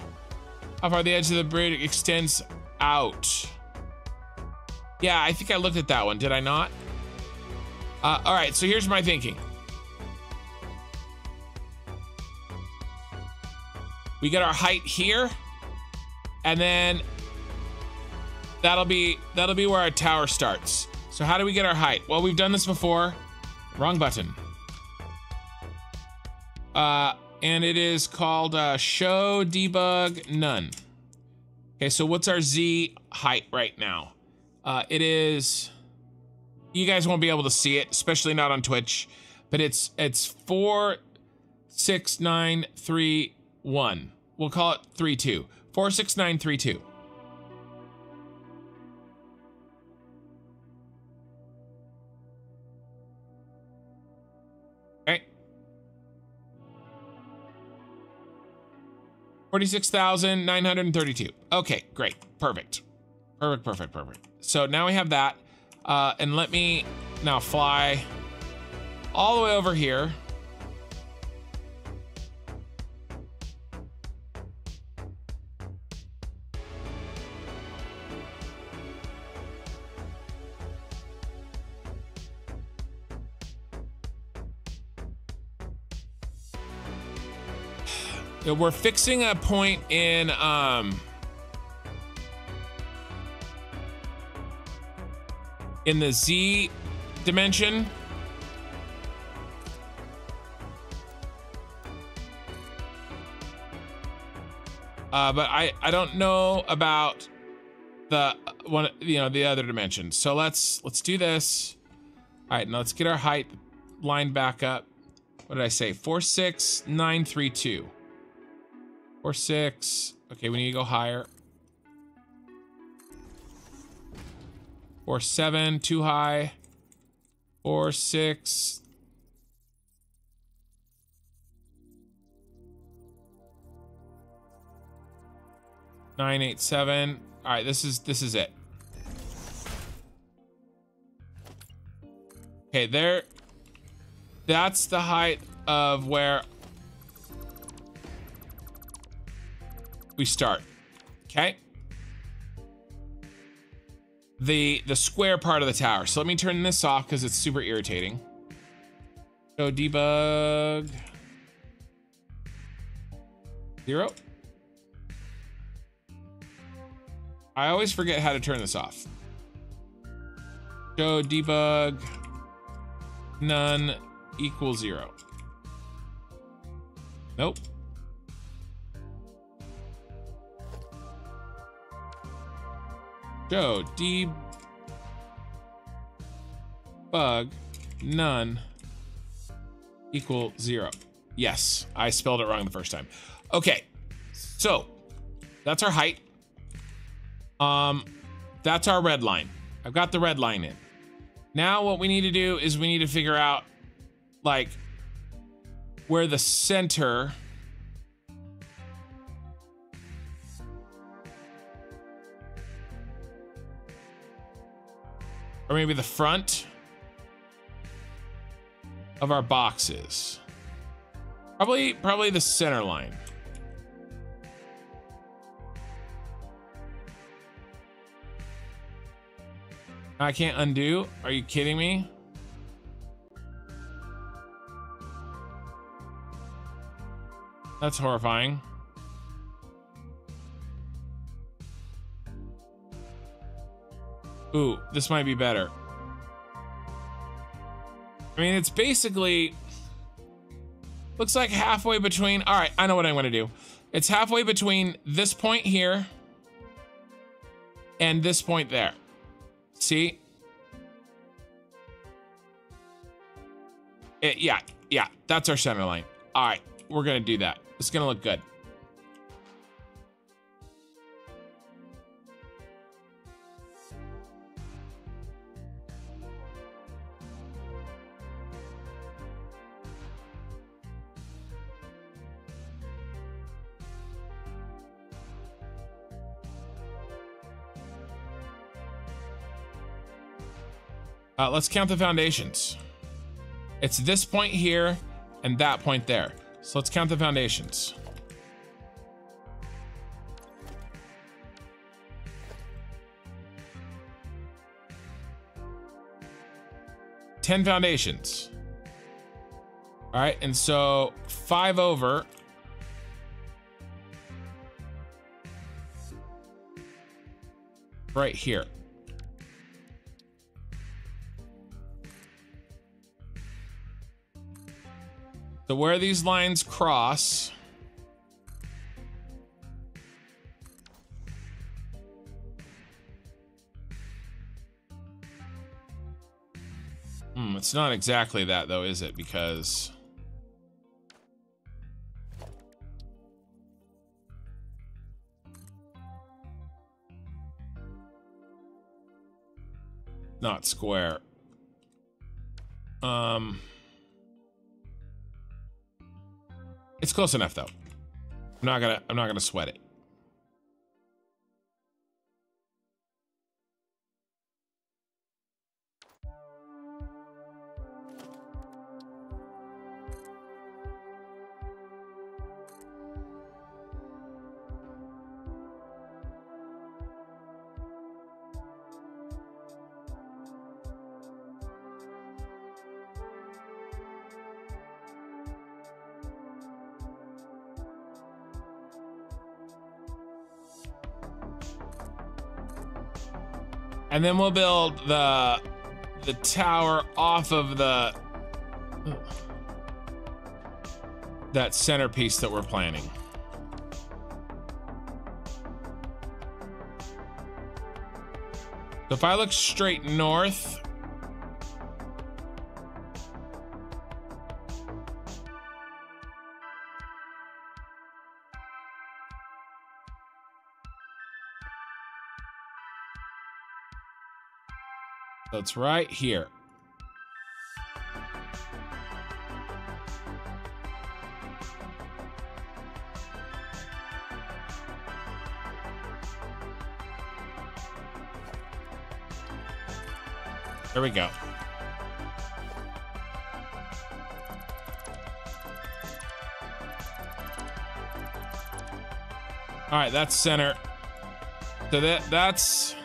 A: how far the edge of the bridge extends out. Yeah, I think I looked at that one, did I not? Uh, all right, so here's my thinking. We get our height here, and then that'll be that'll be where our tower starts. So how do we get our height? Well, we've done this before. Wrong button. Uh, and it is called uh, show debug none. Okay, so what's our Z height right now? Uh, it is, you guys won't be able to see it, especially not on Twitch, but it's, it's four, six, nine, three, one. We'll call it three, two, four, six, nine, three, two. 46,932. Okay, great. Perfect. Perfect, perfect, perfect. So now we have that. Uh, and let me now fly all the way over here. We're fixing a point in um in the Z dimension. Uh, but I, I don't know about the uh, one you know the other dimension. So let's let's do this. All right, now let's get our height line back up. What did I say? Four six nine three two. Or six. Okay, we need to go higher. Or seven, too high. Or six. Nine, eight, seven. All right, this is this is it. Okay, there. That's the height of where we start. Okay. The the square part of the tower. So let me turn this off because it's super irritating. Show debug. Zero. I always forget how to turn this off. Go debug none equals zero. Nope. Go D bug none equal zero. Yes, I spelled it wrong the first time. Okay, so that's our height. Um, that's our red line. I've got the red line in. Now what we need to do is we need to figure out like where the center or maybe the front of our boxes. Probably, probably the center line. I can't undo. Are you kidding me? That's horrifying. Ooh, this might be better. I mean, it's basically looks like halfway between. All right, I know what I am going to do. It's halfway between this point here and this point there. See? It, eh, yeah, yeah, that's our center line. All right, we're going to do that. It's going to look good. Uh, let's count the foundations. It's this point here and that point there. So let's count the foundations. Ten foundations. All right, and so five over. Right here. So where these lines cross... Hmm, it's not exactly that though, is it? Because... Not square. Um... It's close enough though. I'm not gonna I'm not gonna sweat it. And then we'll build the the tower off of the that centerpiece that we're planning. So if I look straight north, it's right here. There we go. All right, that's center. So that that's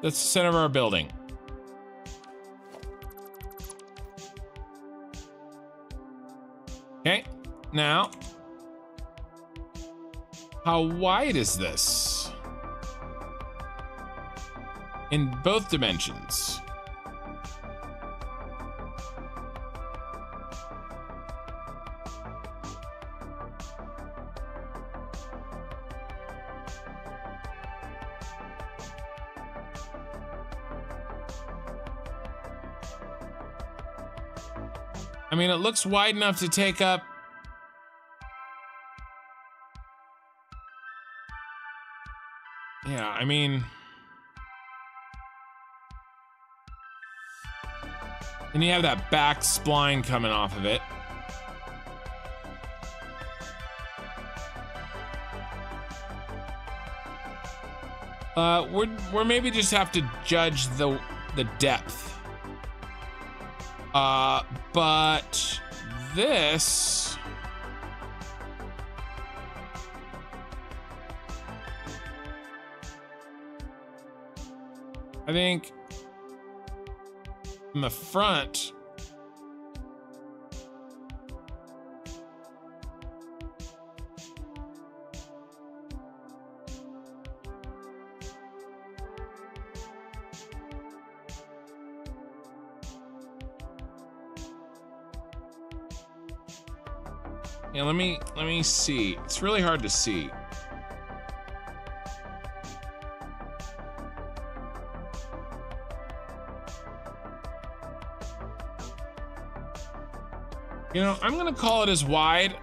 A: that's the center of our building. Now, how wide is this? In both dimensions. I mean, it looks wide enough to take up I mean, then you have that back spline coming off of it. Uh, we're we're maybe just have to judge the the depth. Uh, but this think in the front, Yeah, let me let me see. It's really hard to see. You know, I'm gonna call it as wide.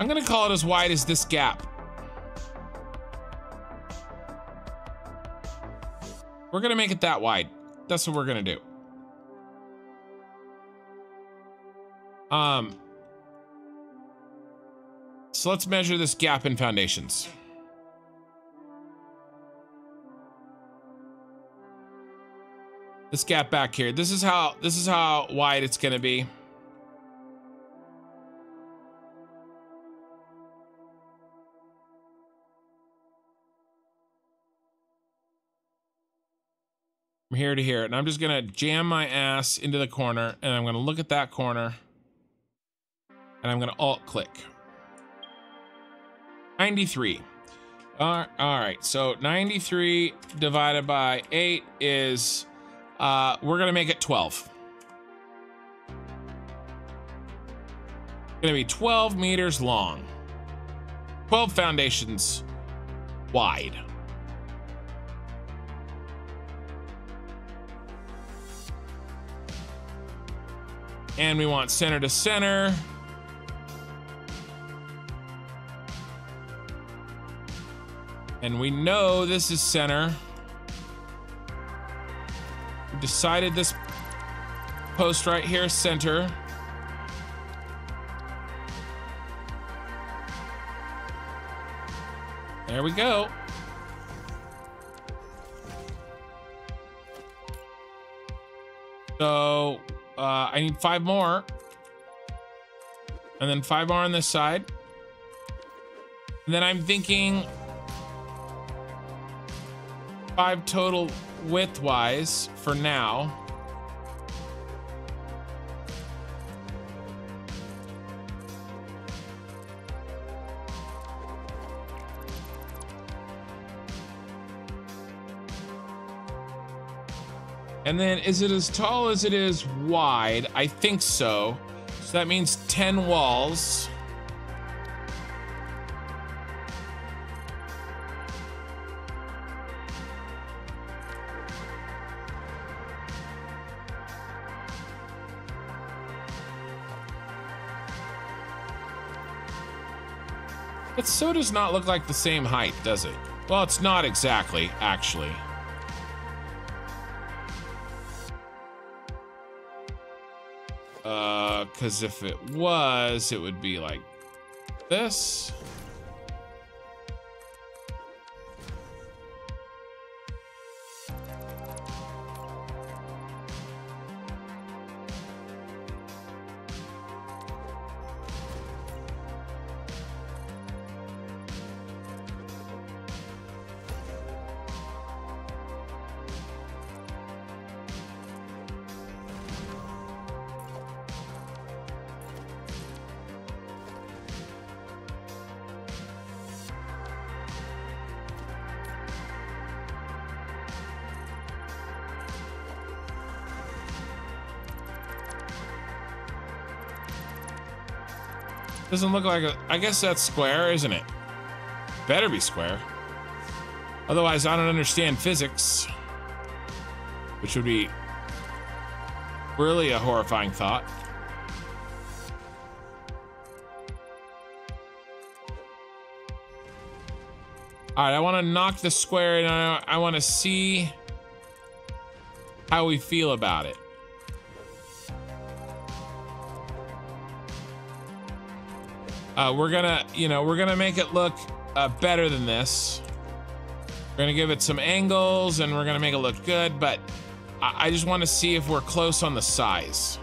A: I'm gonna call it as wide as this gap. We're gonna make it that wide. That's what we're gonna do. Um, so let's measure this gap in foundations. this gap back here. This is how this is how wide it's gonna be. From here to here, and I'm just gonna jam my ass into the corner, and I'm gonna look at that corner, and I'm gonna alt click. 93. all right, so 93 divided by 8 is uh, we're gonna make it 12. It's gonna be 12 meters long. 12 foundations wide. And we want center to center. And we know this is center decided this post right here, center. There we go. So uh, I need five more. And then five more on this side. And then I'm thinking five total width wise for now. And then is it as tall as it is wide? I think so. So that means 10 walls. That so does not look like the same height, does it? Well, it's not exactly, actually. Uh, because if it was, it would be like this. Doesn't look like a... I guess that's square, isn't it? Better be square. Otherwise, I don't understand physics. Which would be really a horrifying thought. All right, I want to knock the square and I, I want to see how we feel about it. Uh, we're gonna, you know, we're gonna make it look uh, better than this. We're gonna give it some angles and we're gonna make it look good, but I, I just wanna see if we're close on the size.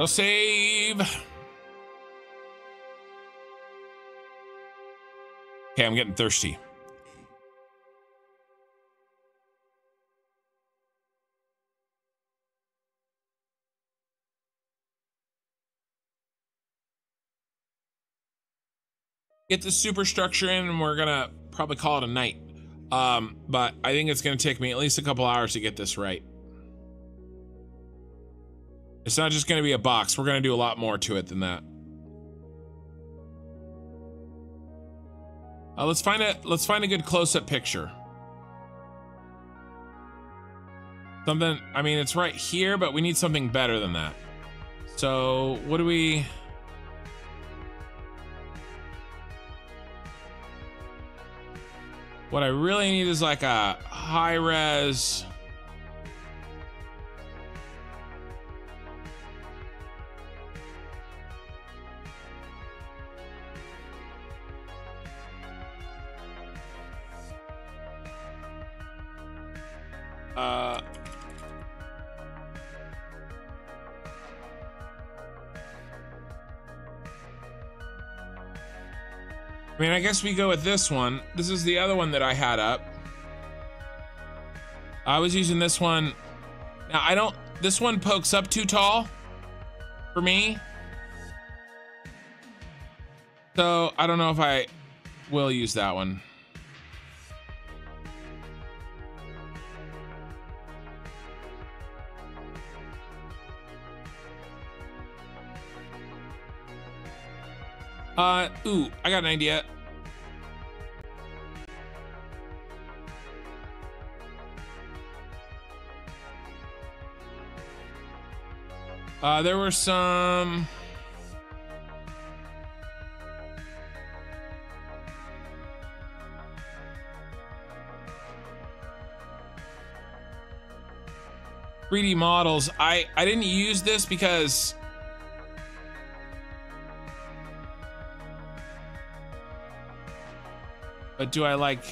A: I'll save. Okay, I'm getting thirsty. Get the superstructure in and we're gonna probably call it a night. Um, but I think it's gonna take me at least a couple hours to get this right. It's not just going to be a box. We're going to do a lot more to it than that. Uh, let's find a let's find a good close-up picture. Something. I mean, it's right here, but we need something better than that. So, what do we? What I really need is like a high res Uh, I mean, I guess we go with this one. This is the other one that I had up. I was using this one. Now, I don't... This one pokes up too tall for me. So, I don't know if I will use that one. Uh, ooh, I got an idea. Uh, there were some... Three D models. I I didn't use this because But do I like...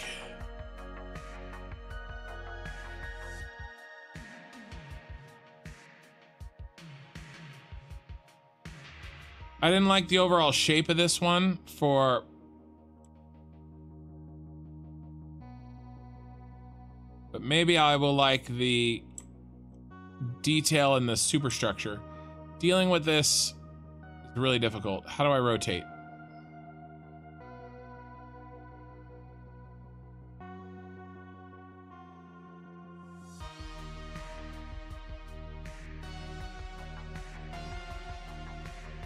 A: I didn't like the overall shape of this one for... But maybe I will like the detail in the superstructure. Dealing with this is really difficult. How do I rotate?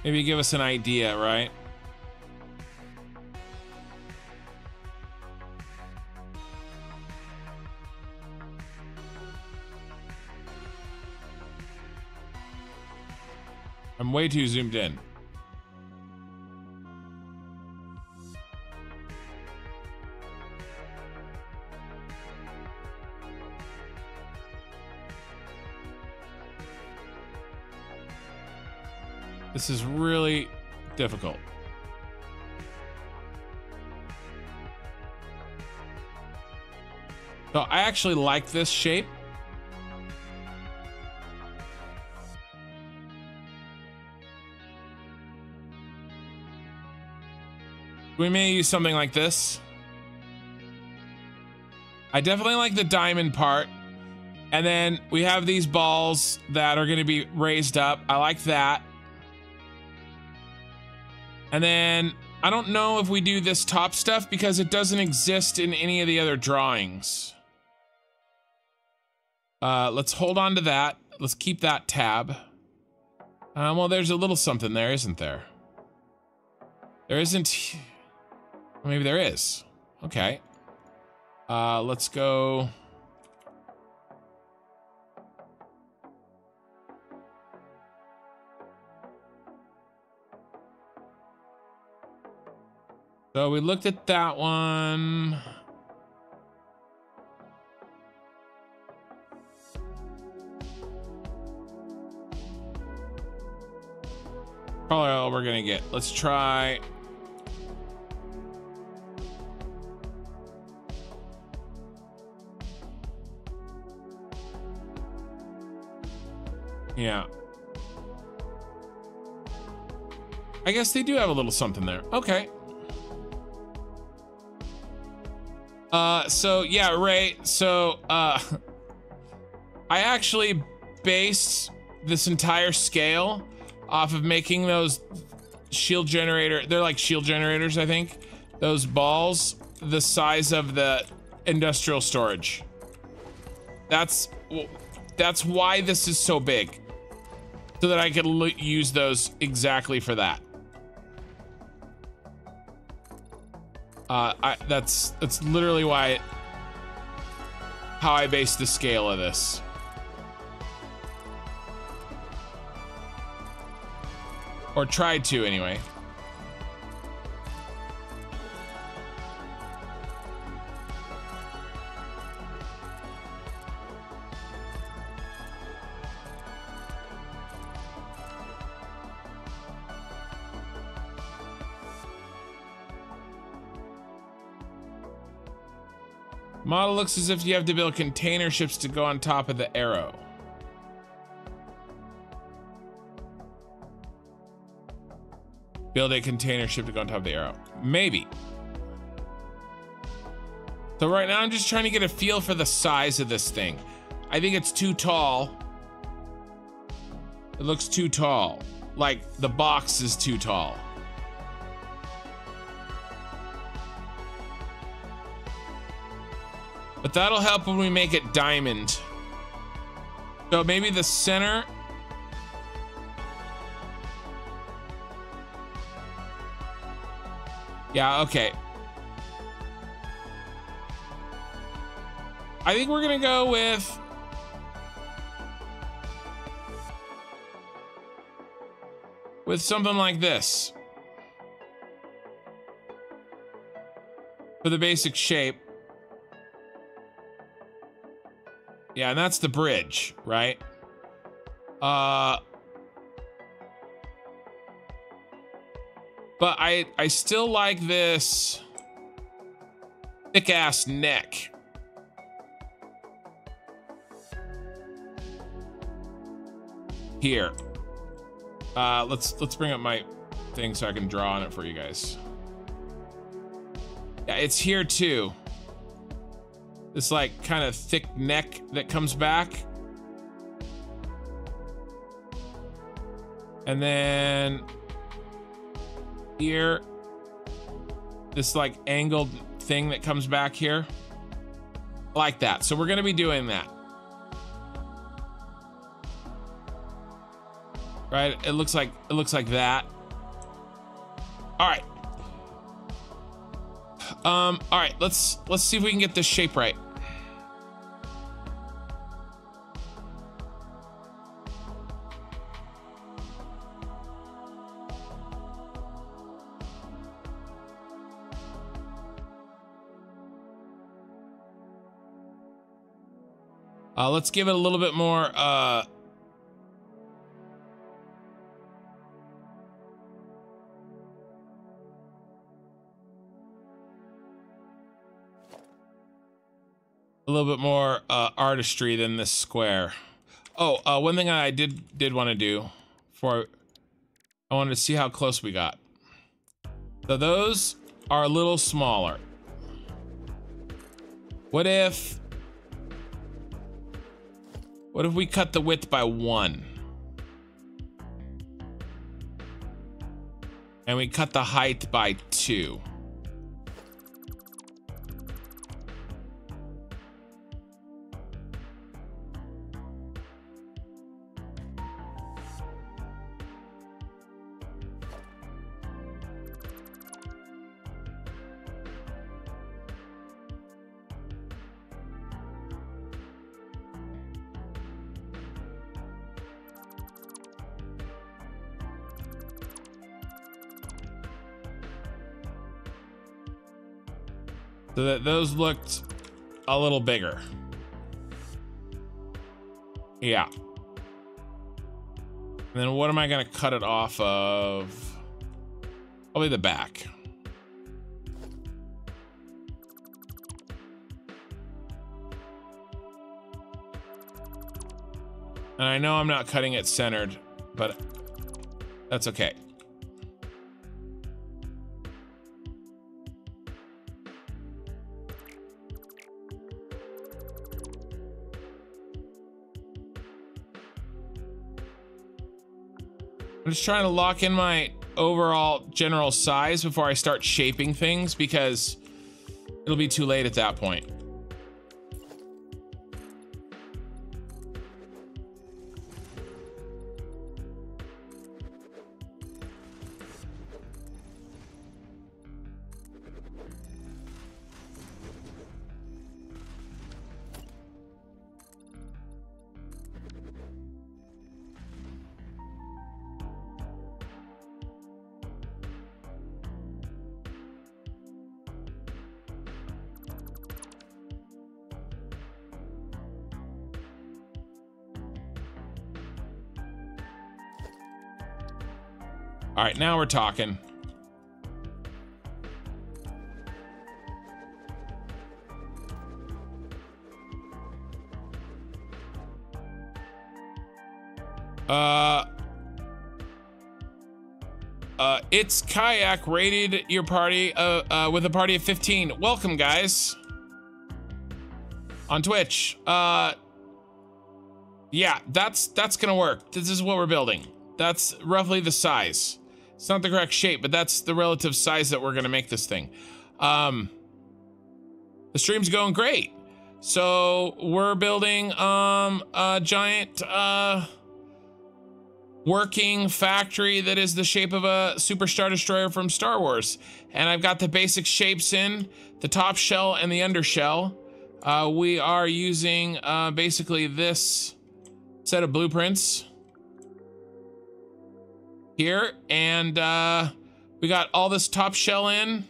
A: Maybe give us an idea, right? I'm way too zoomed in. This is really difficult. So I actually like this shape. We may use something like this. I definitely like the diamond part. And then we have these balls that are going to be raised up. I like that. And then I don't know if we do this top stuff because it doesn't exist in any of the other drawings. Uh, let's hold on to that. Let's keep that tab. Um, well, there's a little something there, isn't there? There isn't... Maybe there is. Okay. Uh, let's go... So we looked at that one. Probably all we're gonna get. Let's try Yeah. I guess they do have a little something there. Okay. Uh, so yeah, Rey. So uh, I actually based this entire scale off of making those shield generator. They're like shield generators, I think. Those balls, the size of the industrial storage. That's that's why this is so big, so that I could use those exactly for that. Uh, I, that's that's literally why how I base the scale of this. Or tried to anyway. Model looks as if you have to build container ships to go on top of the arrow. Build a container ship to go on top of the arrow. Maybe. So right now I'm just trying to get a feel for the size of this thing. I think it's too tall. It looks too tall. Like the box is too tall. But that'll help when we make it diamond. So maybe the center. Yeah, okay. I think we're gonna go with with something like this for the basic shape Yeah, and that's the bridge, right? Uh, but I I still like this thick ass neck. Here. Uh, let's let's bring up my thing so I can draw on it for you guys. Yeah, it's here too this like kind of thick neck that comes back. And then here, this like angled thing that comes back here like that. So we're going to be doing that. Right? It looks like it looks like that. All right. Um all right, let's let's see if we can get this shape right. Uh, let's give it a little bit more. Uh... A little bit more uh, artistry than this square. Oh, uh, one thing I did did want to do for I wanted to see how close we got. So those are a little smaller. What if what if we cut the width by one? And we cut the height by two. So that those looked a little bigger. Yeah. And then what am I gonna cut it off of? Probably the back. And I know I'm not cutting it centered, but that's okay. just trying to lock in my overall general size before I start shaping things because it'll be too late at that point. now we're talking. Uh, uh, it's kayak rated your party uh, uh, with a party of 15. Welcome, guys, on Twitch. Uh, yeah, that's that's gonna work. This is what we're building. That's roughly the size. It's not the correct shape, but that's the relative size that we're gonna make this thing. Um, the stream's going great. So we're building um, a giant uh, working factory that is the shape of a Super Star Destroyer from Star Wars. And I've got the basic shapes in, the top shell and the undershell. Uh, we are using uh, basically this set of blueprints here. And uh, we got all this top shell in.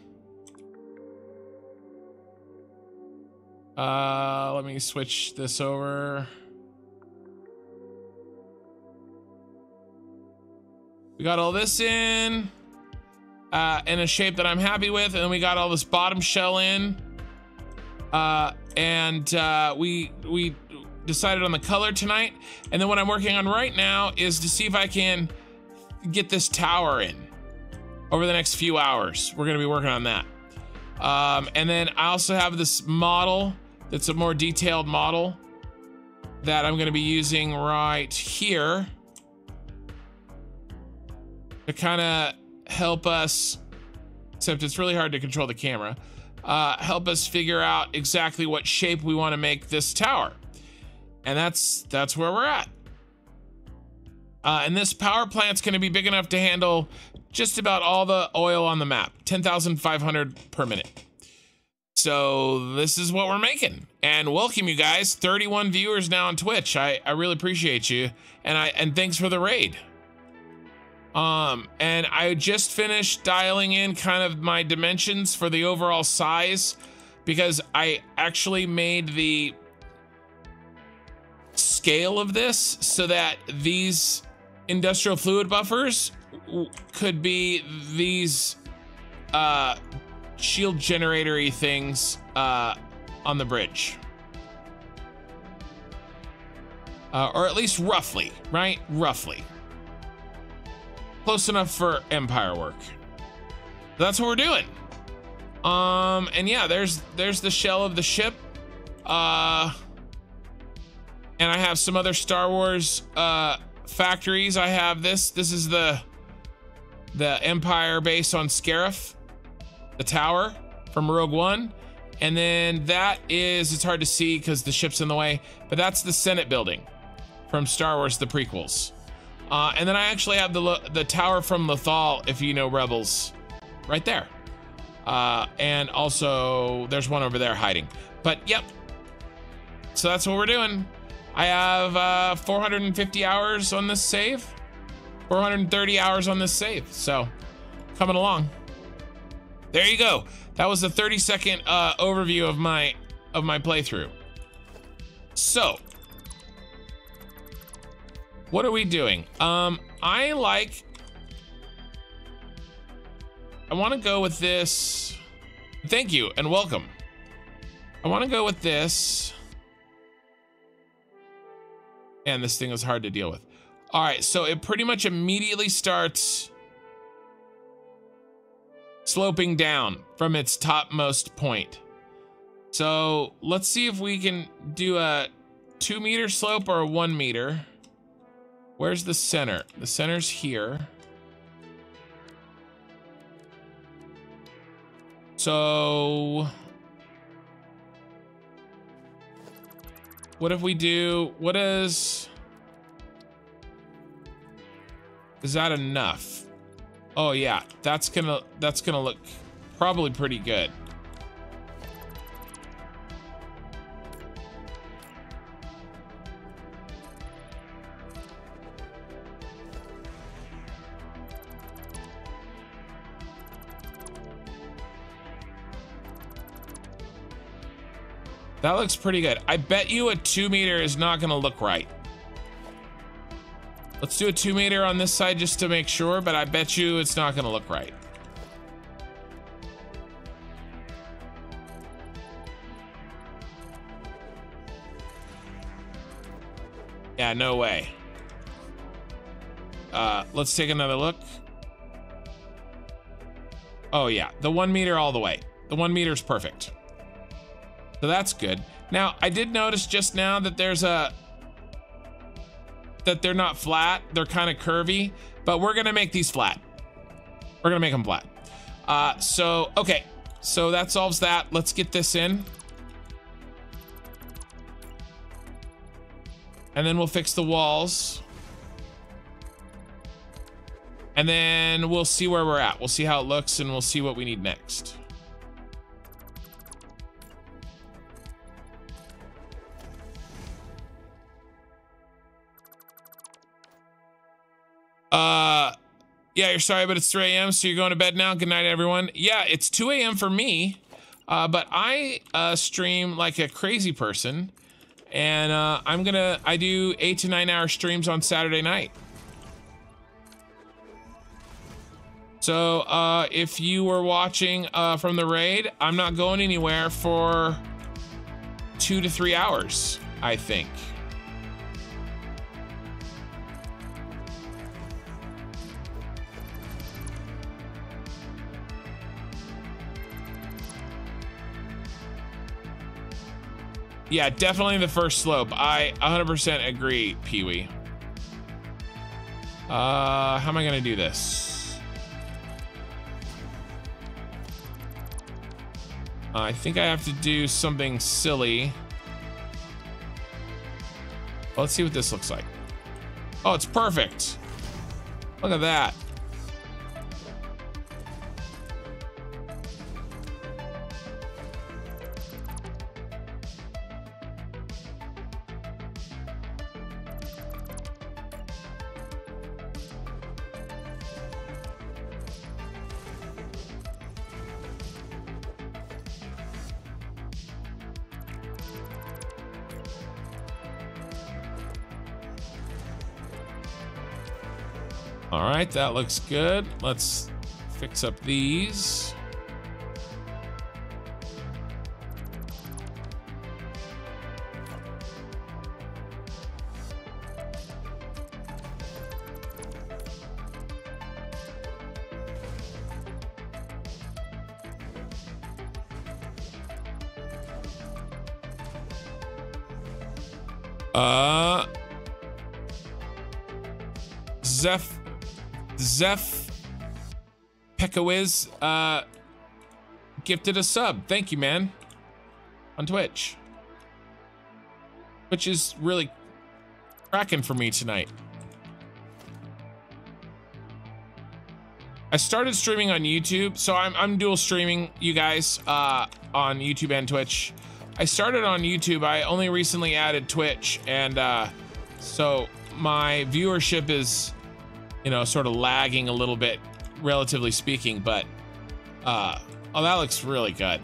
A: Uh, let me switch this over. We got all this in, uh, in a shape that I'm happy with. And we got all this bottom shell in. Uh, and uh, we, we decided on the color tonight. And then what I'm working on right now is to see if I can get this tower in over the next few hours. We're going to be working on that. Um, and then I also have this model that's a more detailed model that I'm going to be using right here to kind of help us, except it's really hard to control the camera, uh, help us figure out exactly what shape we want to make this tower. And that's that's where we're at. Uh, and this power plant's going to be big enough to handle just about all the oil on the map 10,500 per minute. So this is what we're making. And welcome you guys. 31 viewers now on Twitch. I, I really appreciate you. And I and thanks for the raid. Um, and I just finished dialing in kind of my dimensions for the overall size because I actually made the scale of this so that these industrial fluid buffers could be these uh, shield generatory things uh, on the bridge. Uh, or at least roughly, right? Roughly. Close enough for empire work. That's what we're doing. Um, and yeah, there's there's the shell of the ship. Uh, and I have some other Star Wars uh, factories, I have this. This is the the Empire base on Scarif, the tower from Rogue One. And then that is, it's hard to see because the ship's in the way, but that's the Senate building from Star Wars, the prequels. Uh, and then I actually have the, the tower from Lothal, if you know Rebels, right there. Uh, and also, there's one over there hiding. But yep. So that's what we're doing. I have uh, 450 hours on this save, 430 hours on this save. So coming along. There you go. That was the 30 second uh, overview of my of my playthrough. So what are we doing? Um, I like, I want to go with this. Thank you and welcome. I want to go with this and this thing is hard to deal with. All right, so it pretty much immediately starts sloping down from its topmost point. So let's see if we can do a two meter slope or a one meter. Where's the center? The center's here. So What if we do, what is, is that enough? Oh yeah, that's gonna, that's gonna look probably pretty good. That looks pretty good. I bet you a two meter is not gonna look right. Let's do a two meter on this side just to make sure, but I bet you it's not gonna look right. Yeah, no way. Uh, let's take another look. Oh yeah, the one meter all the way. The one meter is perfect. So that's good. Now, I did notice just now that there's a... That they're not flat. They're kind of curvy. But we're going to make these flat. We're going to make them flat. Uh, so, okay. So that solves that. Let's get this in. And then we'll fix the walls. And then we'll see where we're at. We'll see how it looks and we'll see what we need next. Uh, yeah, you're sorry, but it's 3 a.m., so you're going to bed now. Good night, everyone. Yeah, it's 2 a.m. for me, uh, but I uh, stream like a crazy person, and uh, I'm gonna I do eight to nine hour streams on Saturday night. So uh, if you were watching uh, from the raid, I'm not going anywhere for two to three hours, I think. Yeah, definitely the first slope. I 100% agree, Pee-wee. Uh, how am I going to do this? I think I have to do something silly. Let's see what this looks like. Oh, it's perfect. Look at that. right, that looks good. Let's fix up these. Uh, Zeph Zeph Pekowiz uh, gifted a sub. Thank you, man. On Twitch. Which is really cracking for me tonight. I started streaming on YouTube, so I'm, I'm dual streaming, you guys, uh, on YouTube and Twitch. I started on YouTube. I only recently added Twitch, and uh, so my viewership is you know, sort of lagging a little bit, relatively speaking, but uh, oh, that looks really good.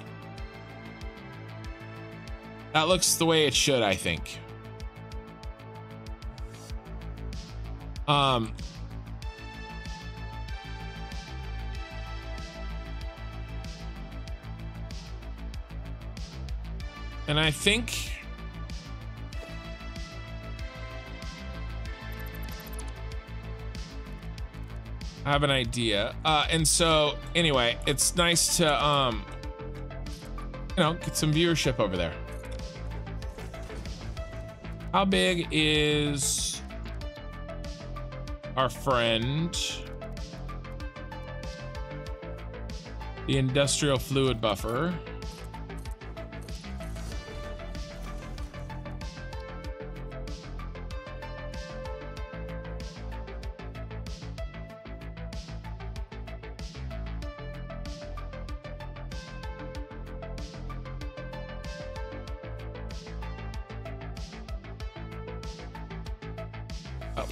A: That looks the way it should, I think. Um, and I think I have an idea. Uh, and so, anyway, it's nice to, um, you know, get some viewership over there. How big is our friend? The industrial fluid buffer.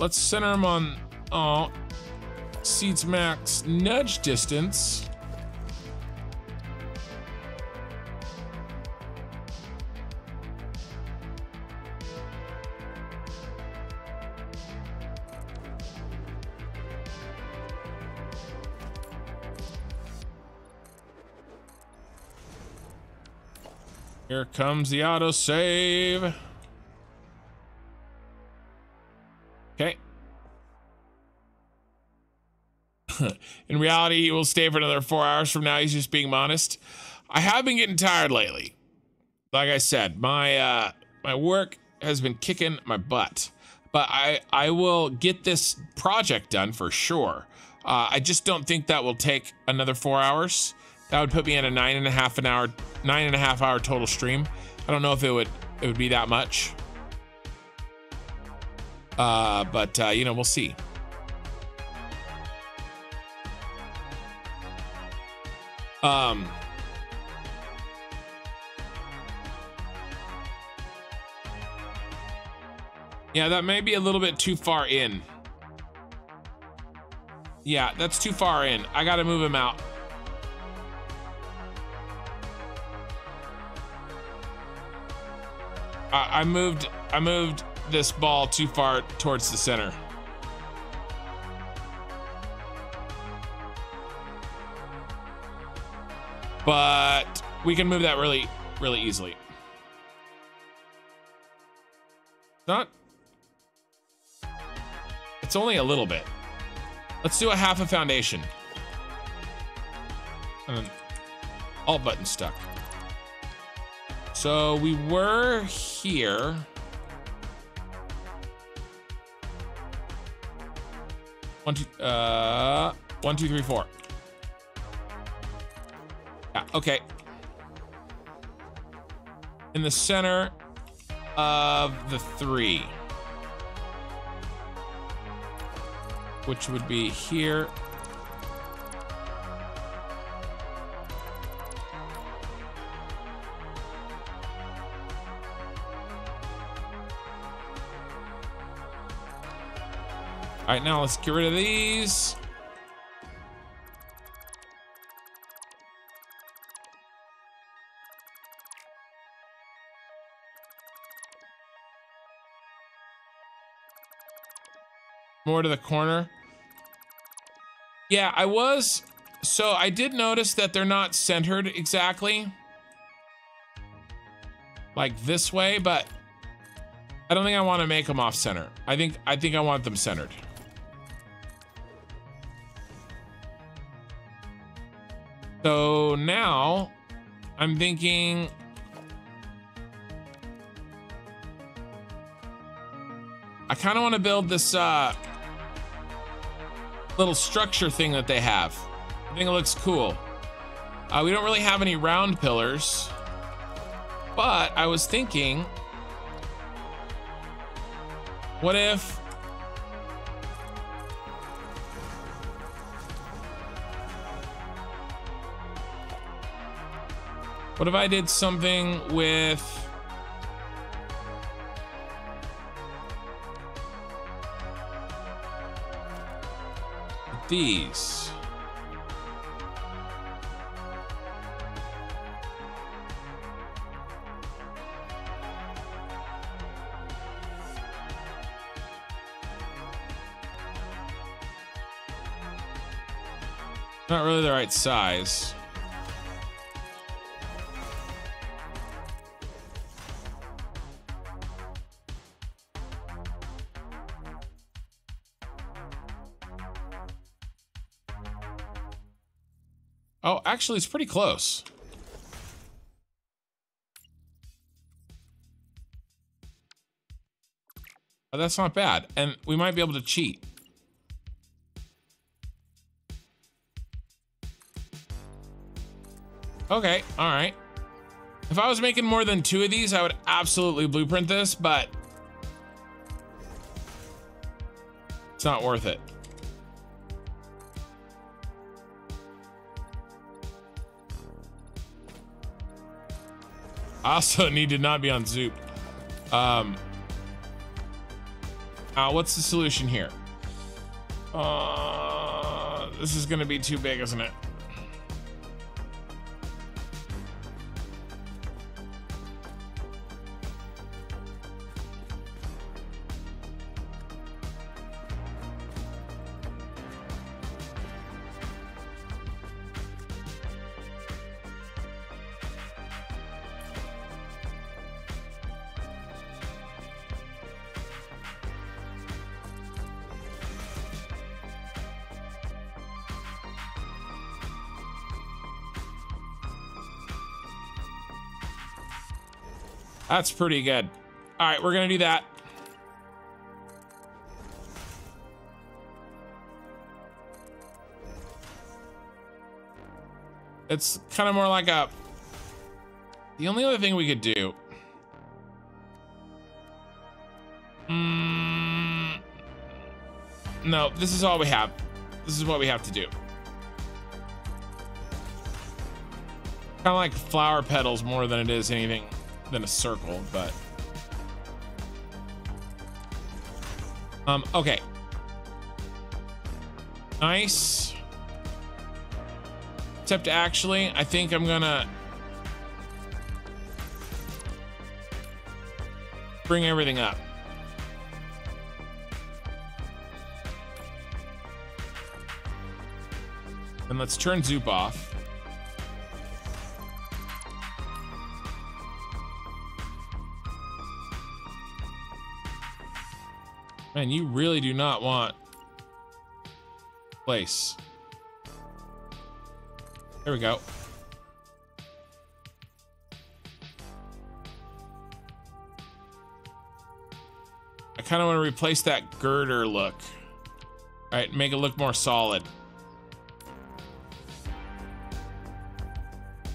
A: Let's center him on oh, seats max nudge distance. Here comes the auto save. reality, he will stay for another four hours from now. He's just being modest. I have been getting tired lately. Like I said, my uh, my work has been kicking my butt, but I I will get this project done for sure. Uh, I just don't think that will take another four hours. That would put me in a nine and a half an hour, nine and a half hour total stream. I don't know if it would it would be that much. Uh, but uh, you know, we'll see. Um, yeah, that may be a little bit too far in. Yeah, that's too far in. I gotta move him out. I, moved I moved this ball too far towards the center. But we can move that really, really easily. Not... It's only a little bit. Let's do a half a foundation. all buttons stuck. So we were here. One, two, uh, one, two, three, four. Yeah, okay. In the center of the three. Which would be here. All right, now let's get rid of these. more to the corner. Yeah, I was. So I did notice that they're not centered exactly. Like this way, but I don't think I want to make them off center. I think I think I want them centered. So now I'm thinking I kind of want to build this uh little structure thing that they have. I think it looks cool. Uh, we don't really have any round pillars, but I was thinking, what if What if I did something with these. Not really the right size. Actually, it's pretty close. that's not bad. And we might be able to cheat. Okay, all right. If I was making more than two of these, I would absolutely blueprint this, but it's not worth it. I also need to not be on Zoop. Um, uh, what's the solution here? Uh, this is going to be too big, isn't it? That's pretty good. All right, we're gonna do that. It's kind of more like a... The only other thing we could do... Mm, no, this is all we have. This is what we have to do. Kind of like flower petals more than it is anything than a circle, but... Um, okay. Nice. Except actually, I think I'm gonna... Bring everything up. And let's turn Zoop off. Man, you really do not want place. There we go. I kind of want to replace that girder look. All right, make it look more solid.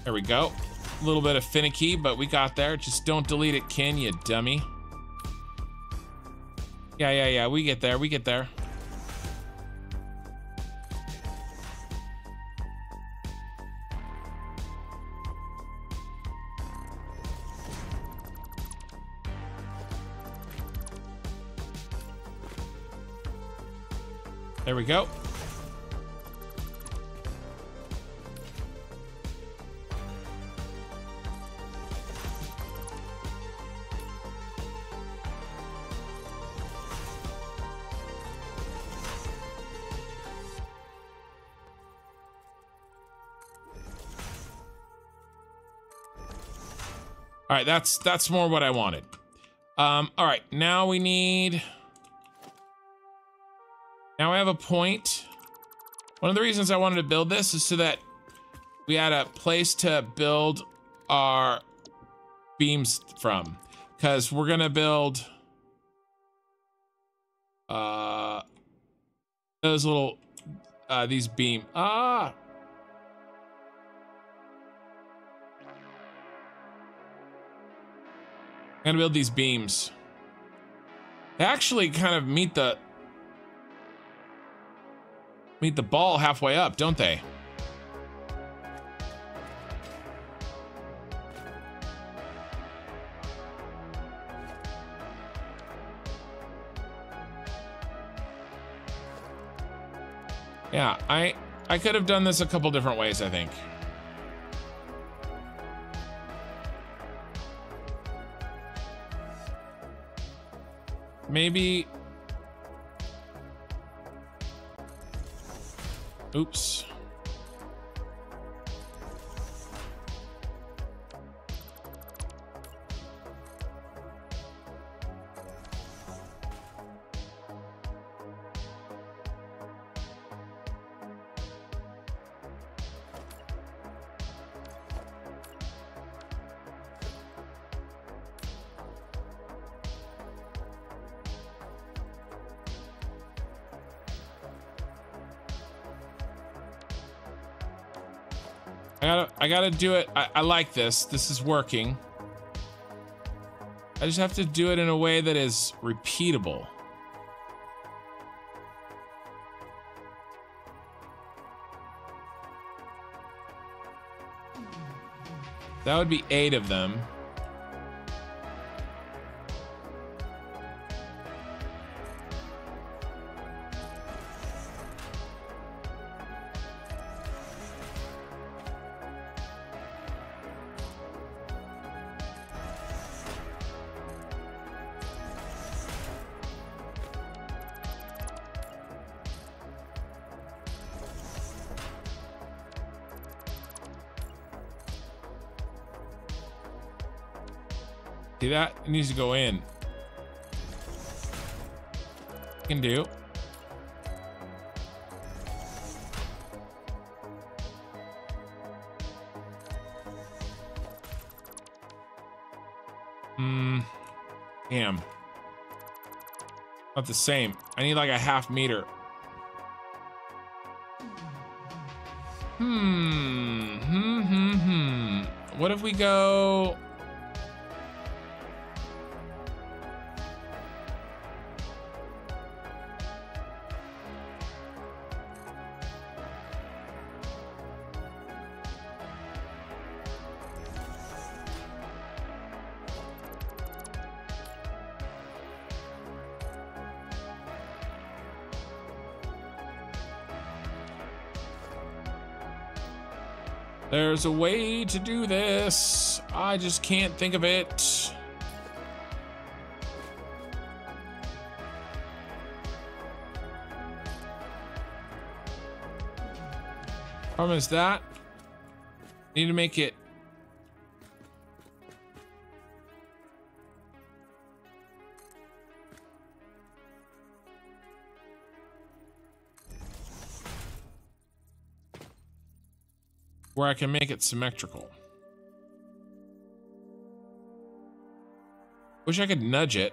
A: There we go. A little bit of finicky, but we got there. Just don't delete it, Ken, you dummy. Yeah, yeah, yeah. We get there. We get there. There we go. right, that's that's more what I wanted. Um, all right, now we need. Now I have a point. One of the reasons I wanted to build this is so that we had a place to build our beams from, because we're gonna build uh those little uh these beam ah I'm gonna build these beams. They actually kind of meet the meet the ball halfway up, don't they? Yeah, I I could have done this a couple different ways, I think. Maybe... Oops. gotta do it. I, I like this. This is working. I just have to do it in a way that is repeatable. That would be eight of them. needs to go in. Can do. Hmm. Damn. Not the same. I need like a half meter. Hmm. Hmm. Hmm. Hmm. What if we go? there's a way to do this. I just can't think of it. Promise that. Need to make it where I can make it symmetrical. Wish I could nudge it.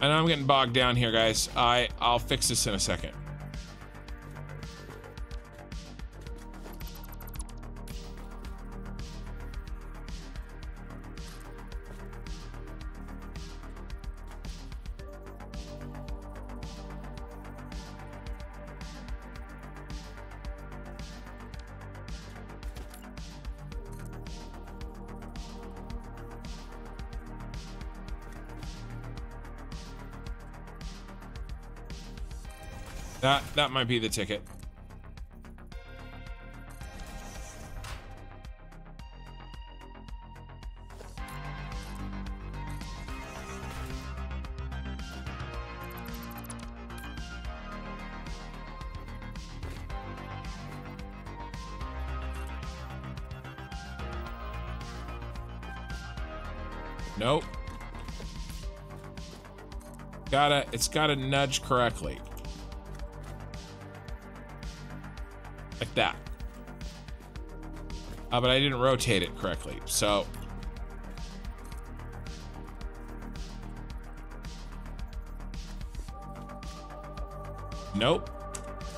A: I know I'm getting bogged down here, guys. I, I'll fix this in a second. that might be the ticket. Nope. Gotta, it's gotta nudge correctly. uh, but I didn't rotate it correctly. So Nope.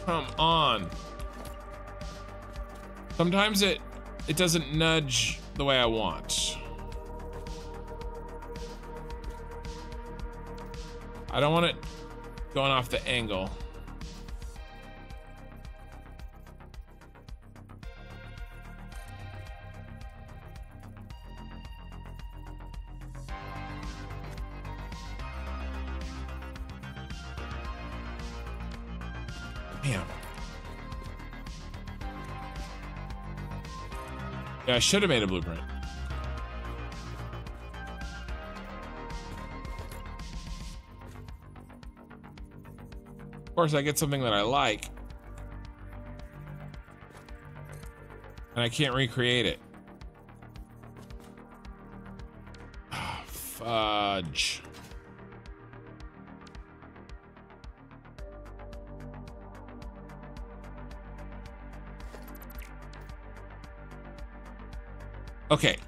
A: Come on. Sometimes it it doesn't nudge the way I want. I don't want it going off the angle. should have made a blueprint. Of course, I get something that I like. And I can't recreate it. Oh, fudge. Okay,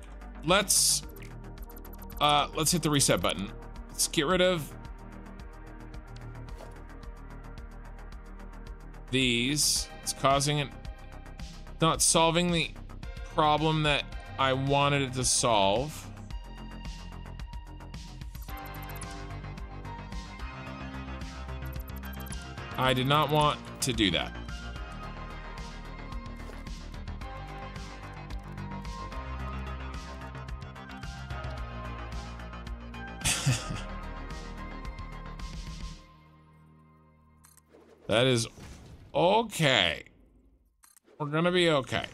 A: let's uh, let's hit the reset button. Let's get rid of these. It's causing it, not solving the problem that I wanted it to solve. I did not want to do that. That is okay. We're gonna be okay.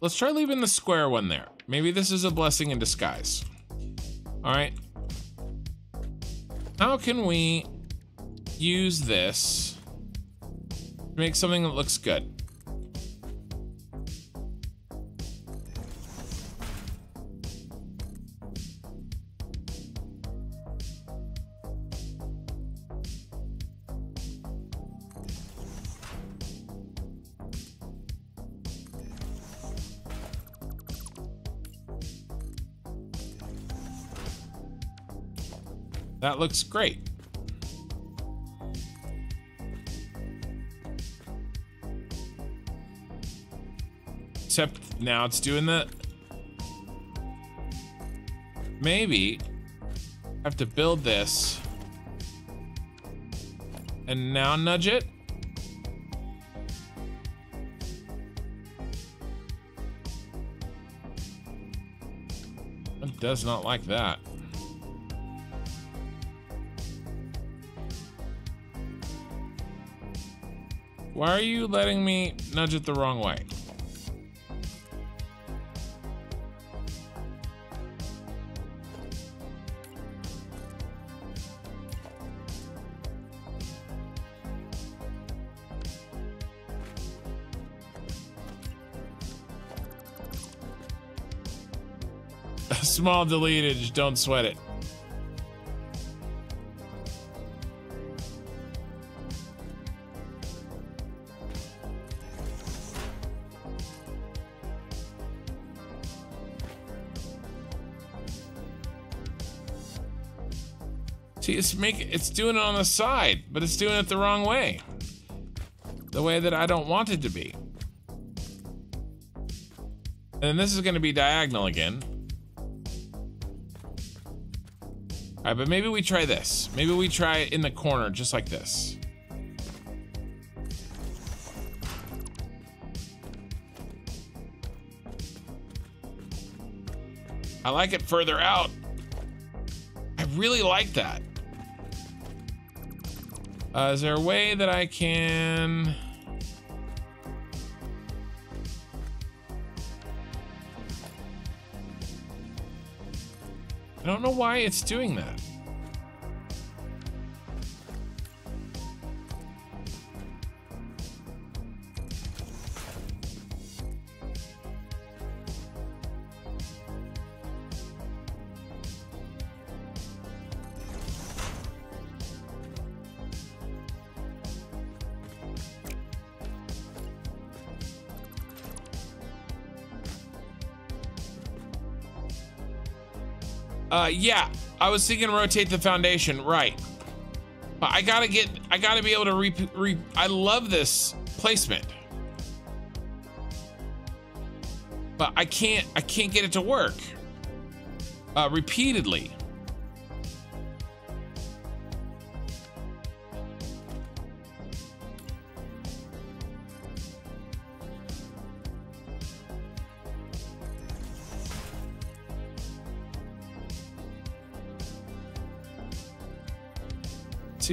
A: Let's try leaving the square one there. Maybe this is a blessing in disguise. All right. How can we use this to make something that looks good. That looks great. Except now it's doing the... Maybe I have to build this and now nudge it. It does not like that. Why are you letting me nudge it the wrong way? them all deleted. Just don't sweat it. See, it's making it's doing it on the side, but it's doing it the wrong way. The way that I don't want it to be. And this is going to be diagonal again. All right, but maybe we try this. Maybe we try it in the corner, just like this. I like it further out. I really like that. Uh, is there a way that I can... why it's doing that. Uh, yeah, I was thinking rotate the foundation, right. But I gotta get, I gotta be able to re, re I love this placement. But I can't, I can't get it to work. Uh, repeatedly.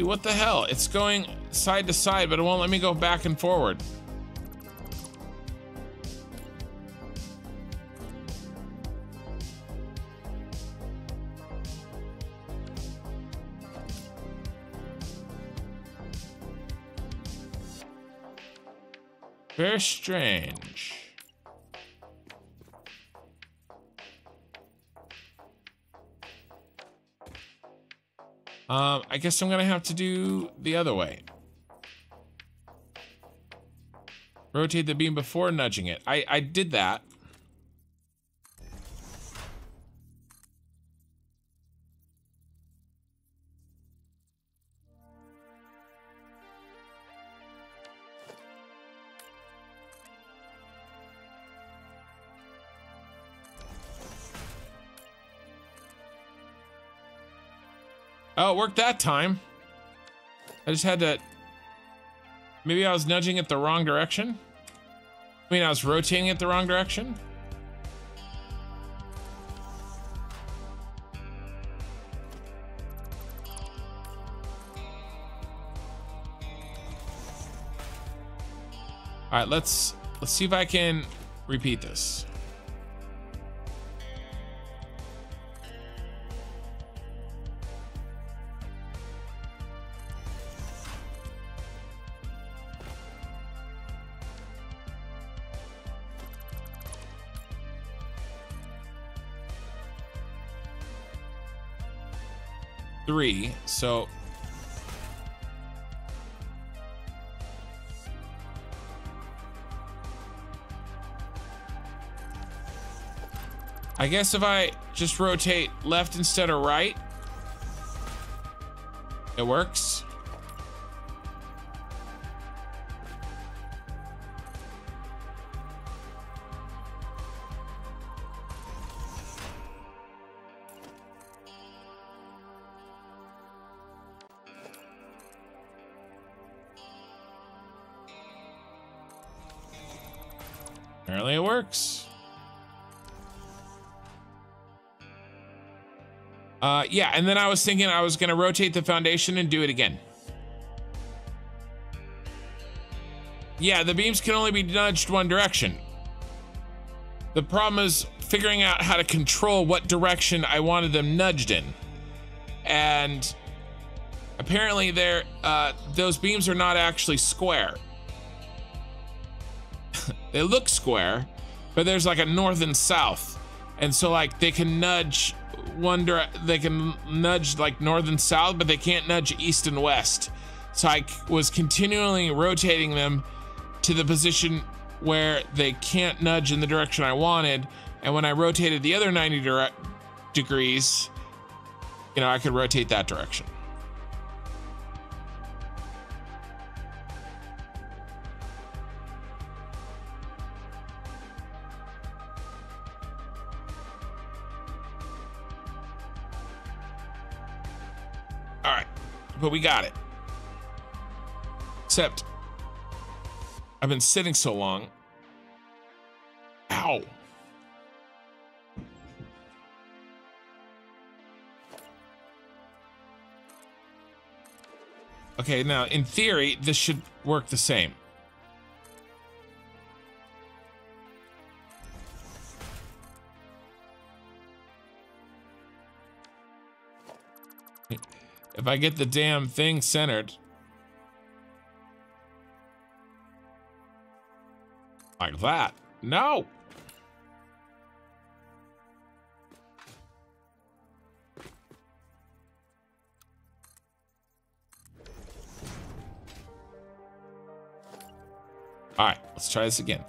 A: See, what the hell? It's going side to side, but it won't let me go back and forward. Very strange. I guess I'm gonna have to do the other way. Rotate the beam before nudging it. I, I did that. it worked that time. I just had to... Maybe I was nudging it the wrong direction? I mean, I was rotating it the wrong direction? All right, let's let's see if I can repeat this. three. So I guess if I just rotate left instead of right, it works. yeah, and then I was thinking I was gonna rotate the foundation and do it again. Yeah, the beams can only be nudged one direction. The problem is figuring out how to control what direction I wanted them nudged in. And apparently they uh, those beams are not actually square. they look square, but there's like a north and south. And so like they can nudge one direction they can nudge like north and south, but they can't nudge east and west. So I was continually rotating them to the position where they can't nudge in the direction I wanted. And when I rotated the other 90 dire- degrees, you know, I could rotate that direction. but we got it. Except, I've been sitting so long. Ow. Okay, now, in theory, this should work the same. If I get the damn thing centered. Like that. No! Alright, let's try this again.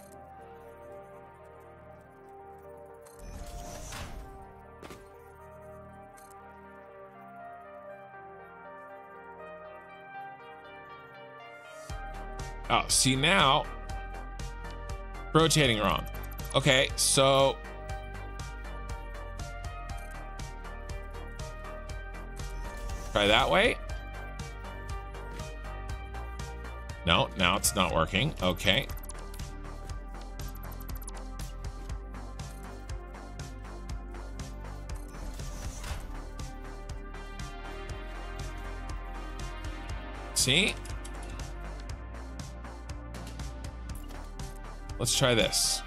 A: Oh, see now, rotating wrong. Okay, so try that way. No, now it's not working. Okay. See? Let's try this.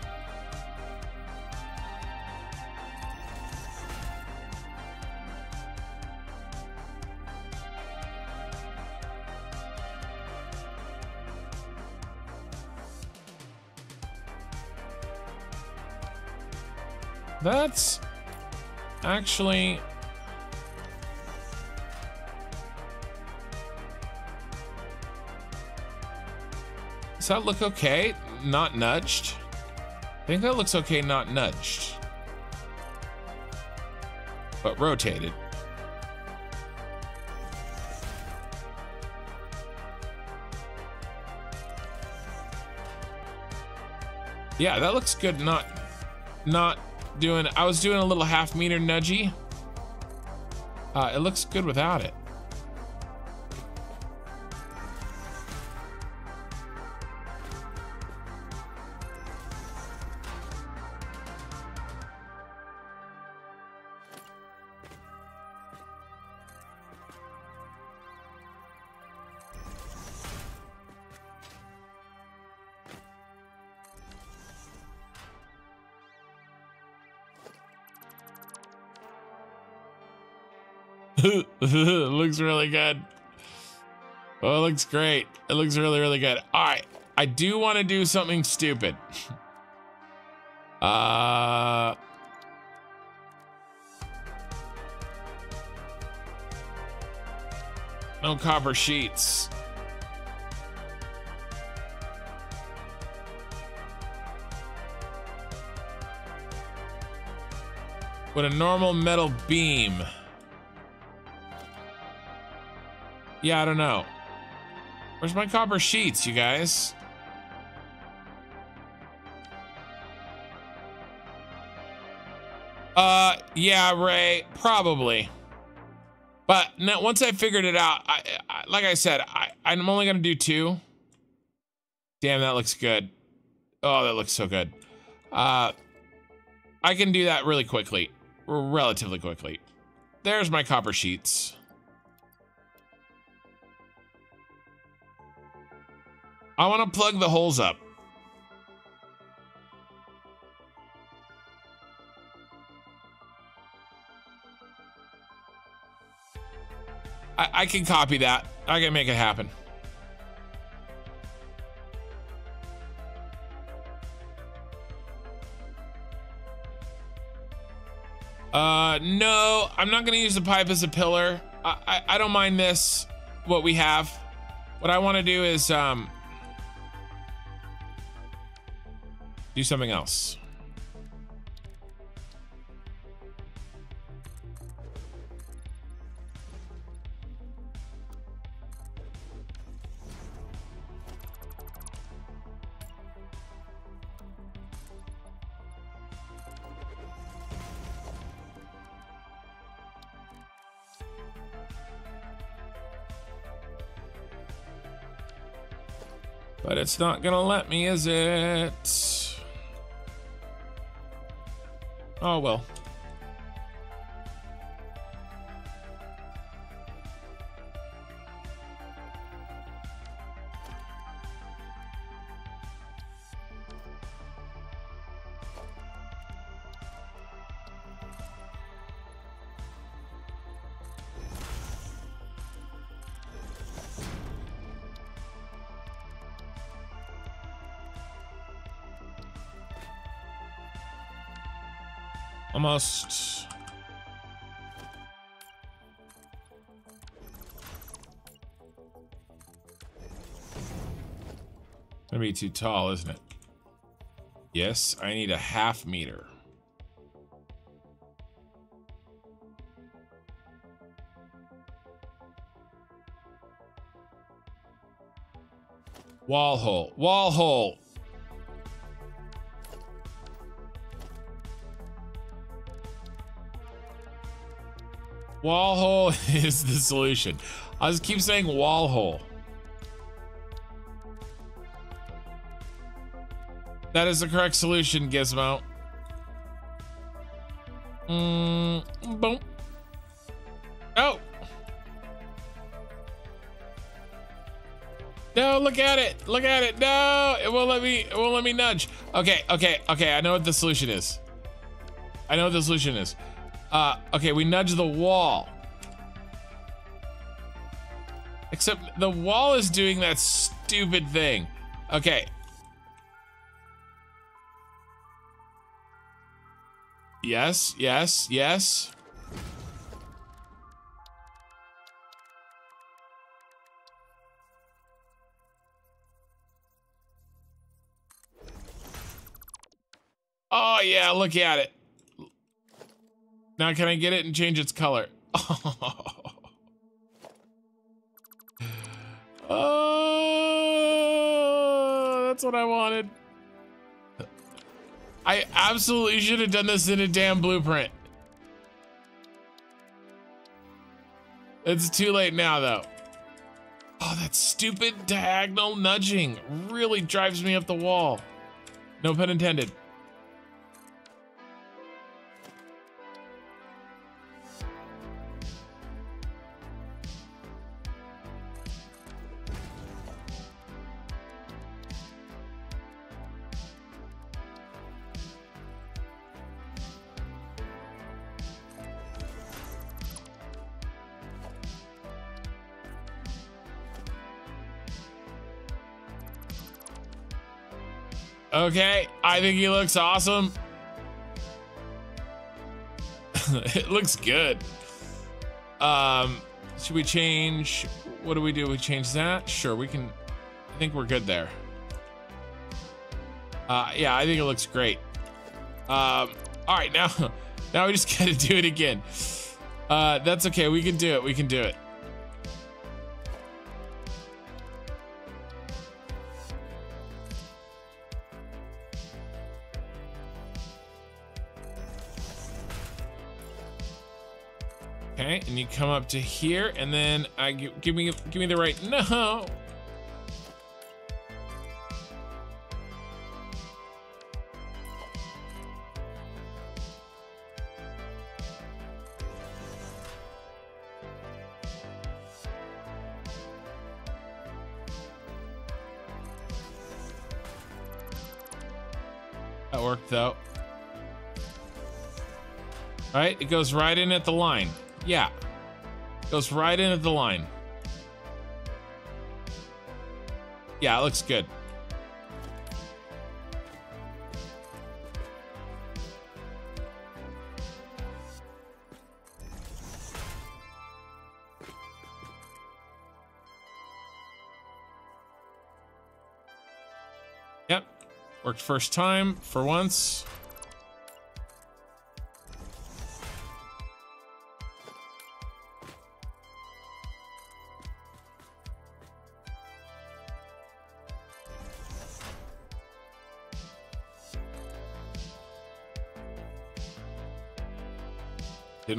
A: That's actually Does that look okay? not nudged. I think that looks okay, not nudged. But rotated. Yeah, that looks good. Not, not doing, I was doing a little half meter nudgy. Uh, it looks good without it. good. Oh, it looks great. It looks really, really good. All right. I do want to do something stupid. uh... No copper sheets. What a normal metal beam. Yeah, I don't know. Where's my copper sheets, you guys? Uh, yeah, Rey, probably. But now, once I figured it out, I, I, like I said, I, I'm only gonna do two. Damn, that looks good. Oh, that looks so good. Uh, I can do that really quickly, relatively quickly. There's my copper sheets. I want to plug the holes up. I, I can copy that. I can make it happen. Uh, no, I'm not gonna use the pipe as a pillar. I, I, I don't mind this, what we have. What I wanna do is, um, Do something else. But it's not gonna let me, is it? Oh well. just... Gonna be too tall, isn't it? Yes, I need a half meter. Wall hole. Wall hole. Wall hole is the solution. I just keep saying wall hole. That is the correct solution, Gizmo. Mm, boom. Oh. No, look at it. Look at it. No, it won't let me, it won't let me nudge. Okay, okay, okay. I know what the solution is. I know what the solution is. Uh, okay, we nudge the wall. Except the wall is doing that stupid thing. Okay. Yes, yes, yes. Oh yeah, look at it. Now can I get it and change its color? oh, that's what I wanted. I absolutely should have done this in a damn blueprint. It's too late now, though. Oh, that stupid diagonal nudging really drives me up the wall. No pun intended. Okay, I think he looks awesome. it looks good. Um, should we change? What do we do? We change that? Sure, we can. I think we're good there. Uh, yeah, I think it looks great. Um, all right, now, now we just gotta do it again. Uh, that's okay. We can do it. We can do it. Okay, and you come up to here, and then I give me give me the right. No. That worked though. All right, it goes right in at the line. Yeah. Goes right into the line. Yeah, it looks good. Yep. Worked first time for once.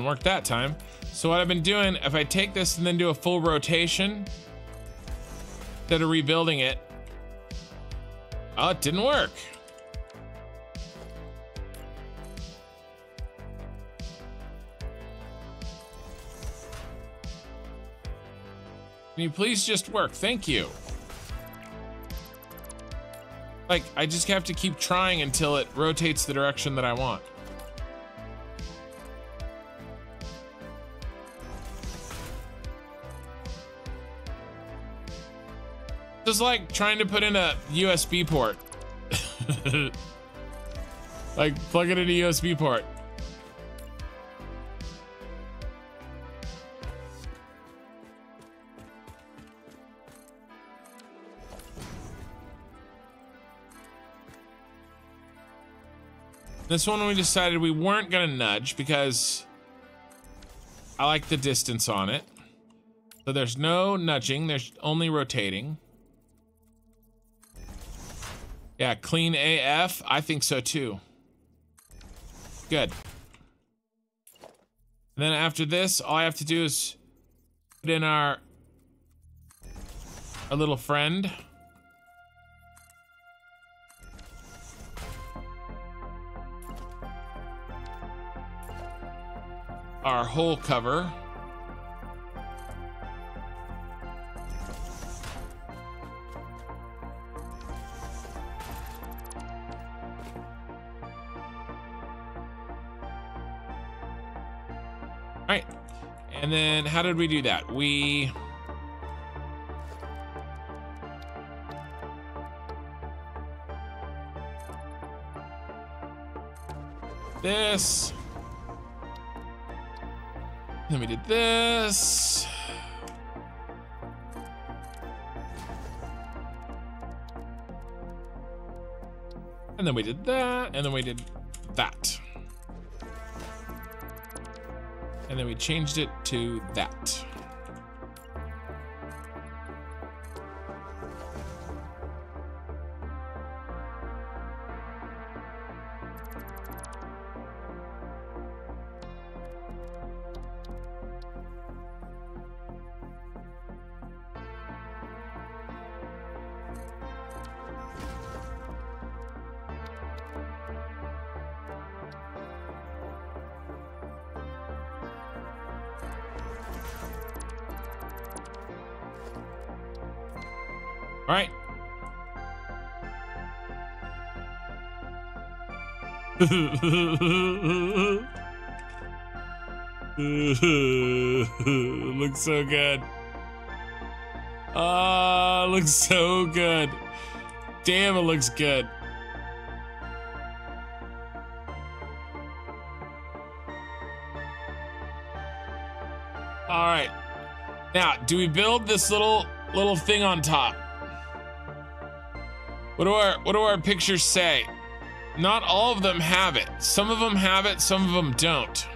A: work that time. So what I've been doing, if I take this and then do a full rotation, instead of rebuilding it, oh, it didn't work. Can you please just work? Thank you. Like, I just have to keep trying until it rotates the direction that I want. was like trying to put in a USB port. like plug it in a USB port. This one we decided we weren't gonna nudge because I like the distance on it. So there's no nudging, there's only rotating. Yeah, clean AF. I think so too. Good. And then after this, all I have to do is put in our a little friend. Our whole cover. And then how did we do that? We... This. Then we did this. And then we did that, and then we did that and then we changed it to that. looks so good. Ah, uh, looks so good. Damn, it looks good. All right. Now, do we build this little little thing on top? What do our what do our pictures say? Not all of them have it. Some of them have it, some of them don't.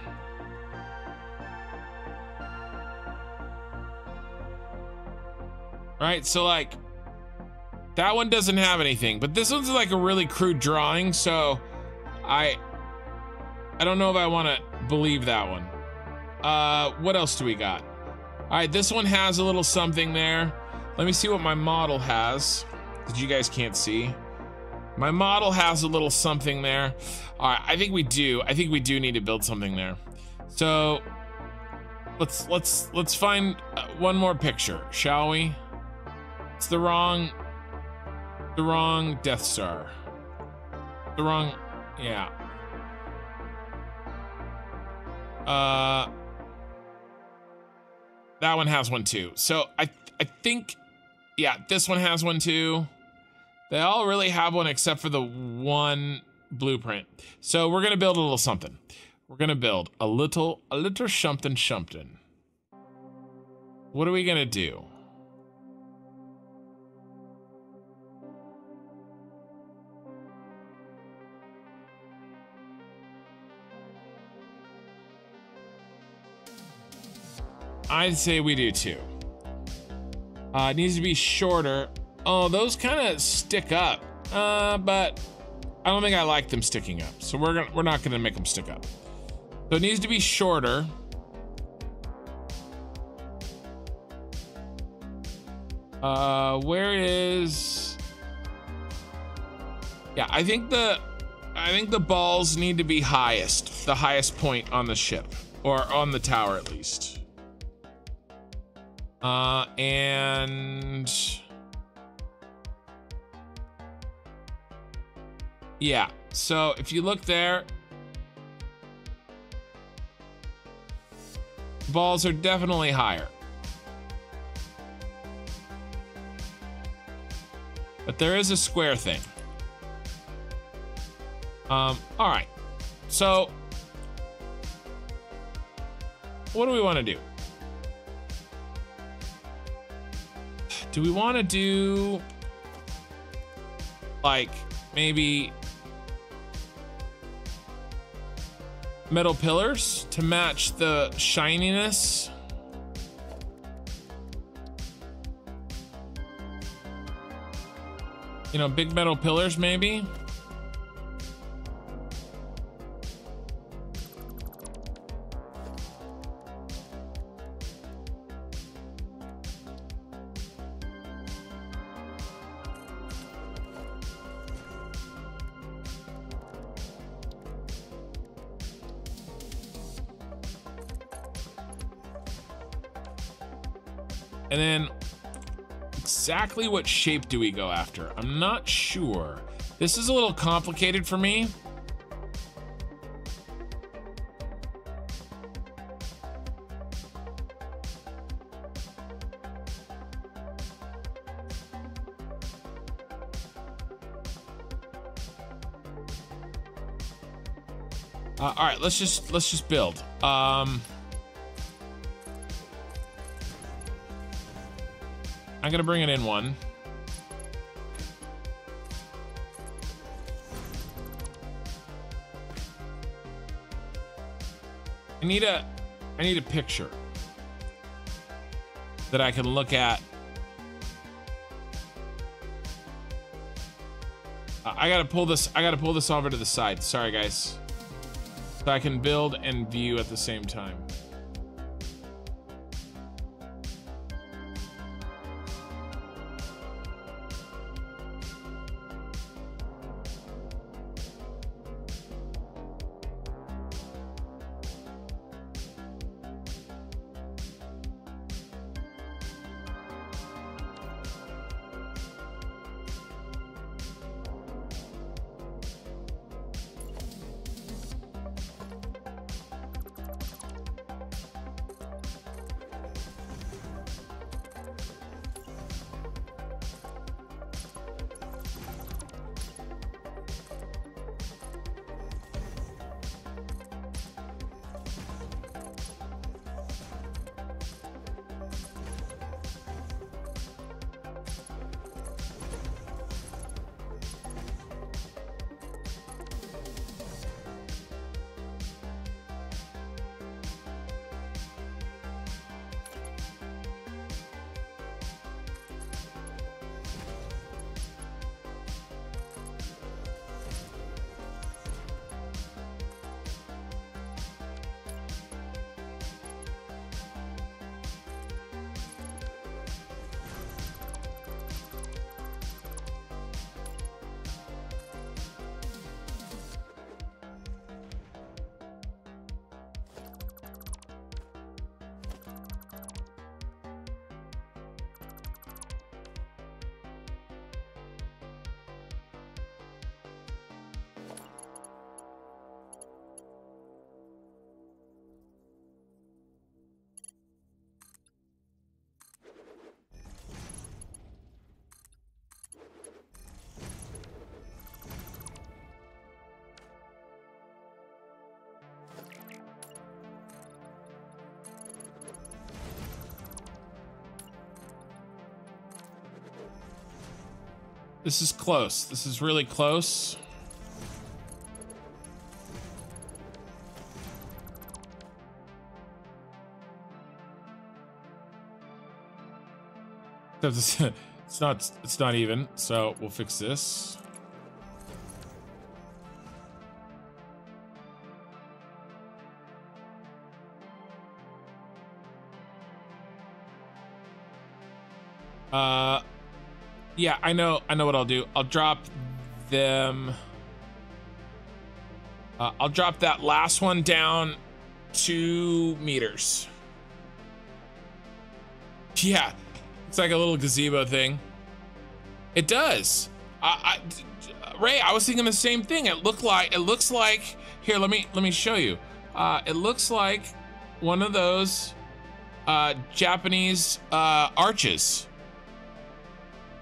A: Right, so like, that one doesn't have anything, but this one's like a really crude drawing, so I, I don't know if I want to believe that one. Uh, what else do we got? All right, this one has a little something there. Let me see what my model has that you guys can't see. My model has a little something there. All right, I think we do. I think we do need to build something there. So let's let's let's find uh, one more picture, shall we? It's the wrong the wrong Death Star. The wrong yeah. Uh that one has one too. So I I think yeah, this one has one too. They all really have one except for the one blueprint. So we're gonna build a little something. We're gonna build a little, a little something, something. What are we gonna do? I'd say we do too. Uh, it needs to be shorter Oh, those kind of stick up. Uh, but I don't think I like them sticking up. So we're gonna, we're not gonna make them stick up. So it needs to be shorter. Uh, where is? Yeah, I think the I think the balls need to be highest, the highest point on the ship or on the tower at least. Uh, and Yeah, so if you look there, balls are definitely higher. But there is a square thing. Um, all right. So, what do we want to do? Do we want to do, like, maybe metal pillars to match the shininess. You know, big metal pillars maybe. exactly what shape do we go after? I'm not sure. This is a little complicated for me. Uh, all right, let's just let's just build. Um, I'm gonna bring it in one. I need a I need a picture that I can look at. I gotta pull this I gotta pull this over to the side. Sorry guys. So I can build and view at the same time. This is close. This is really close. it's not it's not even, so we'll fix this. I know, I know what I'll do. I'll drop them. Uh, I'll drop that last one down two meters. Yeah, it's like a little gazebo thing. It does. I, I, Rey, I was thinking the same thing. It looked like it looks like here. Let me let me show you. Uh, it looks like one of those uh, Japanese uh, arches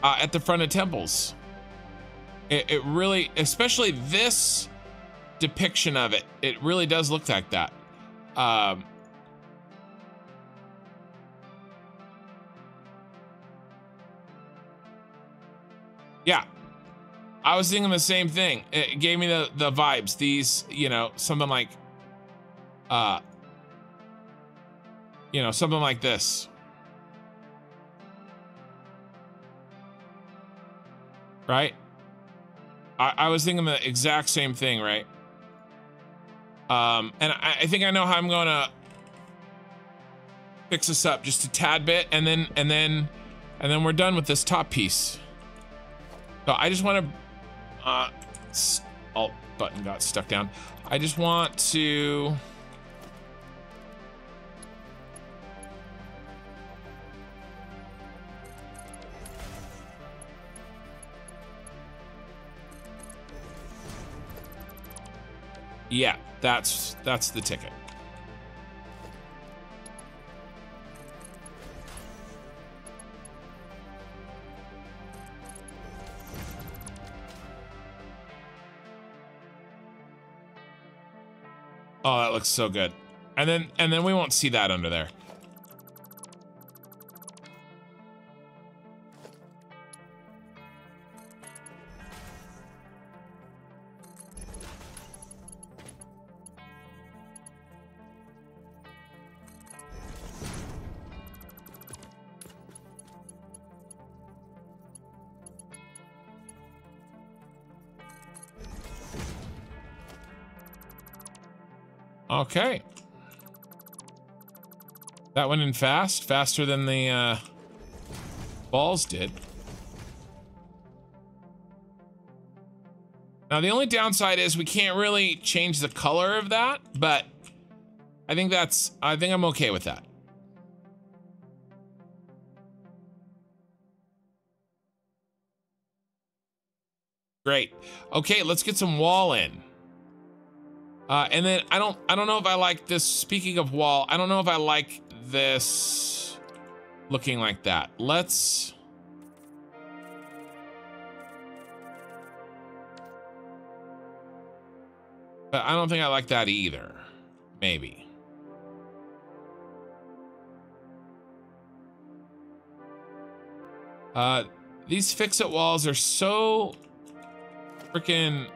A: uh, at the front of temples. It, it really, especially this depiction of it, it really does look like that. Um, yeah, I was thinking the same thing. It gave me the the vibes. These, you know, something like, uh, you know, something like this. right? I, I was thinking the exact same thing, right? Um, and I, I think I know how I'm gonna fix this up just a tad bit, and then and then and then we're done with this top piece. So I just want to, uh, alt button got stuck down. I just want to. Yeah, that's that's the ticket. Oh, that looks so good. And then and then we won't see that under there. Okay. That went in fast, faster than the uh, balls did. Now, the only downside is we can't really change the color of that, but I think that's, I think I'm okay with that. Great. Okay, let's get some wall in. Uh, and then I don't I don't know if I like this. Speaking of wall, I don't know if I like this looking like that. Let's. But I don't think I like that either. Maybe. Uh, these fix-it walls are so freaking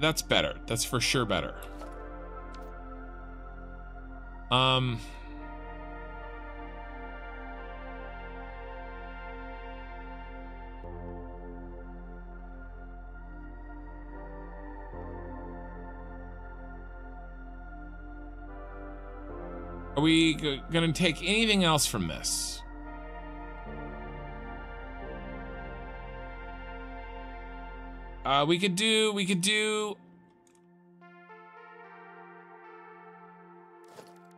A: That's better. That's for sure better. Um... Are we going to take anything else from this? Uh, we could do, we could do...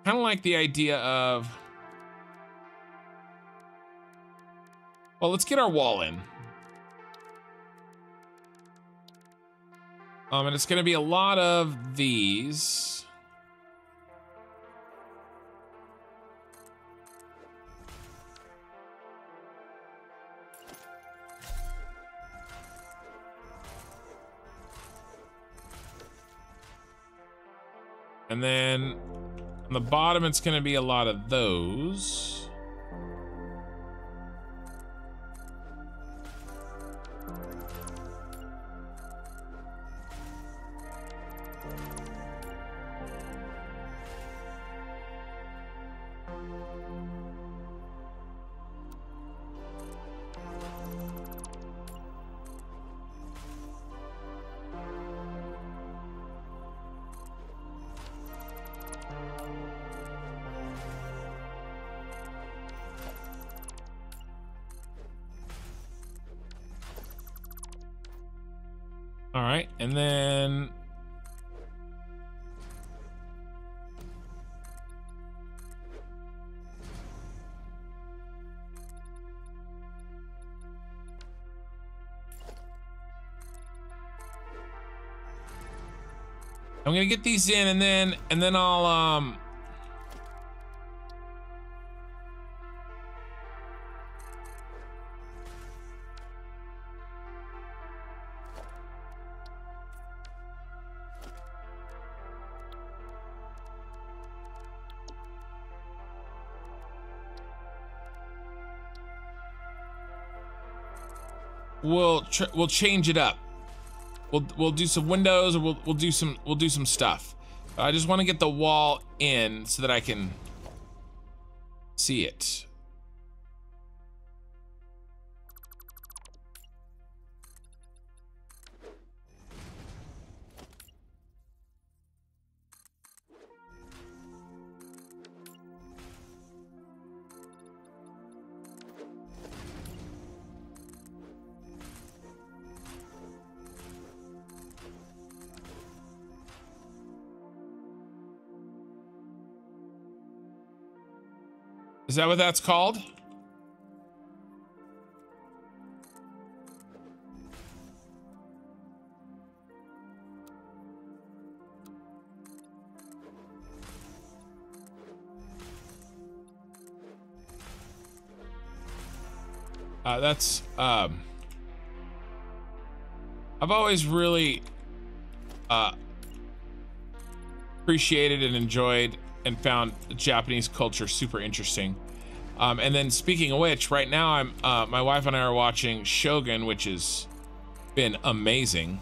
A: Kind of like the idea of... Well, let's get our wall in. Um, and it's going to be a lot of these. And then on the bottom, it's going to be a lot of those. All right, and then I'm gonna get these in and then and then I'll um we'll change it up. We'll we'll do some windows, or we'll we'll do some we'll do some stuff. I just want to get the wall in so that I can see it. Is that what that's called? Uh, that's, um, I've always really, uh, appreciated and enjoyed and found Japanese culture super interesting. Um, and then speaking of which, right now I'm uh, my wife and I are watching Shogun, which has been amazing.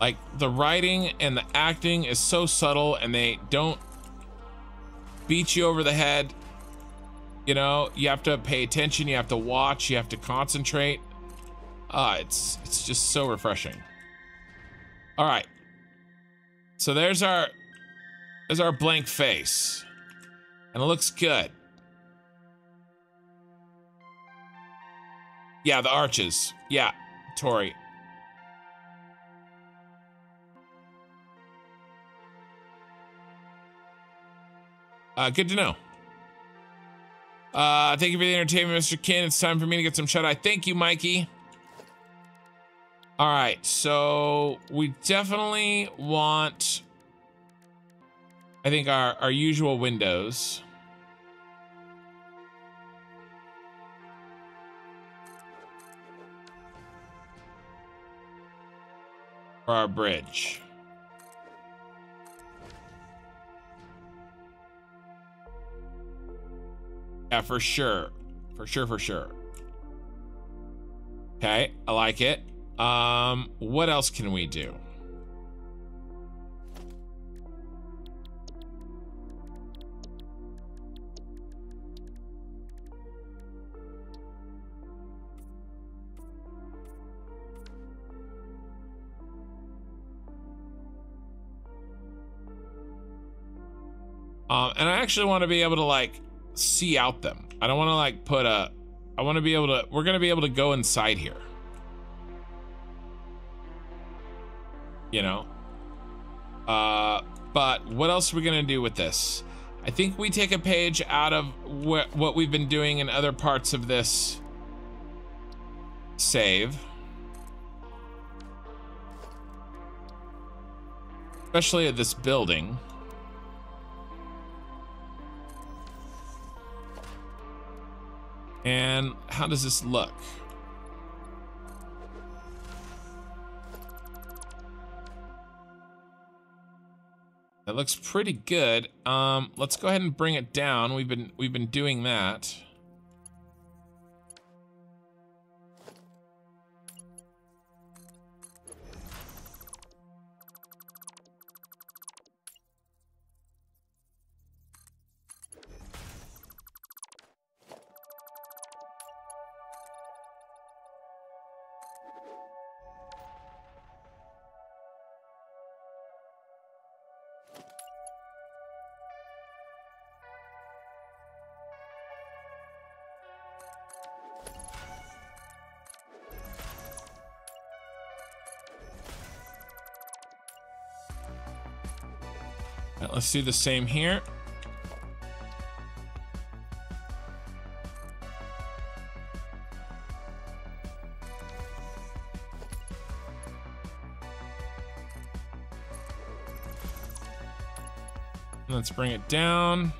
A: Like the writing and the acting is so subtle, and they don't beat you over the head. You know, you have to pay attention, you have to watch, you have to concentrate. Uh, it's it's just so refreshing. All right, so there's our there's our blank face. And it looks good. Yeah, the arches. Yeah, torii. Uh, good to know. Uh, thank you for the entertainment, Mr. Kin. It's time for me to get some shut eye. Thank you, Mikey. All right, so we definitely want I think our, our usual windows. For our bridge. Yeah, for sure. For sure, for sure. Okay, I like it. Um, what else can we do? Um, and I actually want to be able to like see out them. I don't want to like put a, I want to be able to, we're going to be able to go inside here. You know? Uh, but what else are we going to do with this? I think we take a page out of wh what we've been doing in other parts of this save. Especially at this building. And how does this look? That looks pretty good. Um, let's go ahead and bring it down. We've been we've been doing that. see do the same here. Let's bring it down.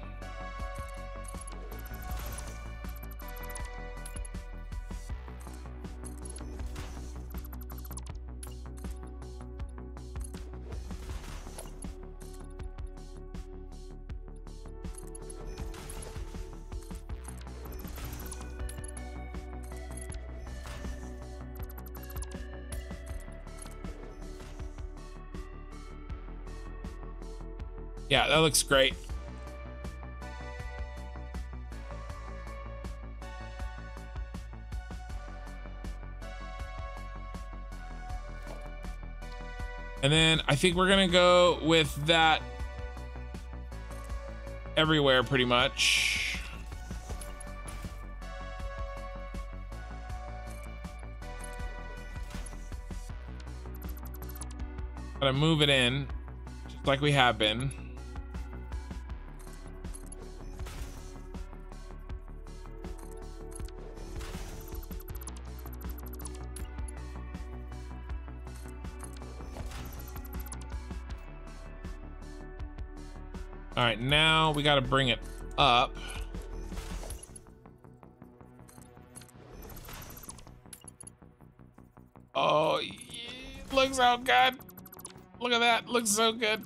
A: looks great. And then I think we're gonna go with that everywhere pretty much. Gotta move it in, just like we have been. right, now we gotta bring it up. Oh, yeah. looks so good. Look at that, looks so good.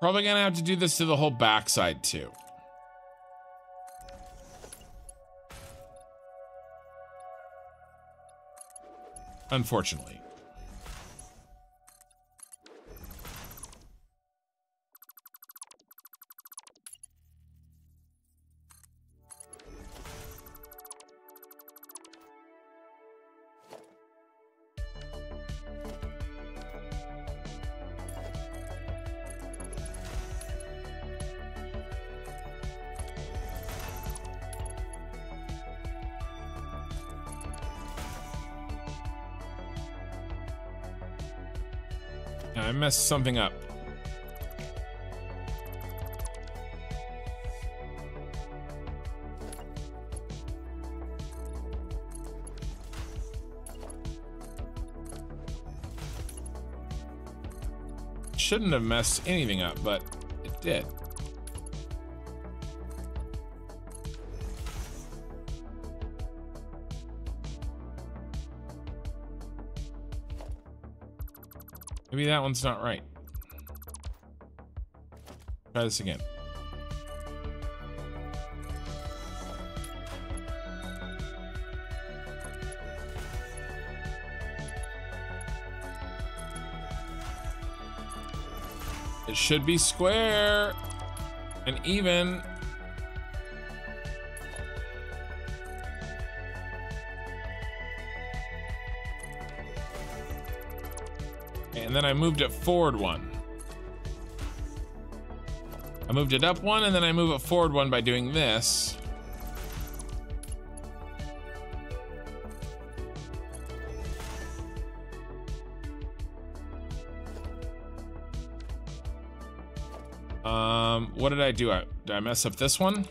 A: Probably gonna have to do this to the whole backside too. Unfortunately. mess something up. Shouldn't have messed anything up, but it did. Maybe that one's not right. Try this again. It should be square and even and then I moved it forward one. I moved it up one, and then I move it forward one by doing this. Um, what did I do? I, did I mess up this one?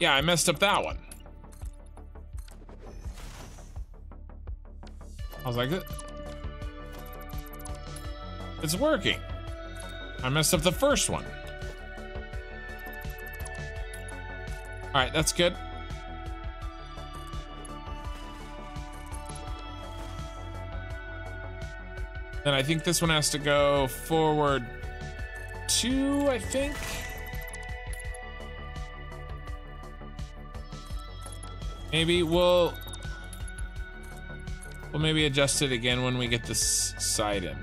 A: Yeah, I messed up that one. I was like, it's working. I messed up the first one. All right, that's good. Then I think this one has to go forward two, I think. Maybe we'll... We'll maybe adjust it again when we get this side in.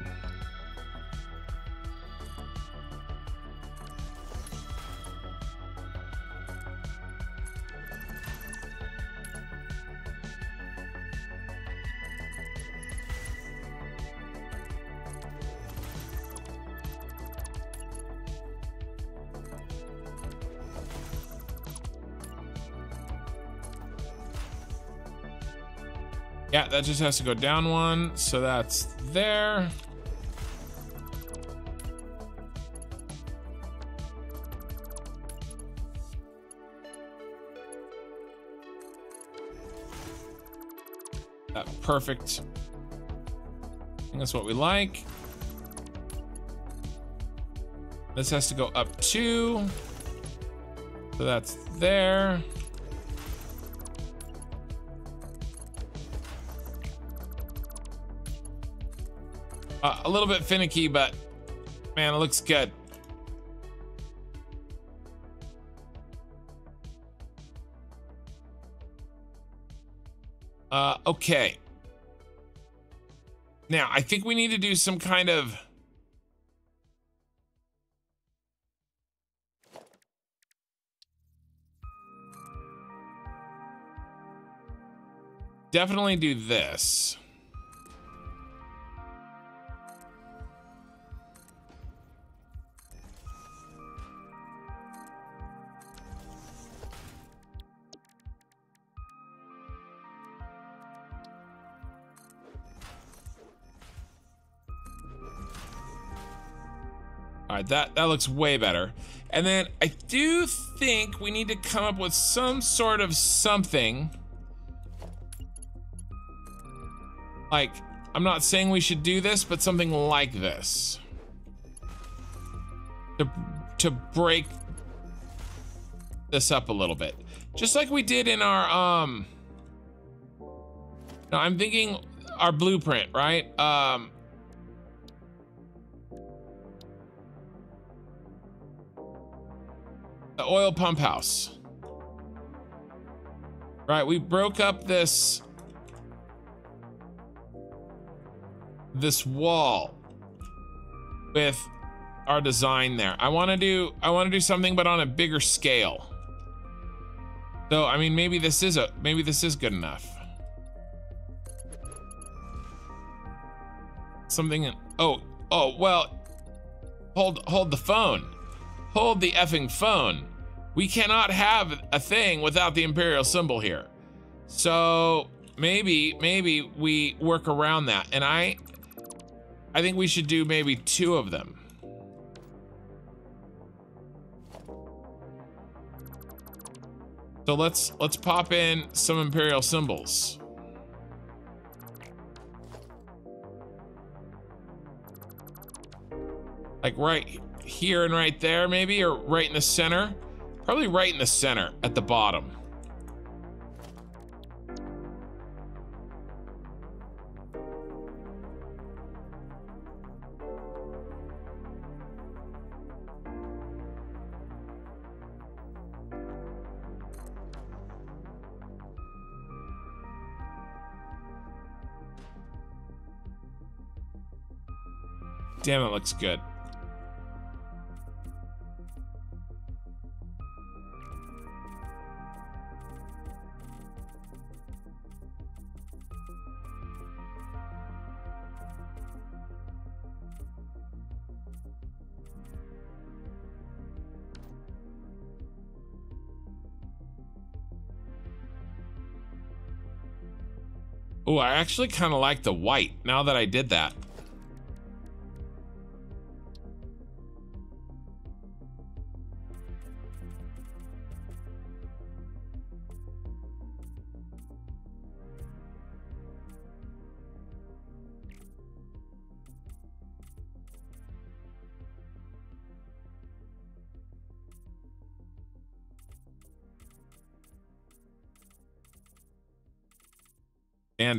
A: just has to go down one, so that's there. That perfect. that's what we like. This has to go up two. So that's there. a little bit finicky, but man, it looks good. Uh, okay. Now, I think we need to do some kind of... Definitely do this. That, that looks way better. And then I do think we need to come up with some sort of something. Like, I'm not saying we should do this, but something like this. To, to break this up a little bit. Just like we did in our, um... No, I'm thinking our blueprint, right? Um, the oil pump house. Right, we broke up this this wall with our design there. I want to do I want to do something but on a bigger scale. So, I mean, maybe this is a maybe this is good enough. Something Oh, oh, well. Hold hold the phone. Hold the effing phone. We cannot have a thing without the imperial symbol here. So maybe, maybe we work around that. And I, I think we should do maybe two of them. So let's let's pop in some imperial symbols. Like right here and right there maybe or right in the center. Probably right in the center, at the bottom. Damn, it looks good. Oh, I actually kind of like the white now that I did that.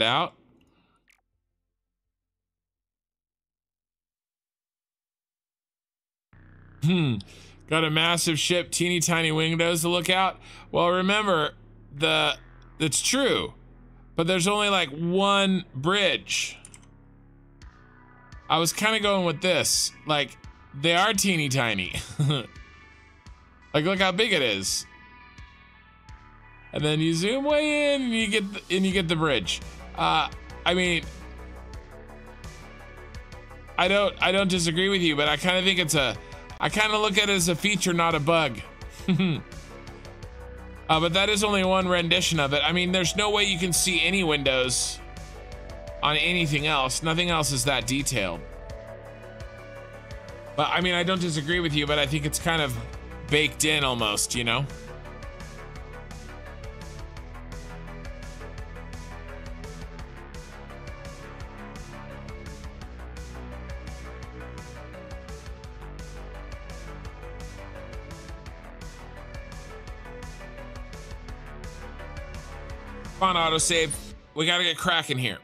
A: out. Hmm. Got a massive ship, teeny tiny windows to look out. Well, remember the that's true, but there's only like one bridge. I was kind of going with this. Like they are teeny tiny. like look how big it is. And then you zoom way in and you get the, and you get the bridge. Uh, I mean, I don't I don't disagree with you, but I kind of think it's a I kind of look at it as a feature, not a bug. uh, but that is only one rendition of it. I mean, there's no way you can see any windows on anything else. Nothing else is that detailed. But I mean, I don't disagree with you, but I think it's kind of baked in almost, you know? Come on, autosave. We gotta get cracking here.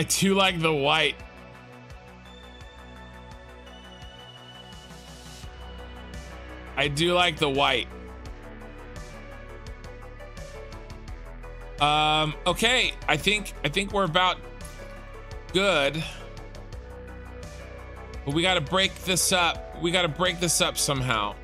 A: I do like the white. I do like the white. Um, okay, I think I think we're about good. But we gotta break this up. We gotta break this up somehow.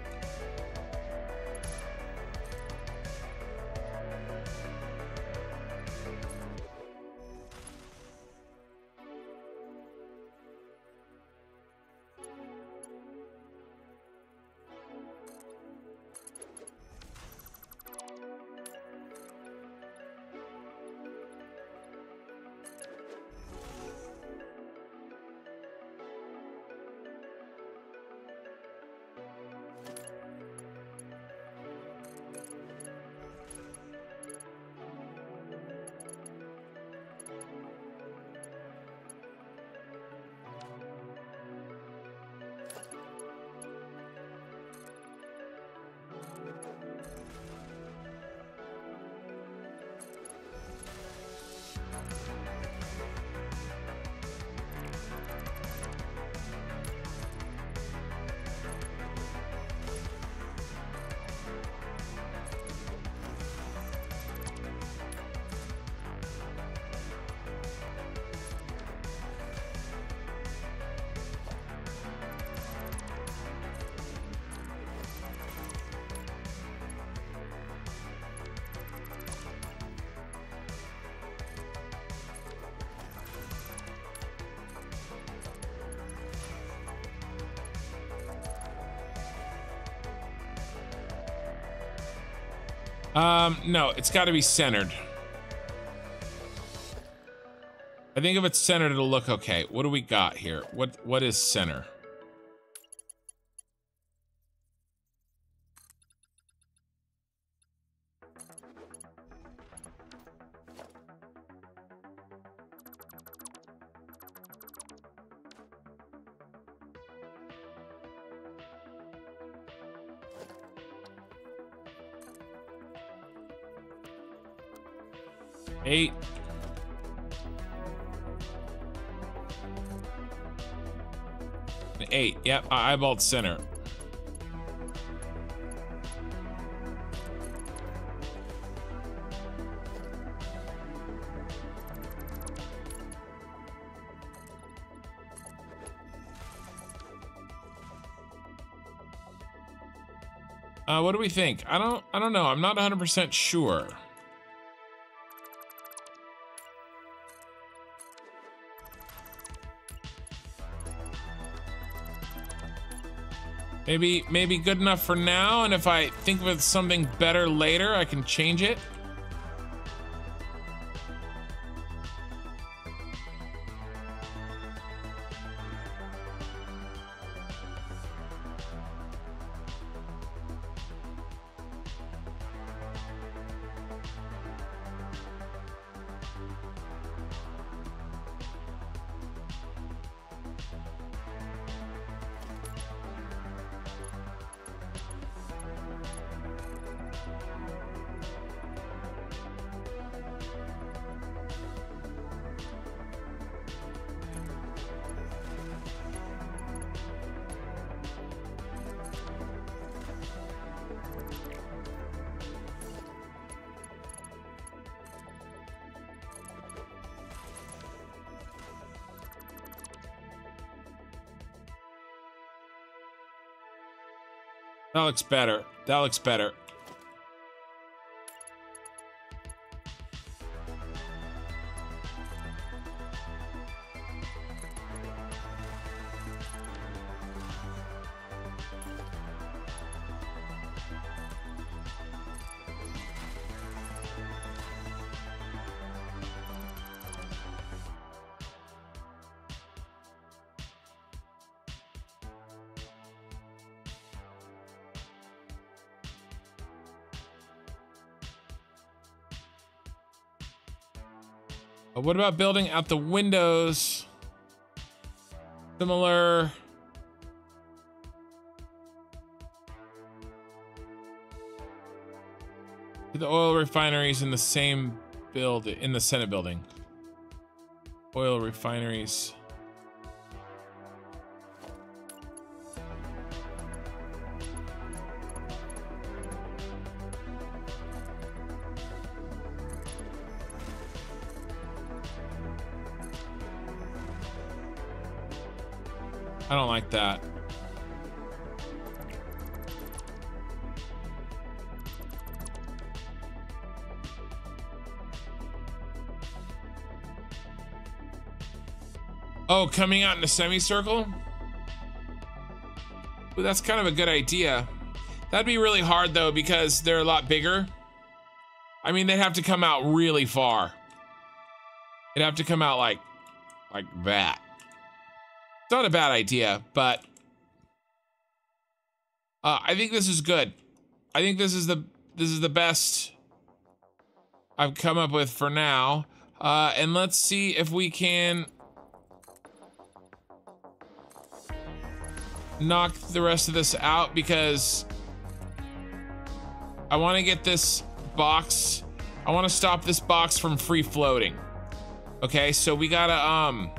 A: Um, no, it's got to be centered. I think if it's centered, it'll look okay. What do we got here? What What is center? Cobalt Center. Uh, what do we think? I don't I don't know. I'm not 100% sure. Maybe, maybe good enough for now, and if I think of something better later, I can change it. looks better. That looks better. what about building out the windows? Similar. To the oil refineries in the same build in the Senate building. Oil refineries. like that. Oh, coming out in a semicircle? Ooh, that's kind of a good idea. That'd be really hard though because they're a lot bigger. I mean, they'd have to come out really far. they would have to come out like, like that. It's not a bad idea, but uh, I think this is good. I think this is the this is the best I've come up with for now. Uh, and let's see if we can knock the rest of this out because I want to get this box. I want to stop this box from free floating. Okay, so we gotta um.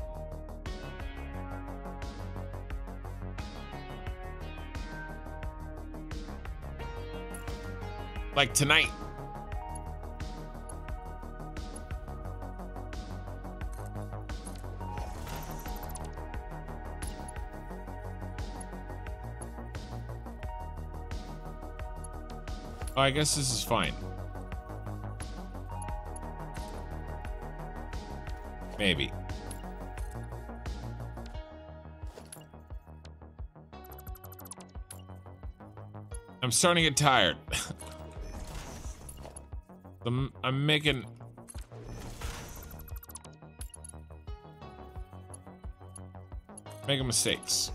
A: Like tonight. Oh, I guess this is fine. Maybe. I'm starting to get tired. I'm making... Making mistakes.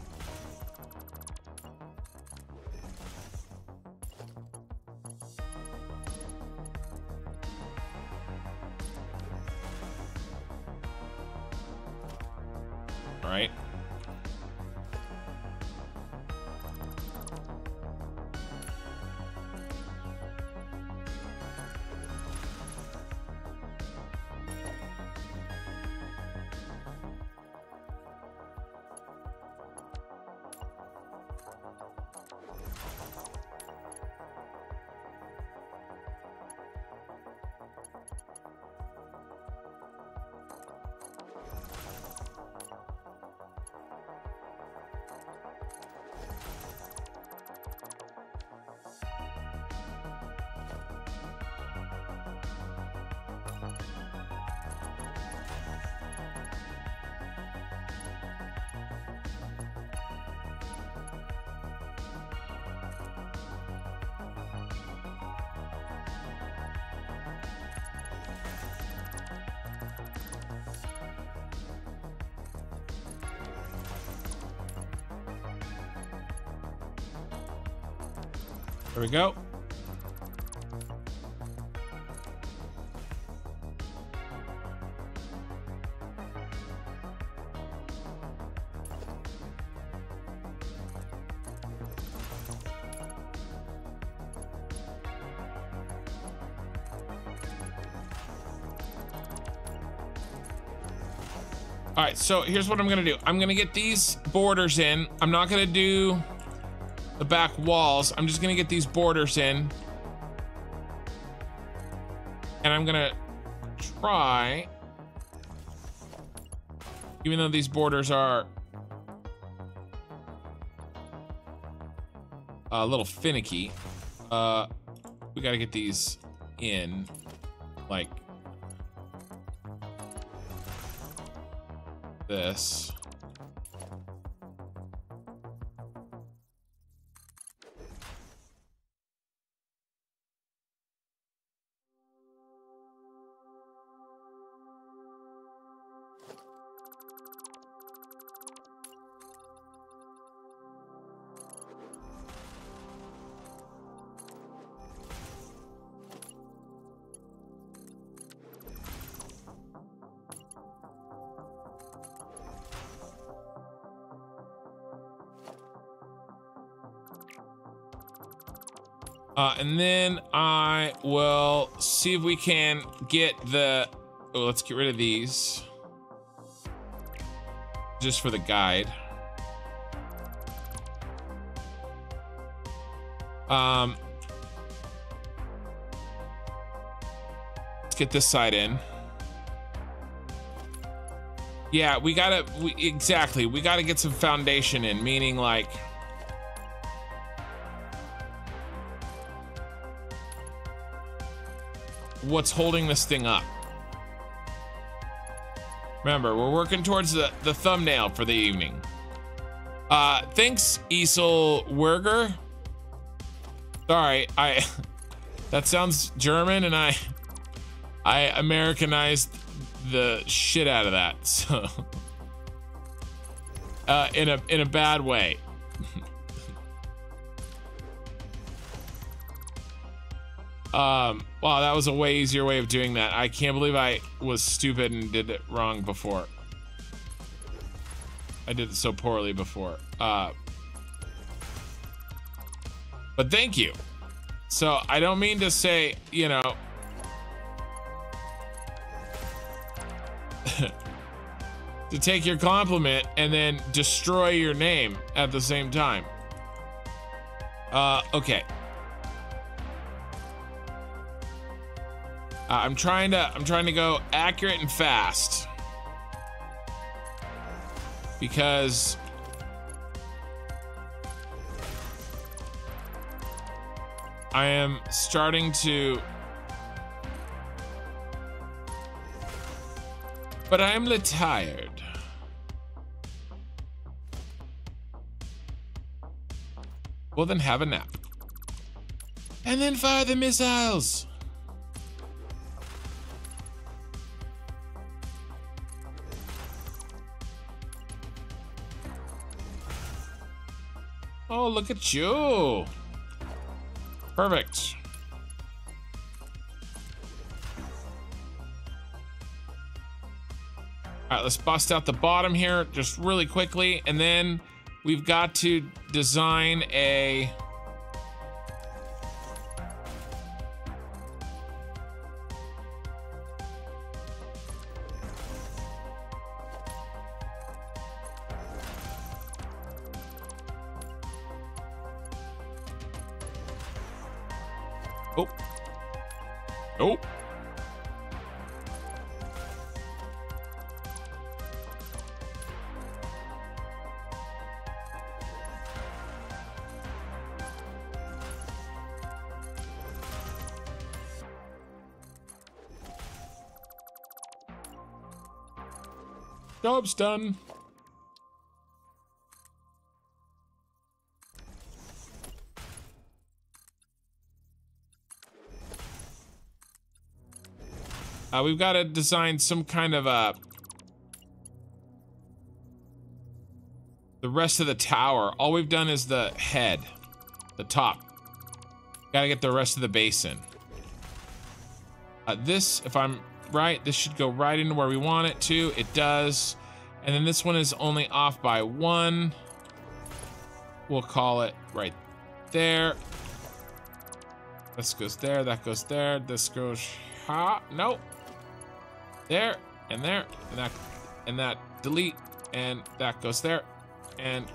A: right, so here's what I'm gonna do. I'm gonna get these borders in. I'm not gonna do the back walls. I'm just gonna get these borders in. And I'm gonna try, even though these borders are a little finicky, uh, we gotta get these in. this. and then I will see if we can get the... Oh, let's get rid of these. Just for the guide. Um, let's get this side in. Yeah, we gotta... We, exactly. We gotta get some foundation in, meaning like... what's holding this thing up. Remember, we're working towards the, the thumbnail for the evening. Uh, thanks, Esel Werger. Sorry, I... That sounds German, and I... I Americanized the shit out of that, so... Uh, in a in a bad way. um, Wow, that was a way easier way of doing that. I can't believe I was stupid and did it wrong before. I did it so poorly before. Uh, but thank you. So I don't mean to say, you know, to take your compliment and then destroy your name at the same time. Uh, okay. Uh, I'm trying to I'm trying to go accurate and fast. Because I am starting to But I am tired. Well then have a nap. And then fire the missiles! Oh, look at you. Perfect. All right, let's bust out the bottom here just really quickly. And then we've got to design a Job's done. Uh, we've got to design some kind of a... Uh, the rest of the tower. All we've done is the head. The top. Gotta get the rest of the basin. Uh, this, if I'm right, this should go right into where we want it to. It does. And then this one is only off by one. We'll call it right there. This goes there, that goes there, this goes ha nope. There and there and that and that delete and that goes there. And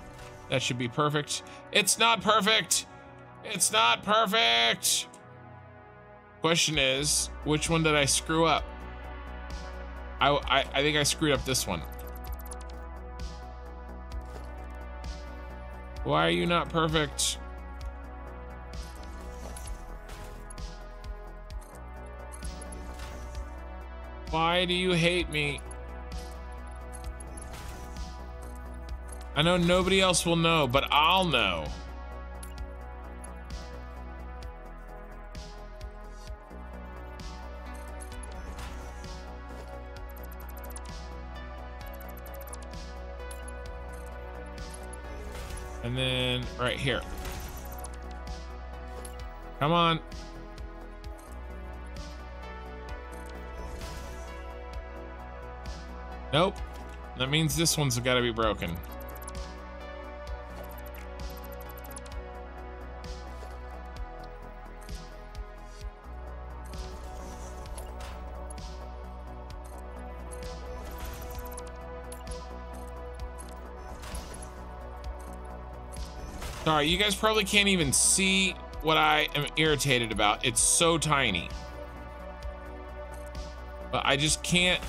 A: that should be perfect. It's not perfect! It's not perfect! Question is, which one did I screw up? I, I, I think I screwed up this one. Why are you not perfect? Why do you hate me? I know nobody else will know, but I'll know. And then right here. Come on. Nope. That means this one's got to be broken. All right, you guys probably can't even see what I am irritated about. It's so tiny. But I just can't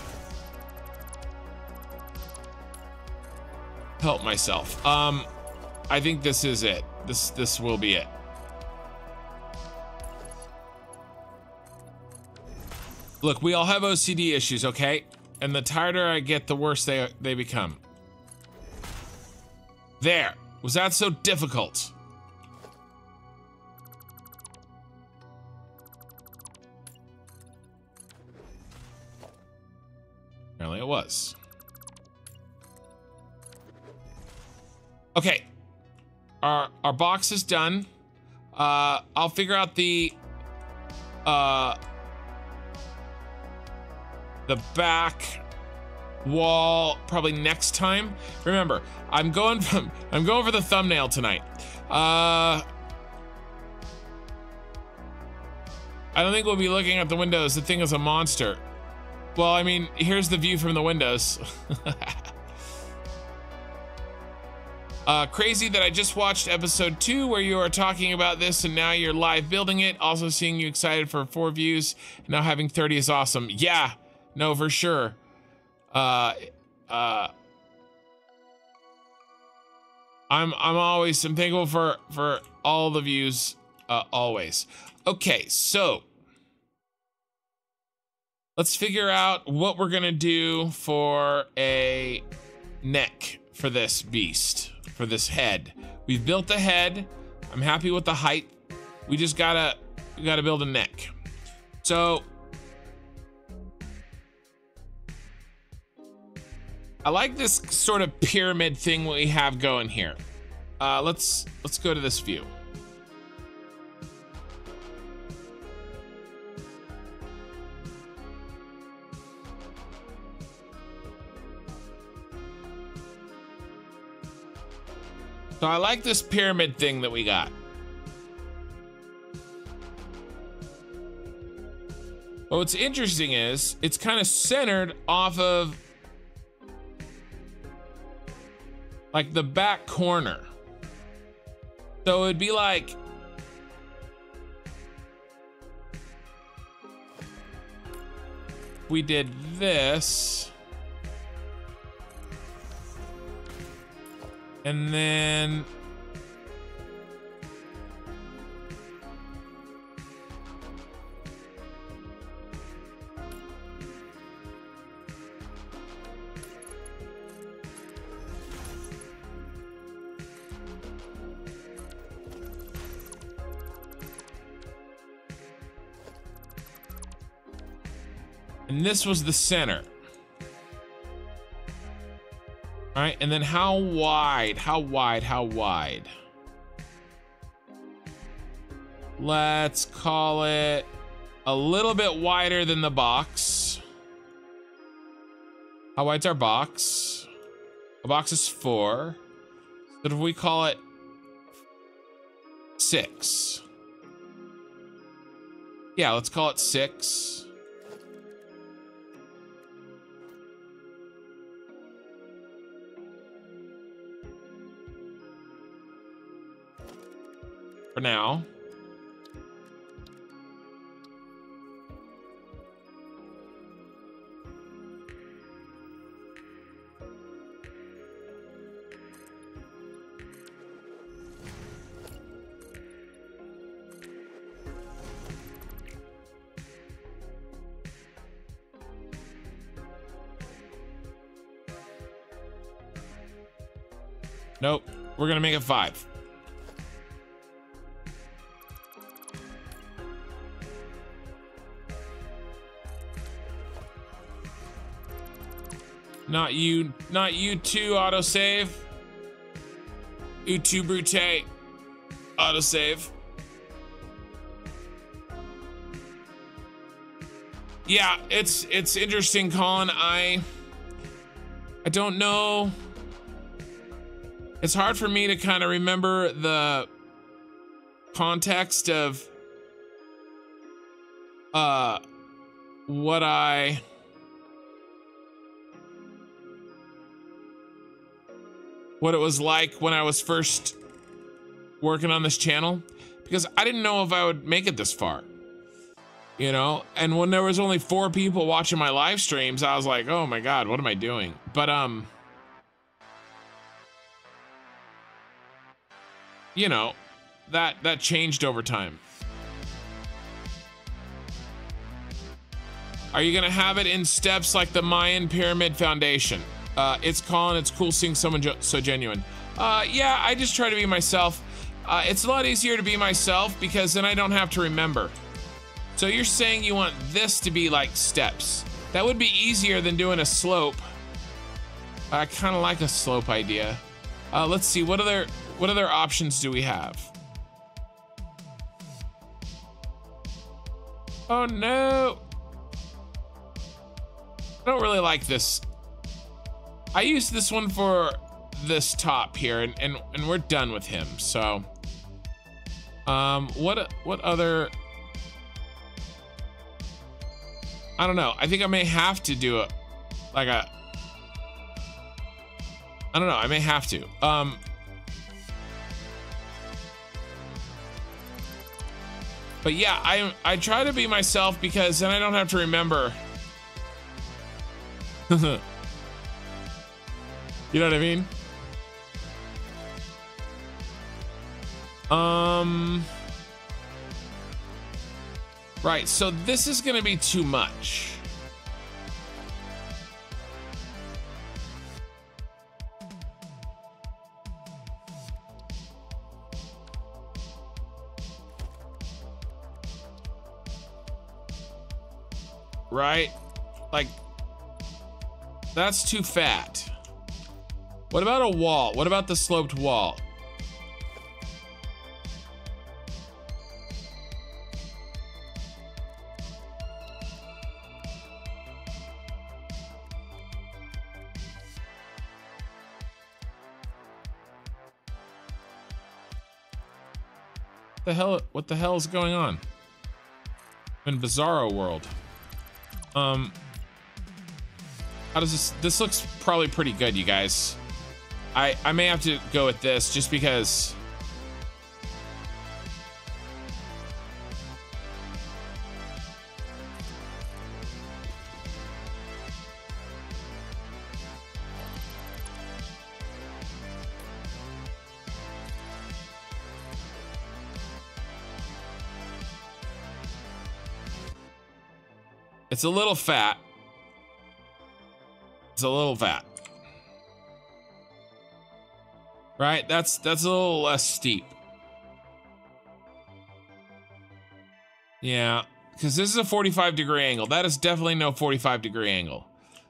A: help myself. Um, I think this is it. This this will be it. Look, we all have OCD issues, okay? And the tighter I get, the worse they they become. There. Was that so difficult? Apparently it was. Okay. Our, our box is done. Uh, I'll figure out the... Uh, the back wall probably next time. Remember, I'm going from I'm going for the thumbnail tonight. Uh I don't think we'll be looking at the windows. The thing is a monster. Well, I mean, here's the view from the windows. Uh, crazy that I just watched episode two where you are talking about this and now you're live building it. Also seeing you excited for four views. Now having 30 is awesome. Yeah, no, for sure uh, uh, I'm I'm always I'm thankful for for all the views uh, always. Okay, so let's figure out what we're gonna do for a neck for this beast for this head. We've built the head. I'm happy with the height. We just gotta we gotta build a neck. So I like this sort of pyramid thing we have going here. Uh, let's let's go to this view. So I like this pyramid thing that we got. But what's interesting is it's kind of centered off of like the back corner. So it'd be like we did this. And then And this was the center. All right, and then how wide, how wide, how wide? Let's call it a little bit wider than the box. How wide's our box? A box is four. So if we call it six. Yeah, let's call it six. for now. Nope, we're gonna make it five. Not you, not you too, autosave. Utu Brute, autosave. Yeah, it's it's interesting, Colin. I I don't know. It's hard for me to kind of remember the context of uh what I what it was like when I was first working on this channel because I didn't know if I would make it this far. You know, and when there was only four people watching my live streams, I was like, "Oh my god, what am I doing?" But um you know, that that changed over time. Are you going to have it in steps like the Mayan Pyramid Foundation? Uh, it's Colin. It's cool seeing someone so genuine. Uh, yeah, I just try to be myself. Uh, it's a lot easier to be myself because then I don't have to remember. So you're saying you want this to be like steps. That would be easier than doing a slope. I kind of like a slope idea. Uh, let's see, what other, what other options do we have? Oh no! I don't really like this I used this one for this top here, and, and, and we're done with him, so... Um, what, what other... I don't know. I think I may have to do it like a... I don't know. I may have to. Um, But yeah, I I try to be myself because then I don't have to remember. You know what I mean? Um. Right, so this is going to be too much. Right? Like, that's too fat. What about a wall? What about the sloped wall? the hell what the hell is going on I'm in bizarro world um how does this this looks probably pretty good you guys I, I may have to go with this just because... It's a little fat. It's a little fat. Right? That's that's a little less steep. Yeah, because this is a 45 degree angle. That is definitely no 45 degree angle.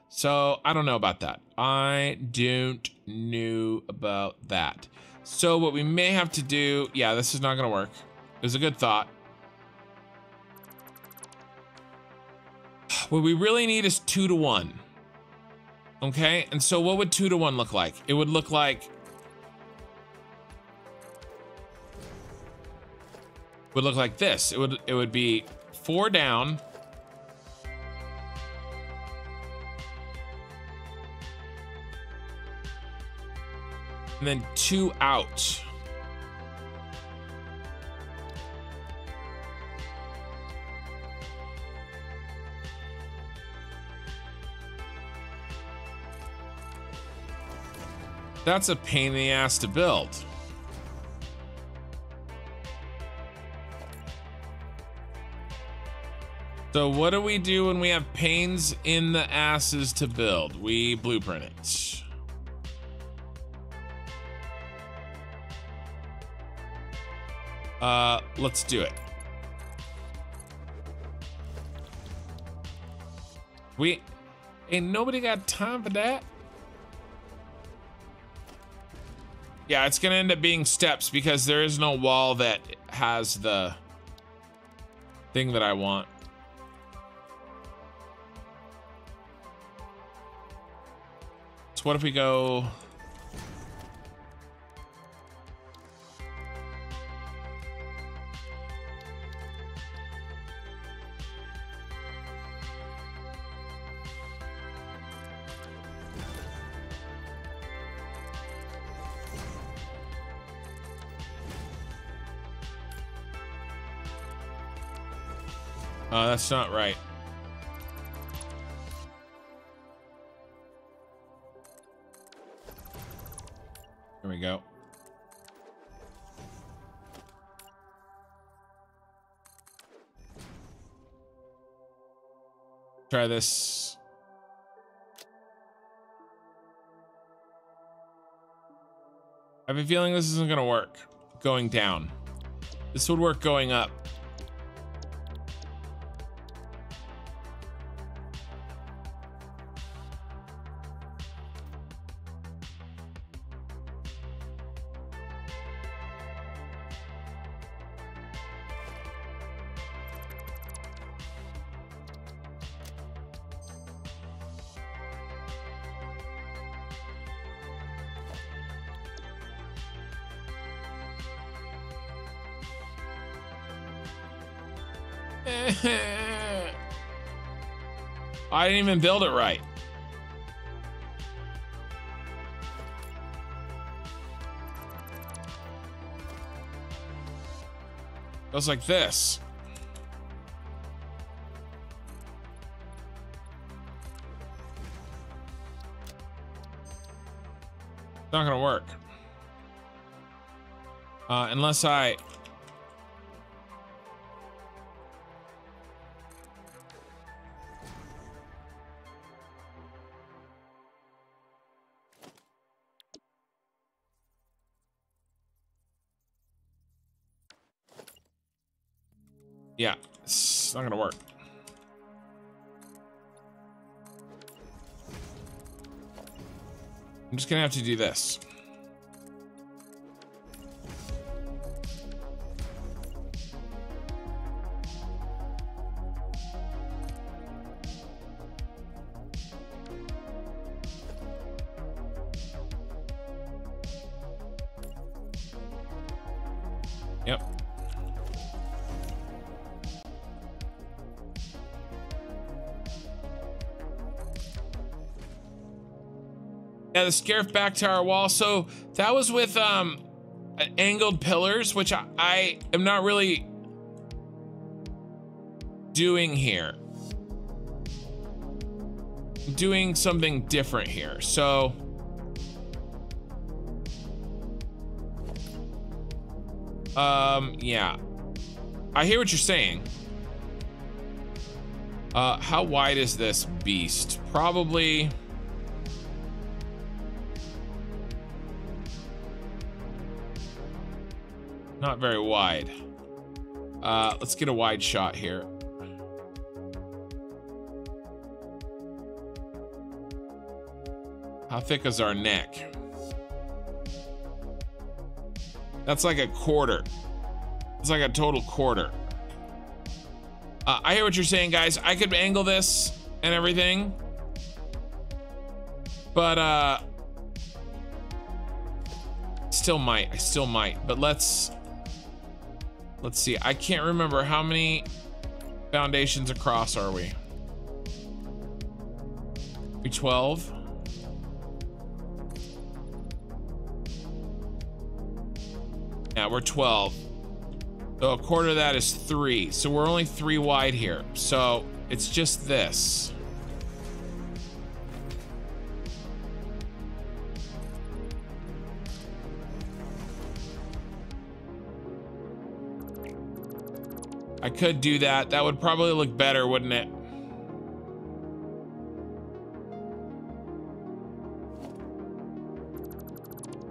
A: So I don't know about that. I don't know about that. So what we may have to do, yeah, this is not gonna work. It was a good thought. What we really need is two to one. Okay, and so what would two to one look like? It would look like would look like this. It would it would be four down. And then two out. That's a pain in the ass to build. So what do we do when we have pains in the asses to build? We blueprint it. Uh, let's do it. We ain't nobody got time for that. Yeah, it's gonna end up being steps because there is no wall that has the thing that I want. So what if we go... Uh, that's not right. we go. Try this. I have a feeling this isn't going to work. Going down. This would work going up. and build it right. Goes like this. Not gonna work. Uh, unless I gonna have to do this. Scarf back to our wall. So that was with um, angled pillars, which I, I am not really doing here. I'm doing something different here. So um, yeah, I hear what you're saying. Uh, how wide is this beast? Probably Not very wide. Uh, let's get a wide shot here. How thick is our neck? That's like a quarter. It's like a total quarter. Uh, I hear what you're saying, guys. I could angle this and everything. But, uh... Still might. I still might. But let's... Let's see. I can't remember how many foundations across are we? we 12? Yeah, we're 12. So a quarter of that is three. So we're only three wide here. So it's just this. I could do that. That would probably look better, wouldn't it?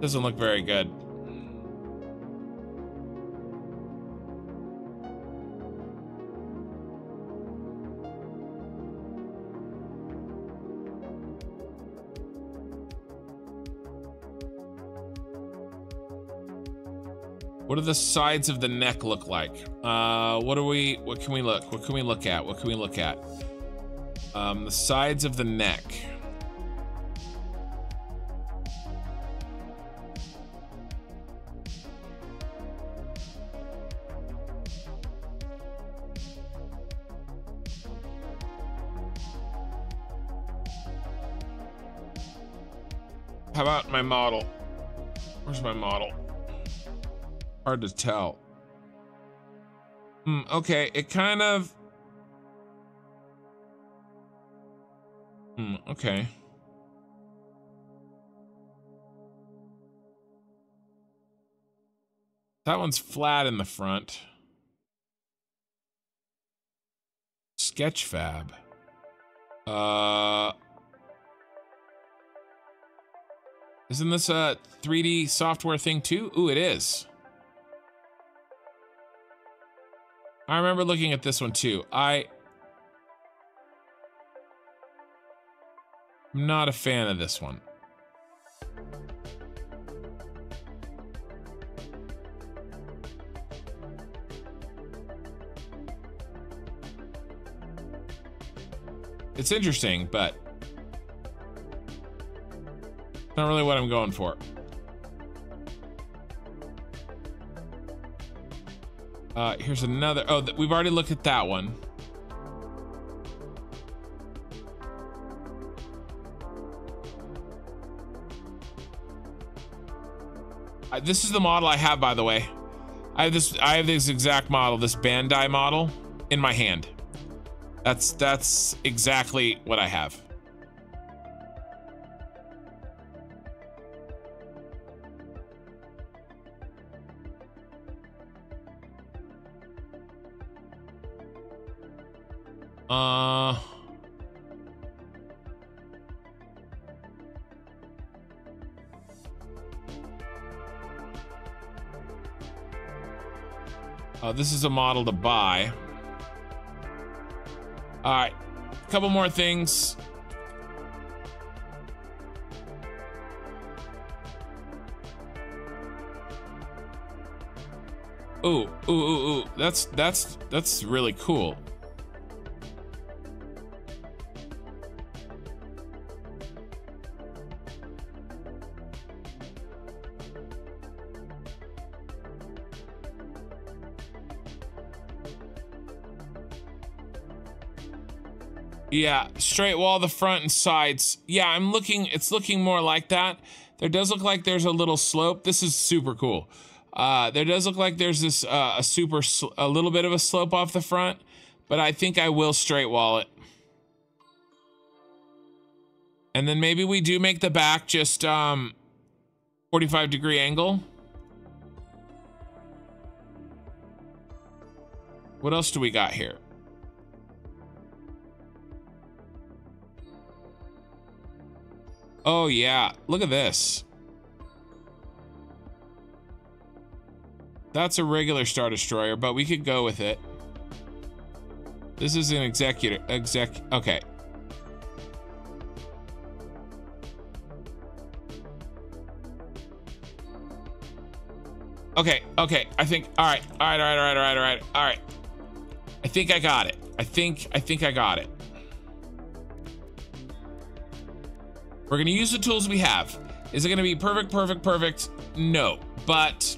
A: Doesn't look very good. do the sides of the neck look like? Uh, what do we, what can we look? What can we look at? What can we look at? Um, the sides of the neck.
B: How about my model?
A: Where's my model? Hard to tell. Mm, okay, it kind of... Mm, okay. That one's flat in the front. Sketchfab. Uh... Isn't this a 3D software thing too? Ooh, it is. I remember looking at this one too. I... I'm not a fan of this one. It's interesting, but... Not really what I'm going for. Uh, here's another. Oh, we've already looked at that one. Uh, this is the model I have, by the way. I have this. I have this exact model, this Bandai model, in my hand. That's that's exactly what I have. Uh, this is a model to buy. All right, a couple more things. Ooh, ooh, ooh, ooh. That's that's that's really cool. Yeah, straight wall, the front and sides. Yeah, I'm looking, it's looking more like that. There does look like there's a little slope. This is super cool. Uh, there does look like there's this, uh, a super, a little bit of a slope off the front, but I think I will straight wall it. And then maybe we do make the back just, um, 45 degree angle. What else do we got here? Oh yeah, look at this. That's a regular Star Destroyer, but we could go with it. This is an executor, exec, okay. Okay, okay, I think, all right, all right, all right, all right, all right, all right, all right. I think I got it. I think, I think I got it. We're gonna use the tools we have. Is it gonna be perfect, perfect, perfect? No, but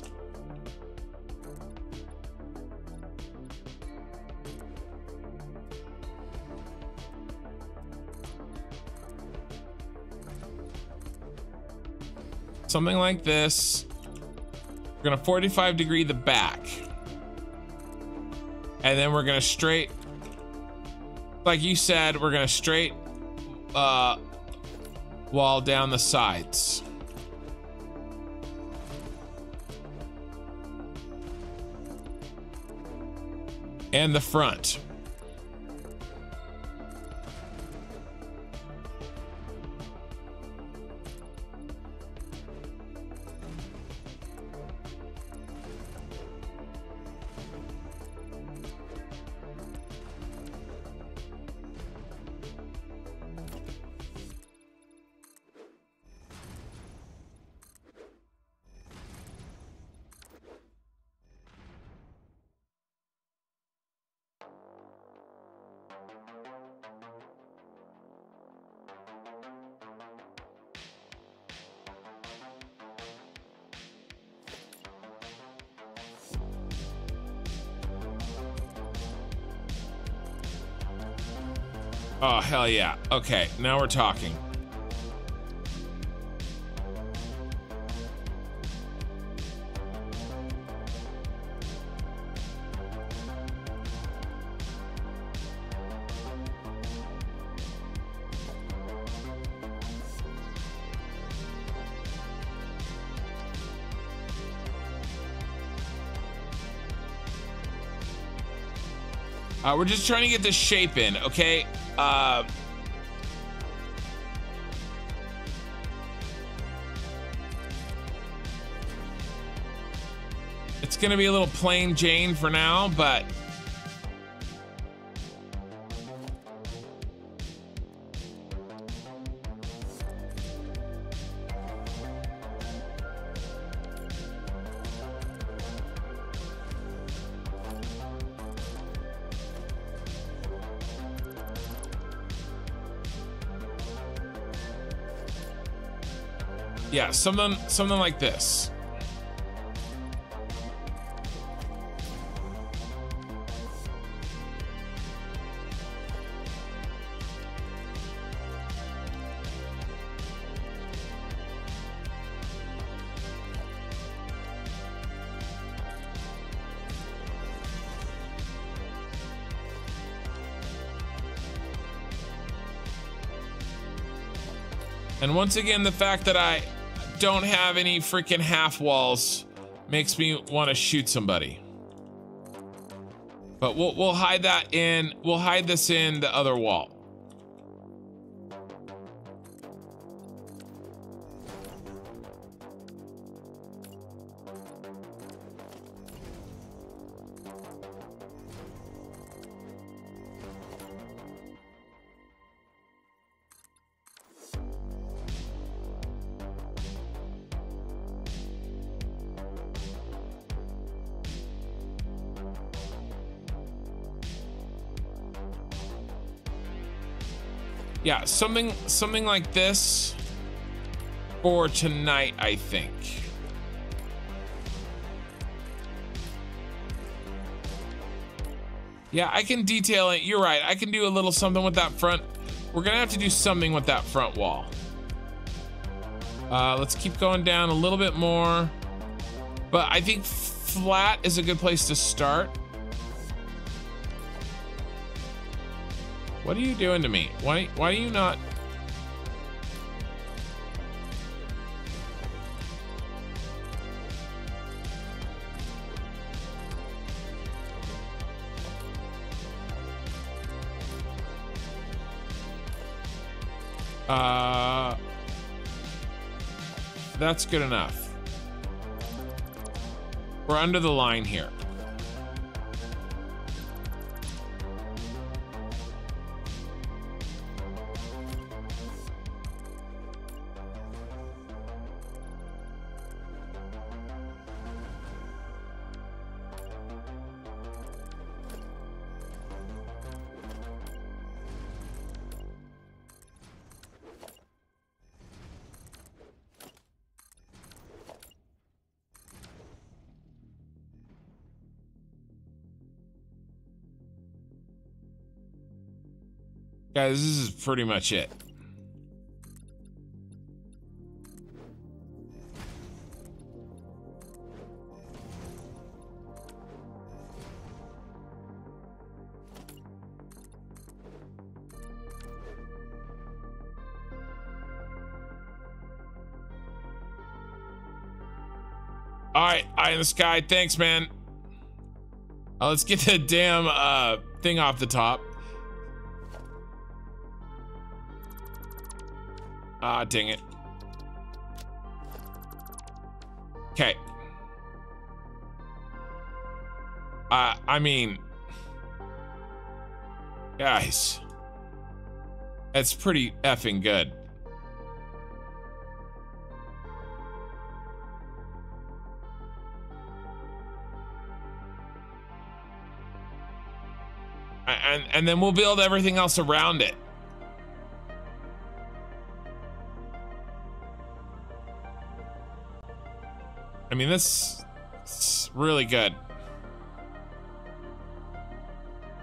A: something like this. We're gonna 45 degree the back. And then we're gonna straight, like you said, we're gonna straight uh, wall down the sides. And the front. hell yeah. Okay, now we're talking. Uh, we're just trying to get this shape in, okay? Um, it's going to be a little plain Jane for now, but something something like this. And once again, the fact that I don't have any freaking half walls makes me want to shoot somebody. But we'll, we'll hide that in, we'll hide this in the other wall. something something like this for tonight, I think. Yeah, I can detail it. You're right. I can do a little something with that front. We're going to have to do something with that front wall. Uh, let's keep going down a little bit more. But I think flat is a good place to start. What are you doing to me? Why, why are you not... Uh... That's good enough. We're under the line here. Guys, this is pretty much it. All right, eye in the sky. Thanks, man. Uh, let's get the damn uh, thing off the top. God dang it. Okay. Uh, I mean, guys, that's pretty effing good. And, and then we'll build everything else around it. mean, this is really good.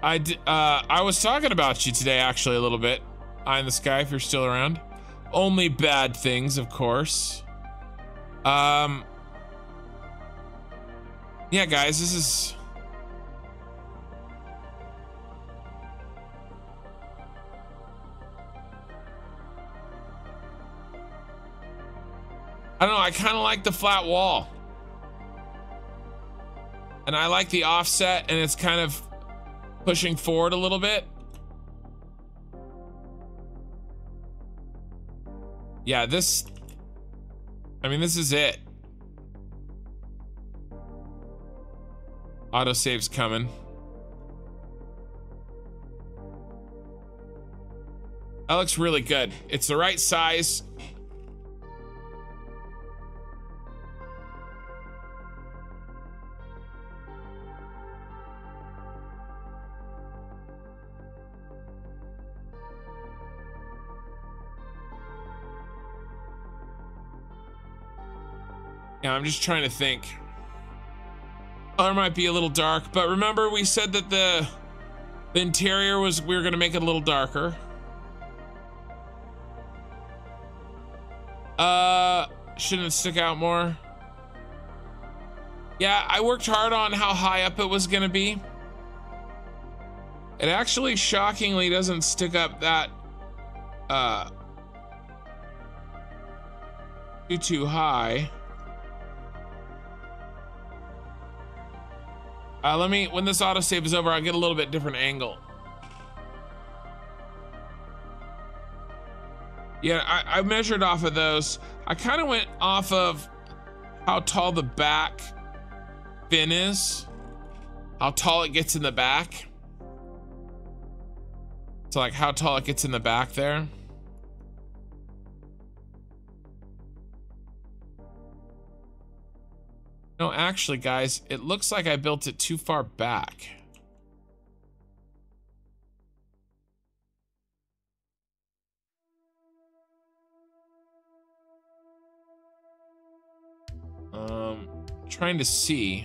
A: I, uh, I was talking about you today, actually, a little bit. Eye in the sky, if you're still around. Only bad things, of course. Um, yeah, guys, this is... I don't know, I kind of like the flat wall. And I like the offset and it's kind of pushing forward a little bit. Yeah, this... I mean, this is it. Autosave's coming. That looks really good. It's the right size. I'm just trying to think. Color might be a little dark, but remember we said that the, the interior was, we were gonna make it a little darker. Uh, shouldn't it stick out more? Yeah, I worked hard on how high up it was gonna be. It actually shockingly doesn't stick up that, uh, too, too high. Uh, let me, when this autosave is over, I'll get a little bit different angle. Yeah, I, I measured off of those. I kind of went off of how tall the back fin is, how tall it gets in the back. So like how tall it gets in the back there. No, actually, guys, it looks like I built it too far back. Um, trying to see.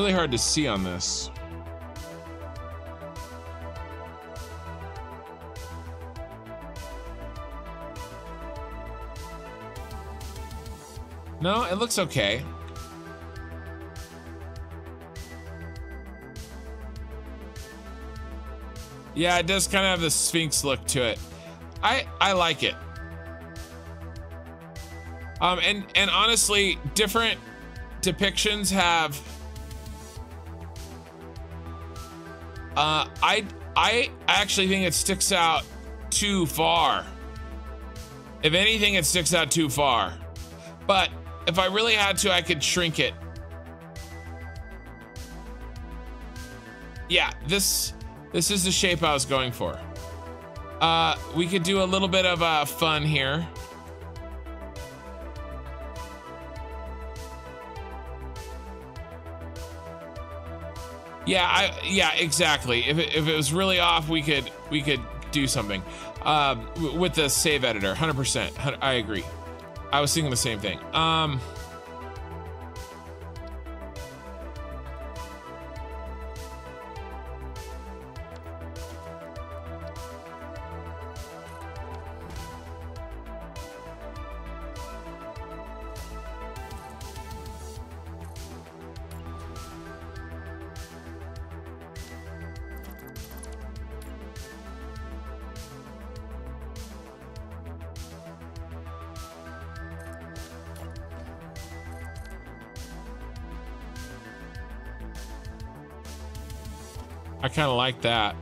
A: Really hard to see on this. No, it looks okay. Yeah, it does kind of have the Sphinx look to it. I I like it. Um, and and honestly, different depictions have Uh, I I actually think it sticks out too far. If anything, it sticks out too far. But if I really had to, I could shrink it. Yeah, this this is the shape I was going for. Uh, we could do a little bit of uh, fun here. Yeah, I, yeah, exactly. If it, if it was really off, we could we could do something um, with the save editor. Hundred percent. I agree. I was thinking the same thing. Um, kind of like that.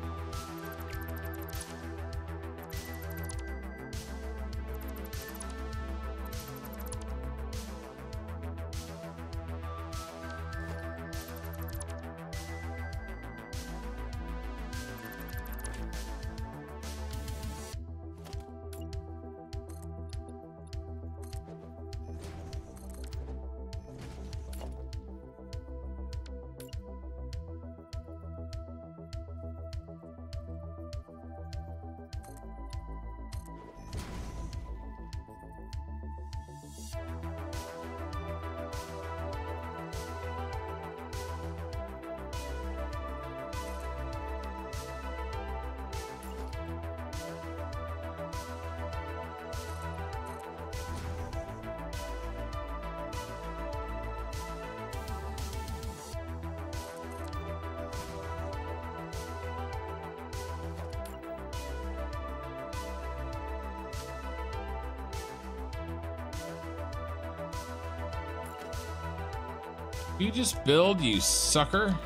A: just build, you sucker?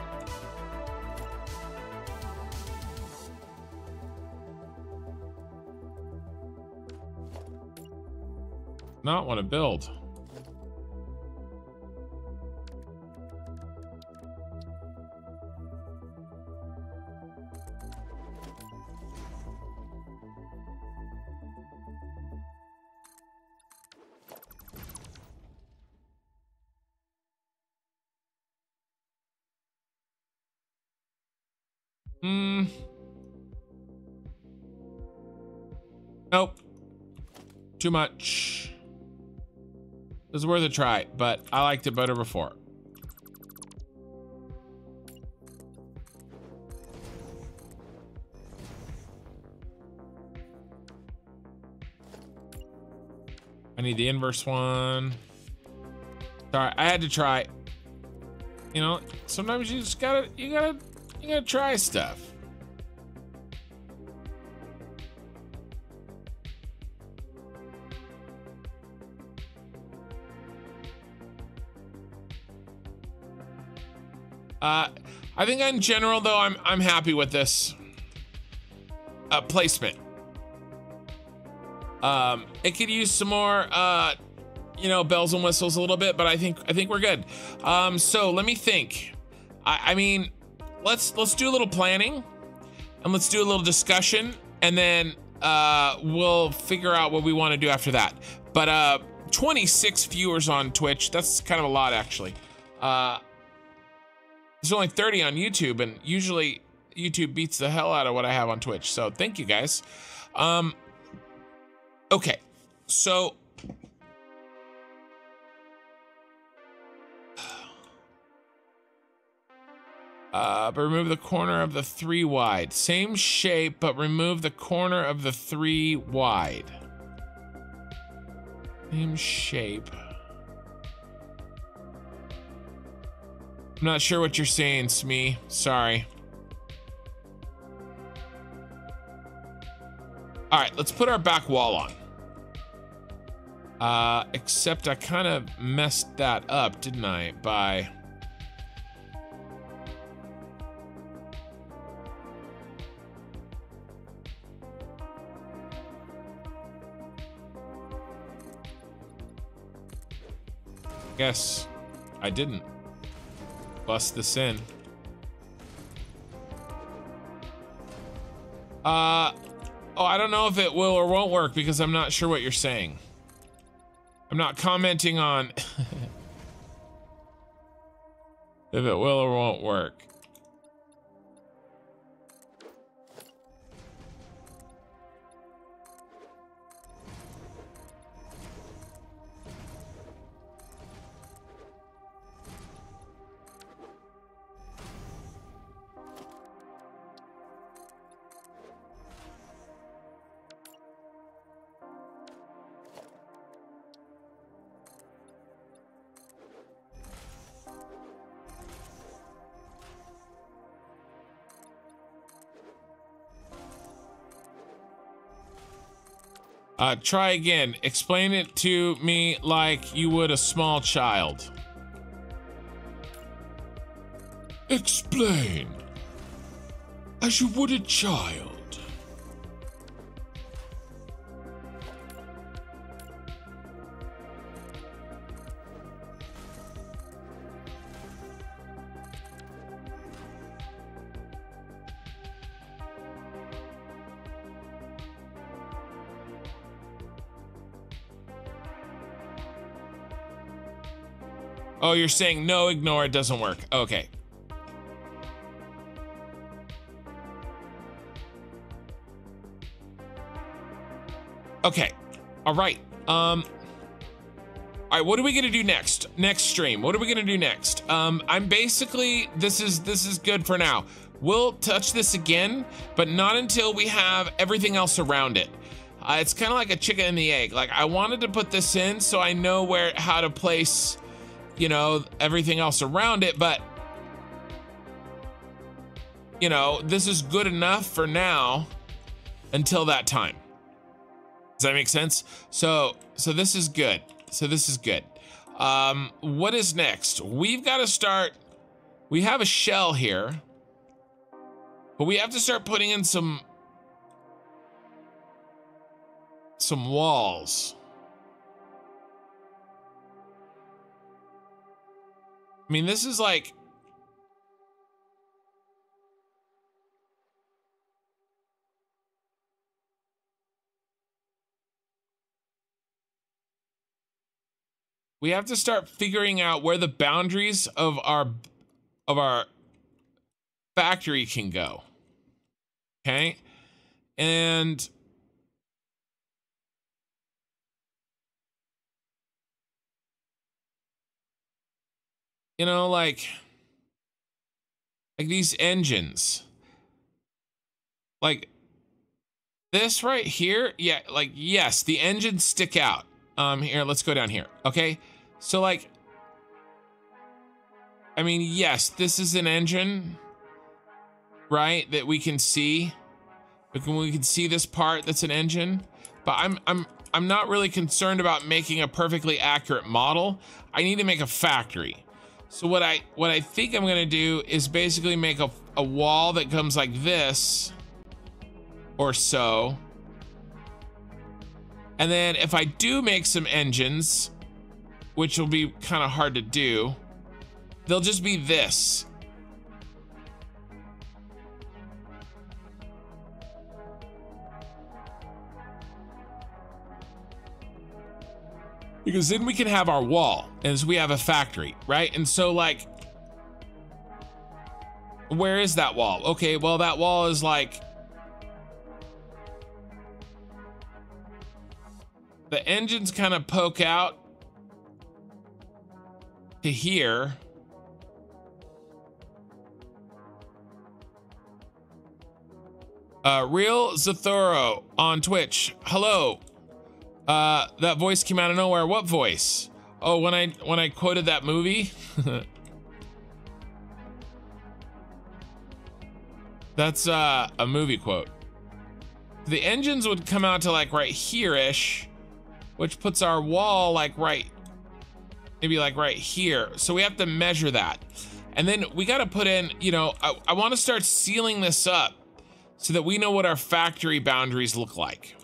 A: Not want to build. Too much. It was worth a try, but I liked it better before. I need the inverse one. Sorry, I had to try. You know, sometimes you just gotta, you gotta, you gotta try stuff. Uh, I think in general, though, I'm I'm happy with this uh, placement. Um, it could use some more, uh, you know, bells and whistles a little bit, but I think I think we're good. Um, so let me think. I, I mean, let's let's do a little planning, and let's do a little discussion, and then uh, we'll figure out what we want to do after that. But uh, 26 viewers on Twitch—that's kind of a lot, actually. Uh, there's only 30 on YouTube, and usually YouTube beats the hell out of what I have on Twitch. So thank you guys. Um, okay, so Uh, but remove the corner of the three wide. Same shape, but remove the corner of the three wide. Same shape. I'm not sure what you're saying, Smee. Sorry. All right, let's put our back wall on. Uh, except I kind of messed that up, didn't I? By... Guess I didn't bust this in. Uh, oh, I don't know if it will or won't work because I'm not sure what you're saying. I'm not commenting on if it will or won't work. Uh, try again. Explain it to me like you would a small child. Explain as you would a child. Oh, you're saying no, ignore, it doesn't work. Okay. Okay. All right. Um, all right, what are we gonna do next? Next stream. What are we gonna do next? Um, I'm basically this is this is good for now. We'll touch this again, but not until we have everything else around it. Uh, it's kind of like a chicken and the egg. Like I wanted to put this in so I know where how to place you know, everything else around it, but you know, this is good enough for now until that time. Does that make sense? So, so this is good. So this is good. Um, what is next? We've got to start, we have a shell here, but we have to start putting in some, some walls. I mean, this is like... We have to start figuring out where the boundaries of our of our factory can go. Okay? And You know, like like these engines. Like this right here, yeah, like yes, the engines stick out. Um here, let's go down here. Okay? So like I mean, yes, this is an engine, right? That we can see. We can we can see this part that's an engine, but I'm I'm I'm not really concerned about making a perfectly accurate model. I need to make a factory. So what I what I think I'm gonna do is basically make a, a wall that comes like this or so. And then if I do make some engines, which will be kind of hard to do, they'll just be this. because then we can have our wall and so we have a factory, right? And so like, where is that wall? Okay, well, that wall is like the engines kind of poke out to here. Uh, Real Zathoro on Twitch. Hello. Uh, that voice came out of nowhere. What voice? Oh, when I when I quoted that movie. That's uh, a movie quote. The engines would come out to like right here-ish, which puts our wall like right, maybe like right here. So we have to measure that. And then we got to put in, you know, I, I want to start sealing this up so that we know what our factory boundaries look like.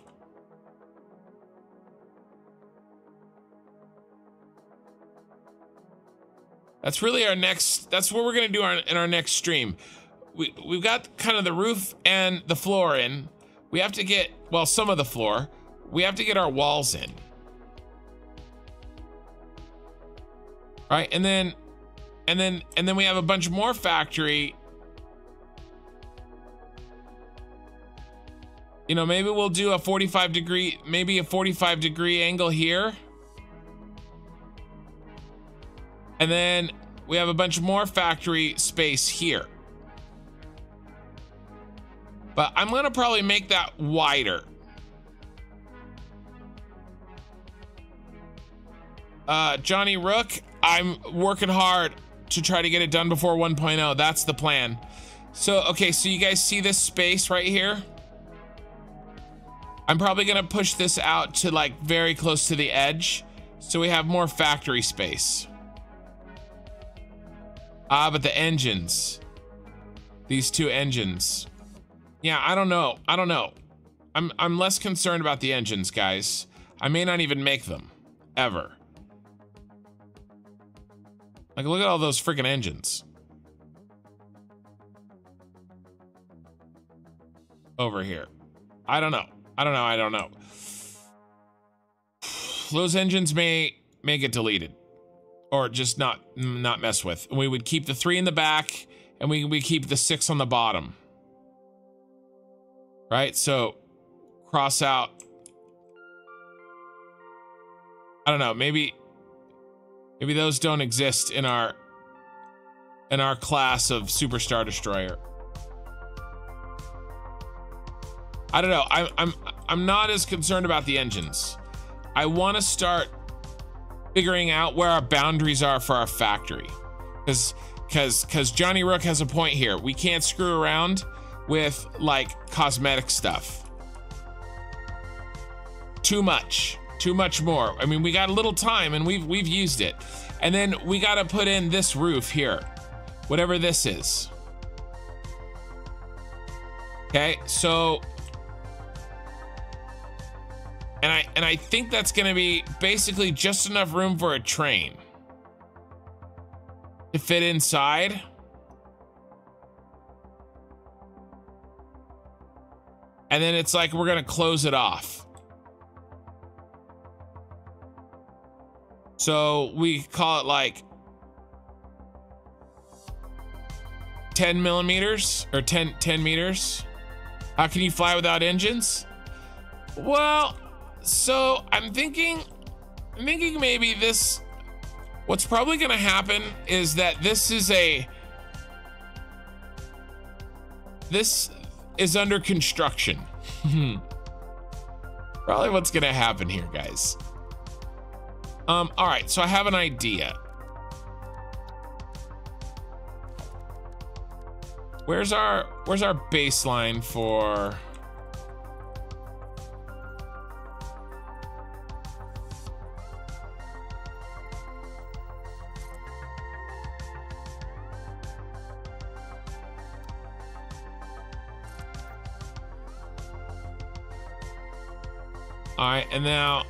A: That's really our next, that's what we're gonna do our, in our next stream. We, we've got kind of the roof and the floor in. We have to get, well, some of the floor. We have to get our walls in. All right, and then, and then, and then we have a bunch more factory you know, maybe we'll do a 45 degree, maybe a 45 degree angle here. And then we have a bunch more factory space here. But I'm gonna probably make that wider. Uh, Johnny Rook, I'm working hard to try to get it done before 1.0. That's the plan. So, okay, so you guys see this space right here? I'm probably gonna push this out to like very close to the edge. So we have more factory space. Ah, but the engines. These two engines. Yeah, I don't know. I don't know. I'm I'm less concerned about the engines, guys. I may not even make them ever. Like look at all those freaking engines. Over here. I don't know. I don't know. I don't know. Those engines may may get deleted or just not not mess with. And we would keep the three in the back, and we we keep the six on the bottom. Right. So cross out. I don't know. Maybe maybe those don't exist in our in our class of Super Star Destroyer. I don't know. I'm I'm I'm not as concerned about the engines. I want to start figuring out where our boundaries are for our factory. Because because because Johnny Rook has a point here. We can't screw around with like cosmetic stuff. Too much, too much more. I mean, we got a little time and we've we've used it. And then we got to put in this roof here. Whatever this is. Okay, so and I and I think that's gonna be basically just enough room for a train to fit inside. And then it's like we're gonna close it off. So we call it like 10 millimeters or 10 10 meters. How can you fly without engines? Well, so I'm thinking, I'm thinking maybe this, what's probably gonna happen is that this is a, this is under construction. probably what's gonna happen here, guys. Um, all right, so I have an idea. Where's our, where's our baseline for, All right, and now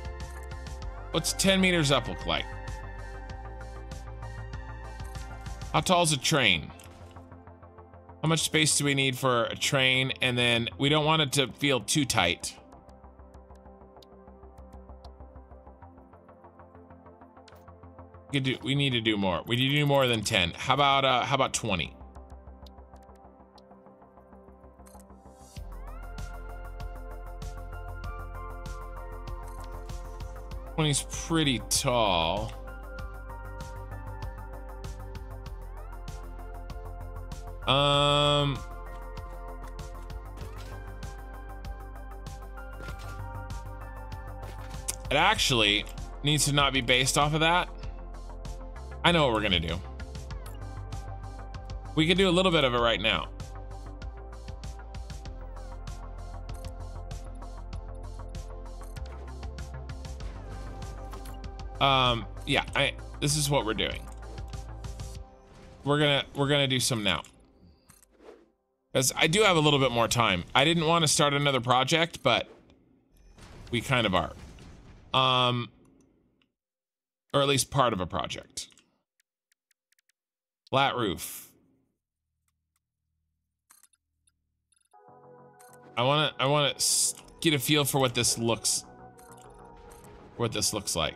A: what's 10 meters up look like? How tall is a train? How much space do we need for a train? And then we don't want it to feel too tight. We, do, we need to do more. We need to do more than 10. How about uh, how about 20? when he's pretty tall. Um. It actually needs to not be based off of that. I know what we're going to do. We can do a little bit of it right now. Um, yeah, I, this is what we're doing. We're gonna, we're gonna do some now. Because I do have a little bit more time. I didn't want to start another project, but we kind of are. Um, or at least part of a project. Flat roof. I want to I want to get a feel for what this looks what this looks like.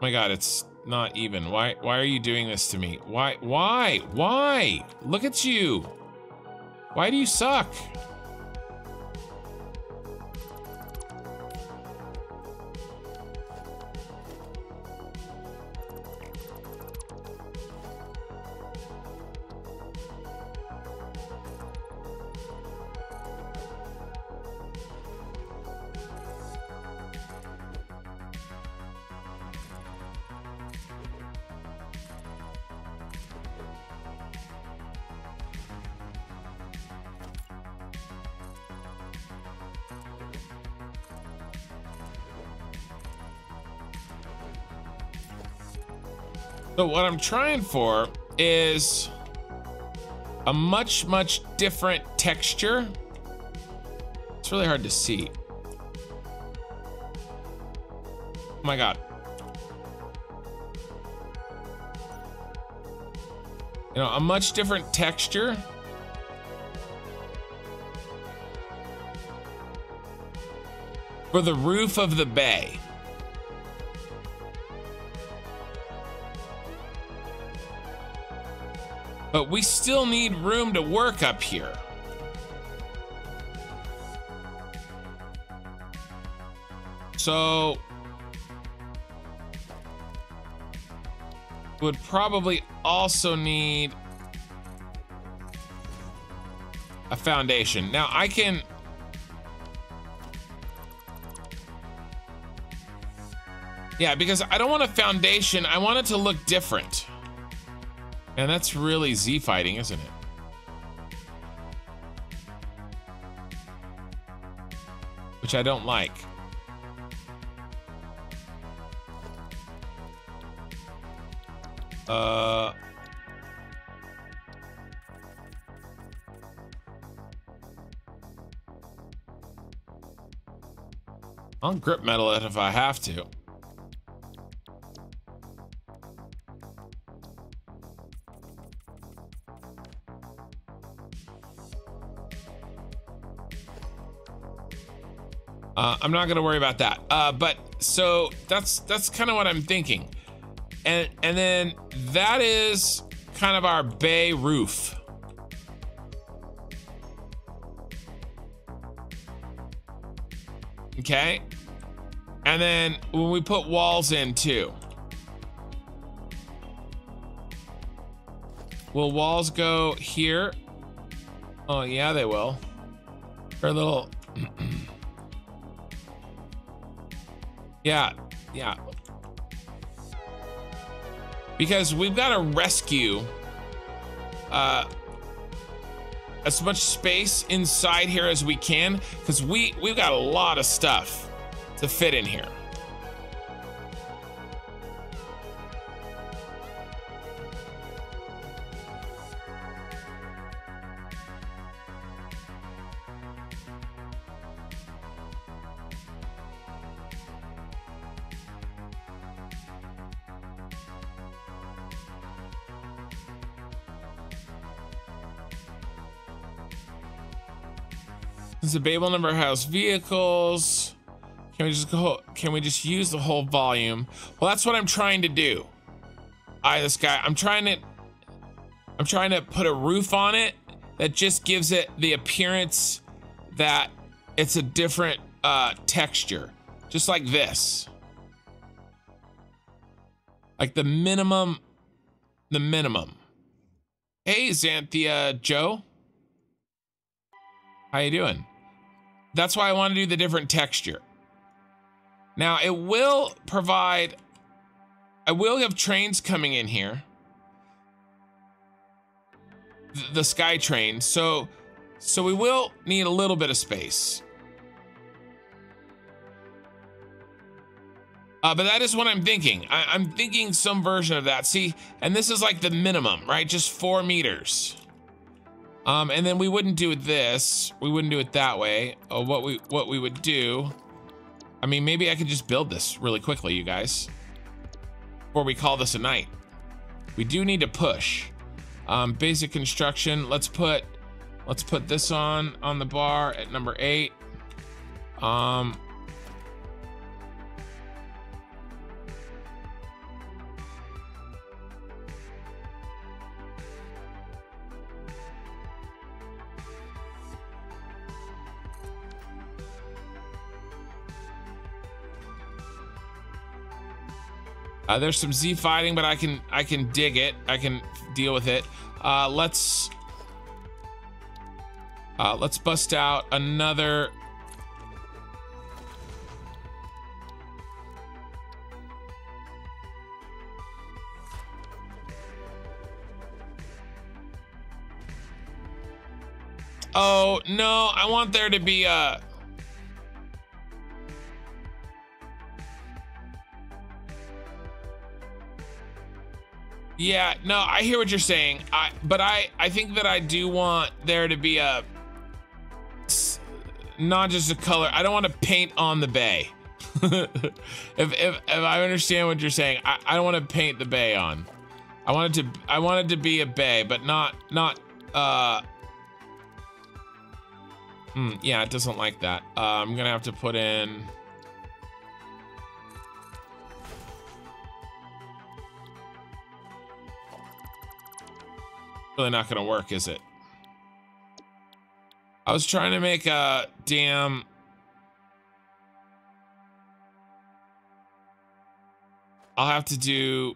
A: my god, it's not even. Why why are you doing this to me? Why why? Why? Look at you. Why do you suck? So what I'm trying for is a much, much different texture. It's really hard to see. Oh my God. You know, a much different texture. For the roof of the bay. but we still need room to work up here. So, would probably also need a foundation. Now I can Yeah, because I don't want a foundation. I want it to look different. And that's really Z fighting, isn't it? Which I don't like. Uh... I'll grip metal it if I have to. Uh, I'm not gonna worry about that. Uh, but so that's that's kind of what I'm thinking, and and then that is kind of our bay roof. Okay, and then when we put walls in too, will walls go here? Oh yeah, they will. Or a little. Yeah, yeah. Because we've got to rescue uh, as much space inside here as we can because we, we've got a lot of stuff to fit in here. The Babel number house vehicles. Can we just go, can we just use the whole volume? Well, that's what I'm trying to do. I, this guy, I'm trying to, I'm trying to put a roof on it that just gives it the appearance that it's a different uh, texture, just like this. Like the minimum, the minimum. Hey, Xanthia Joe. How you doing? That's why I want to do the different texture. Now it will provide, I will have trains coming in here. The, the sky train. So, so we will need a little bit of space. Uh, but that is what I'm thinking. I, I'm thinking some version of that. See, and this is like the minimum, right? Just four meters. Um, and then we wouldn't do this. We wouldn't do it that way. Oh, what we what we would do. I mean, maybe I could just build this really quickly, you guys. Before we call this a night. We do need to push. Um, basic construction. Let's put let's put this on on the bar at number eight. Um, Uh, there's some Z fighting, but I can I can dig it. I can deal with it. Uh, let's uh, let's bust out another. Oh no! I want there to be a. Uh, Yeah, no, I hear what you're saying. I, but I, I think that I do want there to be a, not just a color. I don't want to paint on the bay. if, if, if I understand what you're saying, I, I don't want to paint the bay on. I wanted to, I wanted to be a bay, but not, not, uh, mm, yeah, it doesn't like that. Uh, I'm going to have to put in, really not gonna work, is it? I was trying to make a damn... I'll have to do...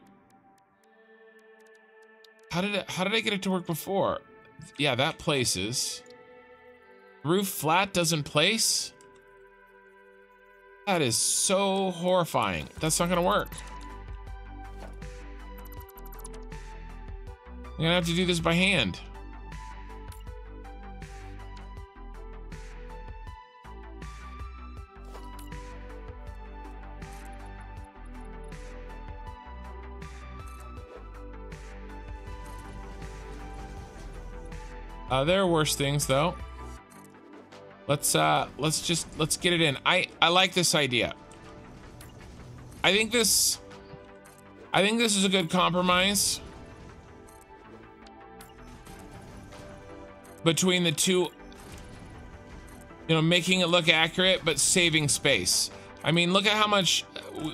A: How did it, how did I get it to work before? Yeah, that places. Roof flat doesn't place? That is so horrifying. That's not gonna work. You're gonna have to do this by hand. Uh, there are worse things though. Let's uh, let's just let's get it in. I I like this idea. I think this I think this is a good compromise. between the two you know making it look accurate but saving space I mean look at how much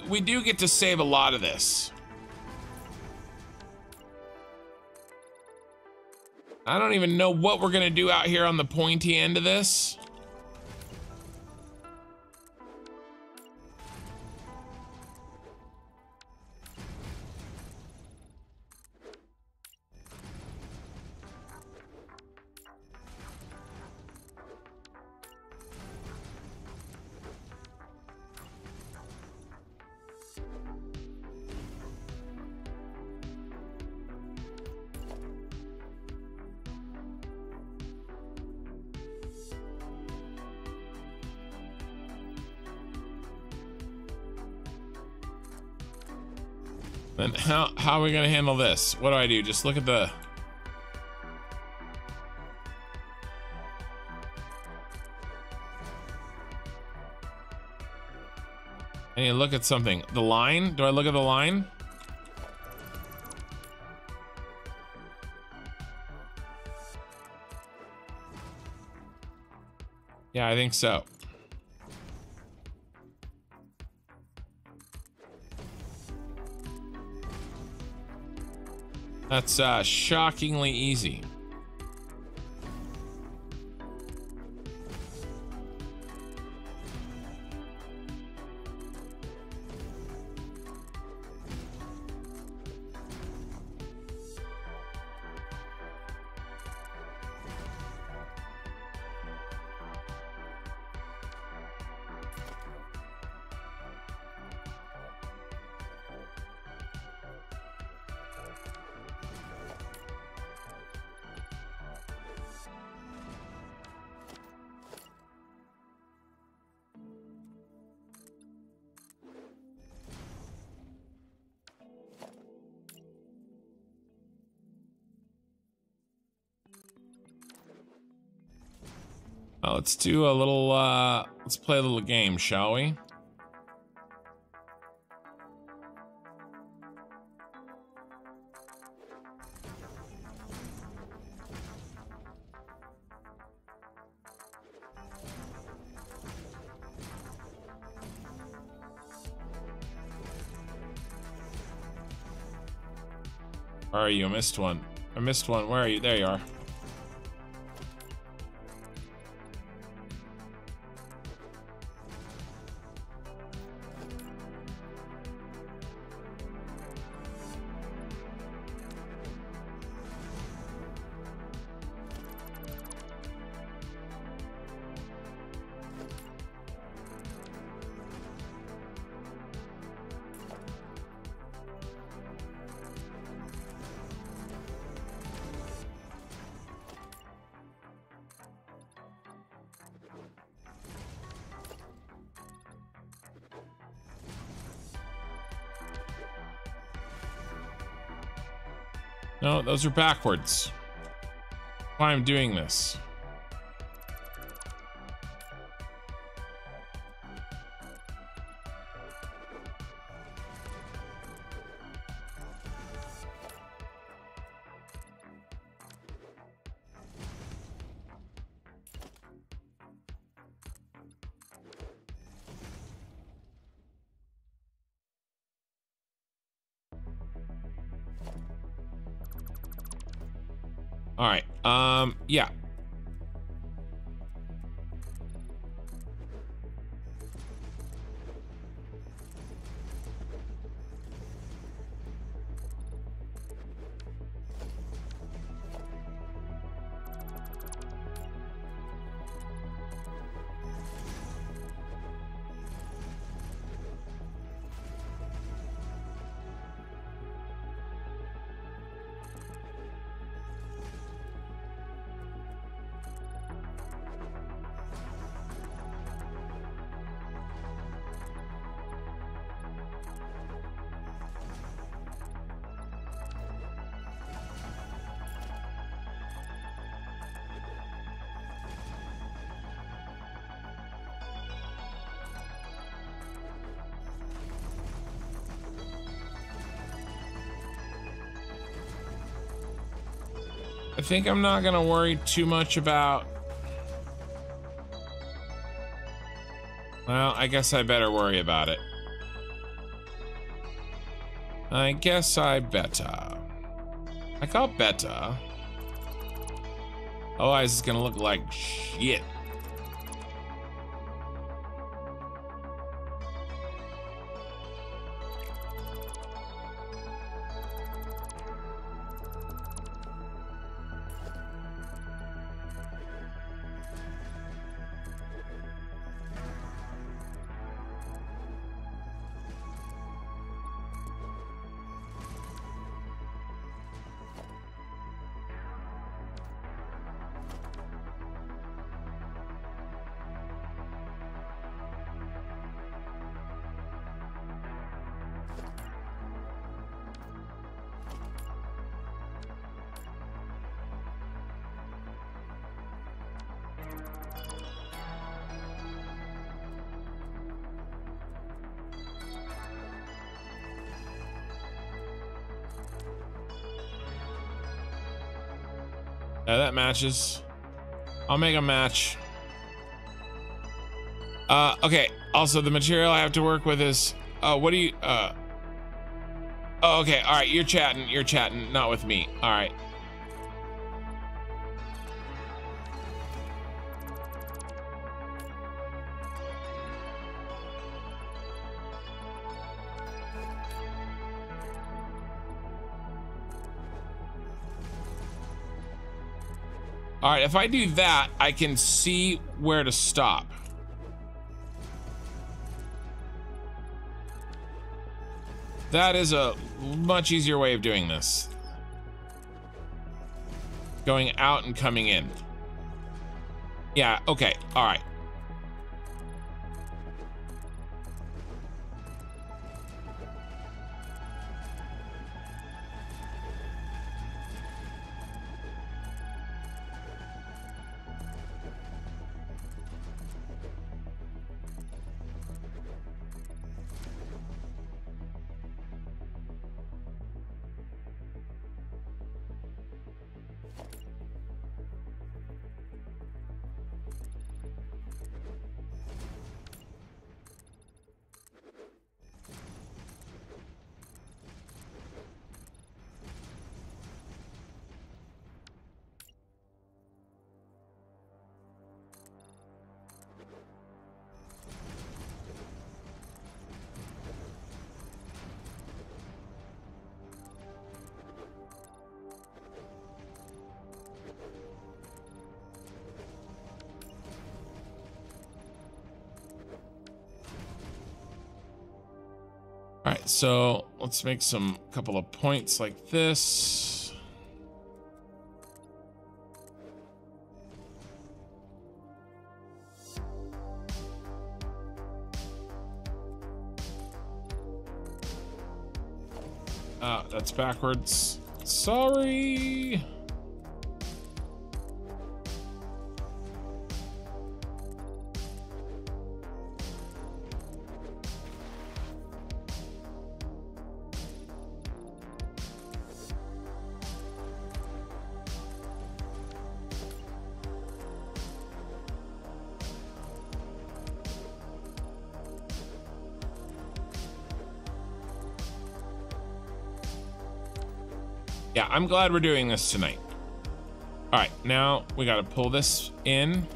A: we do get to save a lot of this I don't even know what we're gonna do out here on the pointy end of this Then how, how are we going to handle this? What do I do? Just look at the... I need to look at something. The line? Do I look at the line? Yeah, I think so. That's uh, shockingly easy. let's do a little, uh, let's play a little game, shall we? Where are you? I missed one. I missed one. Where are you? There you are. Those are backwards. Why I'm doing this. think I'm not gonna worry too much about... Well, I guess I better worry about it. I guess I better. I got better. Otherwise, it's gonna look like shit. that matches. I'll make a match. Uh, okay. Also, the material I have to work with is. Uh, what do you? Uh, oh, okay. All right. You're chatting. You're chatting. Not with me. All right. if I do that, I can see where to stop. That is a much easier way of doing this. Going out and coming in. Yeah, okay, all right. So let's make some couple of points like this. Ah, that's backwards. Sorry. I'm glad we're doing this tonight. All right, now we got to pull this in.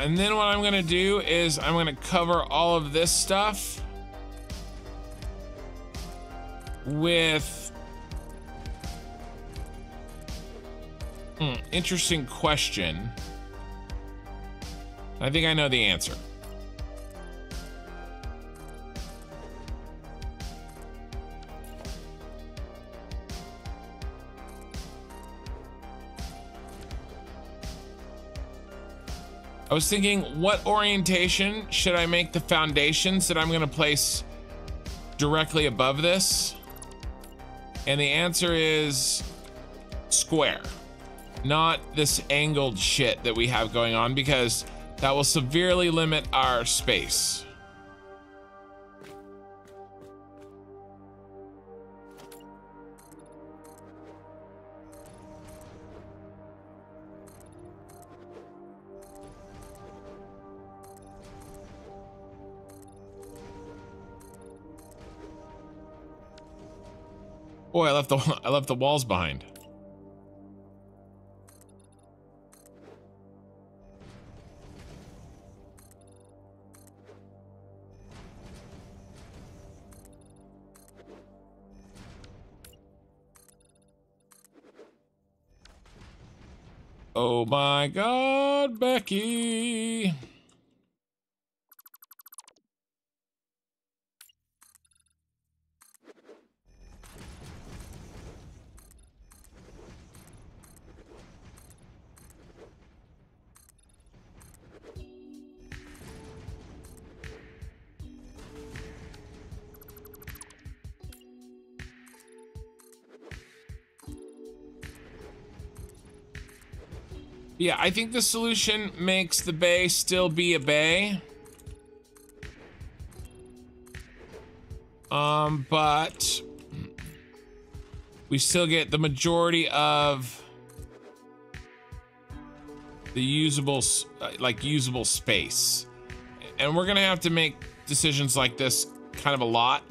A: Uh, and then what I'm gonna do is I'm gonna cover all of this stuff with hmm, interesting question. I think I know the answer. was thinking, what orientation should I make the foundations that I'm gonna place directly above this? And the answer is square, not this angled shit that we have going on because that will severely limit our space. Boy, I left the I left the walls behind. Oh my god, Becky! Yeah, I think the solution makes the bay still be a bay. Um, but we still get the majority of the usable, uh, like usable space. And we're gonna have to make decisions like this kind of a lot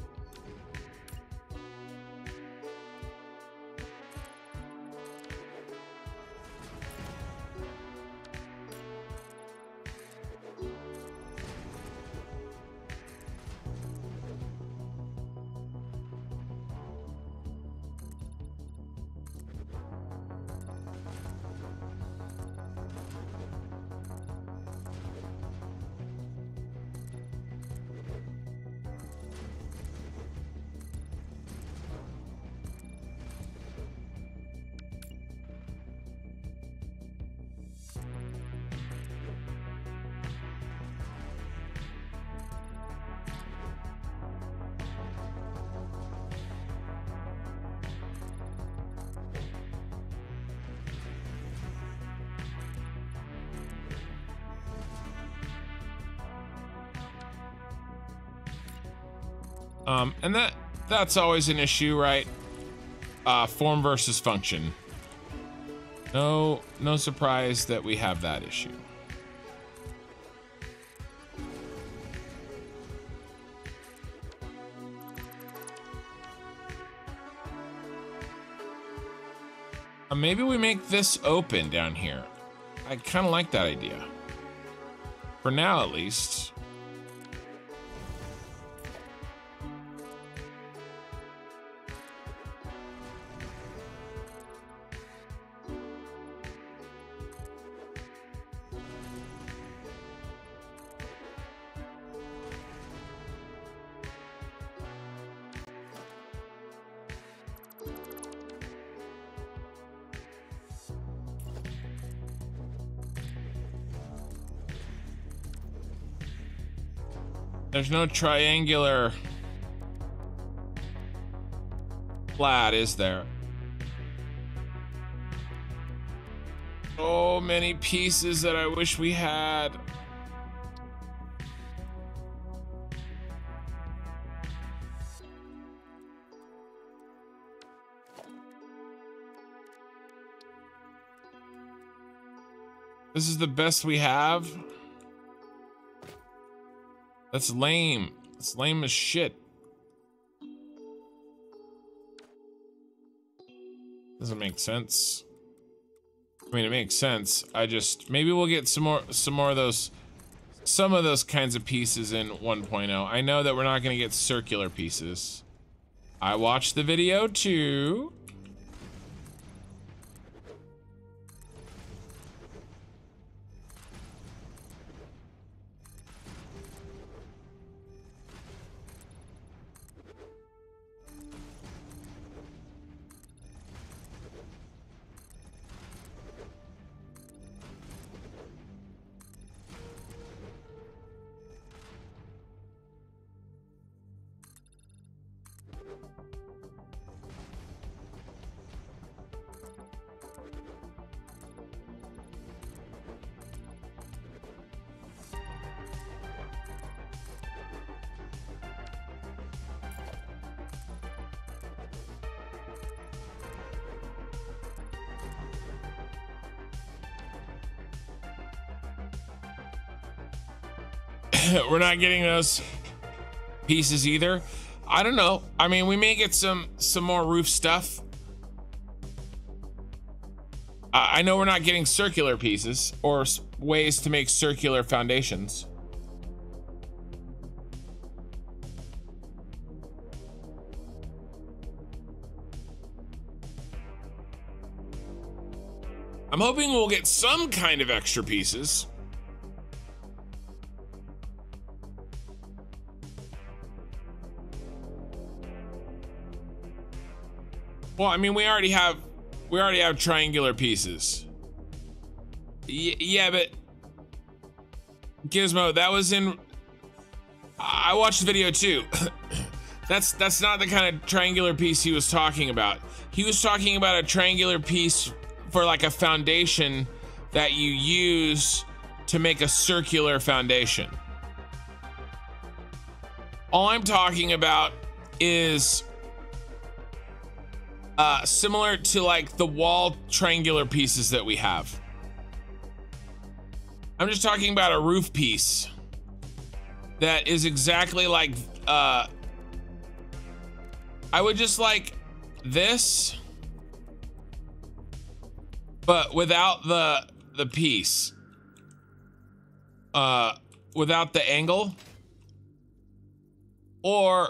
A: that's always an issue, right? Uh, form versus function. No, no surprise that we have that issue. Uh, maybe we make this open down here. I kind of like that idea. For now, at least. There's no triangular flat, is there? So many pieces that I wish we had. This is the best we have. That's lame. That's lame as shit. Doesn't make sense. I mean, it makes sense. I just, maybe we'll get some more, some more of those, some of those kinds of pieces in 1.0. I know that we're not going to get circular pieces. I watched the video too. we're not getting those pieces either. I don't know. I mean, we may get some some more roof stuff. I, know we're not getting circular pieces or ways to make circular foundations. I'm hoping we'll get some kind of extra pieces. Well, I mean, we already have we already have triangular pieces. Y yeah, but Gizmo, that was in. I watched the video too. that's that's not the kind of triangular piece he was talking about. He was talking about a triangular piece for like a foundation that you use to make a circular foundation. All I'm talking about is uh, similar to like the wall triangular pieces that we have. I'm just talking about a roof piece that is exactly like, uh, I would just like this, but without the, the piece, uh, without the angle or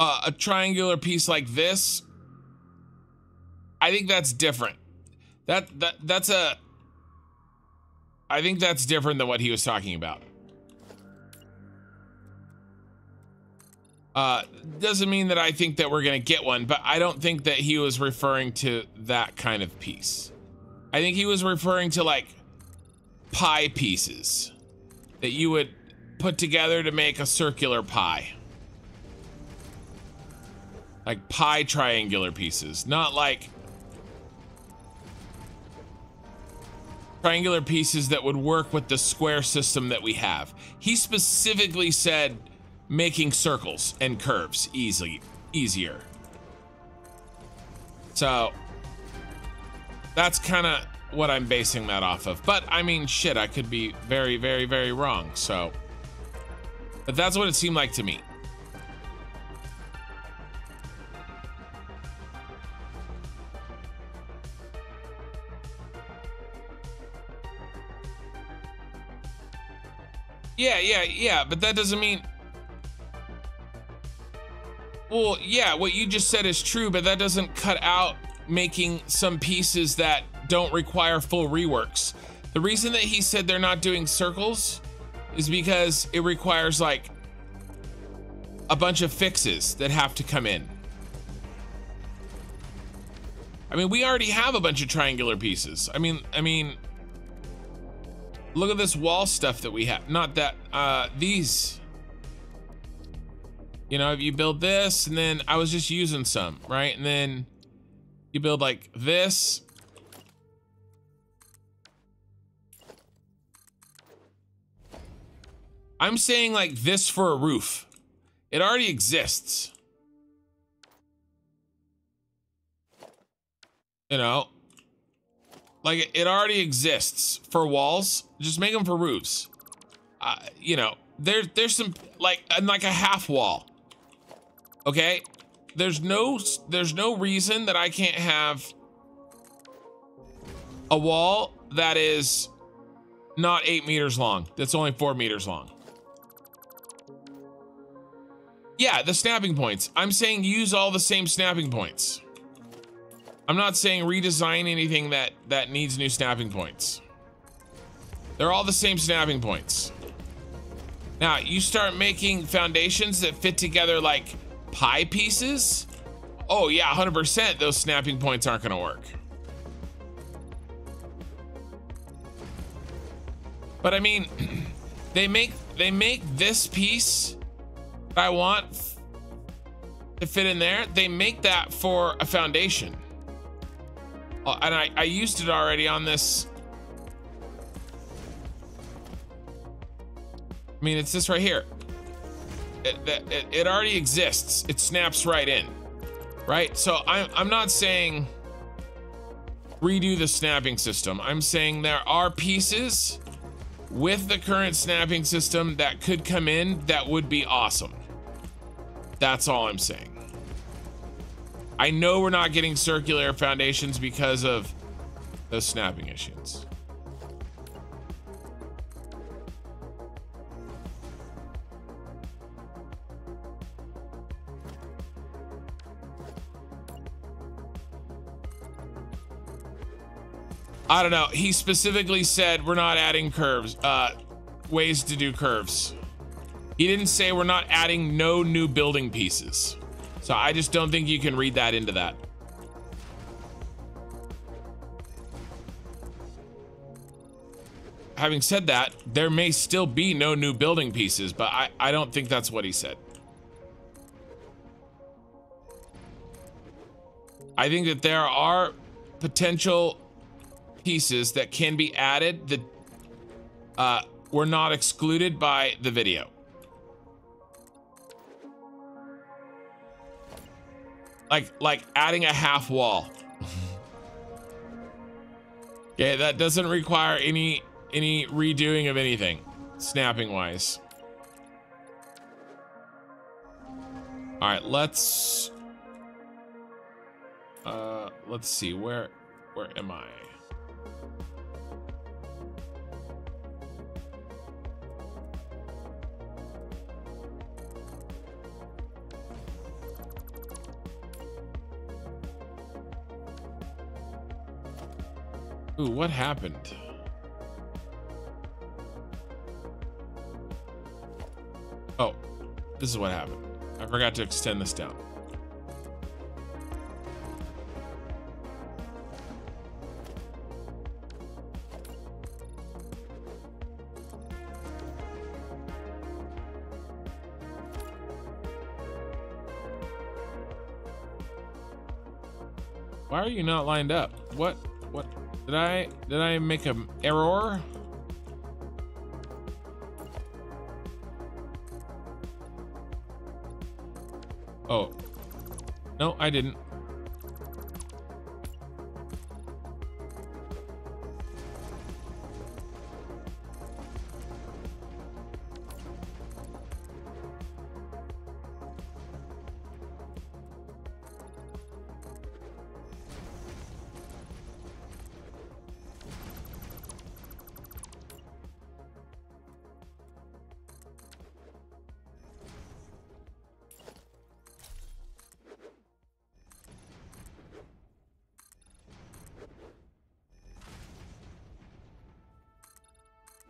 A: uh, a triangular piece like this I think that's different. That that that's a I think that's different than what he was talking about. Uh, doesn't mean that I think that we're going to get one, but I don't think that he was referring to that kind of piece. I think he was referring to like pie pieces that you would put together to make a circular pie. Like pie triangular pieces, not like triangular pieces that would work with the square system that we have. He specifically said making circles and curves easily easier. So that's kind of what I'm basing that off of. But I mean, shit, I could be very, very, very wrong. So, but that's what it seemed like to me. Yeah, yeah, yeah, but that doesn't mean... Well, yeah, what you just said is true, but that doesn't cut out making some pieces that don't require full reworks. The reason that he said they're not doing circles is because it requires like a bunch of fixes that have to come in. I mean, we already have a bunch of triangular pieces. I mean, I mean, Look at this wall stuff that we have. Not that, uh, these. You know, if you build this, and then I was just using some, right? And then you build like this. I'm saying like this for a roof. It already exists. You know, like, it already exists for walls. Just make them for roofs. Uh, you know, there, there's some, like, and like a half wall. Okay? There's no, there's no reason that I can't have a wall that is not eight meters long. That's only four meters long. Yeah, the snapping points. I'm saying use all the same snapping points. I'm not saying redesign anything that, that needs new snapping points. They're all the same snapping points. Now, you start making foundations that fit together like pie pieces? Oh yeah, 100% those snapping points aren't gonna work. But I mean, they make they make this piece that I want to fit in there. They make that for a foundation. Oh, and I, I used it already on this. I mean, it's this right here. It, it, it already exists. It snaps right in, right? So I'm, I'm not saying redo the snapping system. I'm saying there are pieces with the current snapping system that could come in that would be awesome. That's all I'm saying. I know we're not getting circular foundations because of the snapping issues. I don't know. He specifically said we're not adding curves, uh, ways to do curves. He didn't say we're not adding no new building pieces. So I just don't think you can read that into that. Having said that, there may still be no new building pieces, but I, I don't think that's what he said. I think that there are potential pieces that can be added that uh, were not excluded by the video. Like, like adding a half wall. okay, that doesn't require any, any redoing of anything, snapping wise. All right, let's, uh, let's see, where, where am I? Ooh, what happened? Oh, this is what happened. I forgot to extend this down. Why are you not lined up? What? What? Did I did I make an error? Oh. No, I didn't.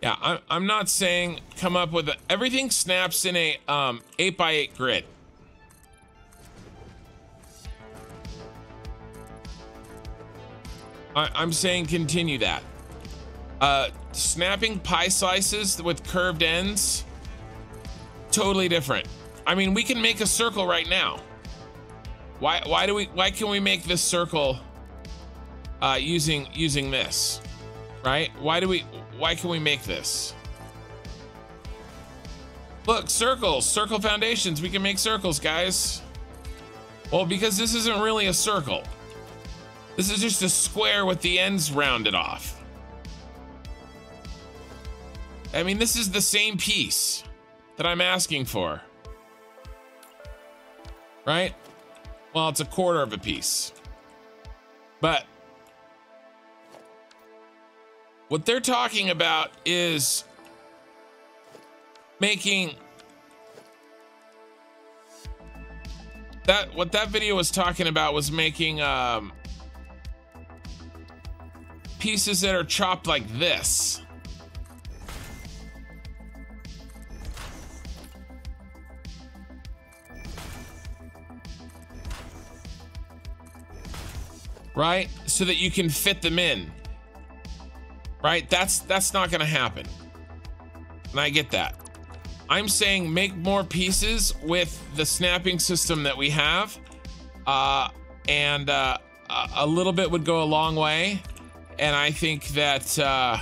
A: Yeah, I'm, I'm not saying come up with a, everything snaps in a um, 8x8 grid. I, I'm saying continue that. Uh, snapping pie slices with curved ends, totally different. I mean, we can make a circle right now. Why, why do we, why can we make this circle uh, using, using this, right? Why do we, why can we make this? Look, circles, circle foundations. We can make circles, guys. Well, because this isn't really a circle. This is just a square with the ends rounded off. I mean, this is the same piece that I'm asking for. Right? Well, it's a quarter of a piece. But what they're talking about is making that what that video was talking about was making um, pieces that are chopped like this. Right? So that you can fit them in right? That's that's not gonna happen. And I get that. I'm saying make more pieces with the snapping system that we have. Uh, and uh, a little bit would go a long way. And I think that uh,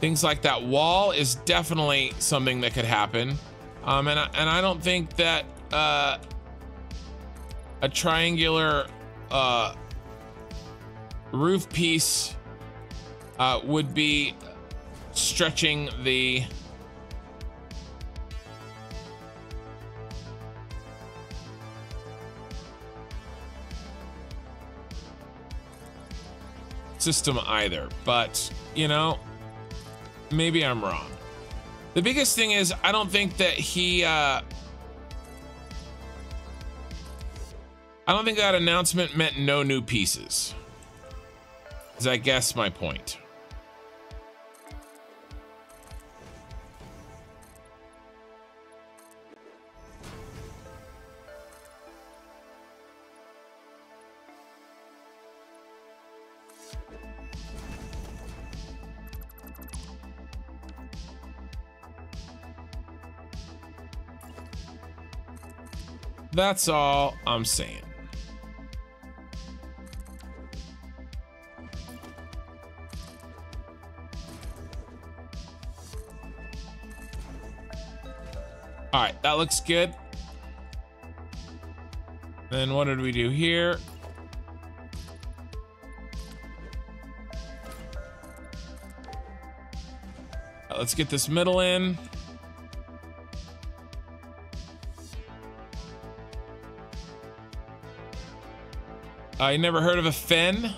A: things like that wall is definitely something that could happen. Um, and, I, and I don't think that uh, a triangular uh, roof piece uh, would be stretching the system either, but you know, maybe I'm wrong. The biggest thing is I don't think that he uh I don't think that announcement meant no new pieces. Is I guess my point. That's all I'm saying. All right, that looks good. Then what did we do here? let's get this middle in. I never heard of a fen.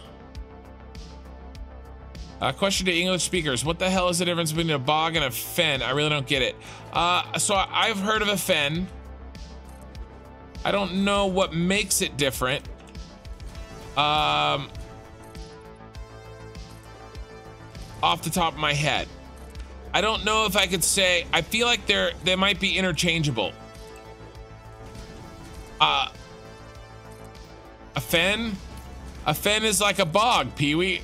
A: Uh, question to English speakers. What the hell is the difference between a bog and a fen? I really don't get it. Uh, so I've heard of a fen. I don't know what makes it different. Um, off the top of my head. I don't know if I could say, I feel like they're, they might be interchangeable. Uh, fen? A fen is like a bog, Pee-wee.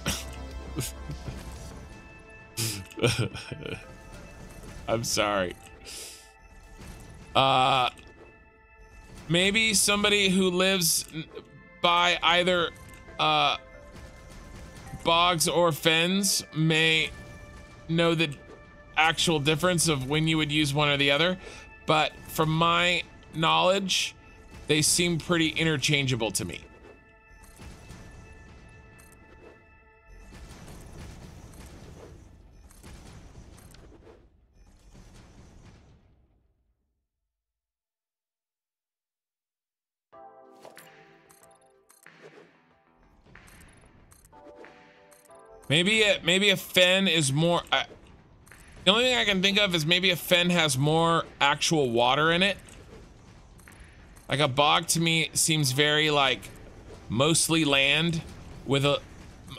A: I'm sorry. Uh, maybe somebody who lives by either uh, bogs or fens may know the actual difference of when you would use one or the other, but from my knowledge, they seem pretty interchangeable to me. Maybe a, maybe a fen is more. Uh, the only thing I can think of is maybe a fen has more actual water in it. Like a bog to me seems very like mostly land with a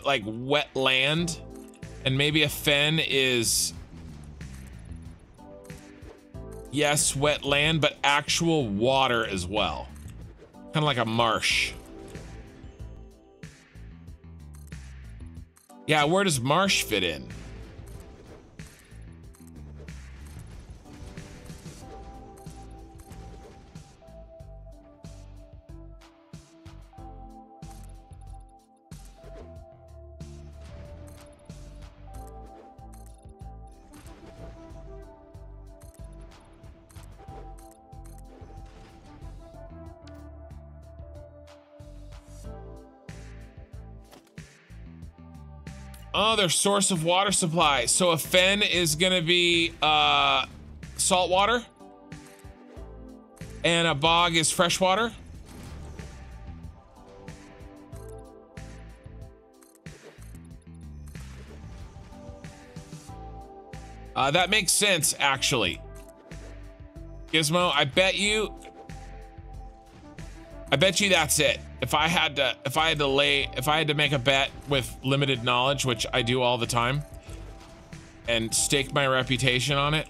A: like wet land, and maybe a fen is yes wet land but actual water as well, kind of like a marsh. Yeah, where does Marsh fit in? Oh, their source of water supply. So a fen is gonna be uh, salt water, and a bog is fresh water. Uh, that makes sense, actually. Gizmo, I bet you. I bet you that's it if I had to if I had to lay if I had to make a bet with limited knowledge, which I do all the time, and stake my reputation on it.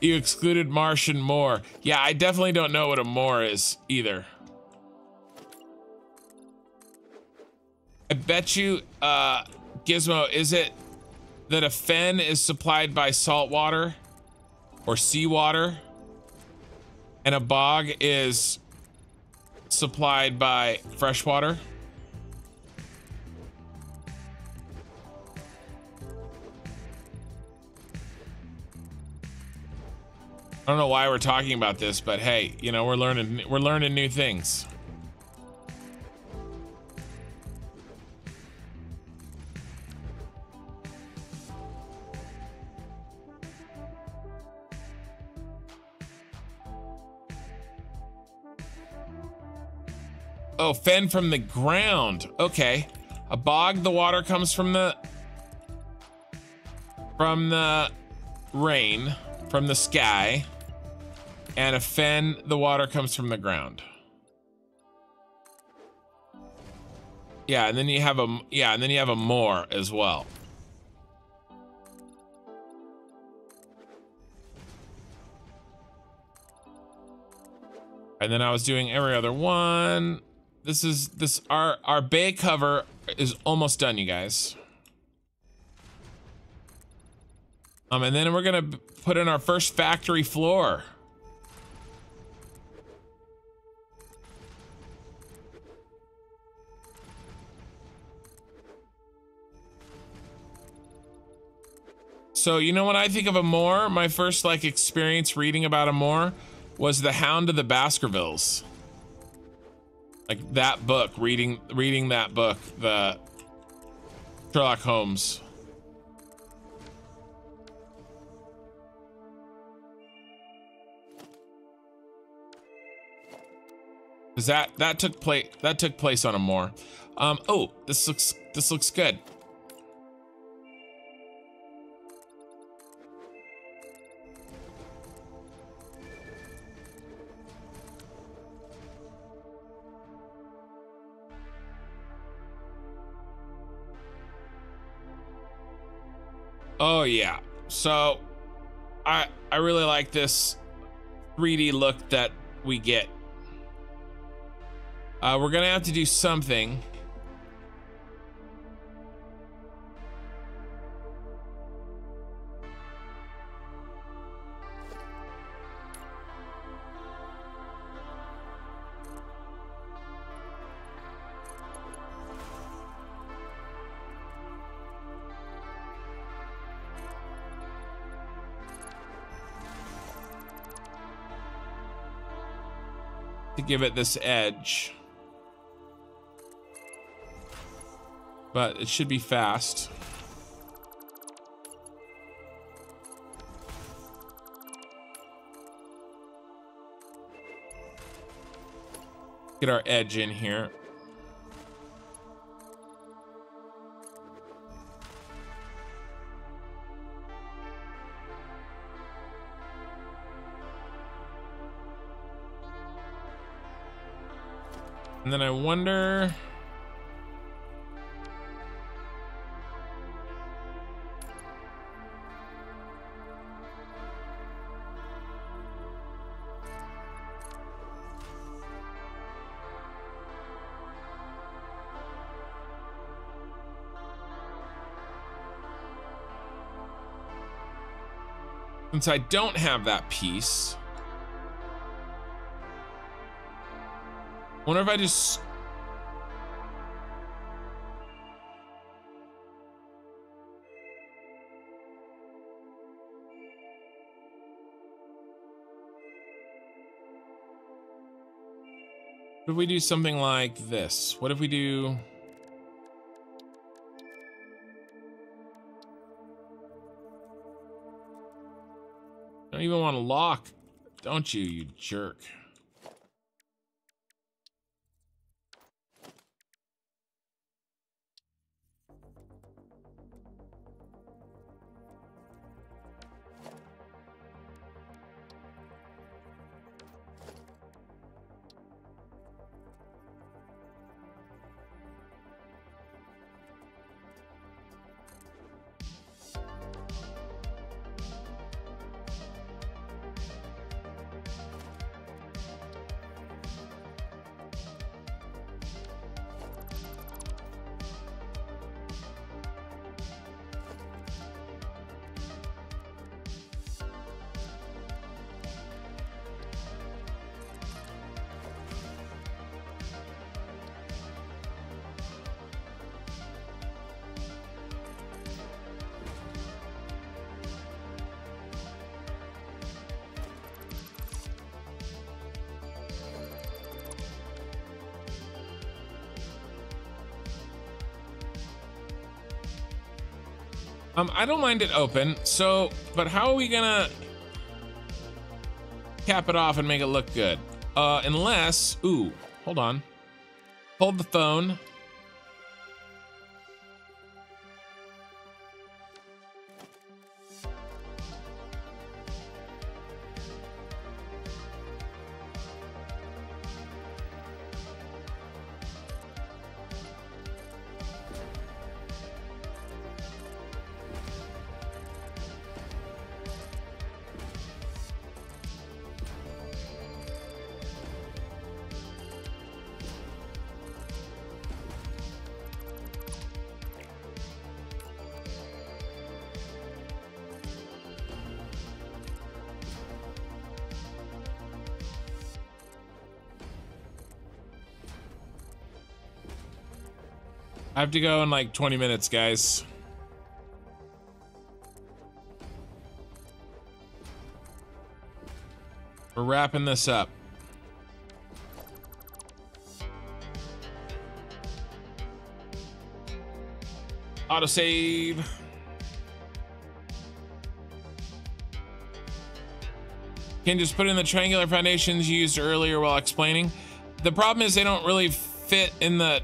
A: You excluded Martian Moor. Yeah, I definitely don't know what a Moor is either. I bet you, uh, Gizmo, is it that a fen is supplied by salt water or seawater? And a bog is supplied by freshwater. I don't know why we're talking about this, but hey, you know, we're learning we're learning new things. Oh, fend from the ground. Okay. A bog, the water comes from the... From the rain, from the sky. And a fen, the water comes from the ground. Yeah, and then you have a yeah, and then you have a more as well. And then I was doing every other one this is this our our bay cover is almost done, you guys. Um, and then we're gonna put in our first factory floor. So you know when I think of a moor, my first like experience reading about a moor was The Hound of the Baskervilles like that book reading reading that book the Sherlock Holmes Is that that took place that took place on a moor. Um, oh, this looks this looks good. Oh yeah. So I I really like this 3D look that we get. Uh, we're gonna have to do something to give it this edge. But it should be fast. Get our edge in here. And then I wonder... Since I don't have that piece, wonder if I just... What if we do something like this? What if we do... Don't even want to lock, don't you, you jerk. Um, I don't mind it open, so, but how are we gonna cap it off and make it look good? Uh, unless, ooh, hold on. Hold the phone, have to go in like 20 minutes, guys. We're wrapping this up. Autosave. Can just put in the triangular foundations you used earlier while explaining. The problem is they don't really fit in the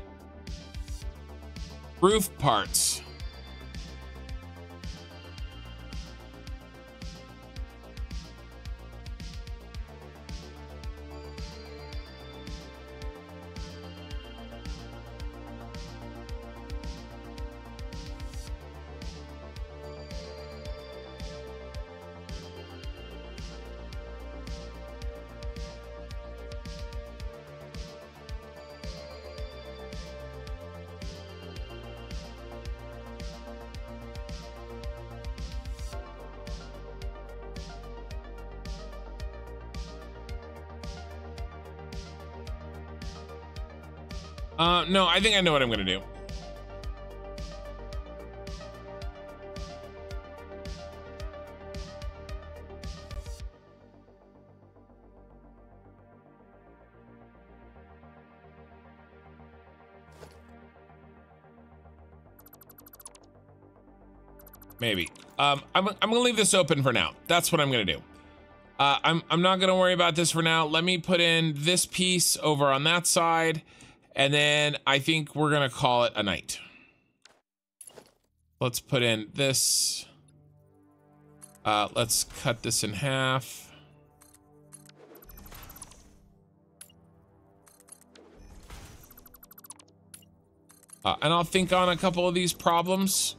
A: roof parts. I think I know what I'm gonna do. Maybe. Um, I'm, I'm gonna leave this open for now. That's what I'm gonna do. Uh, I'm, I'm not gonna worry about this for now. Let me put in this piece over on that side. And then I think we're going to call it a night. Let's put in this. Uh, let's cut this in half. Uh, and I'll think on a couple of these problems.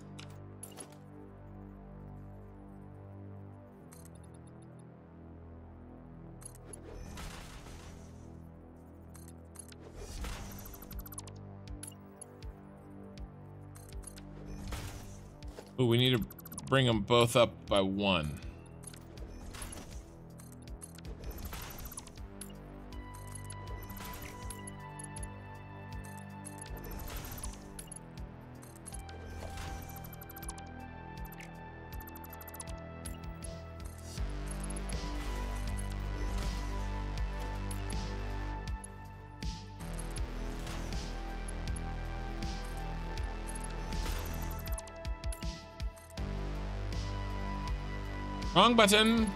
A: bring them both up by one. button.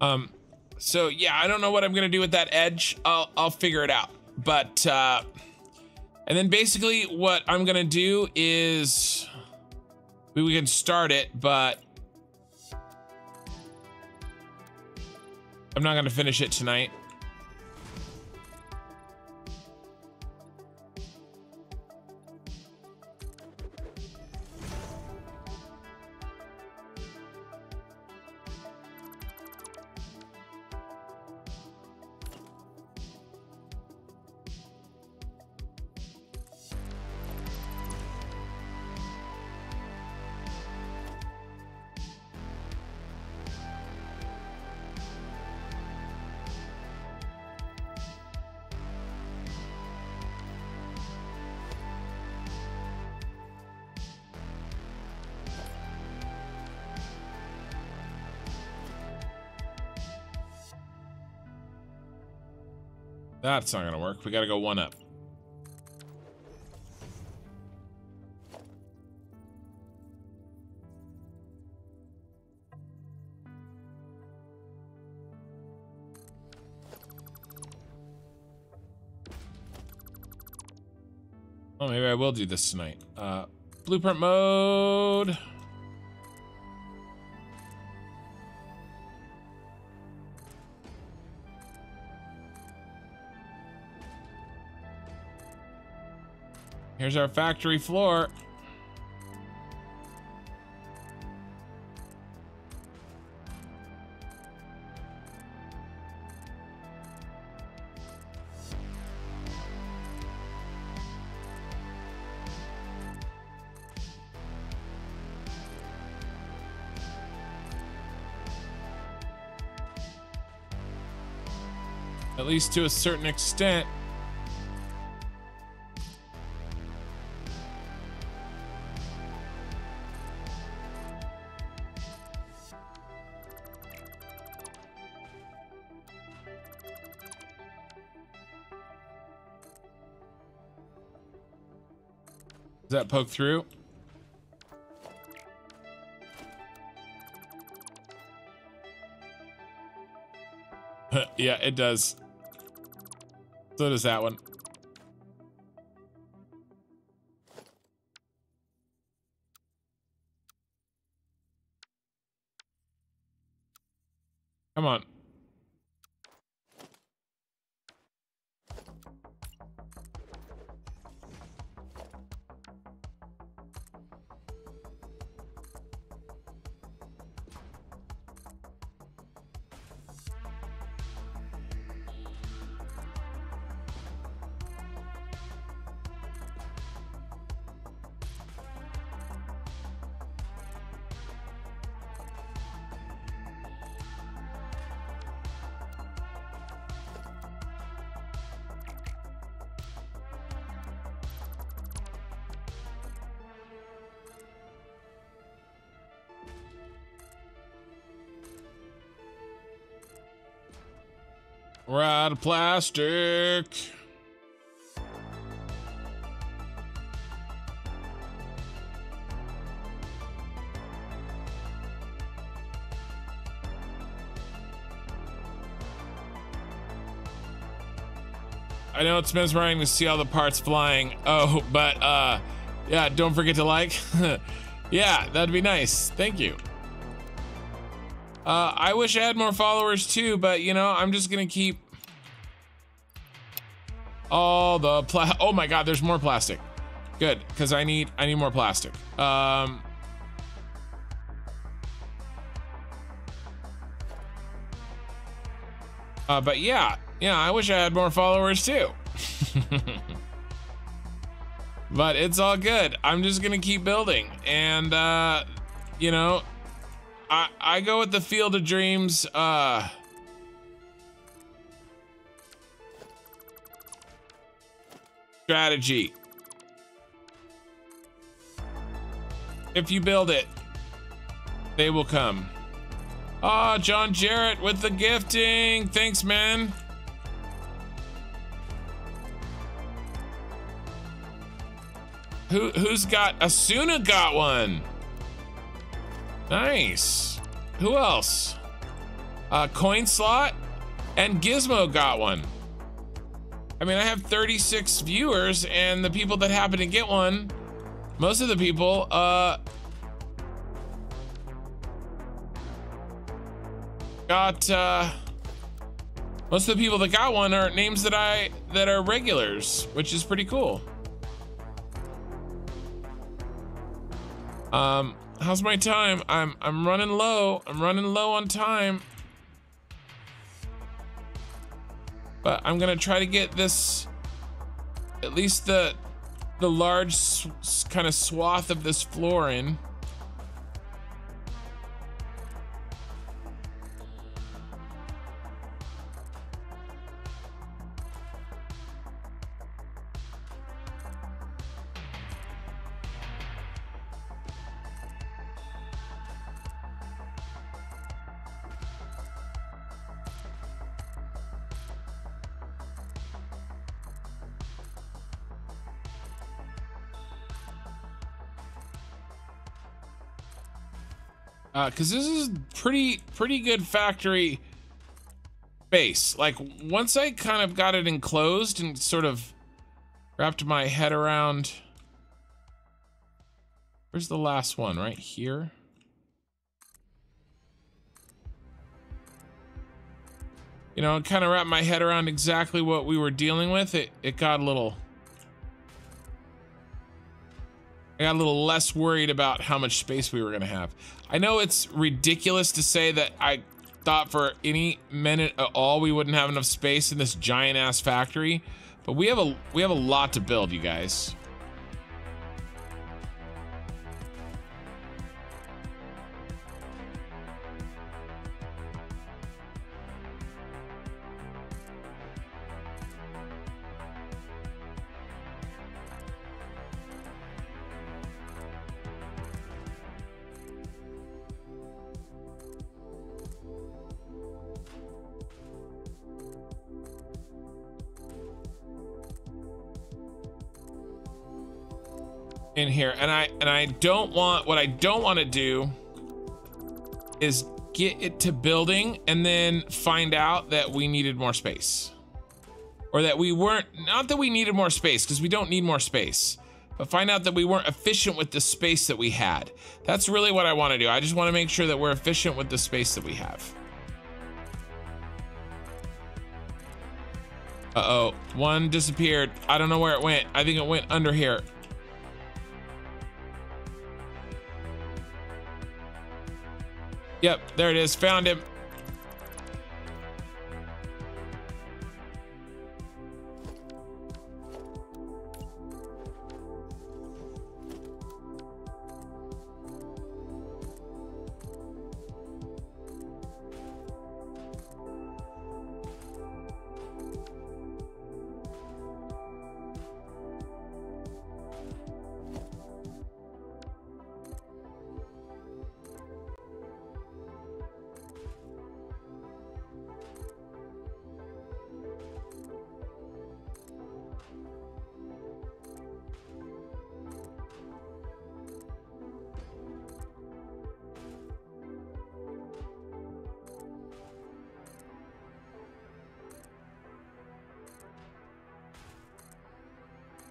A: Um, so yeah, I don't know what I'm gonna do with that edge. I'll I'll figure it out. But uh, and then basically what I'm gonna do is we, we can start it, but I'm not going to finish it tonight. That's not gonna work. We gotta go one up. Well, maybe I will do this tonight. Uh, blueprint mode. Here's our factory floor. At least to a certain extent. poke through. yeah, it does. So does that one. Come on. We're out of plastic. I know it's mesmerizing to see all the parts flying. Oh, but uh, yeah, don't forget to like. yeah, that'd be nice. Thank you. Uh, I wish I had more followers too, but you know, I'm just gonna keep all the pla- Oh my God, there's more plastic. Good, because I need I need more plastic. Um, uh, but yeah, yeah, I wish I had more followers too. but it's all good. I'm just gonna keep building, and uh, you know, I go with the Field of Dreams. Uh. Strategy. If you build it, they will come. Ah, oh, John Jarrett with the gifting. Thanks, man. Who who's got Asuna got one? Nice. Who else? Uh, coin slot and Gizmo got one. I mean, I have 36 viewers, and the people that happen to get one, most of the people, uh, got, uh, most of the people that got one are names that I, that are regulars, which is pretty cool. Um, How's my time? I'm I'm running low. I'm running low on time. But I'm gonna try to get this, at least the, the large kind of swath of this floor in. because uh, this is pretty pretty good factory base. Like once I kind of got it enclosed and sort of wrapped my head around. Where's the last one? Right here. You know, kind of wrapped my head around exactly what we were dealing with. It it got a little I got a little less worried about how much space we were gonna have. I know it's ridiculous to say that I thought for any minute at all we wouldn't have enough space in this giant ass factory, but we have a we have a lot to build, you guys. in here and I and I don't want what I don't want to do is get it to building and then find out that we needed more space or that we weren't not that we needed more space because we don't need more space but find out that we weren't efficient with the space that we had that's really what I want to do I just want to make sure that we're efficient with the space that we have uh-oh one disappeared I don't know where it went I think it went under here Yep, there it is. Found him.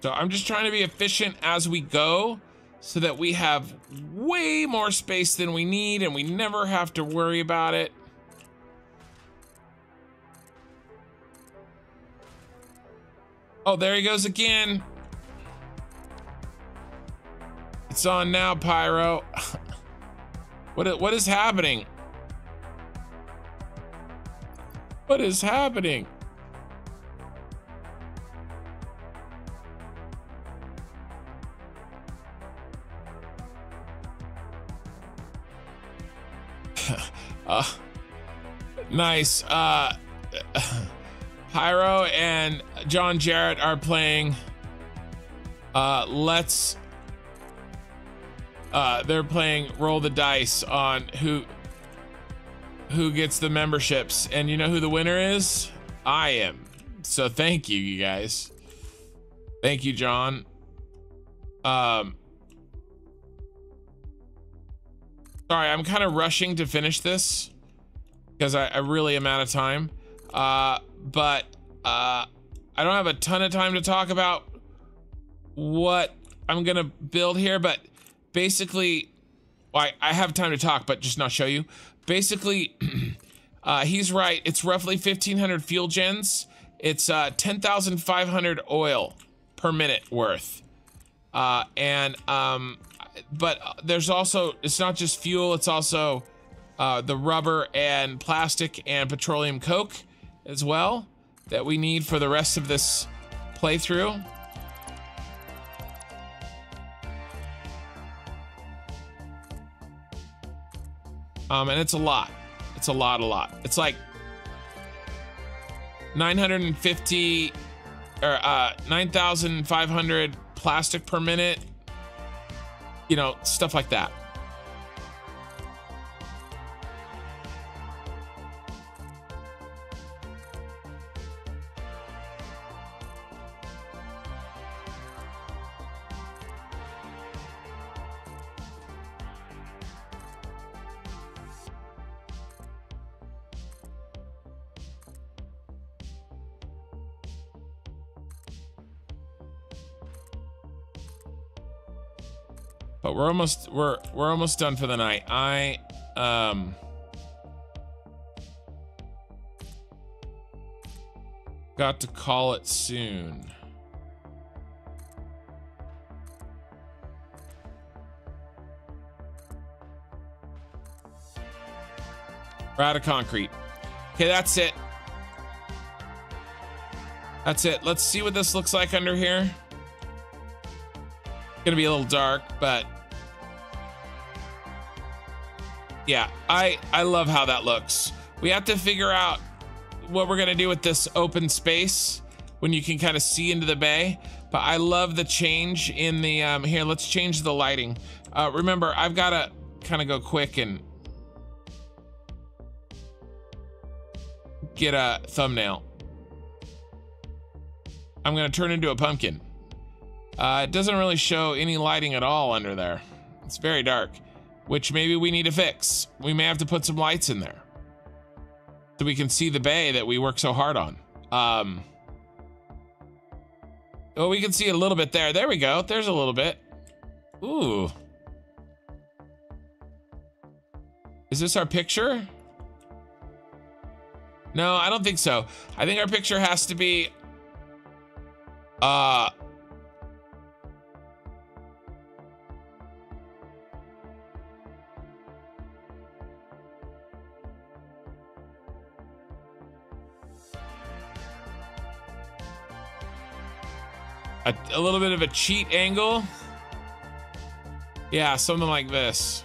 A: So I'm just trying to be efficient as we go so that we have way more space than we need and we never have to worry about it. Oh, there he goes again. It's on now, Pyro. what what is happening? What is happening? Uh, nice. Uh, Pyro and John Jarrett are playing. Uh, let's. Uh, they're playing roll the dice on who who gets the memberships, and you know who the winner is. I am. So thank you, you guys. Thank you, John. Um, Sorry, I'm kind of rushing to finish this because I, I, really am out of time. Uh, but uh, I don't have a ton of time to talk about what I'm gonna build here, but basically, well, I, I have time to talk, but just not show you. Basically, uh, he's right. It's roughly 1,500 fuel gens. It's uh, 10,500 oil per minute worth. Uh, and um, but there's also it's not just fuel it's also uh, the rubber and plastic and petroleum coke as well that we need for the rest of this playthrough um, and it's a lot it's a lot a lot it's like 950 or uh, 9500 plastic per minute you know, stuff like that. But we're almost we're we're almost done for the night. I um got to call it soon. We're out of concrete. Okay, that's it. That's it. Let's see what this looks like under here. It's gonna be a little dark, but yeah, I, I love how that looks. We have to figure out what we're gonna do with this open space when you can kind of see into the bay. But I love the change in the, um, here, let's change the lighting. Uh, remember, I've gotta kind of go quick and get a thumbnail. I'm gonna turn into a pumpkin. Uh, it doesn't really show any lighting at all under there. It's very dark which maybe we need to fix. We may have to put some lights in there so we can see the bay that we work so hard on. Um, well, oh, we can see a little bit there. There we go. There's a little bit. Ooh. Is this our picture? No, I don't think so. I think our picture has to be uh a, a little bit of a cheat angle. Yeah, something like this.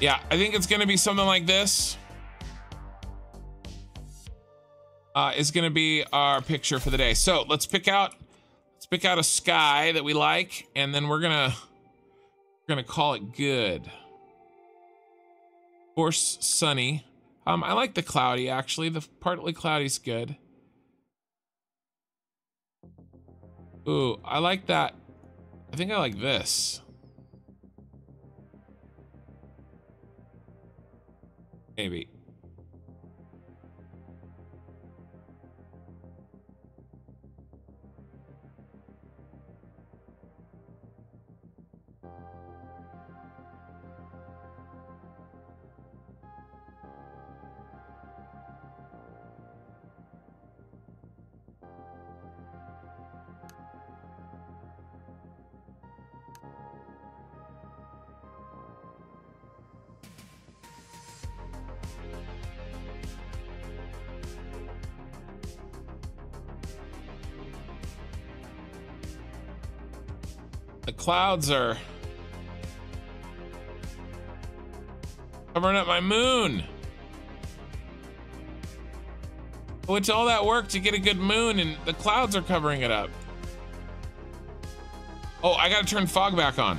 A: Yeah, I think it's going to be something like this. Uh, is going to be our picture for the day. So let's pick out, let's pick out a sky that we like, and then we're gonna, we're gonna call it good. Of course, sunny. Um, I like the cloudy actually. The partly cloudy's good. Ooh, I like that. I think I like this. Maybe. clouds are covering up my moon. I went to all that work to get a good moon and the clouds are covering it up. Oh, I gotta turn fog back on.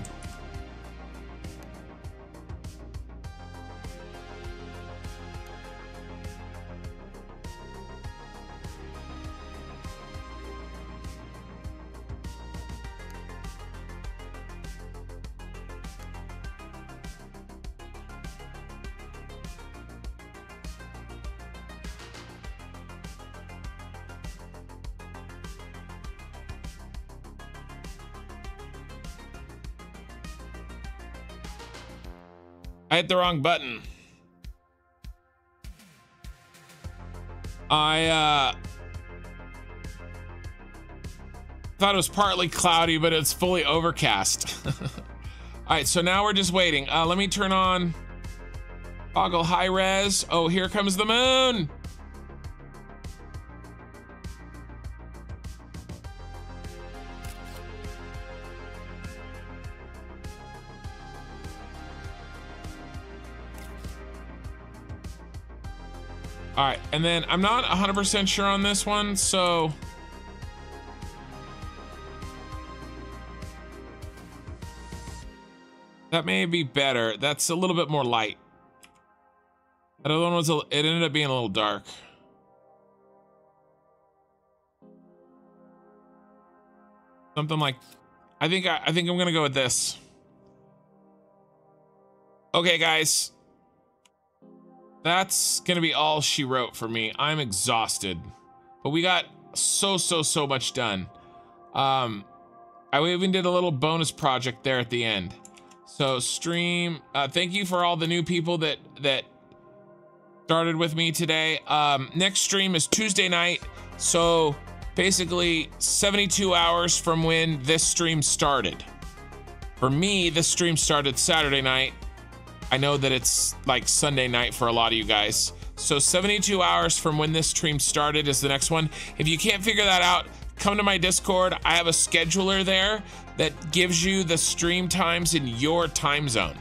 A: hit the wrong button. I uh, thought it was partly cloudy, but it's fully overcast. All right, so now we're just waiting. Uh, let me turn on toggle high res. Oh, here comes the moon. And then I'm not 100% sure on this one, so... That may be better. That's a little bit more light. That other one was, a, it ended up being a little dark. Something like, I think, I, I think I'm gonna go with this. Okay, guys. That's gonna be all she wrote for me. I'm exhausted. But we got so, so, so much done. Um, I even did a little bonus project there at the end. So stream, uh, thank you for all the new people that, that started with me today. Um, next stream is Tuesday night. So basically 72 hours from when this stream started. For me, this stream started Saturday night. I know that it's like Sunday night for a lot of you guys. So 72 hours from when this stream started is the next one. If you can't figure that out, come to my Discord. I have a scheduler there that gives you the stream times in your time zone.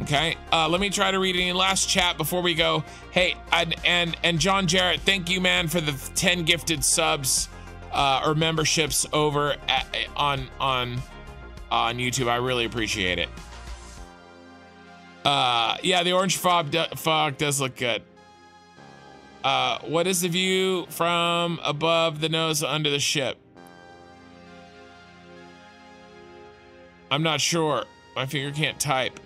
A: Okay, uh, let me try to read any last chat before we go. Hey, and and, and John Jarrett, thank you, man, for the 10 gifted subs uh, or memberships over at, uh, on on on YouTube. I really appreciate it. Uh, yeah, the orange fog, do fog does look good. Uh, what is the view from above the nose under the ship? I'm not sure. My finger can't type.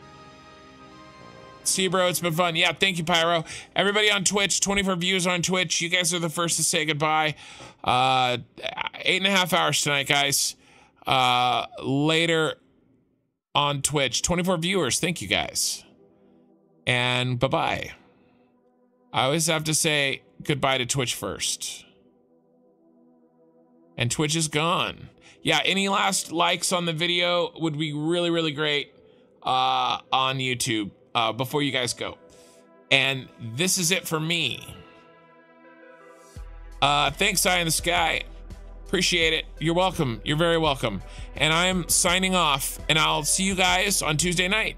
A: See, bro, it's been fun. Yeah, thank you, Pyro. Everybody on Twitch, 24 views on Twitch. You guys are the first to say goodbye. Uh, eight and a half hours tonight, guys. Uh, later on Twitch, 24 viewers. Thank you, guys and bye bye. I always have to say goodbye to Twitch first. And Twitch is gone. Yeah, any last likes on the video would be really, really great uh, on YouTube uh, before you guys go. And this is it for me. Uh, thanks, Eye in the Sky. Appreciate it. You're welcome. You're very welcome. And I'm signing off, and I'll see you guys on Tuesday night.